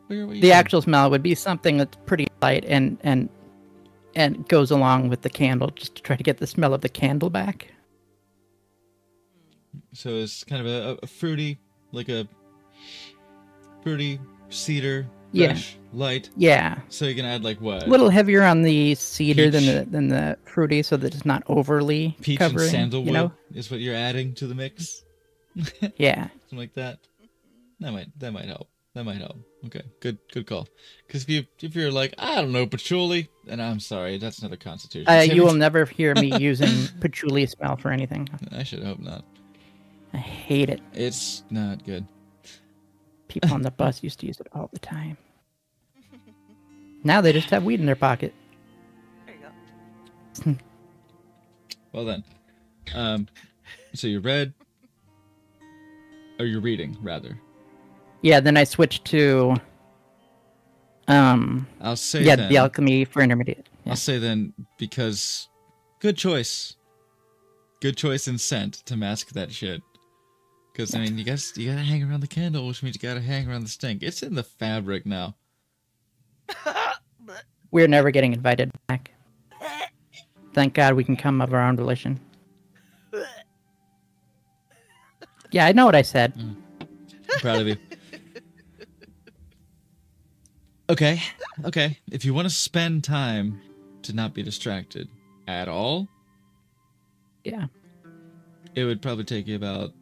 the going? actual smell would be something that's pretty light and and and goes along with the candle just to try to get the smell of the candle back. So it's kind of a, a fruity, like a fruity cedar, Yeah. light. Yeah, So you can add like what? a little heavier on the cedar than the than the fruity, so that it's not overly peach covering. and sandalwood You know? is what you're adding to the mix. Yeah. Something like that. That might that might help. That might help. Okay, good good call. Because if you if you're like I don't know patchouli, and I'm sorry, that's another constitution. Uh, you will never hear me using patchouli smell for anything. I should hope not. I hate it. It's not good. People on the bus used to use it all the time. Now they just have weed in their pocket. There you go. Well then, um, so you read, or you're reading rather. Yeah, then I switched to um I'll say yeah, then, the alchemy for intermediate. Yeah. I'll say then because good choice, good choice in scent to mask that shit. Because I mean, you guys you gotta hang around the candle, which means you gotta hang around the stink. It's in the fabric now. We're never getting invited back. Thank God we can come of our own volition. Yeah, I know what I said. I'm proud of you. Okay, okay. If you want to spend time to not be distracted at all, Yeah. it would probably take you about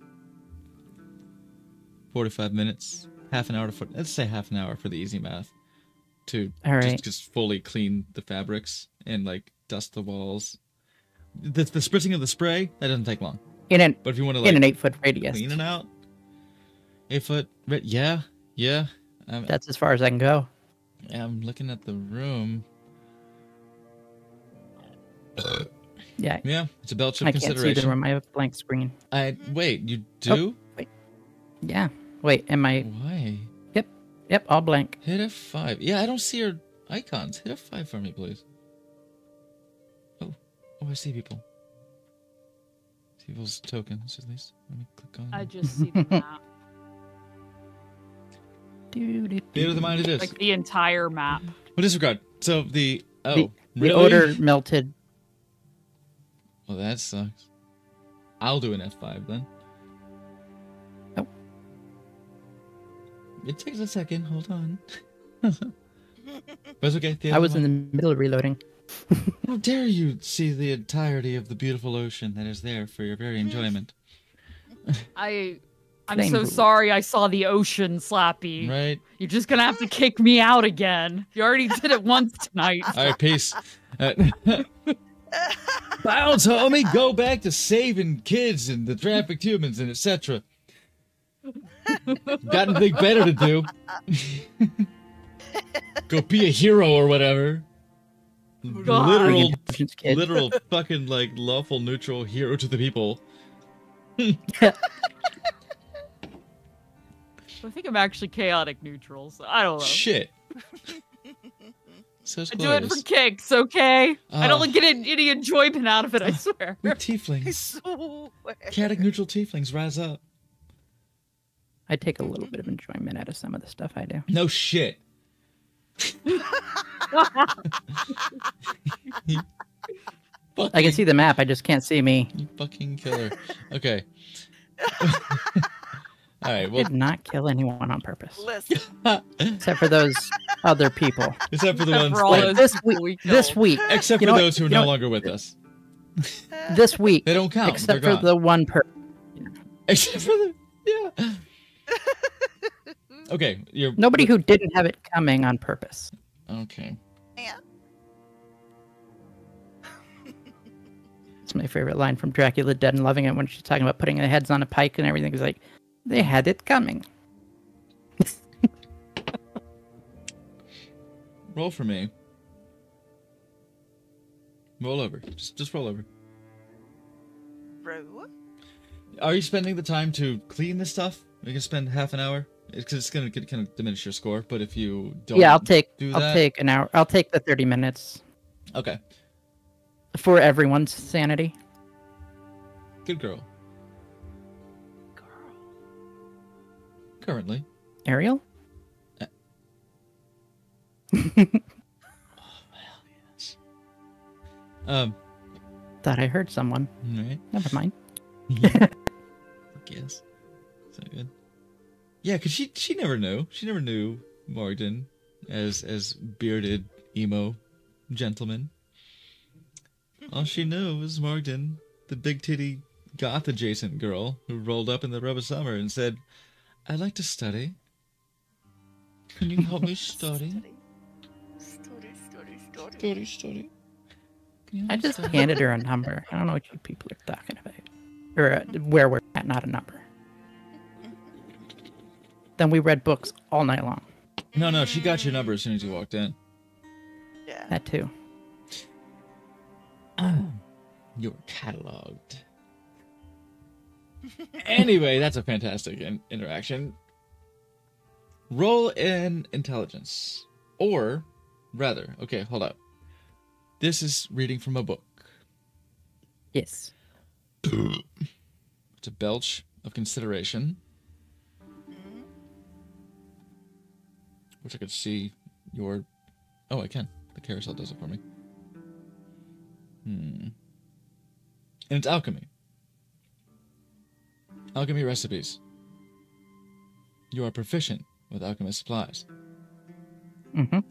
45 minutes, half an hour to, fo- let's say half an hour for the easy math, to right. just, just fully clean the fabrics and like dust the walls. The, the spritzing of the spray, that doesn't take long. In an But if you want to like in an eight foot radius. clean it out, eight foot, yeah, yeah. That's as far as I can go. I'm looking at the room. Yeah. Yeah, it's a belt of I can't see the consideration. room. I have a blank screen. I wait, you oh. do? Yeah. Wait, am I Why? Yep, Yep. all blank. Hit a five. Yeah, I don't see your icons. Hit a five for me, please. Oh, oh, I see people. See people's tokens at least. Let me click on. I just see the map, Theater of the mind it is. like the entire map. Well, disregard. So the oh The- really? The odor melted. Well, that sucks. I'll do an F five then. It takes a second. Hold on. but it's okay. Theater I was the in the middle of reloading. How dare you see the entirety of the beautiful ocean that is there for your very enjoyment, I, I'm Flame so rule. sorry. I saw the ocean, Slappy. right? You're just gonna have to kick me out again. You already did it once tonight. All right, peace. Uh, Bounce, homie. Go back to saving kids and the trafficked humans and etc. Got anything better to do? Go be a hero or whatever. God. Literal, literal fucking like lawful neutral hero to the people. I think I'm actually chaotic neutral, so I don't know. Shit. So I do it for kicks, okay? I Oh. don't ah. get any any enjoyment out of it, I swear. We're tieflings. swear. Chaotic neutral tieflings, rise up. I take a little bit of enjoyment out of some of the stuff I do. No shit. Fucking, I can see the map. I just can't see me. You fucking killer. Okay. All right. I Well, did not kill anyone on purpose, Listen, except for those other people. except for the Except ones for all that- those This week, we this week, except for know what- those who are no know longer with us. this week, They don't count. except They're for gone. the one per. Except for the yeah. Okay, you're Nobody who didn't have it coming on purpose. Okay. yeah. It's my favorite line from Dracula Dead and Loving It when she's talking about putting their heads on a pike and everything. It's like, they had it coming. Roll for me. Roll over. Just just roll over. Bro. Are you spending the time to clean this stuff? You can spend half an hour because it's gonna kind of diminish your score. But if you don't, yeah, I'll take. do I'll take an hour. I'll take the thirty minutes Okay, for everyone's sanity. good girl. Girl. Currently, Ariel. um, Thought I heard someone. right. Never mind. guess. Is that good? Yeah, cause she she never knew. She never knew Morgan as as bearded emo gentleman. All she knew was Morgan, the big titty goth adjacent girl who rolled up in the rub of summer and said, "I'd like to study. Can you help me study? Story, story, story. Study, study." Can you help I just handed her a number. I don't know what you people are talking about. Or uh, where we're at, not a number. Then we read books all night long. No, no, she got your number as soon as you walked in. Yeah. That too. You're cataloged. anyway, that's a fantastic in- interaction. Roll in intelligence. Or, rather, okay, hold up. This is reading from a book. Yes. It's a belch of consideration. Wish I could see your. Oh, I can. The carousel does it for me. Hmm. And it's alchemy. Alchemy recipes. You are proficient with alchemist supplies. Mm-hmm. What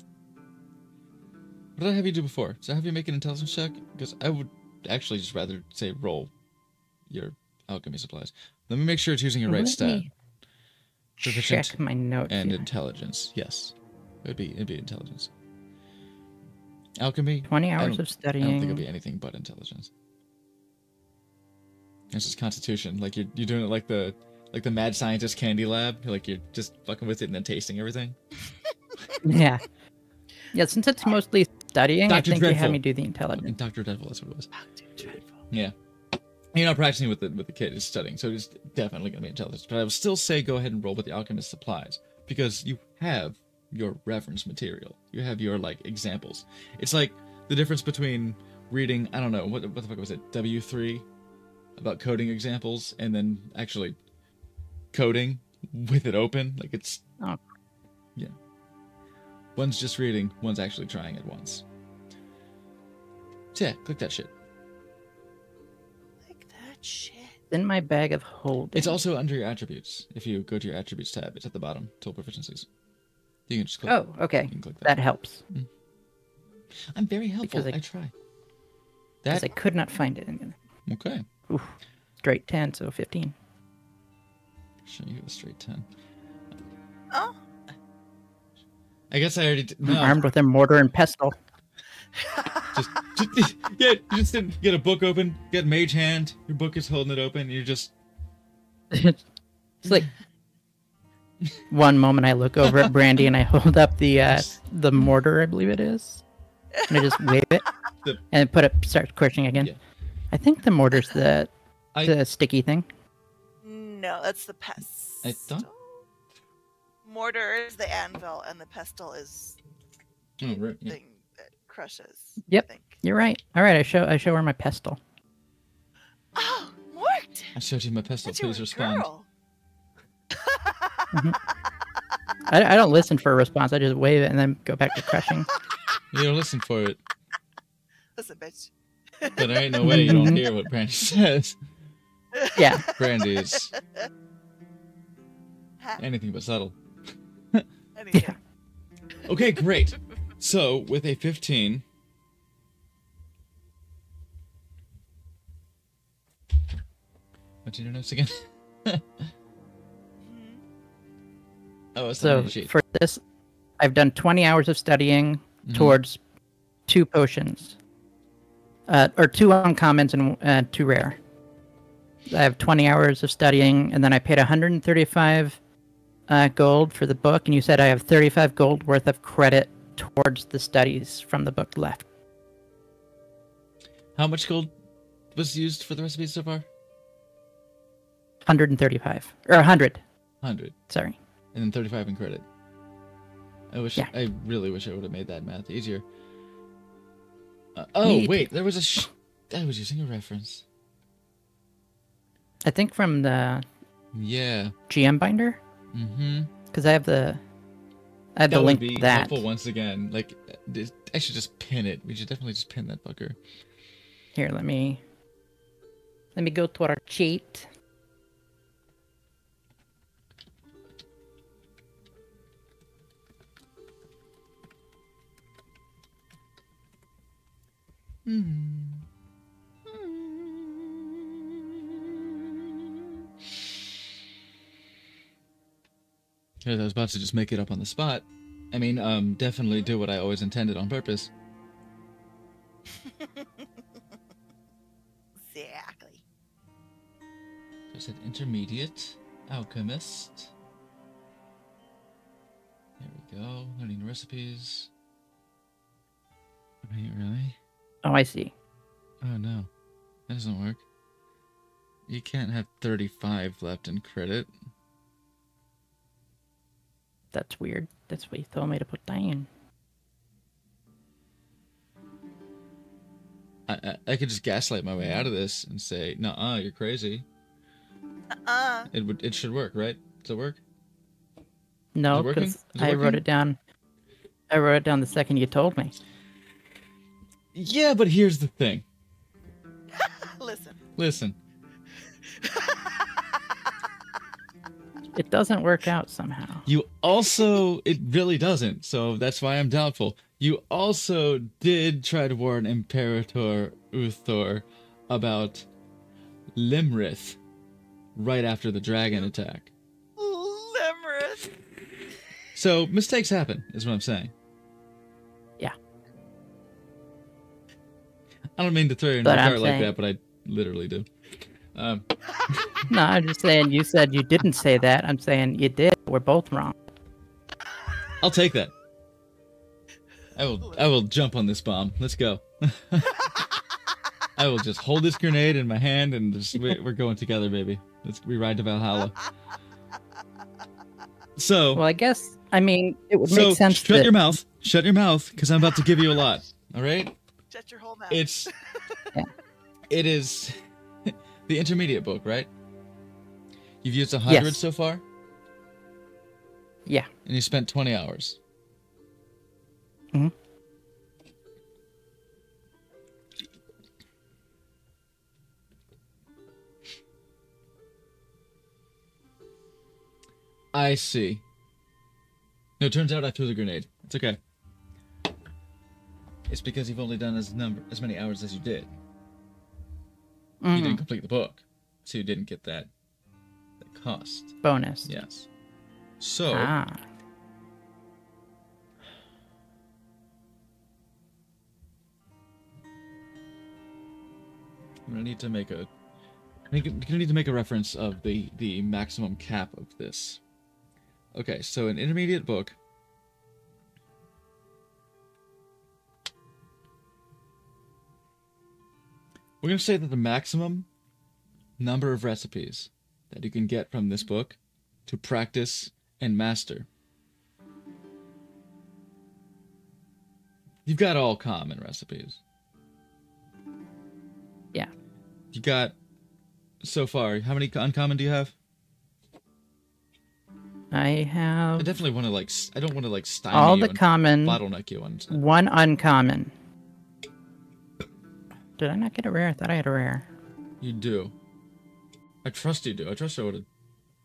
did I have you do before? Did I have you make an intelligence check? Because I would actually just rather say roll your alchemy supplies. Let me make sure it's using your right stat. me Proficient Check my notes. and intelligence. Yes, it'd be it'd be intelligence. Alchemy. 20 hours of I don't think it'd be anything but intelligence. It's just Constitution. Like you're you're doing it like the like the mad scientist candy lab. You're like you're just fucking with it and then tasting everything. Yeah. Yeah, since it's mostly studying, Dr. I think they Dreadful. have me do the intelligence. Doctor Devil. That's what it was. Dude, dreadful. Yeah. You're not practicing with the with the kid. It's studying, so it's definitely gonna be intelligence. But I would still say go ahead and roll with the alchemist supplies because you have your reference material. You have your like examples. It's like the difference between reading I don't know what what the fuck was it W three about coding examples and then actually coding with it open. Like it's Oh. yeah. One's just reading. One's actually trying it once. So yeah, click that shit. Shit. In my bag of holding. It's also under your attributes. If you go to your attributes tab, it's at the bottom. Tool proficiencies. You can just click. Oh, okay. You can click that. That helps. Mm. I'm very helpful. because I, I- try. Because That I could not find it. okay. Oof. Straight 10, so 15. Show you a straight ten. Oh. I guess I already. I'm No, armed with a mortar and pestle. Just, just yeah. You just didn't get a book open. Get mage hand. Your book is holding it open. You're just it's like one moment I look over at Brandy and I hold up the uh, the mortar, I believe it is, and I just wave it The- and put it starts quirking again. Yeah. I think the mortar's the I- the sticky thing. No, that's the pestle. I thought- Mortar is the anvil, and the pestle is oh, right. yeah. thing that crushes. Yep. I think. You're right. All right, I show I show her my pestle. Oh, Mort! I showed you my pistol. That's your Please respond. girl. Mm-hmm. I, I don't listen for a response. I just wave it and then go back to crushing. You don't listen for it, Listen, bitch. but there ain't no way you don't hear what Brandy says. Yeah. Brandy is anything but subtle. anything. Okay, great. So with a 15. What's your notes again? Oh, So for this, I've done 20 hours of studying Mhm. towards two potions, uh, or two uncommons and uh, two rare. I have 20 hours of studying, and then I paid 135 uh, gold for the book, and you said I have 35 gold worth of credit towards the studies from the book left. How much gold was used for the recipe so far? 135 or 100. 100. Sorry. And then 35 in credit. I wish. Yeah. I really wish I would have made that math easier. Uh, oh, Me wait. There was a. Sh- I was using a reference. I think from the Yeah. GM binder Mm hmm. because I have the I had that to link would be that. helpful once again. Like, I should just pin it. We should definitely just pin that fucker. Here, let me let me go to our cheat. Hmm. I was about to just make it up on the spot. I mean, um, definitely do what I always intended on purpose. Exactly. I said intermediate alchemist. There we go. Learning recipes. Wait, really? Oh, I see. Oh no, that doesn't work. You can't have 35 left in credit. That's weird. That's what you told me to put down. I, I, I could just gaslight my way out of this and say, "Nah, you're crazy." Uh, It would. It should work, right? Does it work? No, because I wrote it down. I wrote it down the second you told me. Yeah, but here's the thing. listen. Listen, It doesn't work out somehow. you also it really doesn't. So that's why I'm doubtful. You also did try to warn Imperator Uthor about Iymrith right after the dragon attack. Iymrith. So mistakes happen, is what I'm saying. Yeah. I don't mean to throw you in the But I'm cart like that, but I literally do. Um, No, I'm just saying you said you didn't say that. I'm saying you did. We're both wrong. I'll take that. I will. I will jump on this bomb. Let's go. I will just hold this grenade in my hand and just we- we're going together, baby. Let's we ride to Valhalla. So, Well, I guess I mean it would so make sense to. shut that your mouth. Shut your mouth, because I'm about to give you a lot. All right. Shut your whole mouth. It's. Yeah. It is the intermediate book, right? You've used a hundred Yes. so far, yeah. and you spent twenty hours. Mhm. I see. No, it turns out I threw the grenade. It's okay. It's because you've only done as number as many hours as you did. You Mhm. didn't complete the book, so you didn't get that that cost. Bonus. Yes. So Ah. I'm gonna need to make a. I'm gonna need to make a reference of the the maximum cap of this. Okay, so an intermediate book. We're gonna say that the maximum number of recipes that you can get from this book to practice and master. You've got all common recipes. Yeah. You got so far. How many uncommon do you have? I have. I definitely want to like. I don't want to like stymie all the common, bottleneck you on. one uncommon. Did I not get a rare? I thought I had a rare. You do. I trust you do. I trust I would have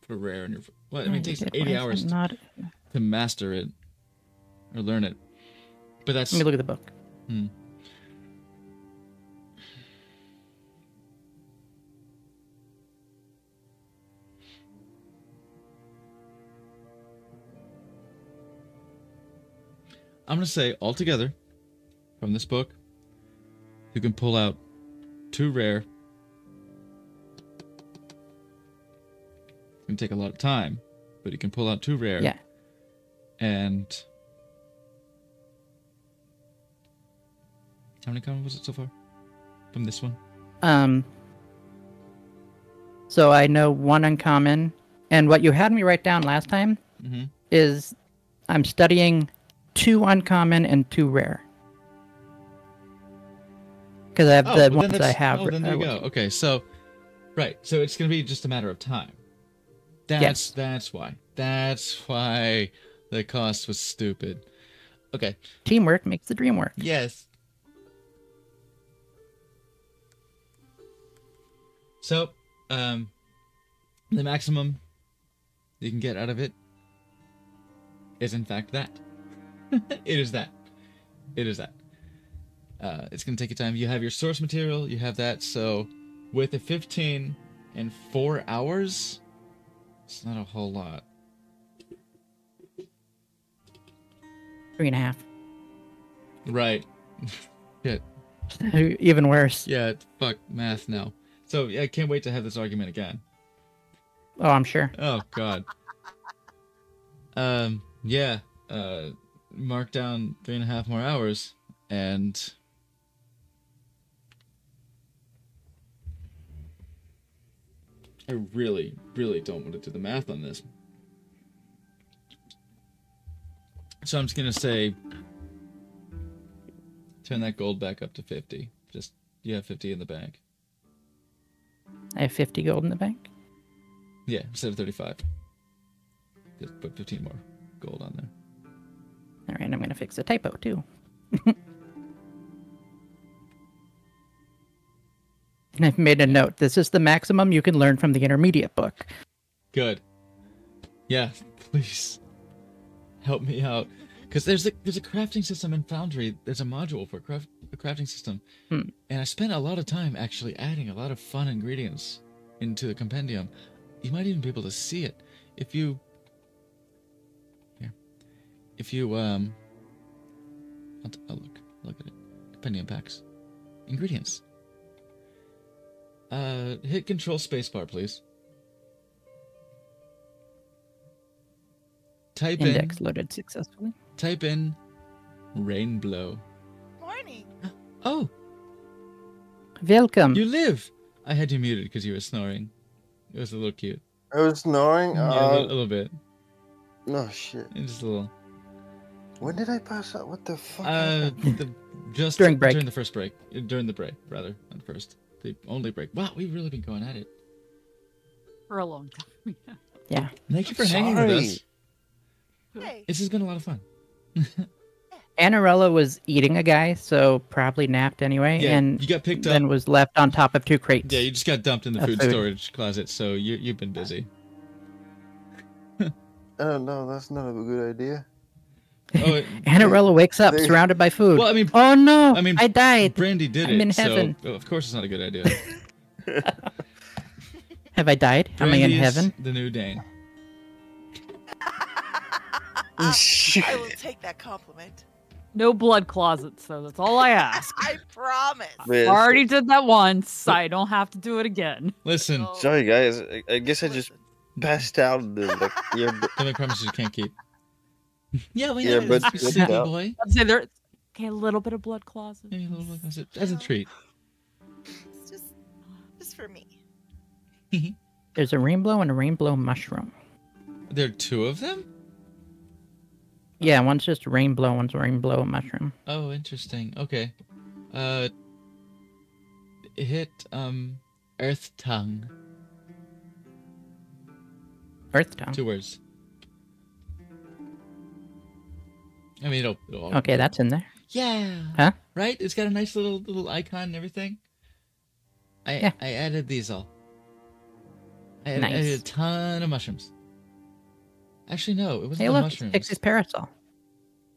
put a rare in your. Well, I mean, it takes 80 it hours Not... to master it or learn it. But that's Let me look at the book. Hmm. I'm gonna say altogether from this book, you can pull out two rare. It's gonna take a lot of time, but you can pull out two rare. Yeah. And how many common was it so far? From this one? Um. So I know one uncommon, and what you had me write down last time Mm-hmm. is I'm studying two uncommon and two rare. Because I have Oh, the well, ones I have. Oh, then there you go. Okay, so right, so it's gonna be just a matter of time. That's Yes. that's why. That's why the cost was stupid. Okay. Teamwork makes the dream work. Yes. So, um, the maximum you can get out of it is in fact that. it is that. It is that. Uh, it's gonna take you time. You have your source material. You have that. So, with a 15 and four hours, it's not a whole lot. Three and a half. Right. Shit. Even worse. Yeah. Fuck math now. So yeah, I can't wait to have this argument again. Oh, I'm sure. Oh God. um. Yeah. Uh. Mark down three and a half more hours, and I really, really don't want to do the math on this. So I'm just gonna say, turn that gold back up to fifty. Just you have fifty in the bank. I have 50 gold in the bank. Yeah, instead of thirty-five. Just put fifteen more gold on there. All right, I'm going to fix the typo too. and I've made a note. This is the maximum you can learn from the intermediate book. Good. Yeah, please help me out. Because there's a there's a crafting system in Foundry. There's a module for craft, a crafting system, Hmm. and I spent a lot of time actually adding a lot of fun ingredients into the compendium. You might even be able to see it if you. Here, if you um. I'll, I'll look look at it. Compendium packs, ingredients. Uh, hit Control Spacebar, please. Type Index in loaded successfully. type in rainblow. Morning. Oh, Welcome. you live. I had you muted because you were snoring. It was a little cute. I was snoring. yeah, a, Uh, little, a little bit. no shit. Just a little. When did I pass out? What the fuck? Uh, the, just During break. During the first break. During the break, rather, not first. The only break. Wow, we've really been going at it. for a long time. yeah. Thank you for hanging with us. Hey. This has been a lot of fun. Anarella was eating a guy, so probably napped anyway, Yeah, and you got picked then up. was left on top of two crates. Yeah, you just got dumped in the food food. storage closet, so you you've been busy. Oh no, that's not a good idea. Oh, it- Anarella wakes up They- surrounded by food. well, I mean, oh no! I mean, I died. Brandy did I'm it, in so heaven. oh, of course it's not a good idea. Have I died? Am I in heaven? The new Dane. I oh, will take that compliment. No blood closets, though. That's all I ask. I promise. Man, Already did that once. I don't have to do it again. Listen, Oh, Sorry guys, I, I guess I just passed out. The, like, ear, don't make promises you can't keep. Yeah, we Yeah, know but- you silly but- boy. I'd say there. Okay, a little bit of blood closet. Maybe a little bit as a, as a treat. It's just, just for me. There's a rainbow and a rainbow mushroom. There are two of them. Yeah, one's just rainbow, one's rainbow mushroom. Oh, interesting. Okay. Uh, hit um, Earth Tongue. Earth tongue. Two words. I mean, it'll. it'll all- Okay, that's in there. Yeah. Huh? Right? It's got a nice little little icon and everything. I Yeah. I added these all. I added, I Nice. added a ton of mushrooms. Actually, no, it wasn't Hey, the look, mushrooms. Pixie's parasol.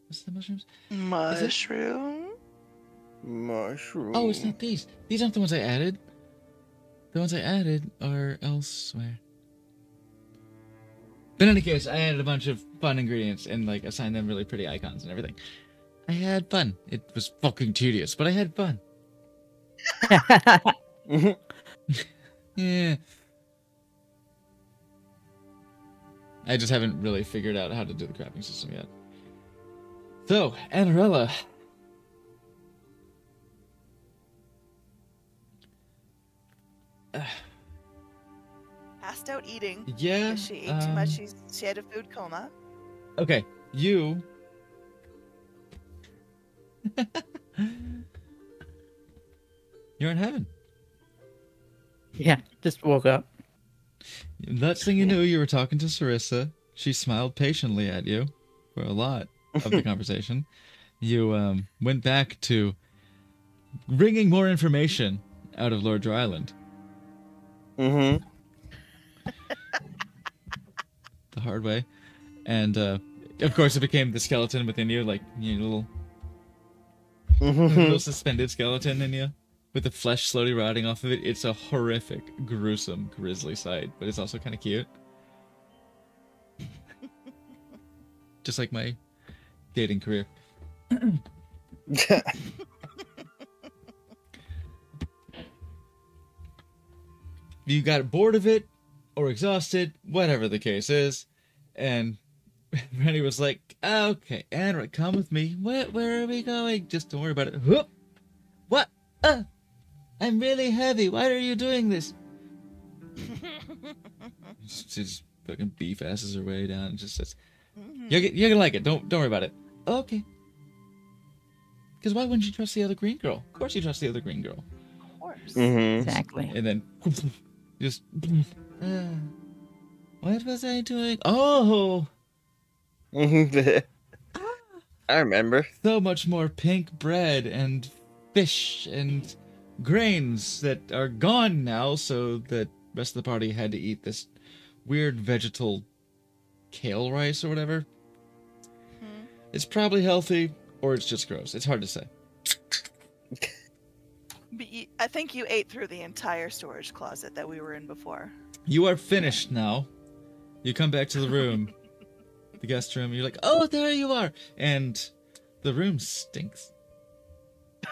Was it the mushrooms? Mushroom. mushroom. Oh, it's not these. These aren't the ones I added. The ones I added are elsewhere. But in any case, I added a bunch of fun ingredients and like assigned them really pretty icons and everything. I had fun. It was fucking tedious, but I had fun. Yeah. I just haven't really figured out how to do the crafting system yet. So, Anarella. Passed out eating. Yeah. She ate too much. um, She's, she had a food coma. Okay, you. You're in heaven. yeah, just woke up. Next thing you knew, you were talking to Serissa. She smiled patiently at you for a lot of the conversation. You um, went back to wringing more information out of Lord Drylund Mm-hmm. the hard way, and uh, of course, it became the skeleton within you, like you know, little little suspended skeleton in you, with the flesh slowly rotting off of it. It's a horrific, gruesome, grisly sight, but it's also kind of cute. Just like my dating career. you got bored of it or exhausted, whatever the case is, and Rennie was like, "Okay, Android, come with me. Where where are we going? Just don't worry about it." Whoop! What? Uh, I'm really heavy. Why are you doing this? She's fucking beef asses her way down and just says, "You're you're gonna like it. Don't don't worry about it." Okay. Because why wouldn't you trust the other green girl? Of course you trust the other green girl. Of course. hmm Exactly. And then just uh, what was I doing? Oh, I remember. so much more pink bread and fish and grains that are gone now, so the rest of the party had to eat this weird vegetal kale rice or whatever. Hmm. It's probably healthy or it's just gross. It's hard to say. But you, I think you ate through the entire storage closet that we were in before. You are finished now. You come back to the room, the guest room. You're like, oh, there you are, and the room stinks.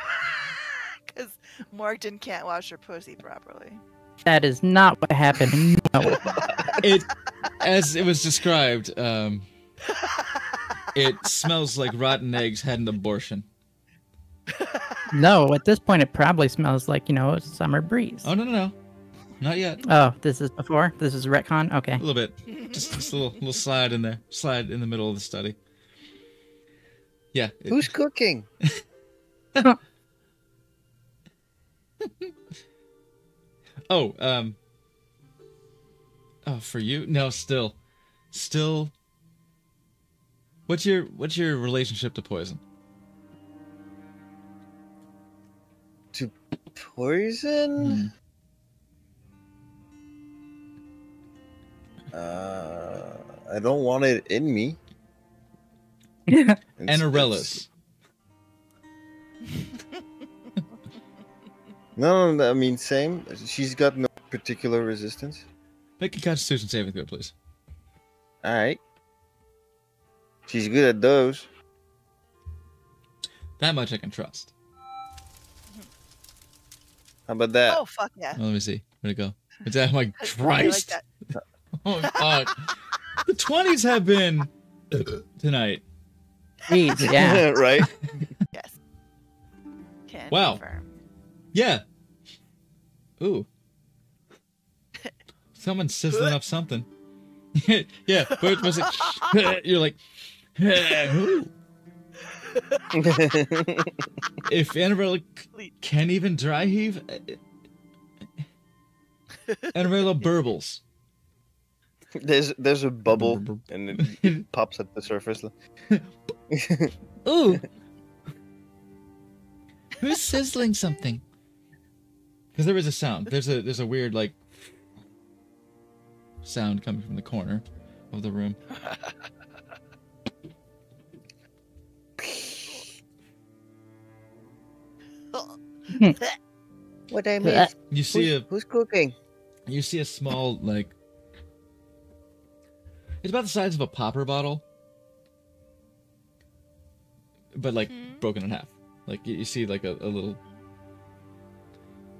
Because Morgan can't wash her pussy properly. That is not what happened. No. It, as it was described, um, it smells like rotten eggs had an abortion. no, at this point, it probably smells like, you know, a summer breeze. Oh no no no, not yet. Oh, this is before? This is retcon? Okay. A little bit, just, just a little little slide in there, slide in the middle of the study. Yeah. it- Who's cooking? Oh, um. Oh, for you? No, still, still. What's your What's your relationship to poison? To poison? Uh, I don't want it in me. It's- Anarellas. No, no, I mean same. She's got no particular resistance. Make a Constitution saving throw, please. All right. She's good at those. That much I can trust. How about that? Oh fuck yeah! Well, let me see. Where'd it go? It's that. My I- I like Christ! that. Oh fuck! the twenties have been tonight. Jeez, yeah. right? Yes. Can Wow. confirm. Yeah. Ooh. Someone's sizzling up something. yeah, Bert was like, you're like, if Annabella c- can even dry heave, eh, eh, eh, Annabella burbles. There's there's a bubble and it, it pops at the surface. Ooh. Who's sizzling something? Because there is a sound. There's a there's a weird like sound coming from the corner of the room. Hmm. what I missed? You see Who's, a who's cooking? you see a small like it's about the size of a popper bottle. But like Hmm? broken in half. Like you, you see like a, a little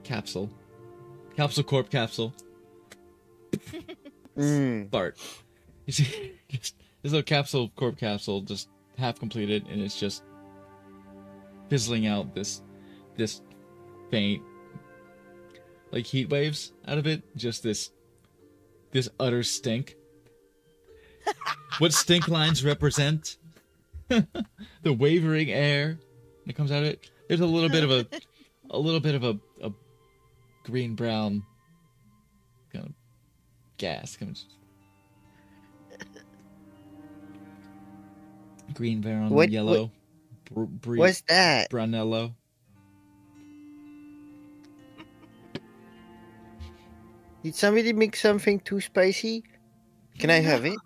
capsule. Capsule corp capsule. Mm. bart you see just this little capsule corp capsule just half completed and it's just fizzling out this this faint like heat waves out of it. Just this this utter stink what stink lines represent the wavering air that comes out of it there's a little bit of a a little bit of a, a green brown kind of gas comes green brown What- yellow br- br- What's that? Brunello. Did somebody make something too spicy? Can I have it?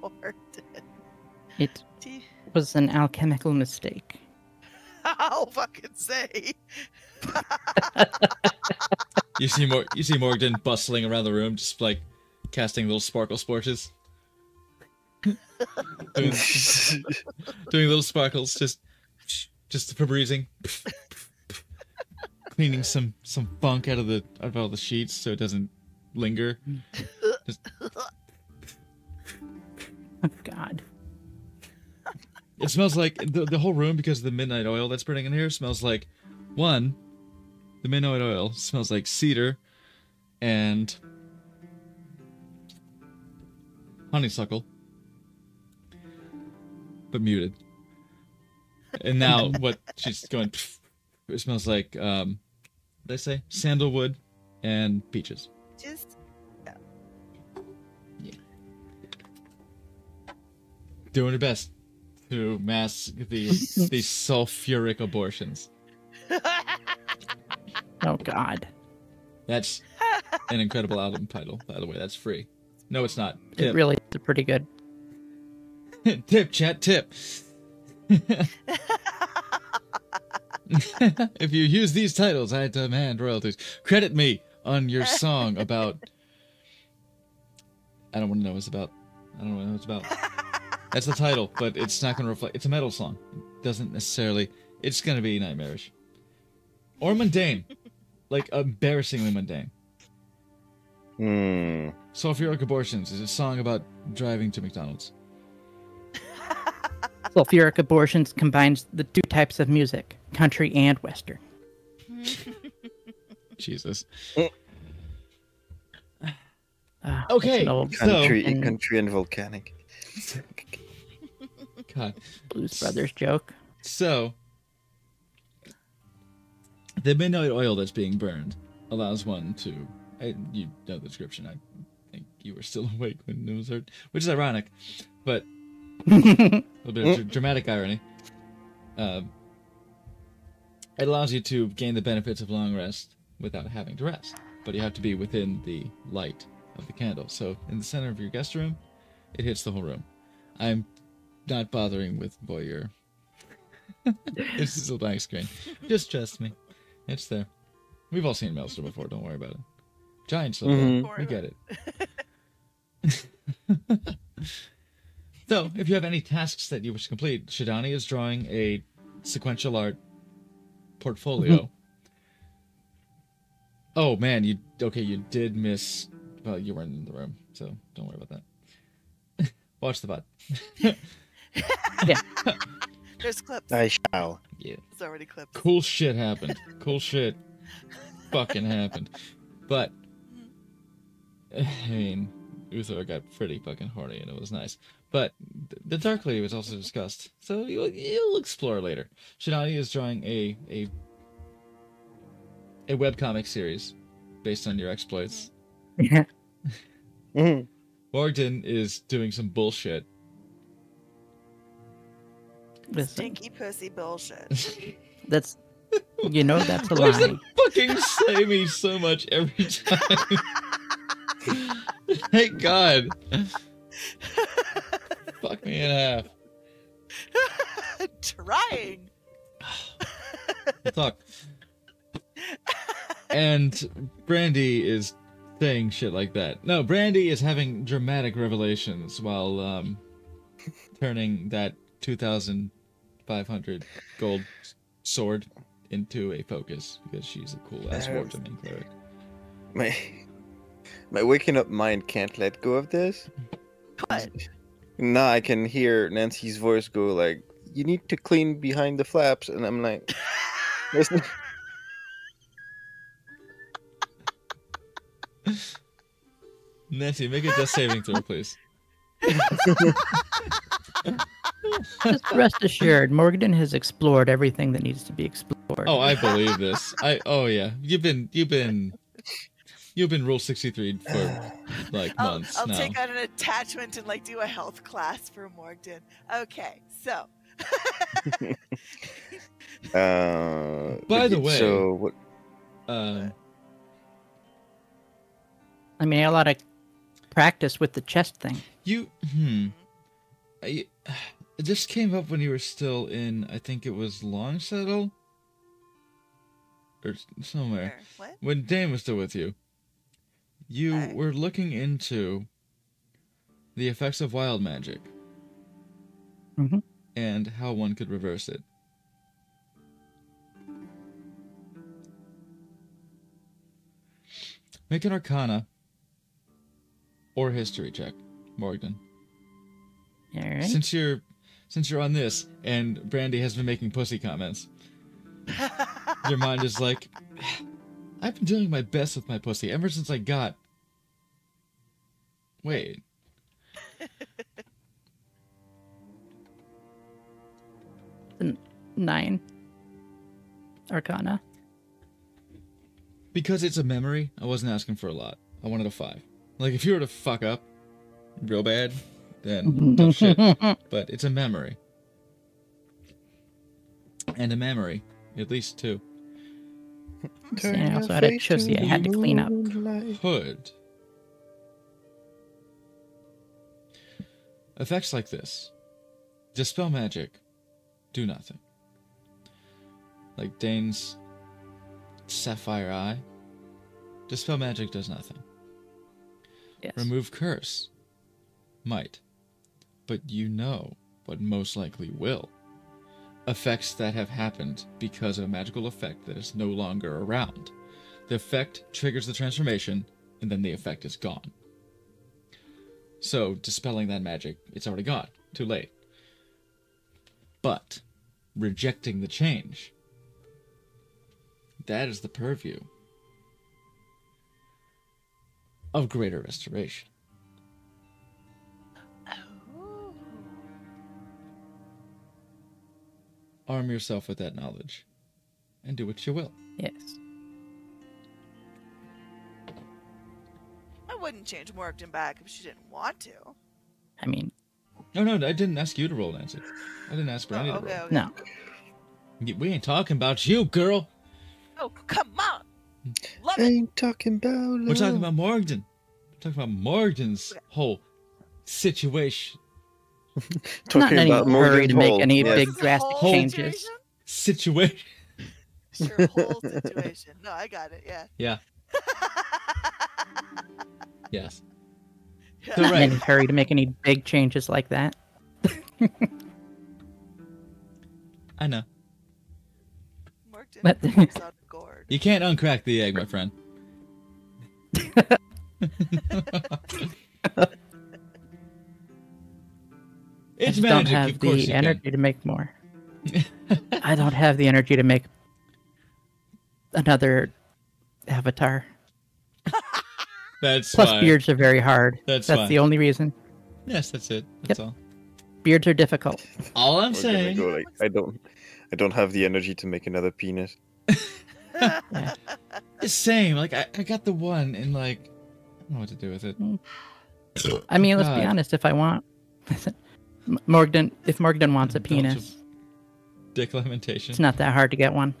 Morton. It you- was an alchemical mistake. I'll fucking say. You see more. You see Morgan bustling around the room, just like casting little sparkle sporches, doing, doing little sparkles, just just for breezing, cleaning some some funk out of the out of all the sheets so it doesn't linger. Oh God. It smells like the, the whole room because of the midnight oil that's burning in here smells like one. The midnight oil smells like cedar and honeysuckle, but muted. And now what she's going, it smells like um, what did I say sandalwood and peaches. Just Doing her best to mask these these sulfuric abortions. Oh God. That's an incredible album title, by the way. That's free. No, it's not. It Tip. really is pretty good. tip, chat, tip. if you use these titles, I demand royalties. Credit me on your song about. I don't want to know what it's about. I don't know what it's about. That's the title, but it's not going to reflect. It's a metal song. It doesn't necessarily. It's going to be nightmarish. Or mundane. like embarrassingly mundane. Hmm. Sulfuric Abortions is a song about driving to McDonald's. Sulfuric abortions combines the two types of music, country and western. Jesus. Ah, Okay, an old So- Country, and- country and volcanic. God. Blues Brothers joke. So, the midnight oil that's being burned allows one to. I, you know the description. I think you were still awake when it was heard, which is ironic, but a little bit of dramatic irony. Um, it allows you to gain the benefits of long rest without having to rest, but you have to be within the light of the candle. So, in the center of your guest room, it hits the whole room. I'm not bothering with voyeur. this is a blank screen. Just trust me. It's there. We've all seen Maelstrom before. Don't worry about it. Giant silver. Mhm. We get it. so, if you have any tasks that you wish to complete, Shidani is drawing a sequential art portfolio. oh man, you okay? You did miss. Well, you weren't in the room, so don't worry about that. Watch the bot. there's clips. I shall. Yeah. It's already clipped. cool shit happened. Cool shit fucking happened. But I mean, Uthor got pretty fucking horny and it was nice. But the Dark Lady was also discussed, so you'll, you'll explore later. Shinadi is drawing a a a webcomic series based on your exploits. Mhm. Morgan is doing some bullshit. Listen, Stinky pussy bullshit. that's you know that's a Why does lie. that fucking say me so much every time? Thank God. Fuck me in half. Trying. We'll talk. And Brandy is saying shit like that. No, Brandy is having dramatic revelations while um turning that 2,500 gold sword into a focus because she's a cool ass warpman cleric. My my waking up mind can't let go of this. What? Now I can hear Nancy's voice go like, "You need to clean behind the flaps," and I'm like, "Listen." Nancy, make a death saving throw, please. Just rest assured, Morgan has explored everything that needs to be explored. Oh, I believe this. I oh yeah, you've been you've been you've been rule sixty three for like I'll, months I'll now. take out an attachment and like do a health class for Morgden. Okay, so Uh, By the way- so what? Um, I mean, a lot of practice with the chest thing. you hmm, I, This came up when you were still in, I think it was Longsaddle? Or somewhere. Where? What? When Dane was still with you. You Aye. were looking into the effects of wild magic. Mhm. And how one could reverse it. Make an arcana or history check, Morgan. All right. Since you're since you're on this and Brandy has been making pussy comments, your mind is like I've been doing my best with my pussy ever since I got Wait. Nine. Arcana. Because it's a memory, I wasn't asking for a lot. I wanted a five. Like if you were to fuck up real bad, then tough shit. But it's a memory. And a memory. At least two. See, I also had a chussy I had to clean up. Hood. Effects like this dispel magic, do nothing. Like Dane's sapphire eye, dispel magic does nothing. Yes. Remove curse, might, but you know what most likely will. Effects that have happened because of a magical effect that is no longer around. The effect triggers the transformation, and then the effect is gone. So, dispelling that magic, it's already gone. Too late. But, rejecting the change, that is the purview of greater restoration. Arm yourself with that knowledge, and do what you will. Yes. I wouldn't change Morgan back if she didn't want to. I mean, No, no, I didn't ask you to roll, Nancy. I didn't ask Brandy Oh, to okay, roll. okay. no. We ain't talking about you, girl. Oh, come on. Love I it. ain't talking about. We're talking about Morgan. We're talking about Morgan's whole situation. Not in any about hurry to make any yes. big drastic whole changes. Situation. situation? Your whole situation. No, I got it. Yeah. Yeah. Yes. Yeah. So Not right. in any hurry to make any big changes like that. I know. Morgan But- comes out of gourd. You can't uncrack the egg, my friend. I it's just don't have the you energy to make more. I don't have the energy to make another avatar. That's Plus, why. beards are very hard. That's That's why. the only reason. Yes, that's it. That's all. Beards are difficult. All I'm We're saying. go like, I don't, I don't have the energy to make another penis. It's same. Like I, I got the one and like I don't know what to do with it. Hmm. I mean, let's be honest. If I want, M- Morgan, if Morgan wants a penis, Dick lamentation. it's not that hard to get one.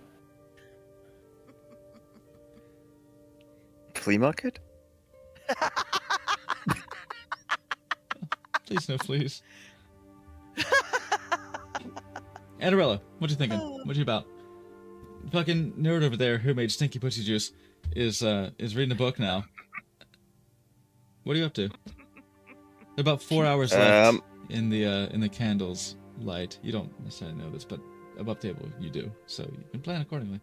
Flea market? Please no please. Adarella, what you thinking? What you about? Fucking nerd over there who made stinky pussy juice is uh is reading a book now. What are you up to? About four hours left Um, in the uh in the candles light. You don't necessarily know this, but above table you do, so you can plan accordingly.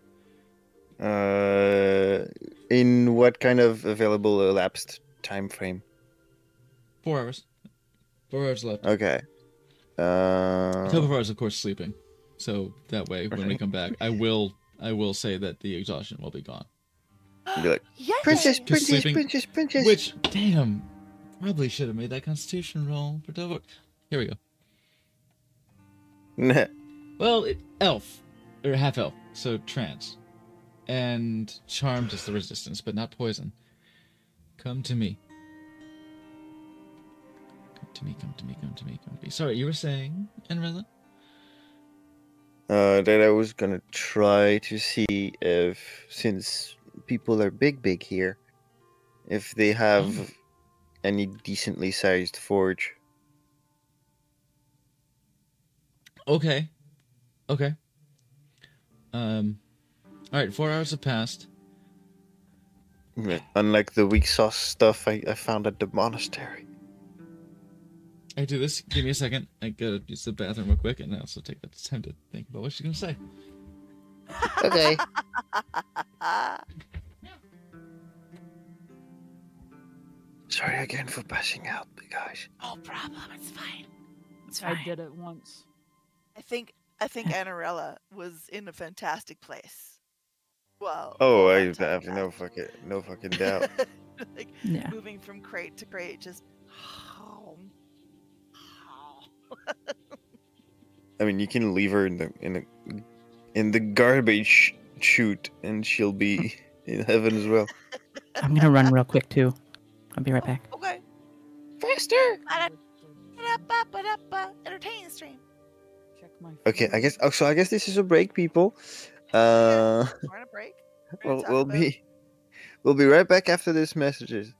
Uh, in what kind of available elapsed time frame? Four hours. Four hours left. Okay. Uh, Topafar is of course sleeping, so that way when we come back, I will I will say that the exhaustion will be gone. be like, Yes. princess, princess, sleeping. princess, princess. Which, damn, probably should have made that Constitution roll for Topafar. Here we go. Well, it, elf or half elf, so trance, and charmed is the resistance, but not poison. Come to me. Come to me. Come to me. Come to me. Come to me. Sorry, you were saying, Enrilla? uh, that I was gonna try to see if, since people are big, big here, if they have Oh. any decently sized forge. Okay. Okay. Um. All right. Four hours have passed. Unlike the weak sauce stuff I, I found at the monastery. I do this. Give me a second. I gotta use the bathroom real quick, and I also take that time to think about what she's gonna say. Okay. Sorry again for passing out, guys. No problem. It's fine. It's I did it once. I think I think Anarella was in a fantastic place. Well. Oh, I I'm have no fucking no fucking doubt. like Yeah. moving from crate to crate, just. I mean, you can leave her in the in the in the garbage chute, and she'll be in heaven as well. I'm gonna run real quick too. I'll be right oh, back. Okay. Faster! Ba-da-ba-ba-da-ba. Entertaining stream. Okay, I guess. Oh, so I guess this is a break, people. Uh, we're a break. We'll we'll be we'll be right back after this messages.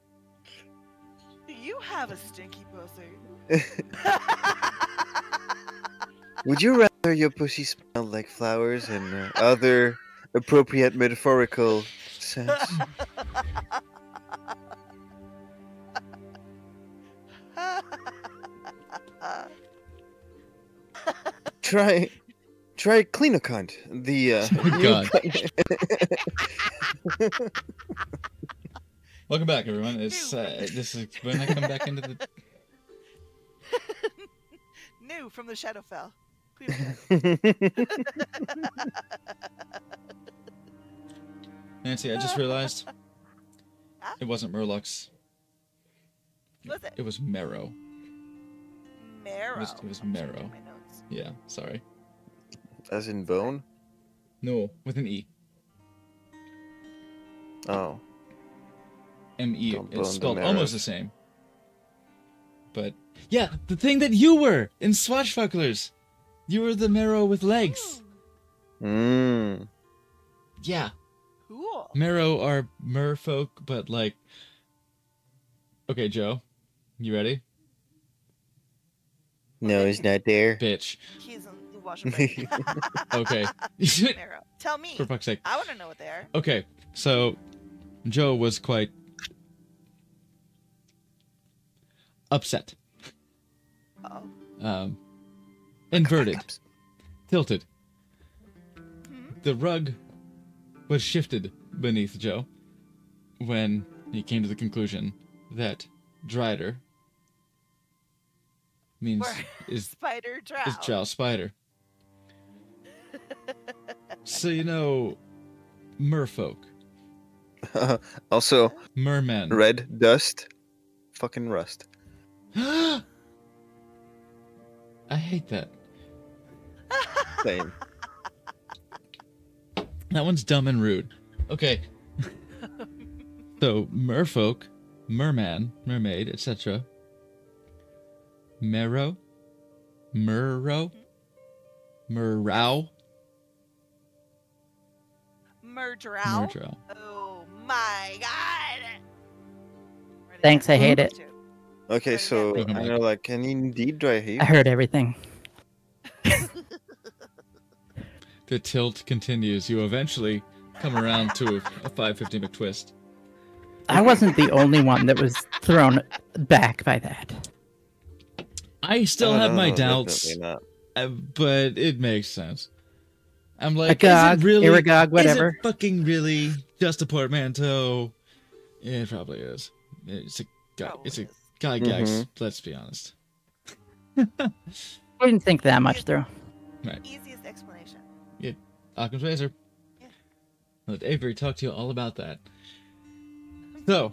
Do you have a stinky pussy? Would you rather your pussy smell like flowers and uh, other appropriate metaphorical sense? Try try Cleanocont, the uh, Oh, God. Welcome back, everyone. It's uh, this is when I come back into the. New from the Shadowfell. Clean Nancy, I just realized Huh? it wasn't Murlocs. Was it? It was Merrow. Merrow. was- it was I'm merrow. My notes. Yeah, sorry. As in bone? No, with an E. Oh. M E. It's spelled merrow. almost the same. But yeah, the thing that you were in Swashbucklers, you were the merrow with legs. Mmm. Yeah, Cool. merrow are merfolk, but like. Okay, Joe, you ready? No, he's not there. Bitch. He's in the wash and. Okay. Tell me. For fuck's sake. I want to know what they are. Okay, so Joe was quite upset, Oh. um, inverted, tilted. Hmm? The rug was shifted beneath Joe when he came to the conclusion that Drider means is Spider drow. is Drow Spider. so you know, merfolk, also, merman. red dust, fucking rust. I hate that. Same. That one's dumb and rude. Okay. so, merfolk, merman, mermaid, etc. Mero, Murrow, Murrow, Murdrow. Murdrow. Oh my god. Thanks, I hate it. Okay, so I know, like, can you indeed dry heat? I heard everything. The tilt continues. You eventually come around to a, a 550 McTwist. I wasn't the only one that was thrown back by that. I still Oh, have no, my doubts, definitely not. uh, but it makes sense. I'm like, Agog, is it really, Iragog, Is whatever. it fucking really just a portmanteau? It probably is. It's a guy. Probably It's a guy gags. Mhm. Let's be honest. I didn't think that much through. Easiest explanation. Yeah, Occam's razor. Yeah. Let Avery talk to you all about that. So,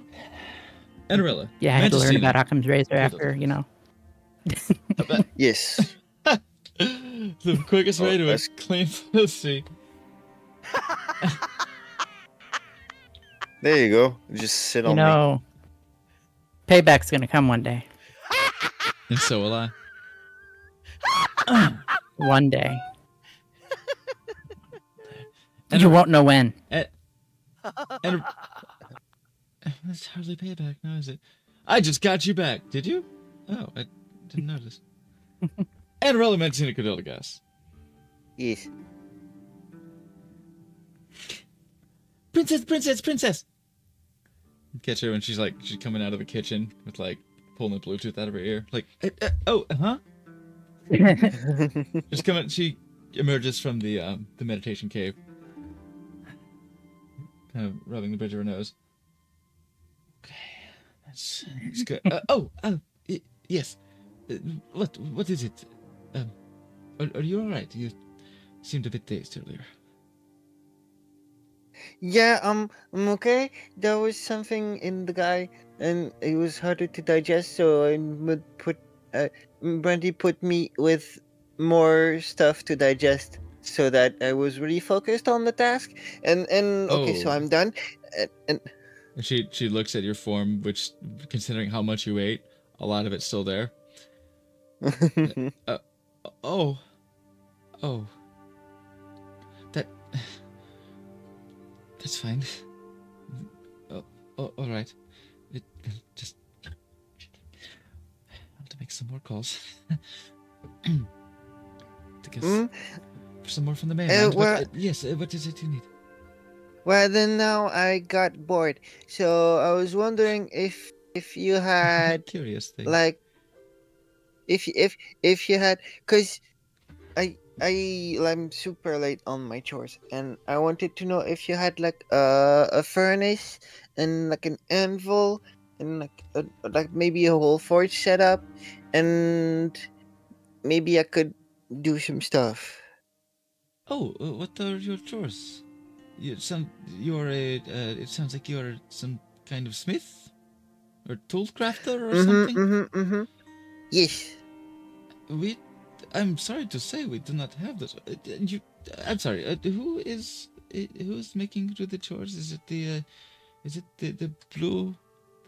Enrilla. Yeah, I had to learn Manticina. about Occam's razor after, you know. Yes. the quickest oh, way Oh, to that's- clean pussy. There you go. Just sit You on me. know, payback's gonna come one day. And so will I. One day. And you a- won't know when. And that's hardly payback, now is it? I just got you back. Did you? Oh, I didn't notice. and roll a Medicina Cadilla gas. Yes. Princess, princess, princess. Catch her when she's like she's coming out of the kitchen with like pulling the Bluetooth out of her ear. Like, uh, uh, oh, huh? Just coming. She emerges from the um, the meditation cave, kind of rubbing the bridge of her nose. Okay, that's, that's good. Uh, oh, uh, y- yes. Uh, what what is it? Um, are, are you all right? You seemed a bit dazed earlier. Yeah, um, I'm okay. There was something in the guy, and it was harder to digest, so I would put, uh, Brandy put me with more stuff to digest, so that I was really focused on the task. And and okay, so Oh. I'm done. And, and And she she looks at your form, which, considering how much you ate, a lot of it's still there. Oh, oh, that that's fine. Oh, oh all right. It just I have to make some more calls to get Mm, some more from the mainland. but, well- uh, yes, uh, what is it you need? well, then now I got bored, so I was wondering if if you had Curious thing. like if if if you had because i i i'm super late on my chores and i wanted to know if you had like a, a furnace and like an anvil and like a, like maybe a whole forge setup and maybe i could do some stuff Oh, uh, what are your chores? You some you're a. Uh, it sounds like you're some kind of smith, or tool crafter or mm-hmm, something. mm-hmm, mm-hmm. yes We, I'm sorry to say, we do not have this. Uh, you, I'm sorry. Uh, who is who is making do the chores? Is it the, uh, is it the the blue,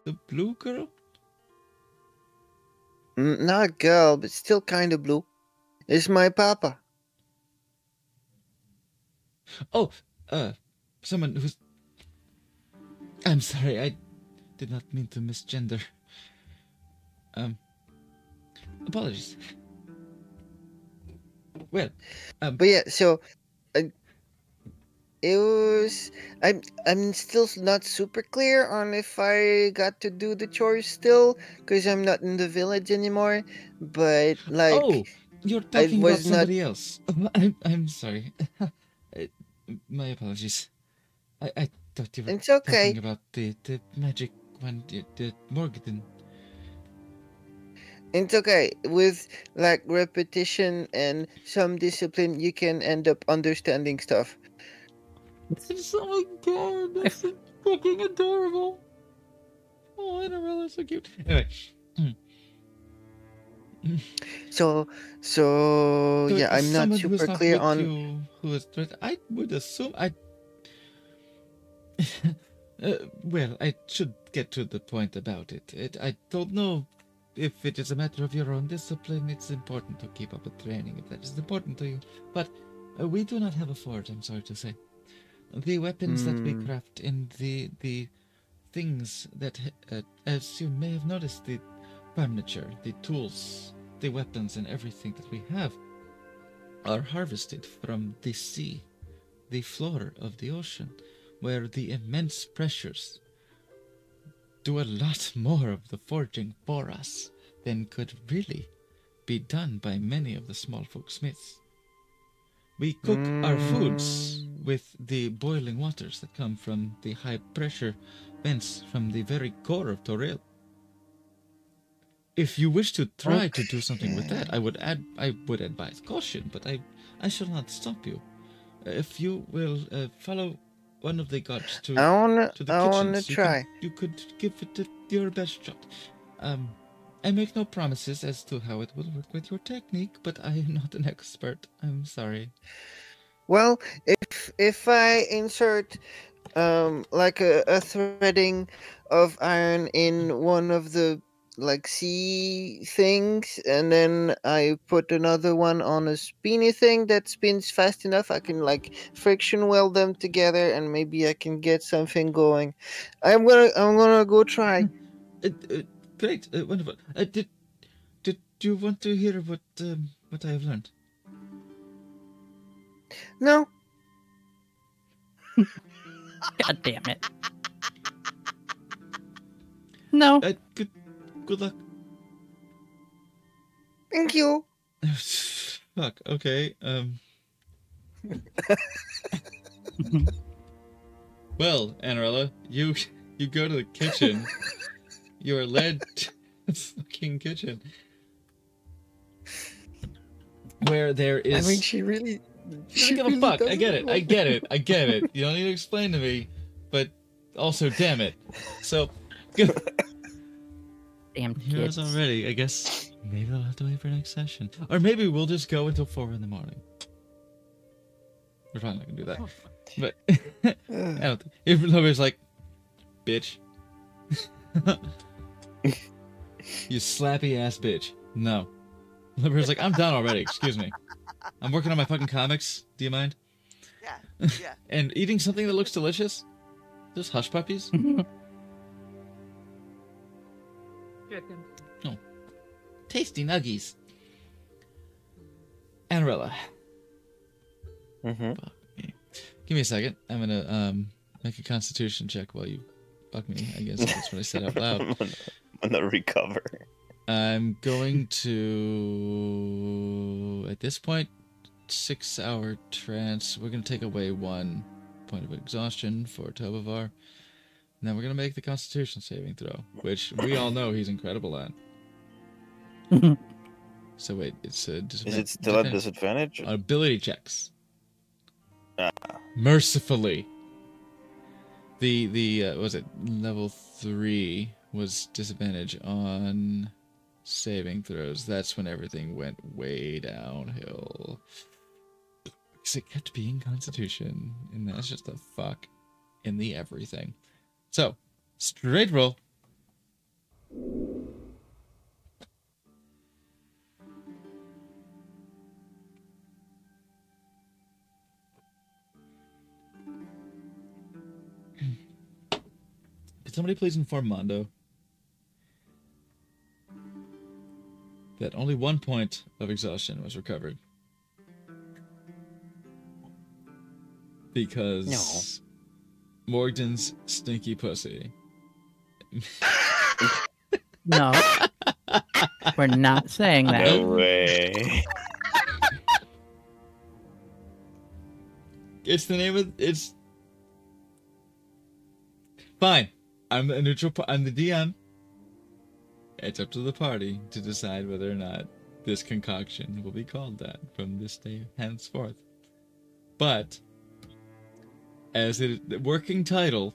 the blue girl? Not girl but still kind of blue it's my papa Oh, uh, someone who's. I'm sorry. I did not mean to misgender. Um, apologies. Well, um, But yeah, so uh, it was. I'm I'm still not super clear on if I got to do the chores still, because I'm not in the village anymore. But like, oh, you're talking about was not- somebody else. I'm, I'm sorry. My apologies. I, I thought you were it's okay. talking about the, the magic one, the, the Morgan. It's okay. With like repetition and some discipline, you can end up understanding stuff. Oh my god, that's so fucking adorable. Oh, Annabelle so cute. Anyway. So, so so yeah, I'm not super clear with on. You, who is I would assume I. uh, well, I should get to the point about it. it. I don't know if it is a matter of your own discipline. It's important to keep up with training if that is important to you. But uh, we do not have a forge. I'm sorry to say. The weapons that we Hmm. craft in the the things that, uh, as you may have noticed, the furniture, the tools, the weapons, and everything that we have are harvested from the sea, the floor of the ocean, where the immense pressures do a lot more of the forging for us than could really be done by many of the small folk smiths. We cook our foods with the boiling waters that come from the high pressure vents from the very core of Toril. If you wish to try to do something with that, I would add I would advise caution, but I I shall not stop you. If you will uh, follow one of the gods to I wanna, to the I wanna kitchens, you try. could, you could give it a, your best shot. Um, I make no promises as to how it will work with your technique, but I am not an expert. I'm sorry. Well, if if I insert um like a, a threading of iron in one of the like sea things and then I put another one on a spinny thing that spins fast enough I can like friction weld them together and maybe I can get something going. I'm gonna I'm gonna go try. Uh, uh, great, uh, wonderful. Uh, did did you want to hear what um, what I have learned. No, God damn it. No. Uh, good, good luck. thank you. Fuck. Okay. Um. well, Anarella, you you go to the kitchen. you are led to the fucking kitchen, where there is. I mean, she really. I don't give a fuck. I get it. I get it. I get it. You don't need to explain to me, but also, damn it. So, good. Damn Heroes already. I guess maybe I'll have to wait for next session, or maybe we'll just go until four in the morning. We're probably not gonna do that, oh. but I don't think. If nobody's like, bitch, you slappy ass bitch. No, Liberty's like, I'm done already. Excuse me. I'm working on my fucking comics. Do you mind? Yeah, yeah. And eating something that looks delicious. Just hush puppies. Tasty nuggies. Anarella, hmm give me a second. I'm gonna um make a constitution check while you fuck me. I guess that's what I said out loud. I'm gonna, I'm gonna recover. I'm going to at this point six hour trance. We're gonna take away one point of exhaustion for Tobavar. And then we're gonna make the constitution saving throw, which we all know he's incredible at. So wait, it's a Is it still at disadvantage? disadvantage? ability checks. Ah. Mercifully. The the uh, was it level three was disadvantage on saving throws. That's when everything went way downhill. Because it kept being Constitution, and that's just a fuck in the everything. So straight roll. Could somebody please inform Mondo that only one point of exhaustion was recovered? Because Morgan's stinky pussy. No. We're not saying that. No way. It's the name of it's. Fine, I'm the neutral. I'm the DM. It's up to the party to decide whether or not this concoction will be called that from this day henceforth. But as it the working title,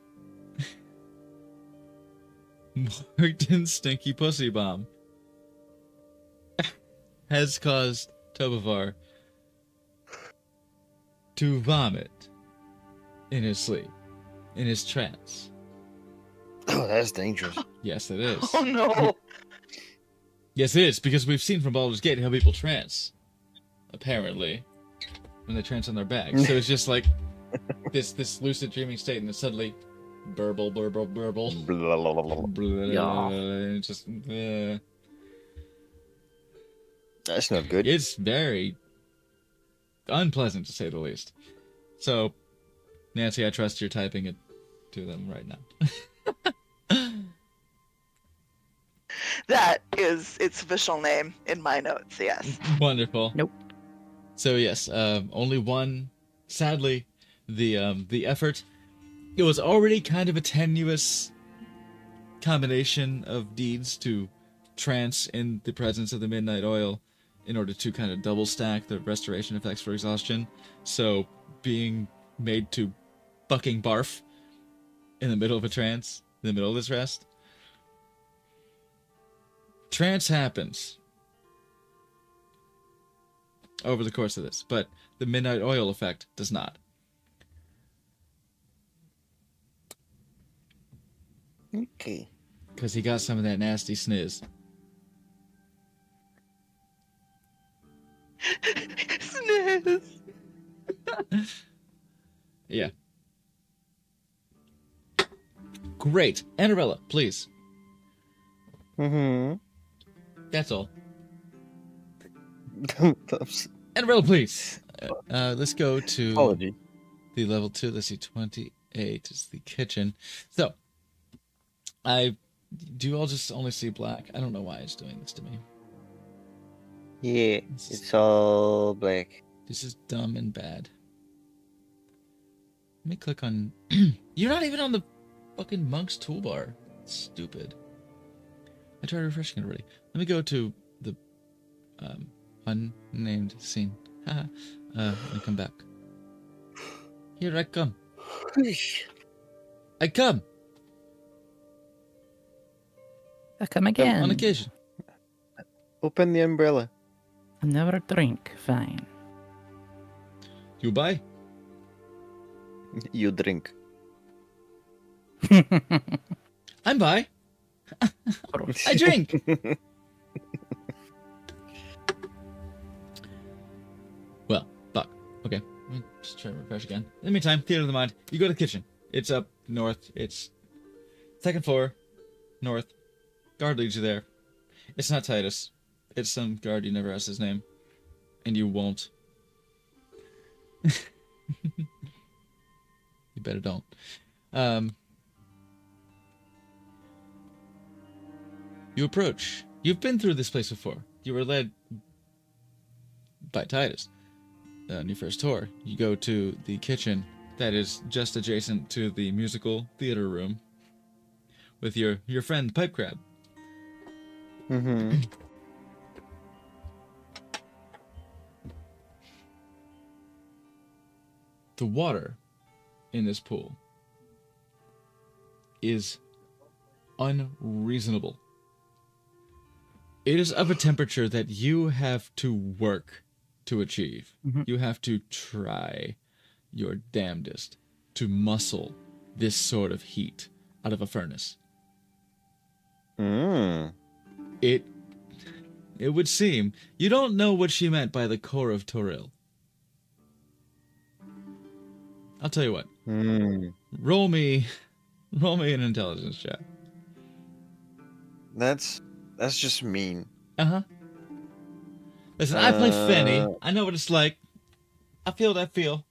Morton's Stinky Pussy Bomb has caused Tobavar to vomit in his sleep, in his trance. Oh, that's dangerous. Yes, it is. Oh no. Yes, it is because we've seen from Baldur's Gate how people trance, apparently, when they trance on their back. So it's just like this this lucid dreaming state, and then suddenly, burble, burble, burble, Blah, blah, blah, blah. blah, Yeah. just uh, That's not good. it's very unpleasant to say the least. So, Nancy, I trust you're typing it to them right now. That is its official name in my notes, yes. Wonderful. Nope. So yes, um, only one. Sadly, the um, the effort. It was already kind of a tenuous combination of deeds to trance in the presence of the midnight oil, in order to kind of double stack the restoration effects for exhaustion. So being made to fucking barf in the middle of a trance, in the middle of this rest. Trance happens over the course of this, but the midnight oil effect does not. Okay. Because he got some of that nasty sniz. Sniz. Yeah. Great. Annabella, please. Mm-hmm. That's all. Annabelle, please. Uh, let's go to Apology. the level two. Let's see, twenty-eight is the kitchen. So, I do. you all just only see black. I don't know why it's doing this to me. Yeah, it's all black. This is dumb and bad. Let me click on. You're not even on the fucking monk's toolbar. Stupid. I tried refreshing it already. Let me go to the um, unnamed scene. Haha. uh, and come back. Here I come. I come I come again. on occasion. Open the umbrella. Another drink. Fine. You buy? You drink. I'm by. I drink. well, fuck. Okay, just try to refresh again. In the meantime, theater of the mind. You go to the kitchen. It's up north. It's second floor, north. Guard leads you there. It's not Titus. It's some guard you never asked his name, and you won't. you better don't. Um. You approach. You've been through this place before. You were led by Titus uh, on your first tour. You go to the kitchen that is just adjacent to the musical theater room with your, your friend Pipe Crab. Mm-hmm. The water in this pool is unreasonable. It is of a temperature that you have to work to achieve. Mhm. You have to try your damnedest to muscle this sort of heat out of a furnace. Mm. It it would seem you don't know what she meant by the core of Toril. I'll tell you what. Mm. Roll me roll me an intelligence check. That's that's just mean. Uh-huh. Listen, I play Fenny. Uh. I know what it's like. I feel what I feel.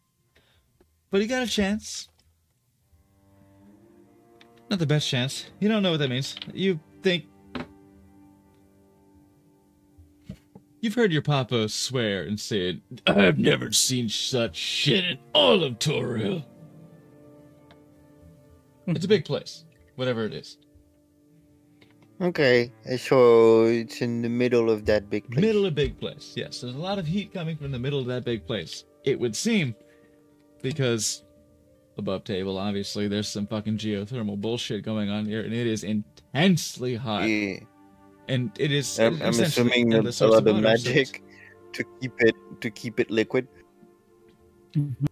But you got a chance. Not the best chance. You don't know what that means. You think You've heard your papa swear and say, I've never seen such shit in all of Toril. it's a big place, whatever it is. Okay, so it's in the middle of that big place. Middle of big place. Yes, there's a lot of heat coming from the middle of that big place. It would seem, because above table, obviously, there's some fucking geothermal bullshit going on here, and it is intensely hot. Yeah. And it is. I'm, I'm assuming endless a lot of water, so magic to keep it to keep it liquid. Mm-hmm.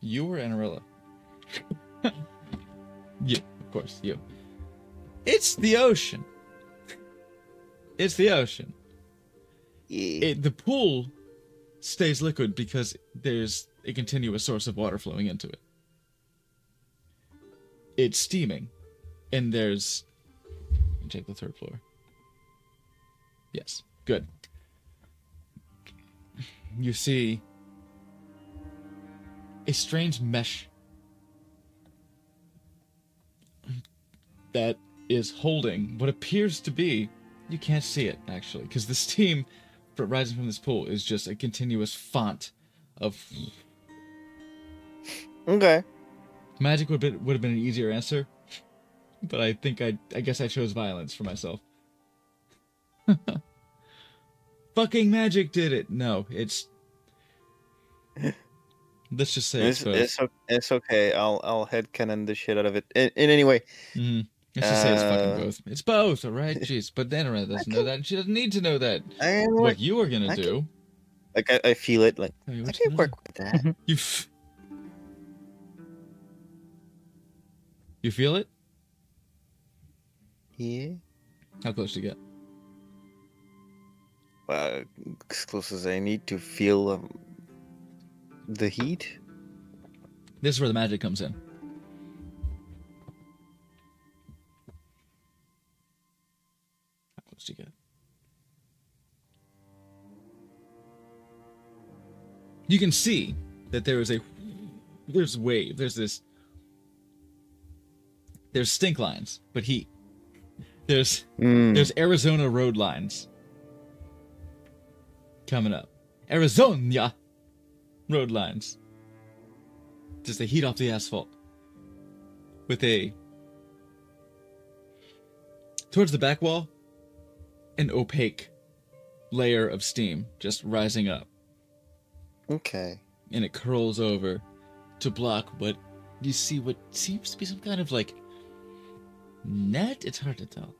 You or Anarilla? you, of course, you. It's the ocean. It's the ocean. Yeah. It, the pool stays liquid because there's a continuous source of water flowing into it. It's steaming, and there's. Check the third floor. Yes, good. You see a strange mesh that is holding what appears to be you can't see it actually because the steam rising from this pool is just a continuous font of Okay. magic would have would have been an easier answer but i think i i guess i chose violence for myself fucking magic did it no it's let's just say It's, it's, it's, okay. I'll I'll headcanon the shit out of it. In, in any way, Mhm. Let's just say it's fucking Uh, both. It's both, all right? Jeez, but Danara doesn't know that. and She doesn't need to know that. I am What work, you are gonna I can- do? like I, I feel it. Like I can work with that. You. F- you feel it? here. How close to get? Well, as close as I need to feel um, the heat. This is where the magic comes in. How close you get? You can see that there is a there's wave. There's this. There's stink lines, but heat. There's Mm. there's Arizona road lines coming up. Arizona road lines. Just the heat off the asphalt. With a towards the back wall, an opaque layer of steam just rising up, Okay. and it curls over to block what you see what seems to be some kind of like net. It's hard to tell.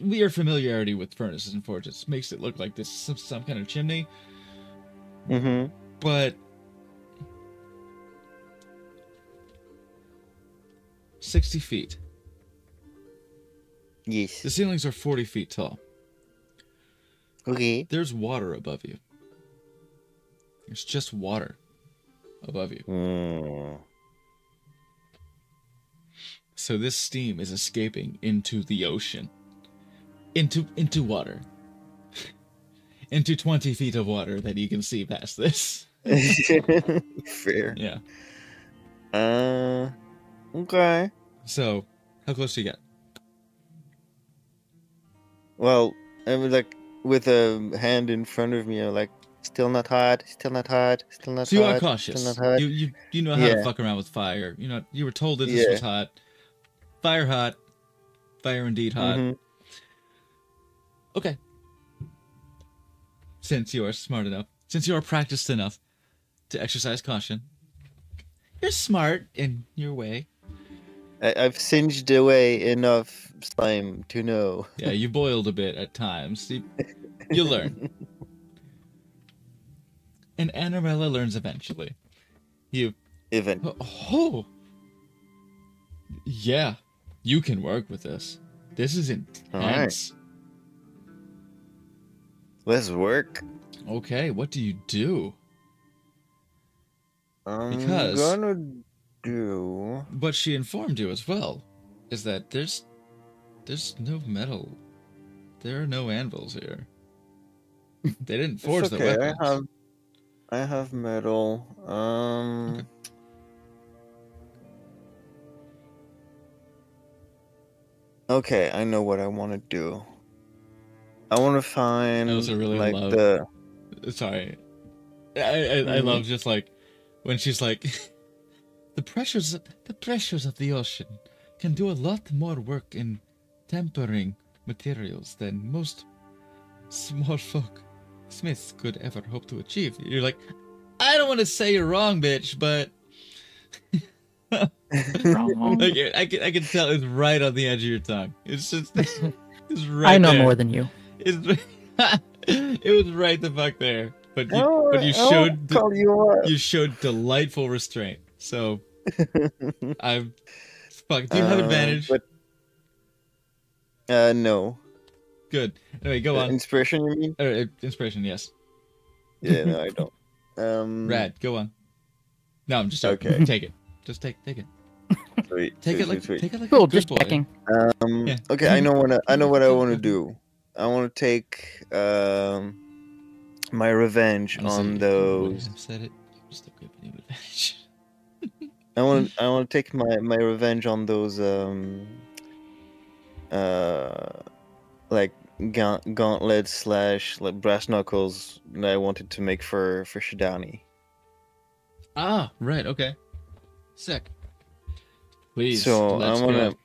Weird familiarity with furnaces and forges makes it look like this some, some kind of chimney, Mm-hmm. but 60 feet. Yes. The ceilings are 40 feet tall. Okay. There's water above you. There's just water above you. Mm. So this steam is escaping into the ocean. Into into water. into 20 feet of water that you can see past this. Fair. Yeah. Uh. Okay. So, how close do you get? Well, I'm like with a hand in front of me. I'm like, still not hot. Still not hot. Still not So you are cautious. Hot. You, you you know how to fuck around with fire. You know you were told that this Yeah. was hot. Fire hot. Fire indeed hot. Mhm. Okay. Since you are smart enough, since you are practiced enough to exercise caution, you're smart in your way. I, I've singed away enough slime to know. Yeah, you boiled a bit at times. You, you learn. And Annabella learns eventually. You Even. Oh. Yeah, you can work with this. This is intense. Let's work. Okay, what do you do? I'm Because- gonna do. What she informed you as well is that there's there's no metal. There are no anvils here. They didn't forge it's the okay. weapons. I have. I have metal. Um. Okay. Okay, I know what I want to do. I want to find That was really like loud- the Sorry. I I, I Mhm. love just like when she's like the pressures the pressures of the ocean can do a lot more work in tempering materials than most small folk smiths could ever hope to achieve. You're like, I don't want to say you're wrong, bitch, but. like, I can I can tell it's right on the edge of your tongue. It's just it's right I know there. more than you. It's, it was right the fuck there. But you, Oh, but you showed de- you you showed delightful restraint. So I'm fuck. Do you have Uh, advantage? But uh, no. Good. Anyway, go Uh, on. Inspiration, you mean? Uh, uh, inspiration, yes. Yeah, no, I don't. Um, Rad. Go on. No, I'm just joking. Okay. Take it. Just take take it. Sweet, Take sweet, it like sweet, sweet. take it like Cool, just boy. checking. Um, Yeah. Okay, I know what I, I know what I want to do. I want to take um my revenge Honestly, on if you wouldn't those. have said it. you Still give me advantage. I want I want to take my my revenge on those um uh like gaunt, gauntlets slash like brass knuckles that I wanted to make for for Shidani. Ah, right. Okay. Sick. Please. So I'm gonna go.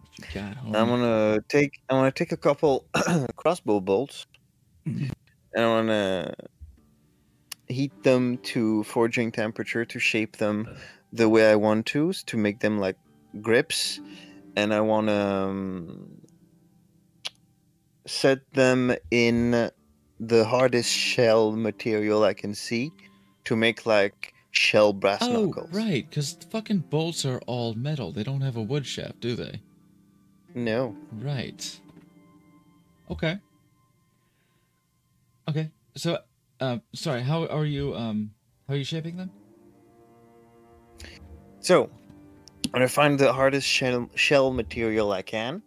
What you got, I'm gonna take I want to take a couple crossbow bolts, and I want to heat them to forging temperature to shape them the way I want to, to make them like grips, and I want to um, set them in the hardest shell material I can see to make like shell brass Oh, knuckles. right, because fucking bolts are all metal. They don't have a wood shaft, do they? No. Right. Okay. Okay. So, uh, sorry. How are you? Um, how are you shaping them? So, I'm gonna find the hardest shell, shell material I can,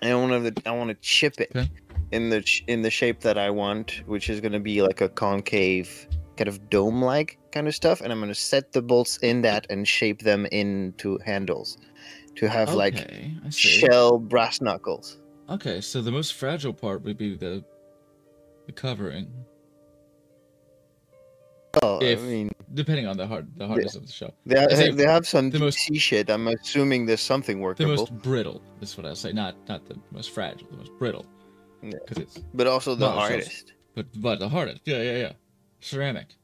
and I want to I want to chip it Okay. in the in the shape that I want, which is gonna be like a concave kind of dome-like kind of stuff, and I'm gonna set the bolts in that and shape them into handles to have like Okay, see. shell brass knuckles. Okay, so the most fragile part would be the the covering, Oh, If- I mean, depending on the hard the hardness of the shell. they, I say they have some the most- shit. I'm assuming there's something workable. The most brittle is what I say, not not the most fragile, the most brittle. Yeah. Because it's but also the hardest. but but the hardest. Yeah, yeah, yeah. Ceramic.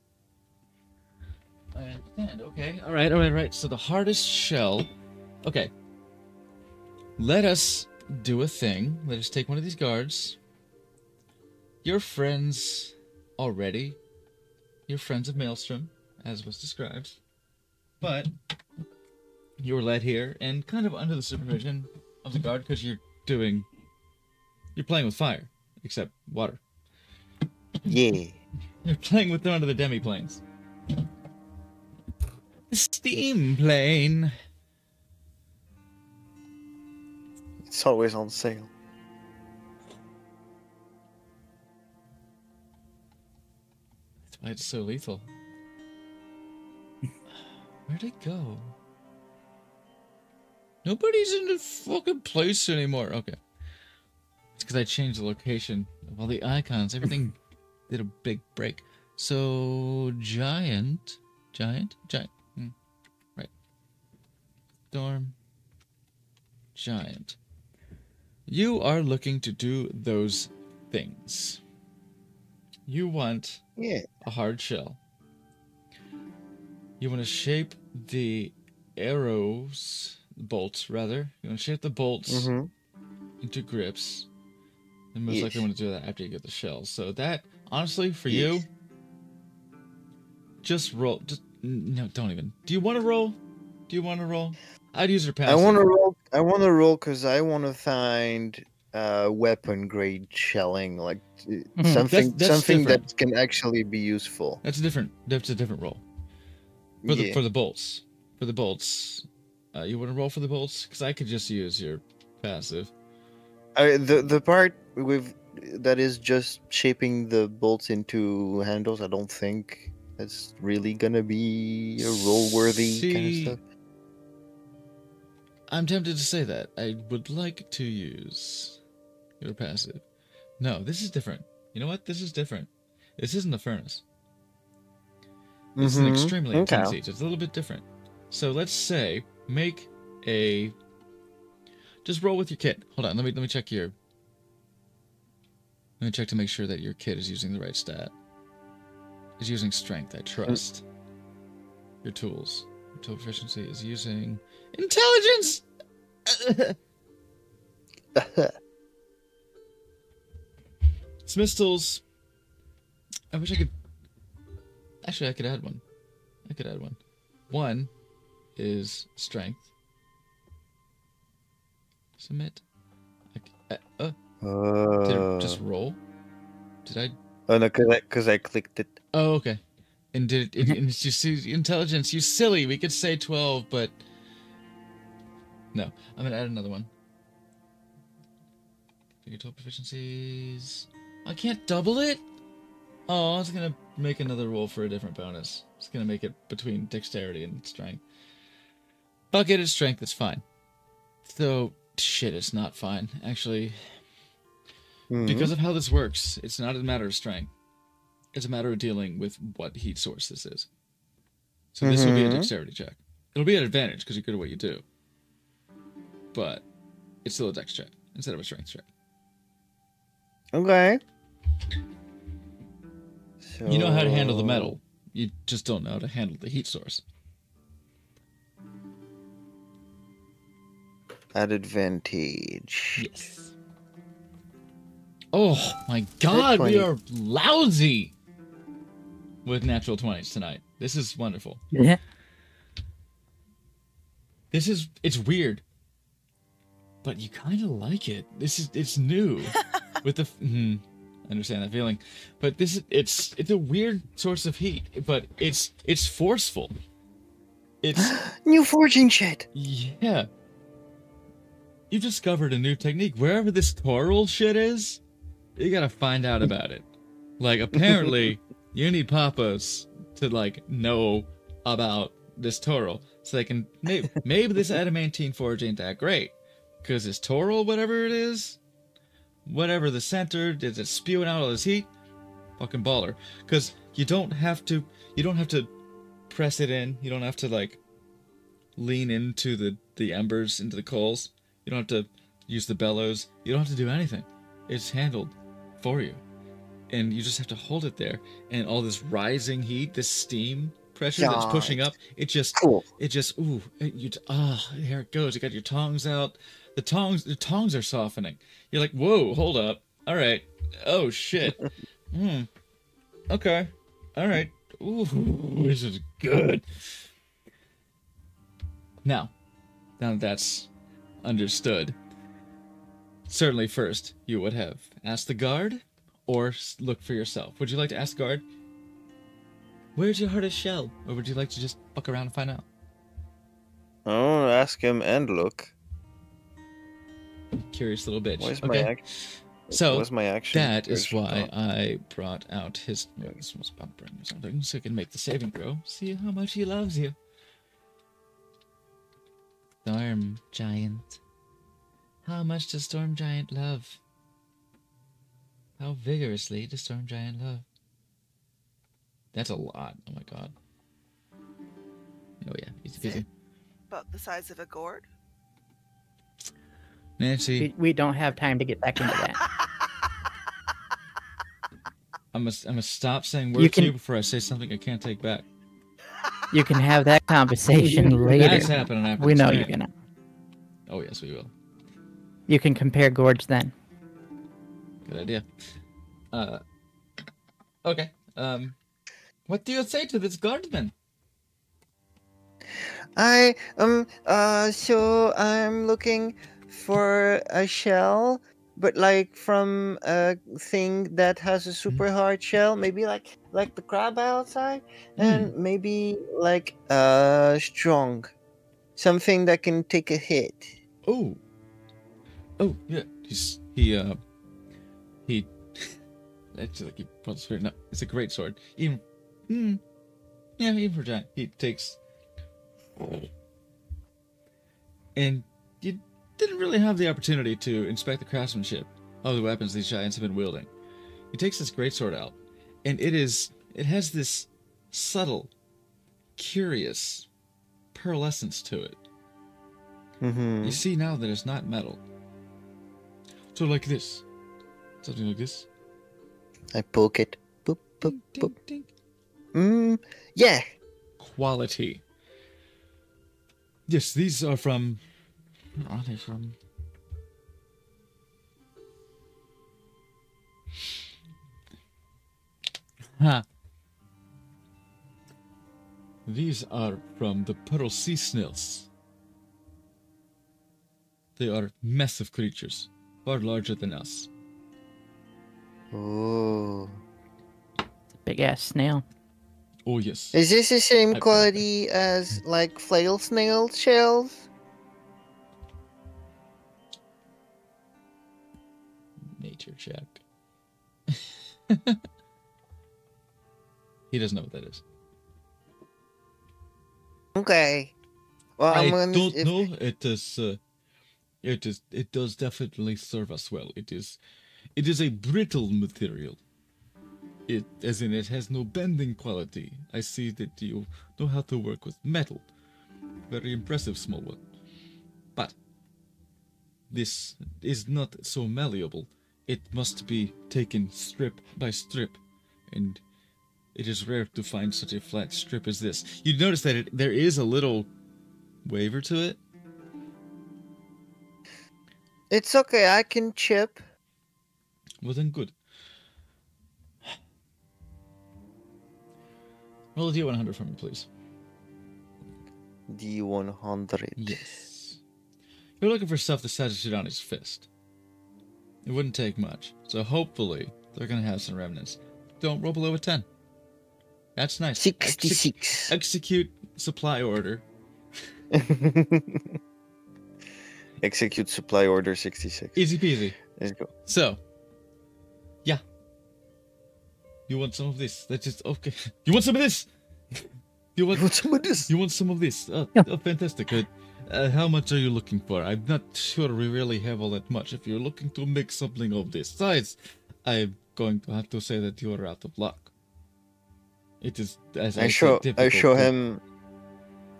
I understand. Okay. All right. All right. Right. So the hardest shell. Okay. Let us do a thing. Let us take one of these guards. Your friends already. Your friends of Maelstrom, as was described. But you were led here and kind of under the supervision of the guard because you're doing. You're playing with fire, except water. Yeah. You're playing with them under the demi-planes. The steam plane. It's always on sale. That's why it's so lethal. Where'd it go? Nobody's in the fucking place anymore. Okay. It's because I changed the location of all the icons. Everything did a big break. So, giant. Giant? Giant. Storm. Giant. You are looking to do those things. You want Yeah. a hard shell. You want to shape the arrows, bolts rather. You want to shape the bolts hmm into grips. And most Yes. likely want to do that after you get the shells. So that, honestly, for Yes. you, just roll. Just no, don't even. Do you want to roll? Do you want to roll? I'd use your I want to roll. I want to roll because I want to find uh, weapon grade shelling, like Mhm. something That's- that's something different. that can actually be useful. That's a different. That's a different roll for the yeah. for the bolts. For the bolts, uh, you want to roll for the bolts? Because I could just use your passive. I, the the part with that is just shaping the bolts into handles. I don't think that's really gonna be a roll worthy kind of stuff. I'm tempted to say that. I would like to use your passive. No, this is different. You know what? This is different. This isn't a furnace. This is an Mhm. extremely Okay. intense heat. It's a little bit different. So let's say make a. Just roll with your kit. Hold on. Let me let me check your. Let me check to make sure that your kit is using the right stat. Is using strength. I trust. Your tools. Your tool efficiency is using intelligence. Smith's tools. I wish I could. Actually, I could add one. I could add one. One is strength. Submit. I c- uh, uh, did it just Uh, roll? Did I? oh no, because I, 'cause I clicked it. Oh, okay. And did it? it and you see intelligence? You silly. We could say twelve, but no. I'm gonna add another one. Figure tool proficiencies. I can't double it. Oh, I was gonna make another roll for a different bonus. It's gonna make it between dexterity and strength. Fuck it, strength. It's fine. So shit, it's not fine actually. Mhm. Because of how this works, it's not a matter of strength. It's a matter of dealing with what heat source this is. So this will be a Mhm. dexterity check. It'll be an advantage because you're good at what you do. But it's still a dex check instead of a strength check. Okay. You know how to handle the metal. You just don't know how to handle the heat source. At advantage. Yes. Oh my god, we are lousy with natural 20s tonight. This is wonderful. Yeah. This is it's weird, but you kind of like it. This is it's new with the. Mm, I understand that feeling, but this is it's it's a weird source of heat, but it's it's forceful. It's New forging shit. yeah. You discovered a new technique wherever this toral shit is. you gotta find out about it. Like apparently you need Papas to like know about this Toro. So they can maybe maybe this adamantine forge ain't that great. Cause this Toro, whatever it is, whatever the center, is it spewing out all this heat? Fucking baller. Cause you don't have to you don't have to press it in. You don't have to like lean into the the embers into the coals. You don't have to use the bellows. You don't have to do anything. It's handled for you. And you just have to hold it there and all this rising heat, this steam pressure that's pushing up, it just Cool. it just ooh, it, you ah, here it goes. You got your tongs out. The tongs the tongs are softening. You're like, "Whoa, hold up. All right. Oh shit. Hmm. Okay. All right. Ooh, this is good." Now, now that that's understood, certainly first you would have asked the guard or s- look for yourself. Would you like to ask the guard? Where's your hardest shell? Or would you like to just fuck around and find out? Oh, ask him and look. Curious little bitch. Where's my okay. action? So Where's my action? that is why oh. I brought out his. Well, this was bumpering or something, so he can make the saving throw. See how much he loves you. Storm Giant. How much does Storm Giant love? How vigorously does Storm Giant love? That's a lot. Oh my god. Oh yeah, easy Is it? peasy. About the size of a gourd. Nancy, We, we don't have time to get back into that. I'm gonna, I'm gonna stop saying You words to can- you before I say something I can't take back. You can have that conversation later. That's happening after We know you're gonna. Oh yes, we will. You can compare gorge then. Good idea. Uh, okay. Um, what do you say to this guardsman? I um uh so I'm looking for a shell, but like from a thing that has a super hard shell, maybe like like the crab outside, and maybe like uh strong, something that can take a hit. Oh. Oh yeah. He's he uh he. Actually, like he pulls sword. No, it's a great sword. Even. Mm, yeah, even for giant, he takes. And you didn't really have the opportunity to inspect the craftsmanship of the weapons these giants have been wielding. He takes this greatsword out, and it is it has this subtle, curious pearlescence to it. Mm-hmm. You see now that it's not metal. So like this. Something like this. I poke it. Boop boop Ding, boop. ding. Mm, yeah. Quality. Yes, these are from. Where are they from? Ha. These are from the pearl sea snails. They are massive creatures, far larger than us. Oh. Big ass snail. Oh yes. Is this the same I- quality as like flail snail shells? Nature check. he doesn't know what that is. Okay. Well, I I'm gonna, don't if- know. It is. Uh, it is. It does definitely serve us well. It is. It is a brittle material. It, as in, it has no bending quality. I see that you know how to work with metal. Very impressive, small one. But this is not so malleable. It must be taken strip by strip, and it is rare to find such a flat strip as this. You notice that it, there is a little waver to it. It's okay. I can chip. Well, then good. Roll a d100 for me, please. D100. Yes. You're looking for stuff the size of Shidani's fist. It wouldn't take much, so hopefully they're gonna have some remnants. Don't roll below a 10. That's nice. Exec- 66. execute supply order. Execute supply order 66. Easy peasy. Let's go. So, yeah. You want some of this? That's just okay. You want some of this? You want You want some of this? You want some of this? Oh, Yeah. oh fantastic. Uh, uh, how much are you looking for? I'm not sure we really have all that much. If you're looking to make something of this size, I'm going to have to say that you are out of luck. It is, as I, I said, show I show him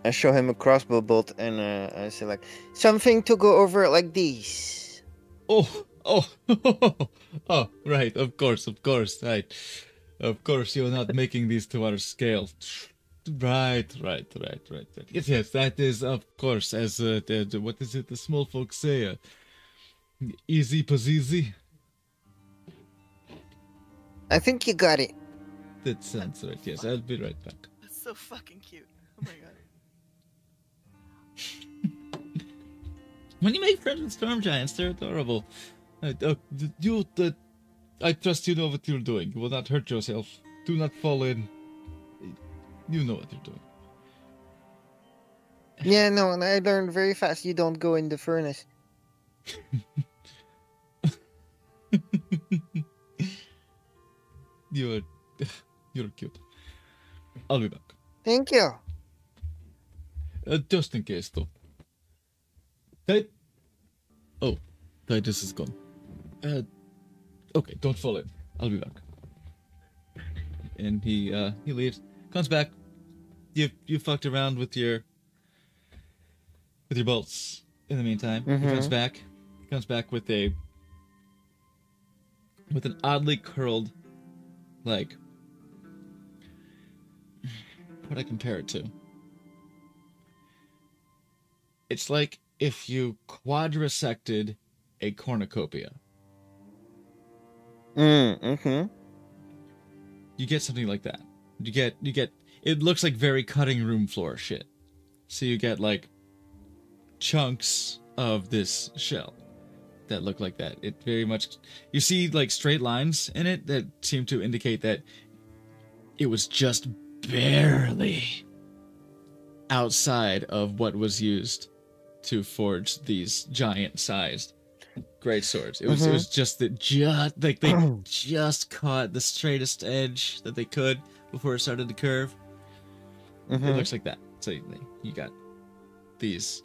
I show him a crossbow bolt and uh, I say like something to go over like this. Oh, oh, oh, right. Of course, of course, right. Of course, you're not making these to our scale. Right, right, right, right, right. Yes, yes, that is, of course, as uh, the, the- what is it the small folks say? Uh, easy peasy. I think you got it. That sounds right. Yes, I'll be right back. That's so fucking cute. Oh my god. When you make friends with storm giants, they're adorable. Uh, uh, you, uh, I trust you know what you're doing. You will not hurt yourself. Do not fall in. You know what you're doing. Yeah, no, and I learned very fast you don't go in the furnace. You're, you're cute. I'll be back. Thank you. Uh, just in case, though. Tit- Oh, Titus is gone. Uh, okay, don't fall in. I'll be back. And he uh he leaves, comes back. You you fucked around with your with your bolts. In the meantime, he comes Mhm. back. Comes back with a with an oddly curled, like what I compare it to. It's like if you quadrisected a cornucopia. Mm, mm-hmm. You get something like that. You get you get it looks like very cutting room floor shit. So you get like chunks of this shell that look like that. It very much you see like straight lines in it that seem to indicate that it was just barely outside of what was used to forge these giant sized great swords. It was it Mhm. was just that just like they just caught the straightest edge that they could before it started to curve. It Mhm. looks like that. So you, you got these.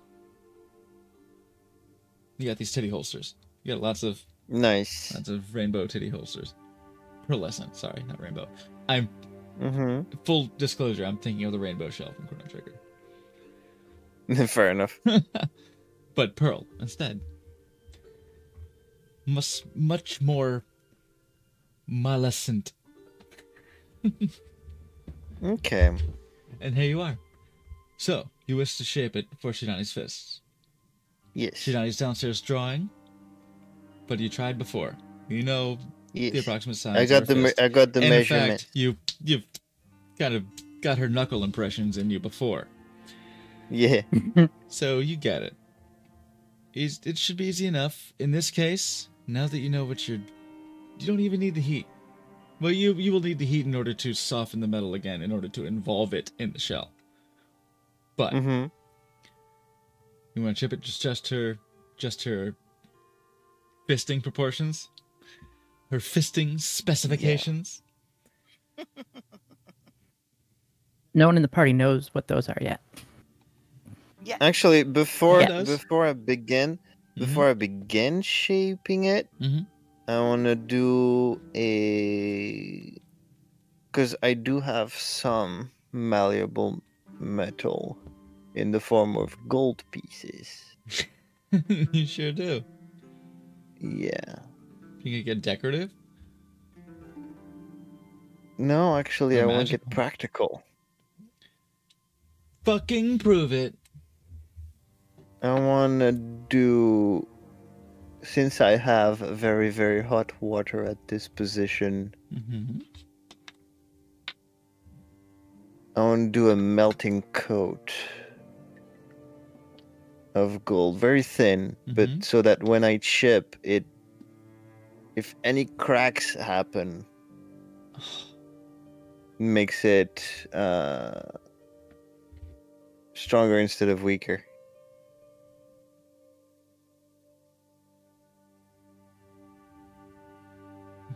You got these titty holsters. You got lots of Nice. lots of rainbow titty holsters. Pearlescent, sorry, not rainbow. I'm Mm-hmm. full disclosure. I'm thinking of the rainbow shell from Chrono Trigger, Fair enough. but pearl instead. Much much more malescent. Okay. And here you are. So you wish to shape it for Shidani's fists. Yes. Shidani's downstairs drawing, but you tried before. You know the approximate size. I of got the me-. I got the and measurement. In fact, you you've kind of got her knuckle impressions in you before, Yeah. so you get it. It's, it should be easy enough. In this case, now that you know what you're, you don't even need the heat. Well, you you will need the heat in order to soften the metal again, in order to involve it in the shell. But Mm-hmm. you want to chip it just just her, just her fisting proportions, her fisting specifications. No one in the party knows what those are yet. Yeah. Actually, before Yeah. Before I begin, before I begin shaping it, Mhm. I want to do a because I do have some malleable metal in the form of gold pieces. you sure do. Yeah. You can get decorative. No, actually, I want to get practical. Fucking prove it. I want to do. Since I have very, very hot water at this position, Mm-hmm. I want to do a melting coat of gold, very thin, Mhm. but so that when I chip it, if any cracks happen, makes it uh, stronger instead of weaker.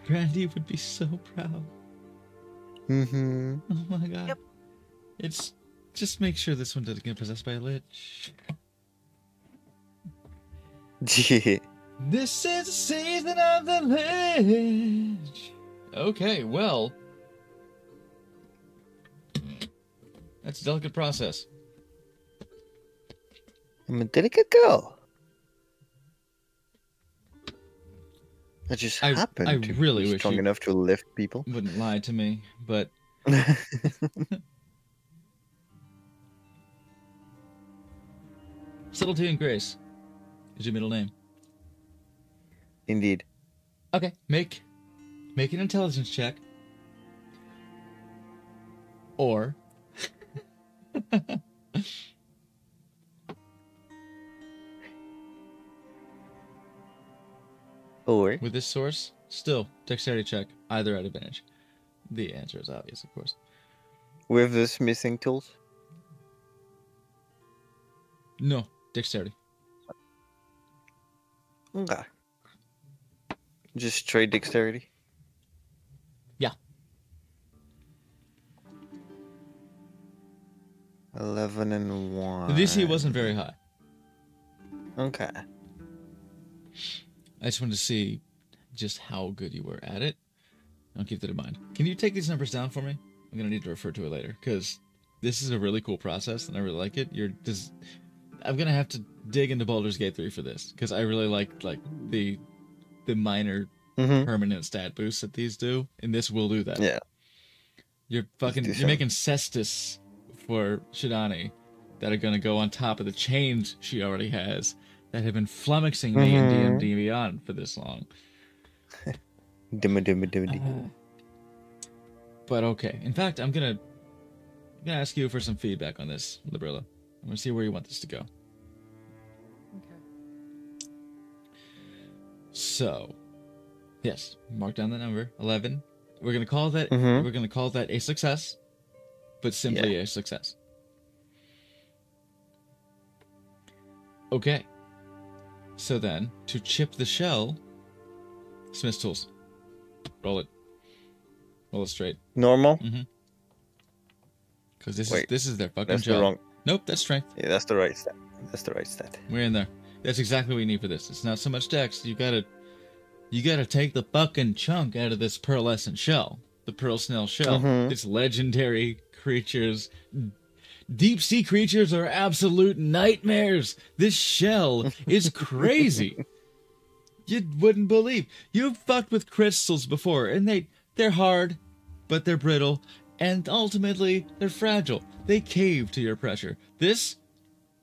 Brandy would be so proud. Mm-hmm. Oh my god. Yep. It's just make sure this one doesn't get possessed by a lich. This is the season of the lich. Okay, well. That's a delicate process. I'm a delicate girl. I just I- happen I really wish strong enough to lift people. Wouldn't lie to me, but subtlety and grace is your middle name. Indeed. Okay, make make an intelligence check. Or Or with this source, still dexterity check, either at advantage. The answer is obvious, of course. with this missing tools. No, dexterity. Okay. Just trade dexterity. Yeah. Eleven and one. The DC wasn't very high. Okay. I just wanted to see just how good you were at it. I'll keep that in mind. Can you take these numbers down for me? I'm gonna need to refer to it later because this is a really cool process and I really like it. You're just, I'm gonna have to dig into Baldur's Gate 3 for this because I really like like the the minor Mm-hmm. permanent stat boosts that these do, and this will do that. Yeah. You're fucking you're making cestus for Shidani that are gonna go on top of the chains she already has that have been flummoxing me in Mhm. D&D Beyond for this long. Dimma dimma dimma dee. Uh, But okay. In fact, I'm gonna I'm gonna ask you for some feedback on this, Librilla. I'm gonna see where you want this to go. Okay. So, yes, mark down the number eleven. We're gonna call that Mhm. we're gonna call that a success, but simply a success. Okay. So then, to chip the shell, Smith's tools. Roll it. Roll it straight, Normal. because this is this is their fucking That's job. the wrong. Nope, that's strength. Yeah, that's the right stat. That's the right stat. We're in there. That's exactly what we need for this. It's not so much dex. You gotta, you gotta take the fucking chunk out of this pearlescent shell, the pearl snail shell. Mhm. It's legendary creatures. Deep sea creatures are absolute nightmares. This shell is crazy. you wouldn't believe. You've fucked with crystals before, and they they're hard, but they're brittle, and ultimately they're fragile. They cave to your pressure. This,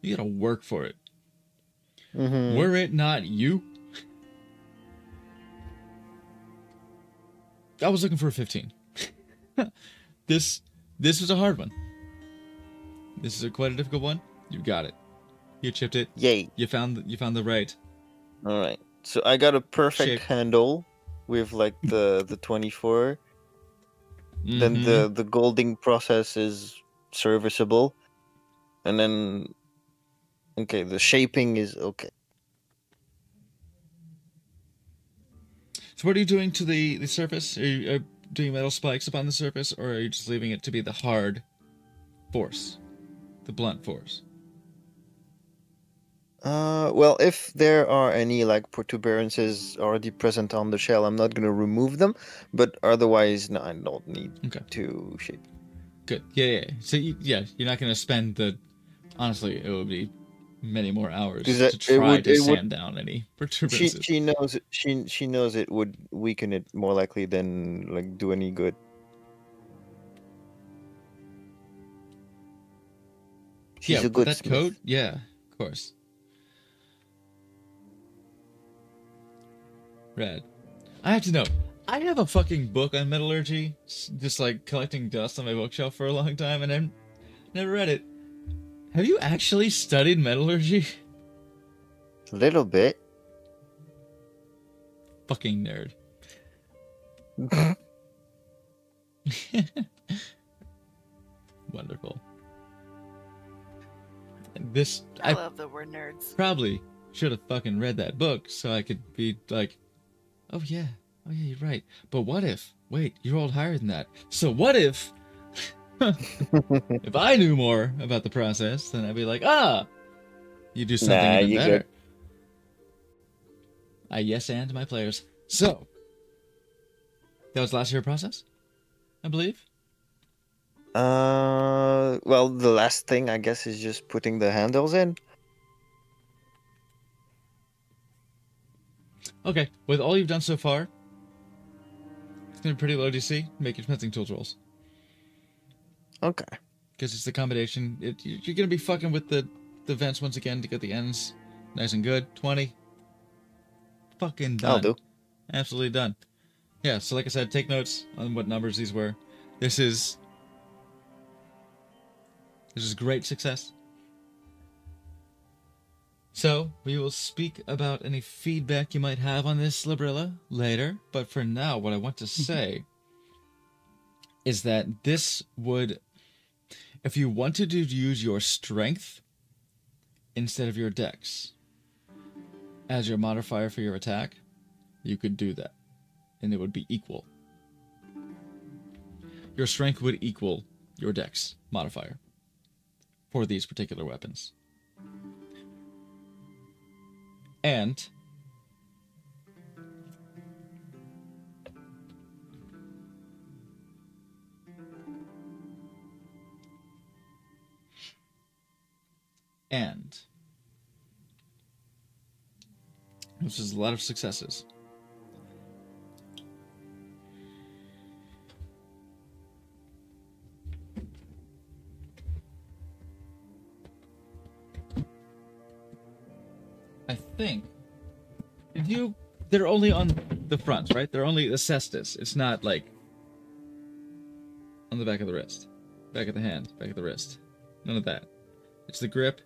you gotta work for it. Mm-hmm. Were it not you, I was looking for a 15. this this was a hard one. This is a quite a difficult one. You got it. You chipped it. Yay. You found you found the right. All right. So I got a perfect Shape. handle with like the the 24. Then Mhm. the the golding process is serviceable. And then okay, the shaping is okay. So what are you doing to the the surface? Are you uh, doing metal spikes upon the surface, or are you just leaving it to be the hard force, the blunt force? Uh, well, if there are any like protuberances already present on the shell, I'm not gonna remove them. But otherwise, no, I don't need Okay. to shape. Good. Yeah, yeah. So you, yeah, you're not gonna spend the. Honestly, it would be many more hours that- to try would- to it would- sand down any protuberances. she knows she she knows it would weaken it more likely than like do any good. Yeah, a good that smith. coat. Yeah, of course. Red. I have to know. I have a fucking book on metallurgy, just like collecting dust on my bookshelf for a long time, and I've never read it. Have you actually studied metallurgy? A little bit. Fucking nerd. Wonderful. This I, I love that we're nerds. probably should have fucking read that book so I could be like, oh yeah, Oh yeah, you're right. But what if? Wait, you rolled higher than that. So what if? if I knew more about the process, then I'd be like, ah, you do something Nah, even better. good. I yes and my players. So that was last year process, I believe. Uh, well, the last thing I guess is just putting the handles in. Okay, with all you've done so far, it's gonna be pretty low DC. Make your fencing tools rolls Okay. because it's the combination. It, you- you're gonna be fucking with the the vents once again to get the ends nice and good. Twenty. Fucking done. I'll do. Absolutely done. Yeah, so like I said, take notes on what numbers these were. This is this is great success. So we will speak about any feedback you might have on this Librilla later, but for now, what I want to mm-hmm. say is that this would if you wanted to use your strength instead of your dex as your modifier for your attack, you could do that. And it would be equal. Your strength would equal your dex modifier for these particular weapons. And and this is a lot of successes. Think. Did you? They're only on the front, right? They're only the cestus. It's not like on the back of the wrist, back of the hand, back of the wrist. None of that. It's the grip.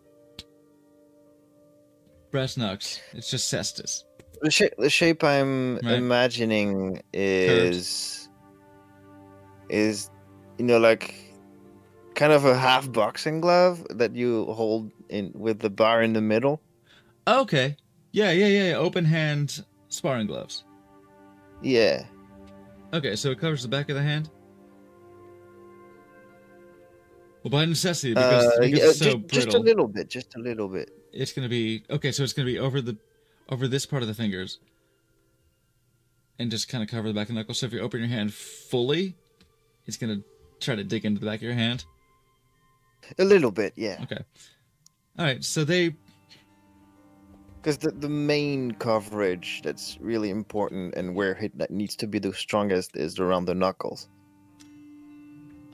Brass knucks. It's just cestus. The shape, the shape I'm Right. imagining is is you know like kind of a half boxing glove that you hold in with the bar in the middle. Okay. Yeah, yeah, yeah. yeah. Open hand sparring gloves. Yeah. Okay, so it covers the back of the hand. Well, by necessity, because, Uh, because yeah, it's so just, just a little bit, just a little bit. it's gonna be okay. So it's gonna be over the, over this part of the fingers, and just kind of cover the back of the knuckle. So if you open your hand fully, it's gonna try to dig into the back of your hand. A little bit, yeah. Okay. All right. So they Because the, the main coverage that's really important and where it that needs to be the strongest is around the knuckles.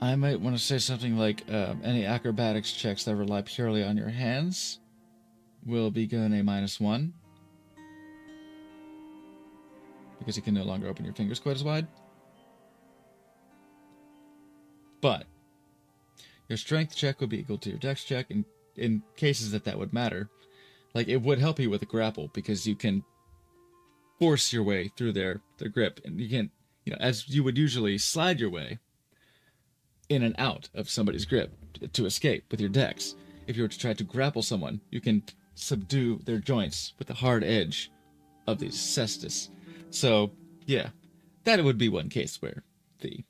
I might want to say something like um, any acrobatics checks that rely purely on your hands will be given a minus one. Because you can no longer open your fingers quite as wide. But your strength check would be equal to your dex check in, in cases that that would matter. Like it would help you with a grapple because you can force your way through their, their grip and you can, you know, as you would usually slide your way in and out of somebody's grip to escape with your dex. If you were to try to grapple someone, you can subdue their joints with the hard edge of the cestus. So, yeah, that would be one case where the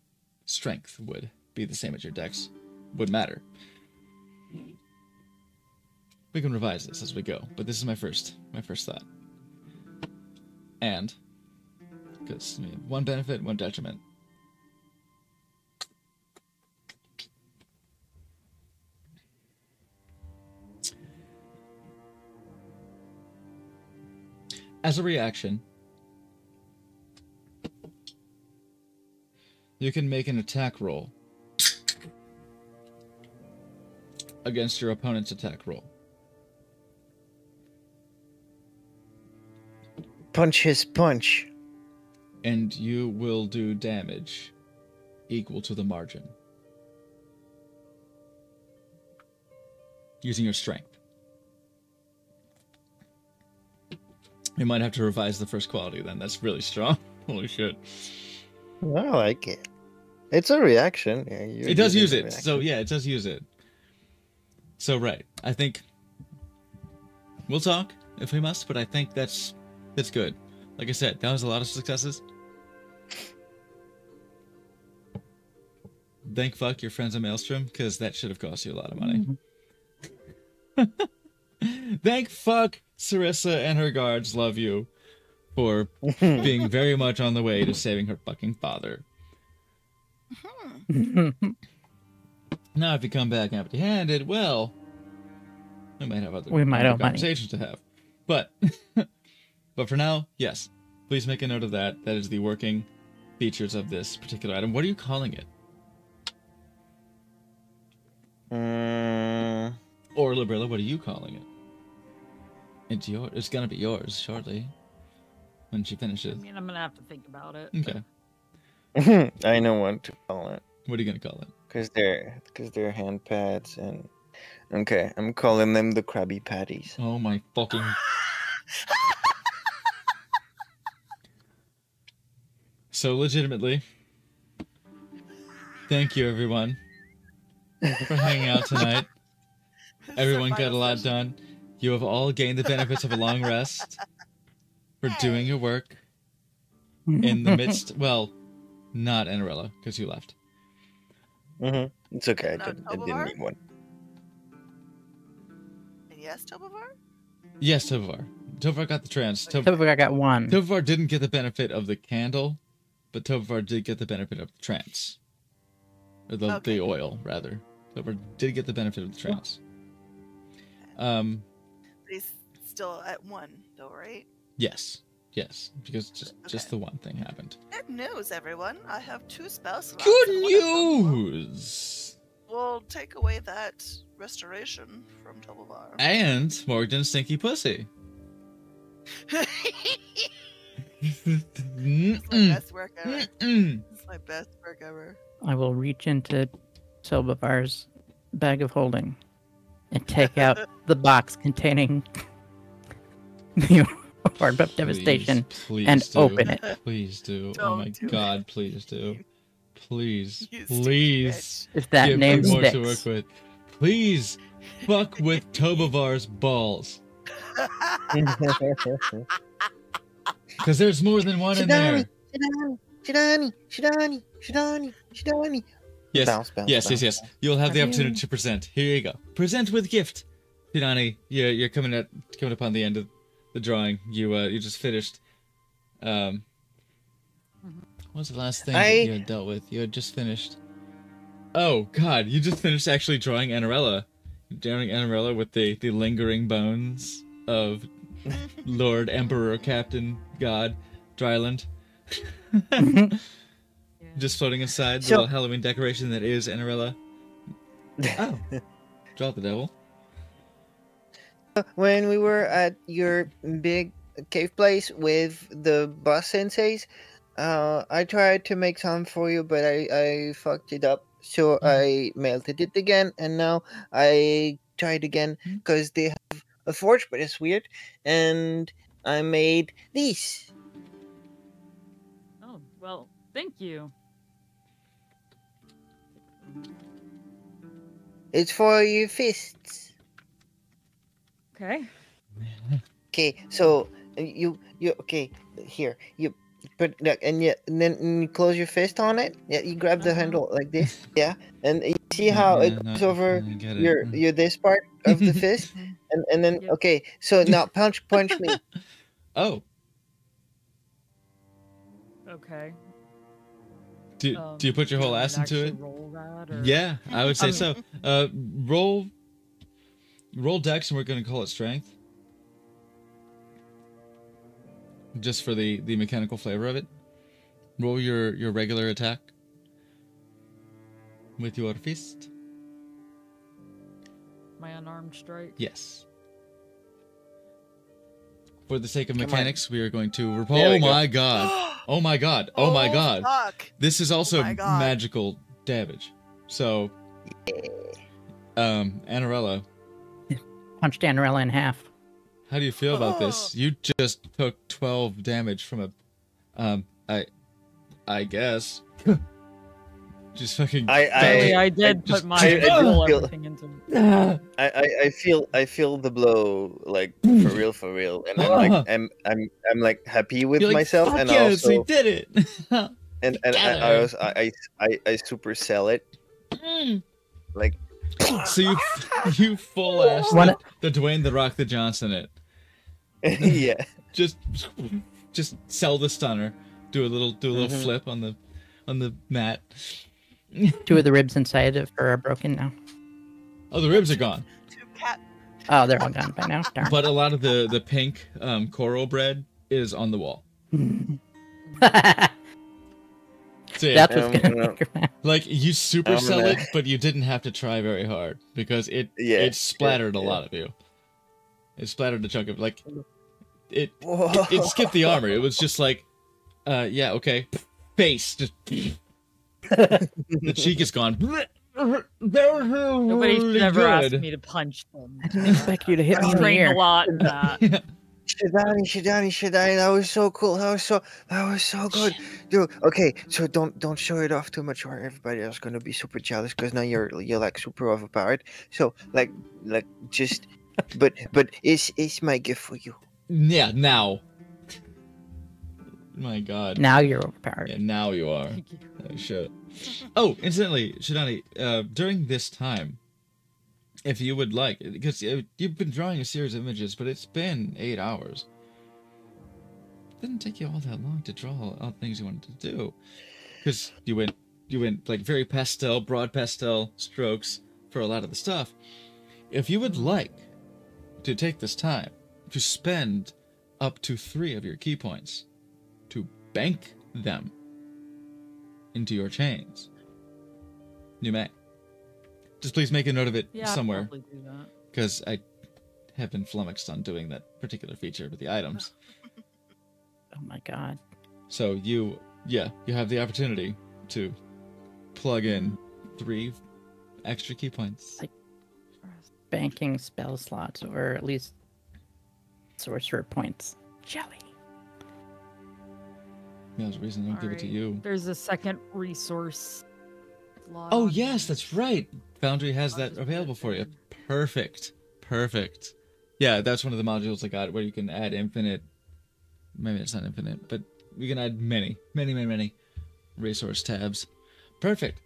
strength would be the same as your dex would matter. We can revise this as we go, but this is my first my first thought. And because I mean, one benefit, one detriment. As a reaction, you can make an attack roll against your opponent's attack roll. Punch his punch. and you will do damage equal to the margin using your strength. You might have to revise the first quality then. That's really strong. Holy shit. I like it. It's a reaction. Yeah, It does use it. a So yeah, it does use it. So right. I think we'll talk if we must, but I think that's it's good. Like I said, that was a lot of successes. Thank fuck your friends at Maelstrom, because that should have cost you a lot of money. Mm-hmm. Thank fuck Serissa and her guards love you for being very much on the way to saving her fucking father. Mm-hmm. now, if you come back empty handed, well, we might have other, we might have conversations money. to have. But but for now, yes, please make a note of that. That is the working features of this particular item. What are you calling it? Mm, Or Librilla, what are you calling it? It's yours. It's gonna be yours shortly when she finishes. I mean, I'm gonna have to think about it. Okay. I know what to call it. What are you gonna call it? Cause they're, cause they're hand pads and. Okay, I'm calling them the Krabby Patties. Oh my fucking. So legitimately, thank you everyone for hanging out tonight. Everyone got a lot done. You have all gained the benefits of a long rest for doing your work in the midst. Well, not Anarella because you left. hmm It's okay. I, No, did, I didn't need one. And Yes, Tobovar? Yes, Tovar. Tovar got the trance. Tov- So I got one. Tovar didn't get the benefit of the candle, but Tovar did get the benefit of the trance. Or the, Okay. the oil, rather. Tovar did get the benefit of the trance. Um, He's still at one, though, right? yes. Yes. Because just, just the one thing happened. Good news, everyone. I have two spell slots. Good and one of them will- news! Will take away that restoration from Tovar. And Morgan's stinky pussy. it's my best work ever. Mm-mm. It's my best work ever. I will reach into Silbavar's bag of holding and take out the box containing the Orb of Devastation Please, please and do. open it. Please do. oh Don't my do it. god, please do. Please, You please. If that give name me more to work sticks. with. Please, fuck with Tobovar's balls. Because there's more than one in there. Shidani, Shidani, Shidani, Shidani, Shidani. Yes, Bounce, bounce, yes, yes, bounce, yes. bounce. You'll have the opportunity to present. Here you go. Present with gift. Pinani, you're, you're coming at coming upon the end of the drawing. You uh you just finished. Um, what was the last thing I- that you had dealt with? You had just finished. Oh God, you just finished actually drawing Anarella, drawing Anarella with the the lingering bones of Lord Emperor Captain God Drylund. just floating inside the So- little Halloween decoration that is Anarella. Oh, draw the devil. Uh, when we were at your big cave place with the boss senseis, uh, I tried to make some for you, but I, I fucked it up. So hmm. I melted it again, and now I tried again hmm. because they have a forge, but it's weird. And I made these. Oh well, thank you. It's for your fists. Okay. Okay, so uh, you you okay here you put that and you and then you close your fist on it. Yeah, you grab the Uh-huh. handle like this. Yeah, and you see how Yeah, it no, goes over I get it. your your this part of the fist, and and then Yep. okay. So now punch punch me. Oh, Okay. do, Um, do you put your whole ass into it? Roll that, or... Yeah, I would say Um, so. Uh, roll, roll dex, and we're going to call it strength, just for the the mechanical flavor of it. Roll your your regular attack with your fist. My unarmed strike. Yes. For the sake of Come on. mechanics, we are going to. Rep- There oh we go. my god! Oh my god! Oh, my god! Fuck. This is also my God. magical damage. So, um, Anarella, Punched Anarella in half. how do you feel about this? Oh. You just took twelve damage from a, um, I, I guess, just fucking. I- Actually, I- I did just- put my I- I whole feel- everything into. I, I, I feel I feel the blow like for real for real and I'm like I'm I'm I'm like happy with You're like, myself "Fuck and yes, we did it. and and I, I was I, I I I super sell it Like, So you you full ass the, the Dwayne the Rock the Johnson it. yeah. Just just sell the stunner. Do a little do a little Mhm. flip on the on the mat. Two of the ribs inside of her are broken now. Oh, the ribs are gone. Two cat. Oh, they're all gone by now. Darn. But a lot of the the pink um, coral bread is on the wall. That's So yeah, what's Um, gonna make her mad. like you super I'm sell gonna- it, but you didn't have to try very hard because it Yeah, it splattered yeah, a yeah. lot of you. It splattered a chunk of like it it, it skipped the armor. It was just like, uh, yeah, okay, face just the cheek is gone. Nobody Really never asked me to punch them. I didn't expect you to hit me in the ear. a lot uh, in that. Shidani, Shidani, Shidani, that was so cool. That was so that was so good. Dude, okay, so don't don't show it off too much or everybody else gonna be super jealous because now you're you're like super overpowered. So like like just but but it's it's my gift for you. Yeah, now. My God. Now you're overpowered. Yeah, now you are. Oh, shit. Oh, incidentally, Shidani, uh, during this time, if you would like, because uh, you've been drawing a series of images, but it's been eight hours. It didn't take you all that long to draw all the things you wanted to do, because you went, you went like very pastel, broad pastel strokes for a lot of the stuff. If you would like to take this time to spend up to three of your key points to bank them into your chains. You may. Just please make a note of it Yeah, somewhere, probably do that. because I have been flummoxed on doing that particular feature with the items. Oh my god. So you, yeah, you have the opportunity to plug in three extra key points. Like- Banking spell slots, or at least sorcerer points. Jelly. There's a reason I don't give it to you. There's a second resource. slot Oh yes, that's right. Foundry has I'll that available for you. Perfect. Perfect. Yeah, that's one of the modules I got where you can add infinite. Maybe it's not infinite, but you can add many, many, many, many resource tabs. Perfect.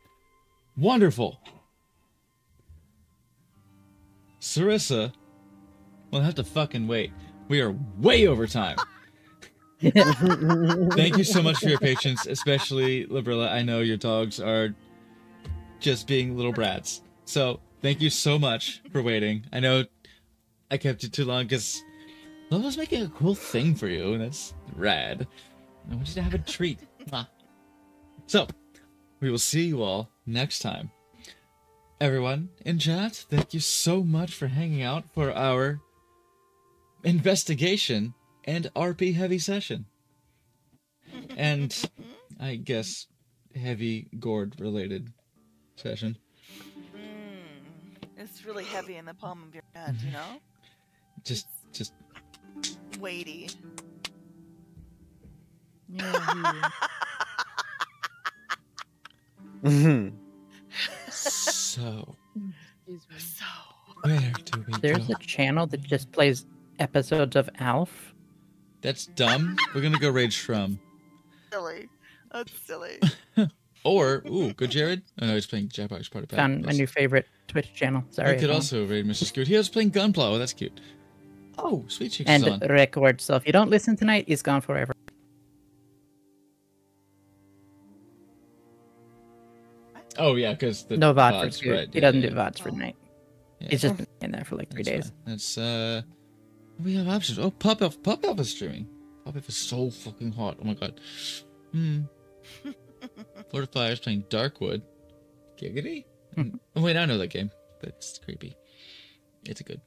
Wonderful. Serissa will have to fucking wait. We are way over time. Thank you so much for your patience, especially Librilla. I know your dogs are just being little brats. So thank you so much for waiting. I know I kept you too long because Librilla's making a cool thing for you, and that's rad. I want you to have a treat. So we will see you all next time. Everyone in chat, thank you so much for hanging out for our investigation and RP heavy session. And I guess heavy gourd related session. Mm, it's really heavy in the palm of your hand, you know? Just just Weighty. Yeah, so excuse me. So. where do we There's go? a channel that just plays episodes of Alf. That's dumb. We're gonna go raid Shrum. silly. That's silly. Or ooh, good Jared. Oh no, he's playing Jackbox Party Pack. Found my new favorite Twitch channel. Sorry. I could everyone. also raid Mr. Scoot. He was playing Gunplow. That's cute. Oh, Sweet Cheeks and on. record. So if you don't listen tonight, it's gone forever. Oh yeah, because the no VOD for VODs, Scoot. right, He yeah, doesn't yeah, do VODs for the night. yeah. He's just been in there for like three That's days. fine. That's uh, we have options. Oh, Pop Elf, Pop Elf is streaming. Pop Elf is so fucking hot. Oh my god. Hmm. Fortify is playing Darkwood. Giggity. Wait, I know that game, but it's creepy. It's a good.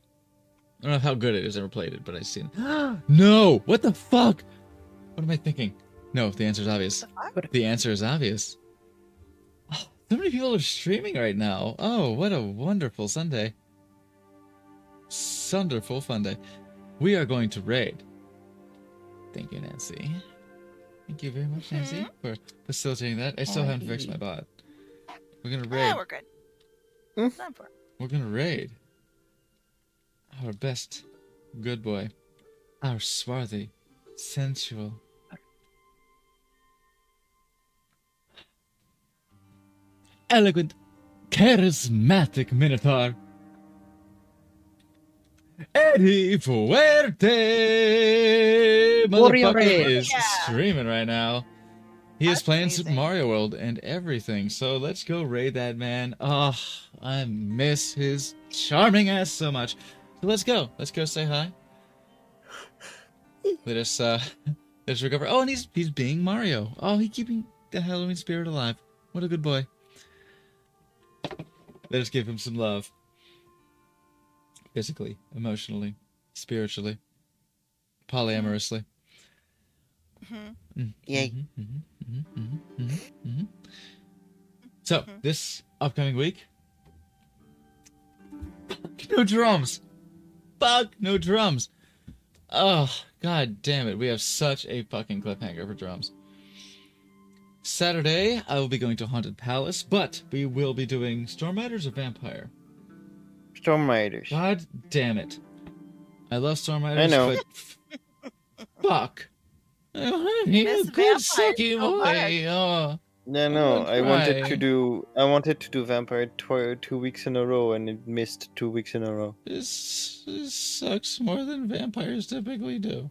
I don't know how good it is. I've never played it, but I've seen. no. What the fuck? What am I thinking? No, the answer is obvious. The answer is obvious. Oh, so many people are streaming right now. Oh, what a wonderful Sunday. Wonderful fun day. We are going to raid. Thank you, Nancy. Thank you very much, Nancy, for facilitating that. I still haven't fixed my bot. We're gonna raid. Yeah, we're good. Hmm? Time for it. We're gonna raid our best good boy, our swarthy, sensual. Eloquent, charismatic Minotaur, Eddie Fuerte. Motherfucker Warrior. is Yeah. streaming right now. He is That's playing Super. Mario World and everything. So let's go raid that man. Oh, I miss his charming ass so much. So let's go. Let's go say hi. Let us uh let us recover. Oh, and he's he's being Mario. Oh, he keeping the Halloween spirit alive. What a good boy. Let us give him some love. Physically, emotionally, spiritually, polyamorously. Mhm. Mm, Yay. mhm, mhm, mhm, mhm, mhm, mhm. So, this upcoming week, no drums. Fuck, no drums. Oh, god damn it. We have such a fucking cliffhanger for drums. Saturday, I will be going to Haunted Palace, but we will be doing Storm Riders or Vampire. Storm Riders. God damn it. I love Storm Riders, I know. but fuck. I want to be a Miss good Vampire sucky boy. Oh. No, no. I'll wanted to do. I wanted to do Vampire tw- two weeks in a row, and it missed two weeks in a row. This, this sucks more than vampires typically do.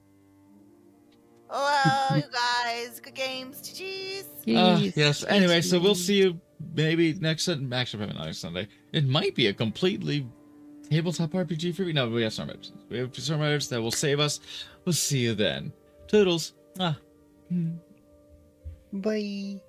Hello, you guys. Good games. GG's. Uh, Jeez. yes. Anyway, so we'll see you maybe next Sunday. Actually, probably not next Sunday. It might be a completely tabletop RPG free. No, we have Storm. We have Storm that will save us. We'll see you then. Toodles. Ah. Hmm. Bye.